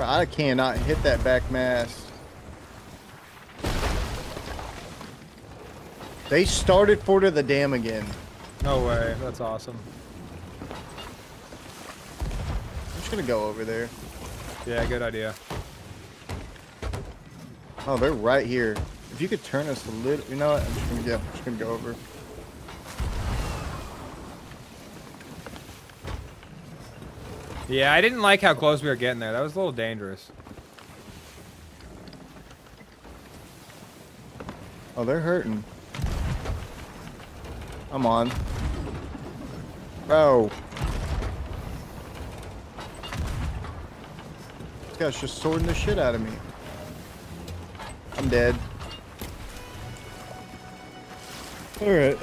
Bro, I cannot hit that back mast. They started Fort of the Damned again. No way. That's awesome. I'm just gonna go over there. Yeah, good idea. Oh, they're right here. If you could turn us a little, you know what? I'm just gonna get. I'm just gonna go over. Yeah, I didn't like how close we were getting there. That was a little dangerous. Oh, they're hurting. I'm on. Bro. This guy's just sorting the shit out of me. I'm dead. Alright.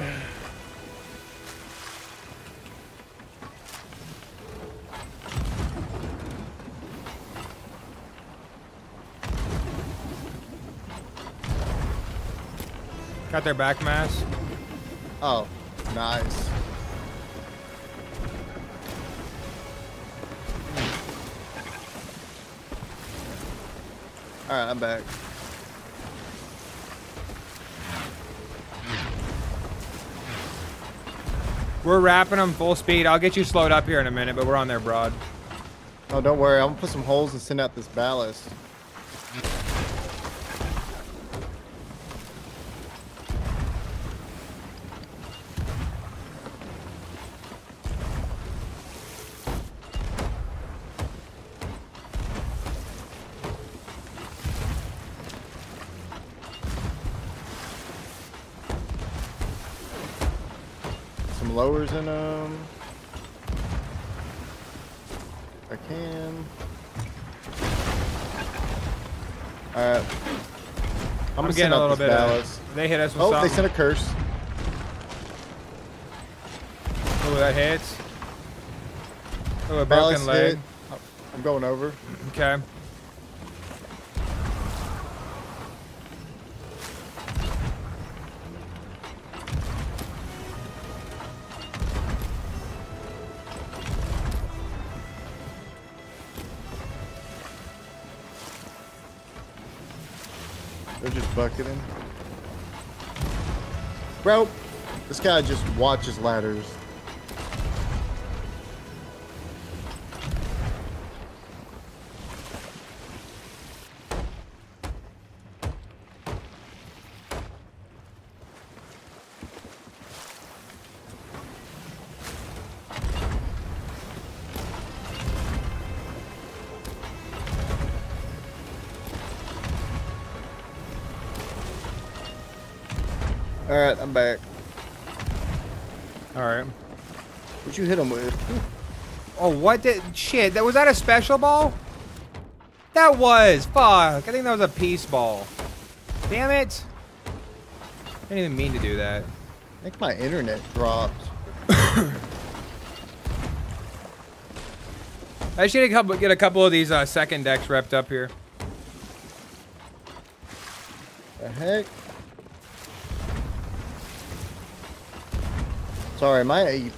Got their back mast. Oh, nice. Alright, I'm back. We're wrapping them full speed. I'll get you slowed up here in a minute, but we're on their broad. Oh, don't worry. I'm gonna put some holes and send out this ballast. In them. Um, I can. Alright. I'm, I'm, getting a little bit ballast. of. They hit us with Oh, something. they sent a curse. Oh, that hits. Oh, a broken leg. hit. I'm going over. Okay. Bucketing. Bro, this guy just watches ladders. I'm back. All right. What you hit him with? Oh, what did shit? That was that a special ball? That was fuck. I think that was a peace ball. Damn it! I didn't even mean to do that. I think my internet dropped. I should get a couple, get a couple of these uh, second decks repped up here. The heck? Sorry, my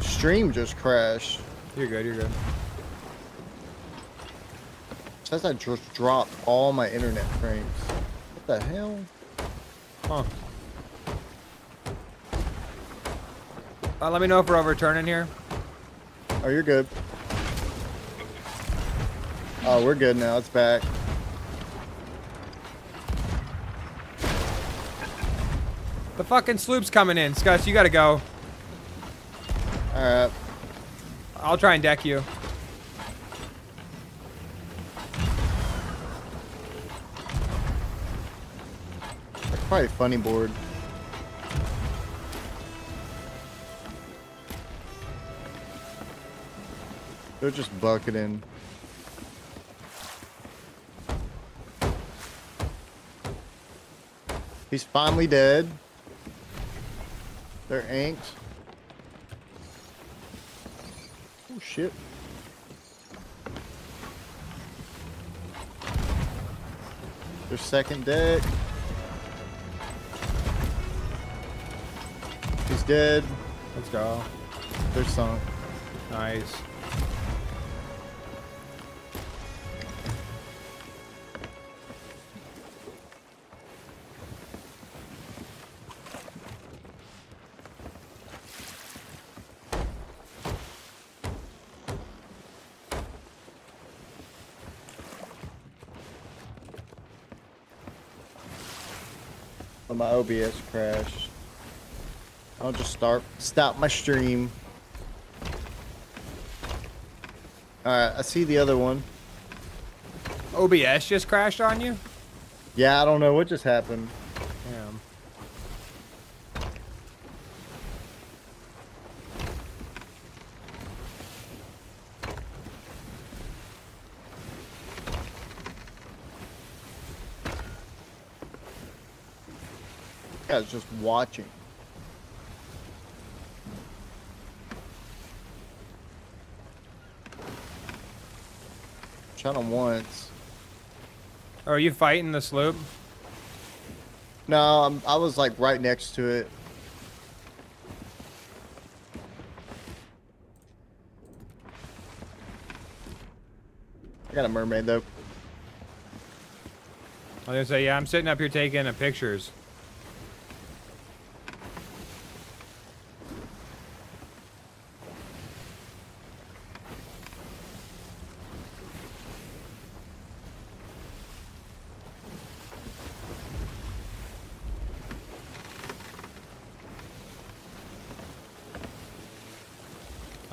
stream just crashed. You're good. You're good. Says I just dropped all my internet frames. What the hell? Huh. Uh, let me know if we're overturning here. Oh, you're good. Oh, we're good now. It's back. The fucking sloop's coming in. Skus, you gotta go. Alright. I'll try and deck you. That's probably funny board. They're just bucketing. He's finally dead. They're inked. Oh shit. Their second deck. He's dead. Let's go. They're sunk. Nice. OBS crashed. I'll just start stop my stream. Alright, I see the other one. OBS just crashed on you? Yeah, I don't know what just happened. Damn. Guy's just watching. Shot him once. Oh, are you fighting the sloop? No, I'm, I was like right next to it. I got a mermaid though. I was gonna say, yeah, I'm sitting up here taking pictures.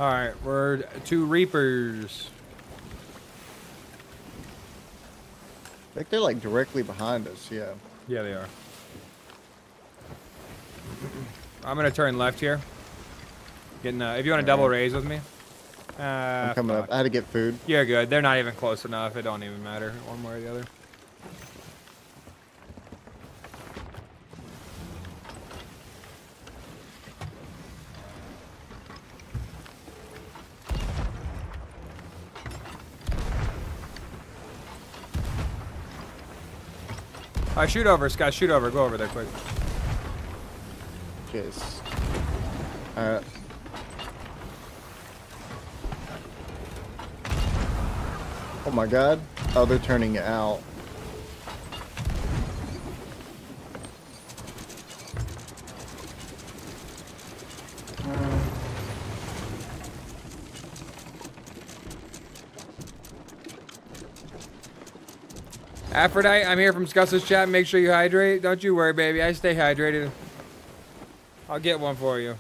All right, we're two reapers. I think they're like directly behind us. Yeah. Yeah, they are. I'm gonna turn left here. Getting, uh, if you want to double Alright. raise with me. Uh, I'm coming up. I had to get food. You're good. They're not even close enough. It don't even matter one way or the other. All right, shoot over, Scott. Shoot over. Go over there quick. Cheers. Alright. Uh, oh my god. Oh, they're turning out. Aphrodite, I'm here from Skus's chat. Make sure you hydrate. Don't you worry, baby. I stay hydrated. I'll get one for you.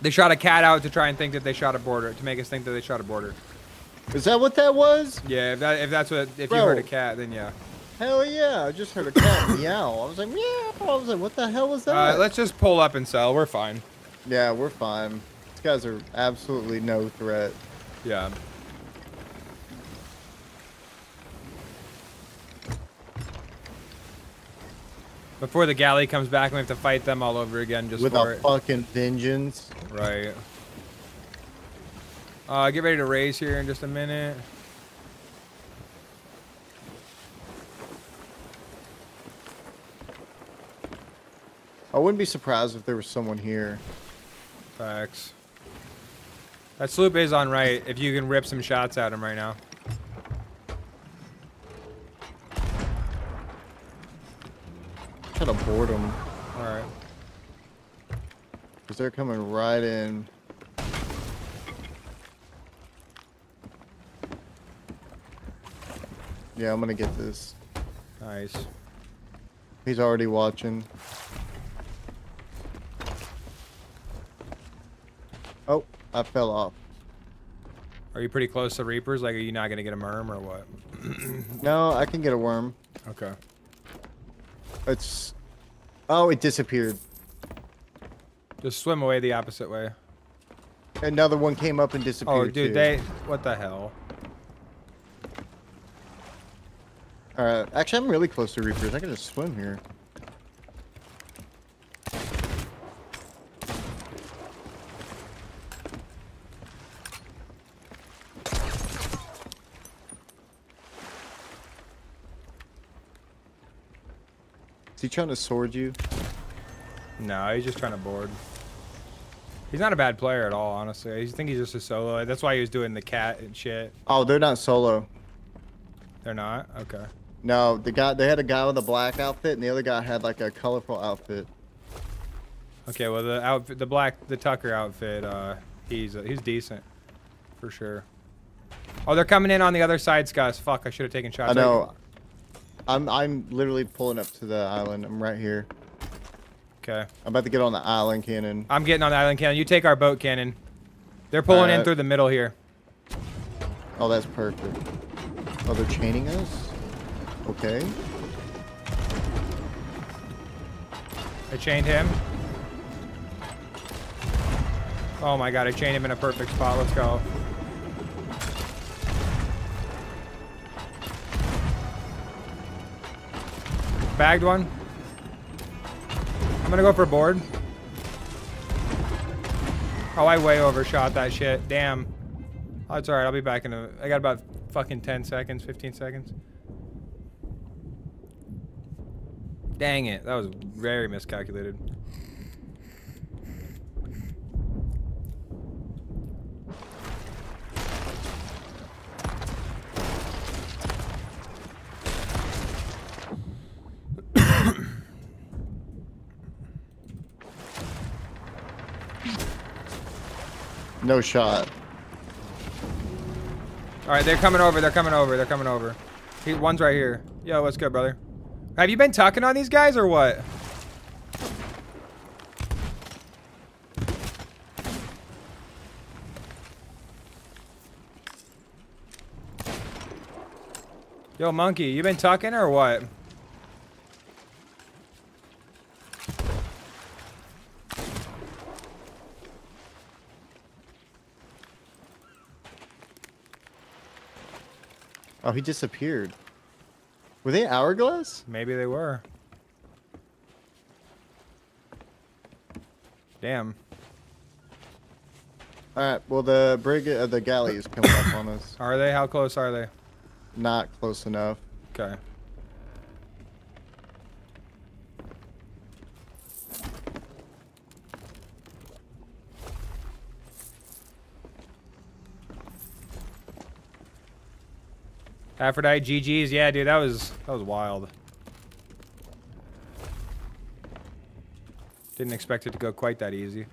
They shot a cat out to try and think that they shot a boarder, to make us think that they shot a boarder. Is that what that was? Yeah, if that if that's what if Bro. you heard a cat, then yeah. Hell yeah, I just heard a cat meow. I was like, meow. I was like, what the hell was that? Uh, let's just pull up and sell. We're fine. yeah, we're fine. These guys are absolutely no threat. Yeah. Before the galley comes back, we have to fight them all over again just With for a it. fucking vengeance. Right. Uh, get ready to raise here in just a minute. I wouldn't be surprised if there was someone here. Facts. That sloop is on right. If you can rip some shots at him right now. Try to board them. All right. Because they're coming right in. Yeah, I'm gonna get this. Nice. He's already watching. Oh, I fell off. Are you pretty close to Reapers? Like, are you not gonna get a merm or what? No, I can get a worm. Okay. It's. Oh, it disappeared. Just swim away the opposite way. Another one came up and disappeared. Oh, dude, too. they. What the hell? Alright, actually, I'm really close to Reapers. I can just swim here. Trying to sword you? No, he's just trying to board. He's not a bad player at all, honestly. I think he's just a solo. That's why he was doing the cat and shit. Oh, they're not solo. They're not? Okay. No, the guy they had a guy with a black outfit, and the other guy had like a colorful outfit. Okay, well the outfit, the black, the Tucker outfit, uh, he's uh, he's decent, for sure. Oh, they're coming in on the other side, Skus. Fuck, I should have taken shots. I know. I'm I'm literally pulling up to the island. I'm right here. Okay. I'm about to get on the island cannon. I'm getting on the island cannon. You take our boat cannon. They're pulling in uh, through the middle here. Oh, that's perfect. Oh, they're chaining us? Okay. I chained him. Oh my god, I chained him in a perfect spot. Let's go. Bagged one. I'm gonna go for board. Oh, I way overshot that shit. Damn. Oh, it's alright. I'll be back in a... I got about fucking 10 seconds, 15 seconds. Dang it. That was very miscalculated. No shot. All right, they're coming over. They're coming over. They're coming over. He, one's right here. Yo, what's good, brother? Have you been tucking on these guys or what? Yo, monkey, you been tucking or what? Oh, he disappeared. Were they hourglass? Maybe they were. Damn. All right. Well, the brig, uh, the galley is coming up on us. Are they? How close are they? Not close enough. Okay. Aphrodite GG's, yeah, dude, that was that was wild. Didn't expect it to go quite that easy.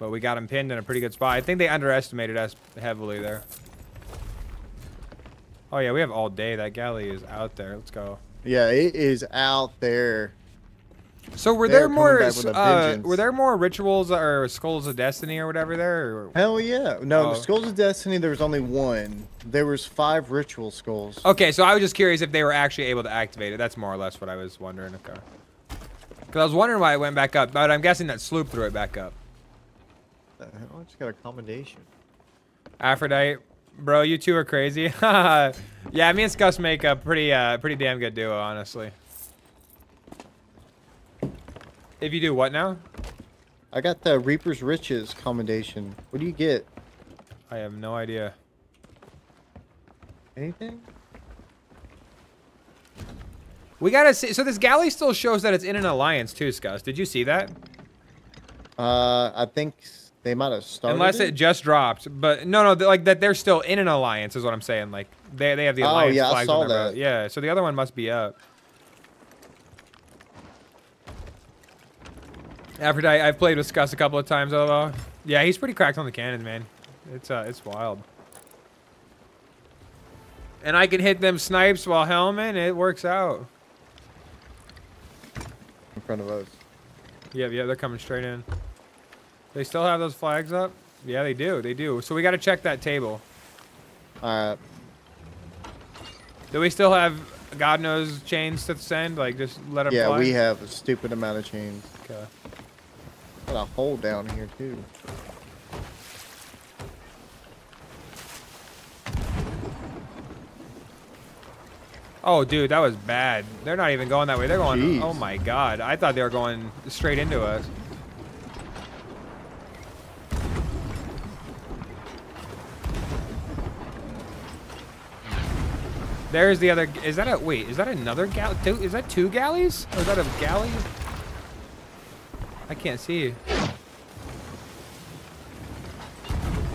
But we got him pinned in a pretty good spot. I think they underestimated us heavily there. Oh yeah, we have all day. That galley is out there. Let's go. Yeah, it is out there. So were there more back with a uh, were there more rituals or skulls of destiny or whatever there? Or... Hell yeah. No, Oh. Skulls of Destiny, there was only one. There was five ritual skulls. Okay, so I was just curious if they were actually able to activate it. That's more or less what I was wondering. Okay. Because I was wondering why it went back up, but I'm guessing that sloop threw it back up. I just got a commendation. Aphrodite, bro, you two are crazy. yeah, me and Skus make a pretty, uh, pretty damn good duo, honestly. If you do what now? I got the Reaper's Riches commendation. What do you get? I have no idea. Anything? We gotta see. So this galley still shows that it's in an alliance too, Skus. Did you see that? Uh, I think they might have started. Unless it just dropped, but no, no, like that they're still in an alliance is what I'm saying. Like they they have the alliance. Oh, alliance yeah, I saw on their boat. that. Yeah, so the other one must be up. Aphrodite, I've played with Skus a couple of times. Although, yeah, he's pretty cracked on the cannon, man. It's uh, it's wild. And I can hit them snipes while helming. It works out. in front of us. Yep, yeah, they're coming straight in. They still have those flags up? Yeah, they do. They do. So we got to check that table. All right. Do we still have God knows chains to send? Like just let them Yeah, fly? we have a stupid amount of chains. Okay. Got a hole down here too. Oh, dude, that was bad. They're not even going that way. They're going. Oh Jeez. Oh my God! I thought they were going straight into us. There's the other. Is that a wait? Is that another gal? Two, is that two galleys? Or is that a galley? I can't see. You.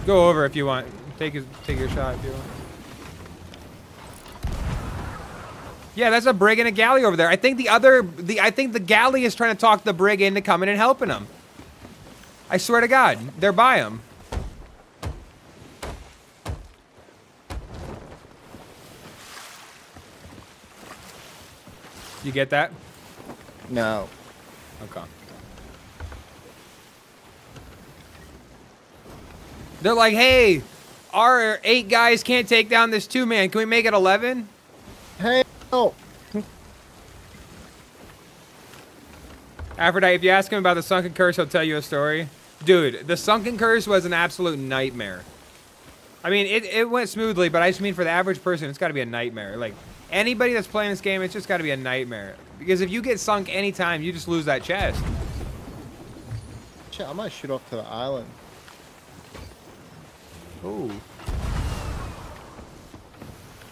Go over if you want. Take his, take your shot if you want. Yeah, that's a brig and a galley over there. I think the other, the I think the galley is trying to talk the brig into coming and helping them. I swear to God, they're by him. You get that? No. Okay. They're like, hey, our eight guys can't take down this two man. Can we make it 11? Hey, oh. Aphrodite, if you ask him about the sunken curse, he'll tell you a story. Dude, the sunken curse was an absolute nightmare. I mean, it, it went smoothly, but I just mean for the average person, it's got to be a nightmare. Like, anybody that's playing this game, it's just got to be a nightmare. Because if you get sunk anytime, you just lose that chest. Shit, I might shoot off to the island. Ooh.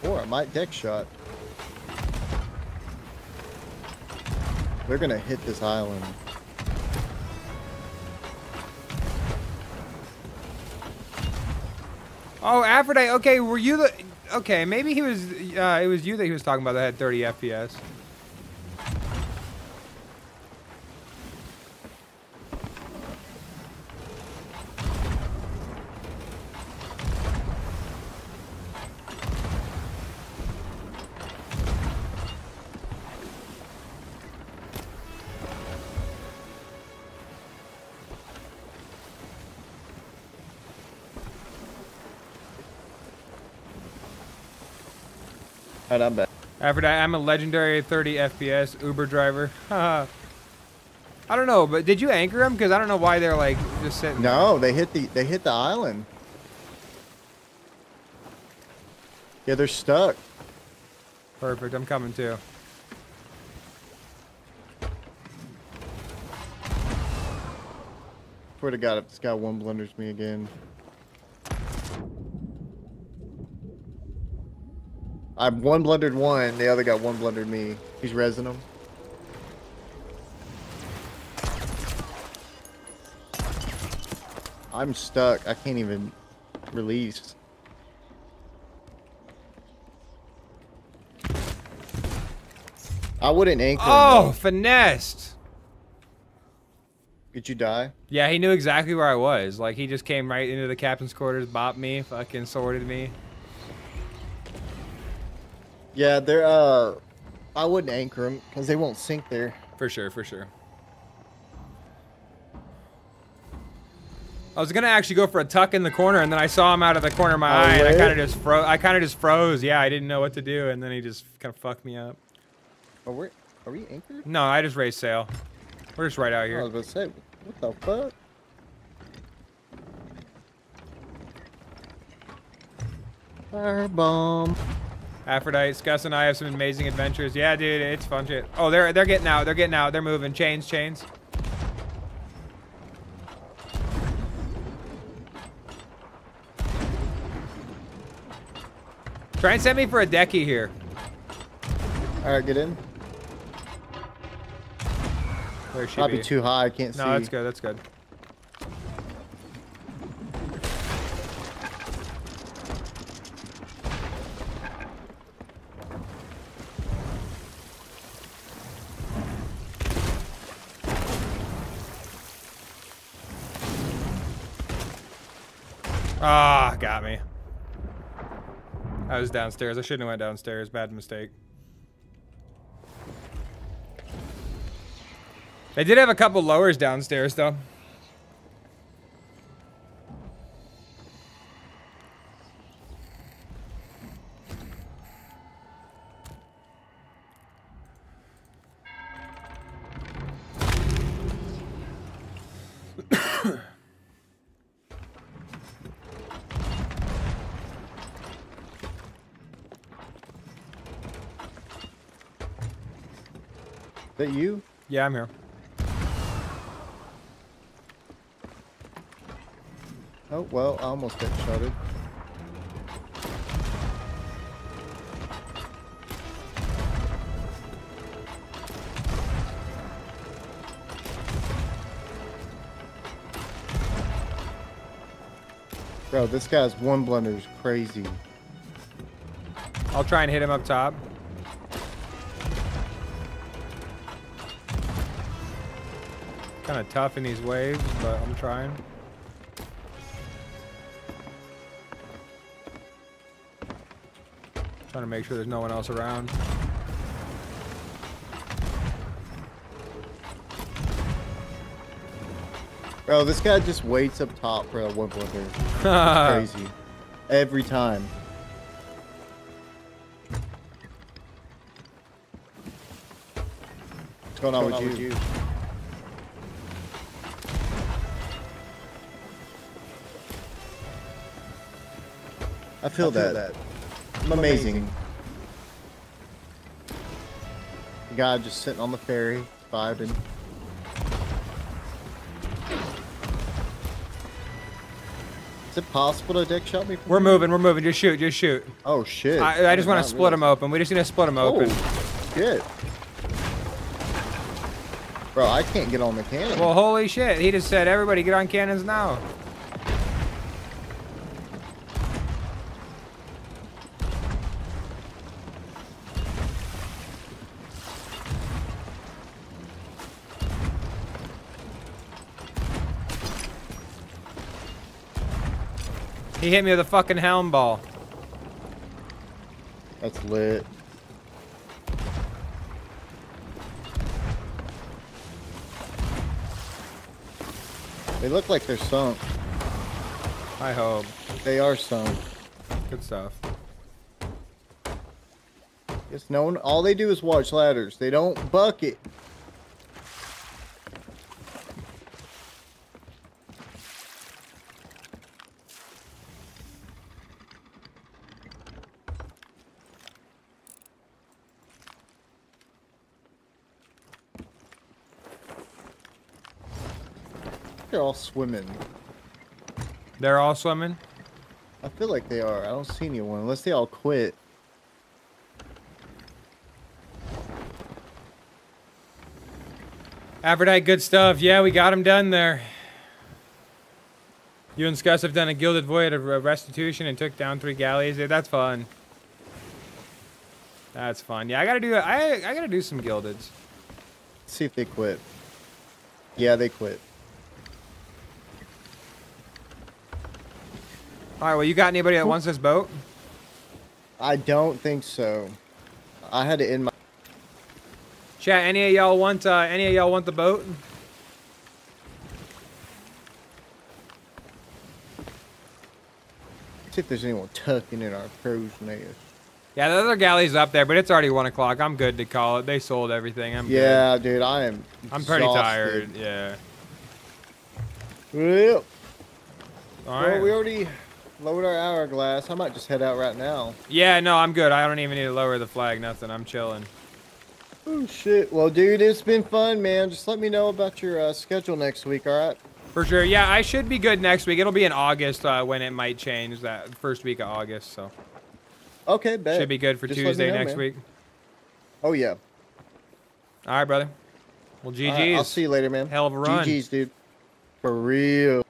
Or I might deck shot. They're gonna hit this island. Oh, Aphrodite. Okay, were you the? Okay, maybe he was. Uh, it was you that he was talking about that had 30 FPS. Alright, I'm back. Aphrodite, I'm a legendary 30 FPS Uber driver. I don't know, but did you anchor them? Because I don't know why they're like just sitting. there. No, they hit the they hit the island. Yeah, they're stuck. Perfect. I'm coming too. Swear to God, if this guy one blunders me again. I one blundered one, the other got one blundered me. He's resin him. I'm stuck. I can't even release. I wouldn't anchor. Oh, though. finessed. Did you die? Yeah, he knew exactly where I was. Like he just came right into the captain's quarters, bopped me, fucking sorted me. Yeah, they're uh I wouldn't anchor them because they won't sink there. For sure, for sure. I was gonna actually go for a tuck in the corner, and then I saw him out of the corner of my Oh, eye, and I kind of just froze. I kind of just froze. Yeah, I didn't know what to do, and then he just kind of fucked me up. Are we are we anchored? No, I just raised sail. We're just right out I here. was about to say, what the fuck? Firebomb. Aphrodite, Skus and I have some amazing adventures. Yeah, dude, it's fun shit. Oh, they're they're getting out. They're getting out. They're moving. Chains, chains. Try and send me for a decky here. All right, get in. Where she be? too high. I can't see. No, that's good. That's good. Ah, got me. I was downstairs. I shouldn't have went downstairs. Bad mistake. They did have a couple lowers downstairs, though. That you? Yeah, I'm here. Oh well, I almost got shotted. Bro, this guy's one blunder is crazy. I'll try and hit him up top. Kind of tough in these waves, but I'm trying. Trying to make sure there's no one else around. Bro, this guy just waits up top for a one blunder. crazy. Every time. What's going on, with, you? I feel, that. that. I'm amazing. The guy just sitting on the ferry, vibing. Is it possible to deck shot me? from We're here? moving, we're moving. Just shoot, just shoot. Oh shit! I, I just want to split them open. We just need to split them oh, open. Oh, shit. Bro, I can't get on the cannon. Well, holy shit. He just said, everybody get on cannons now. He hit me with a fucking helm ball. That's lit. They look like they're sunk. I hope. They are sunk. Good stuff. It's known. All they do is watch ladders. They don't bucket. All swimming. They're all swimming? I feel like they are. I don't see anyone unless they all quit. Aphrodite, good stuff. Yeah, we got him done there. You and Skus have done a gilded void of uh, restitution and took down three galleys. Yeah, that's fun. That's fun. Yeah, I gotta do. I I gotta do some gildeds. see if they quit. Yeah, they quit. All right. Well, you got anybody that wants this boat? I don't think so. I had to end my. Chat. Any of y'all want? Uh, any of y'all want the boat? See if there's anyone tucking in our crow's nest. Yeah, the other galley's up there, but it's already one o'clock. I'm good to call it. They sold everything. I'm good. Yeah, dude, I am. I'm pretty tired. Yeah. Well, All well, we already lowered our hourglass. I might just head out right now. Yeah. No, I'm good. I don't even need to lower the flag. Nothing. I'm chilling. Oh shit. Well, dude, it's been fun, man. Just let me know about your uh, schedule next week. All right. For sure. Yeah, I should be good next week. It'll be in August uh, when it might change. That first week of August. So. Okay, bet. Should be good for Just Tuesday know, next man. week. Oh yeah. All right, brother. Well, GG's. Right, I'll see you later, man. Hell of a run. GG's, dude. For real.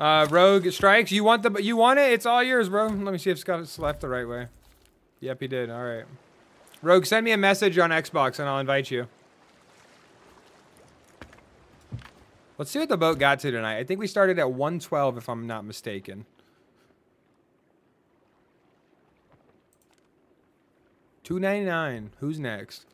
Uh, Rogue strikes. You want the? You want it? It's all yours, bro. Let me see if Scott's left the right way. Yep, he did. All right. Rogue, send me a message on Xbox and I'll invite you. Let's see what the boat got to tonight. I think we started at 112, if I'm not mistaken. Two ninety nine. Who's next?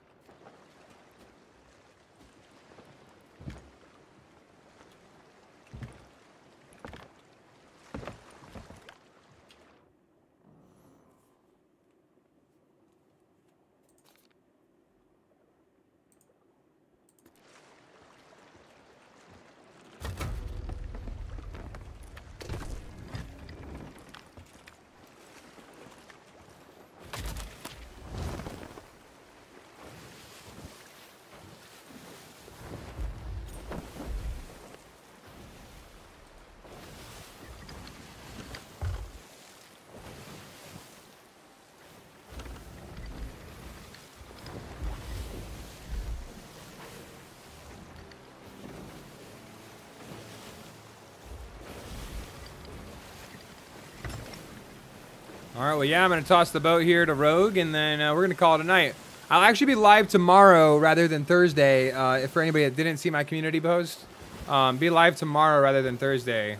Right, well, yeah, I'm going to toss the boat here to Rogue, and then uh, we're going to call it a night. I'll actually be live tomorrow rather than Thursday. Uh, if for anybody that didn't see my community post, um, be live tomorrow rather than Thursday.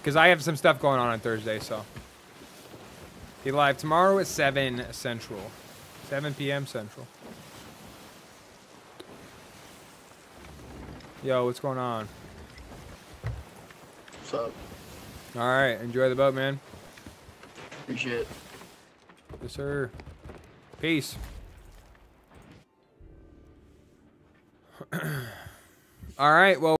Because I have some stuff going on on Thursday, so. Be live tomorrow at 7 Central. 7 p.m. Central. Yo, what's going on? What's up? All right, enjoy the boat, man. Appreciate it. Yes, sir. Peace. All right, well.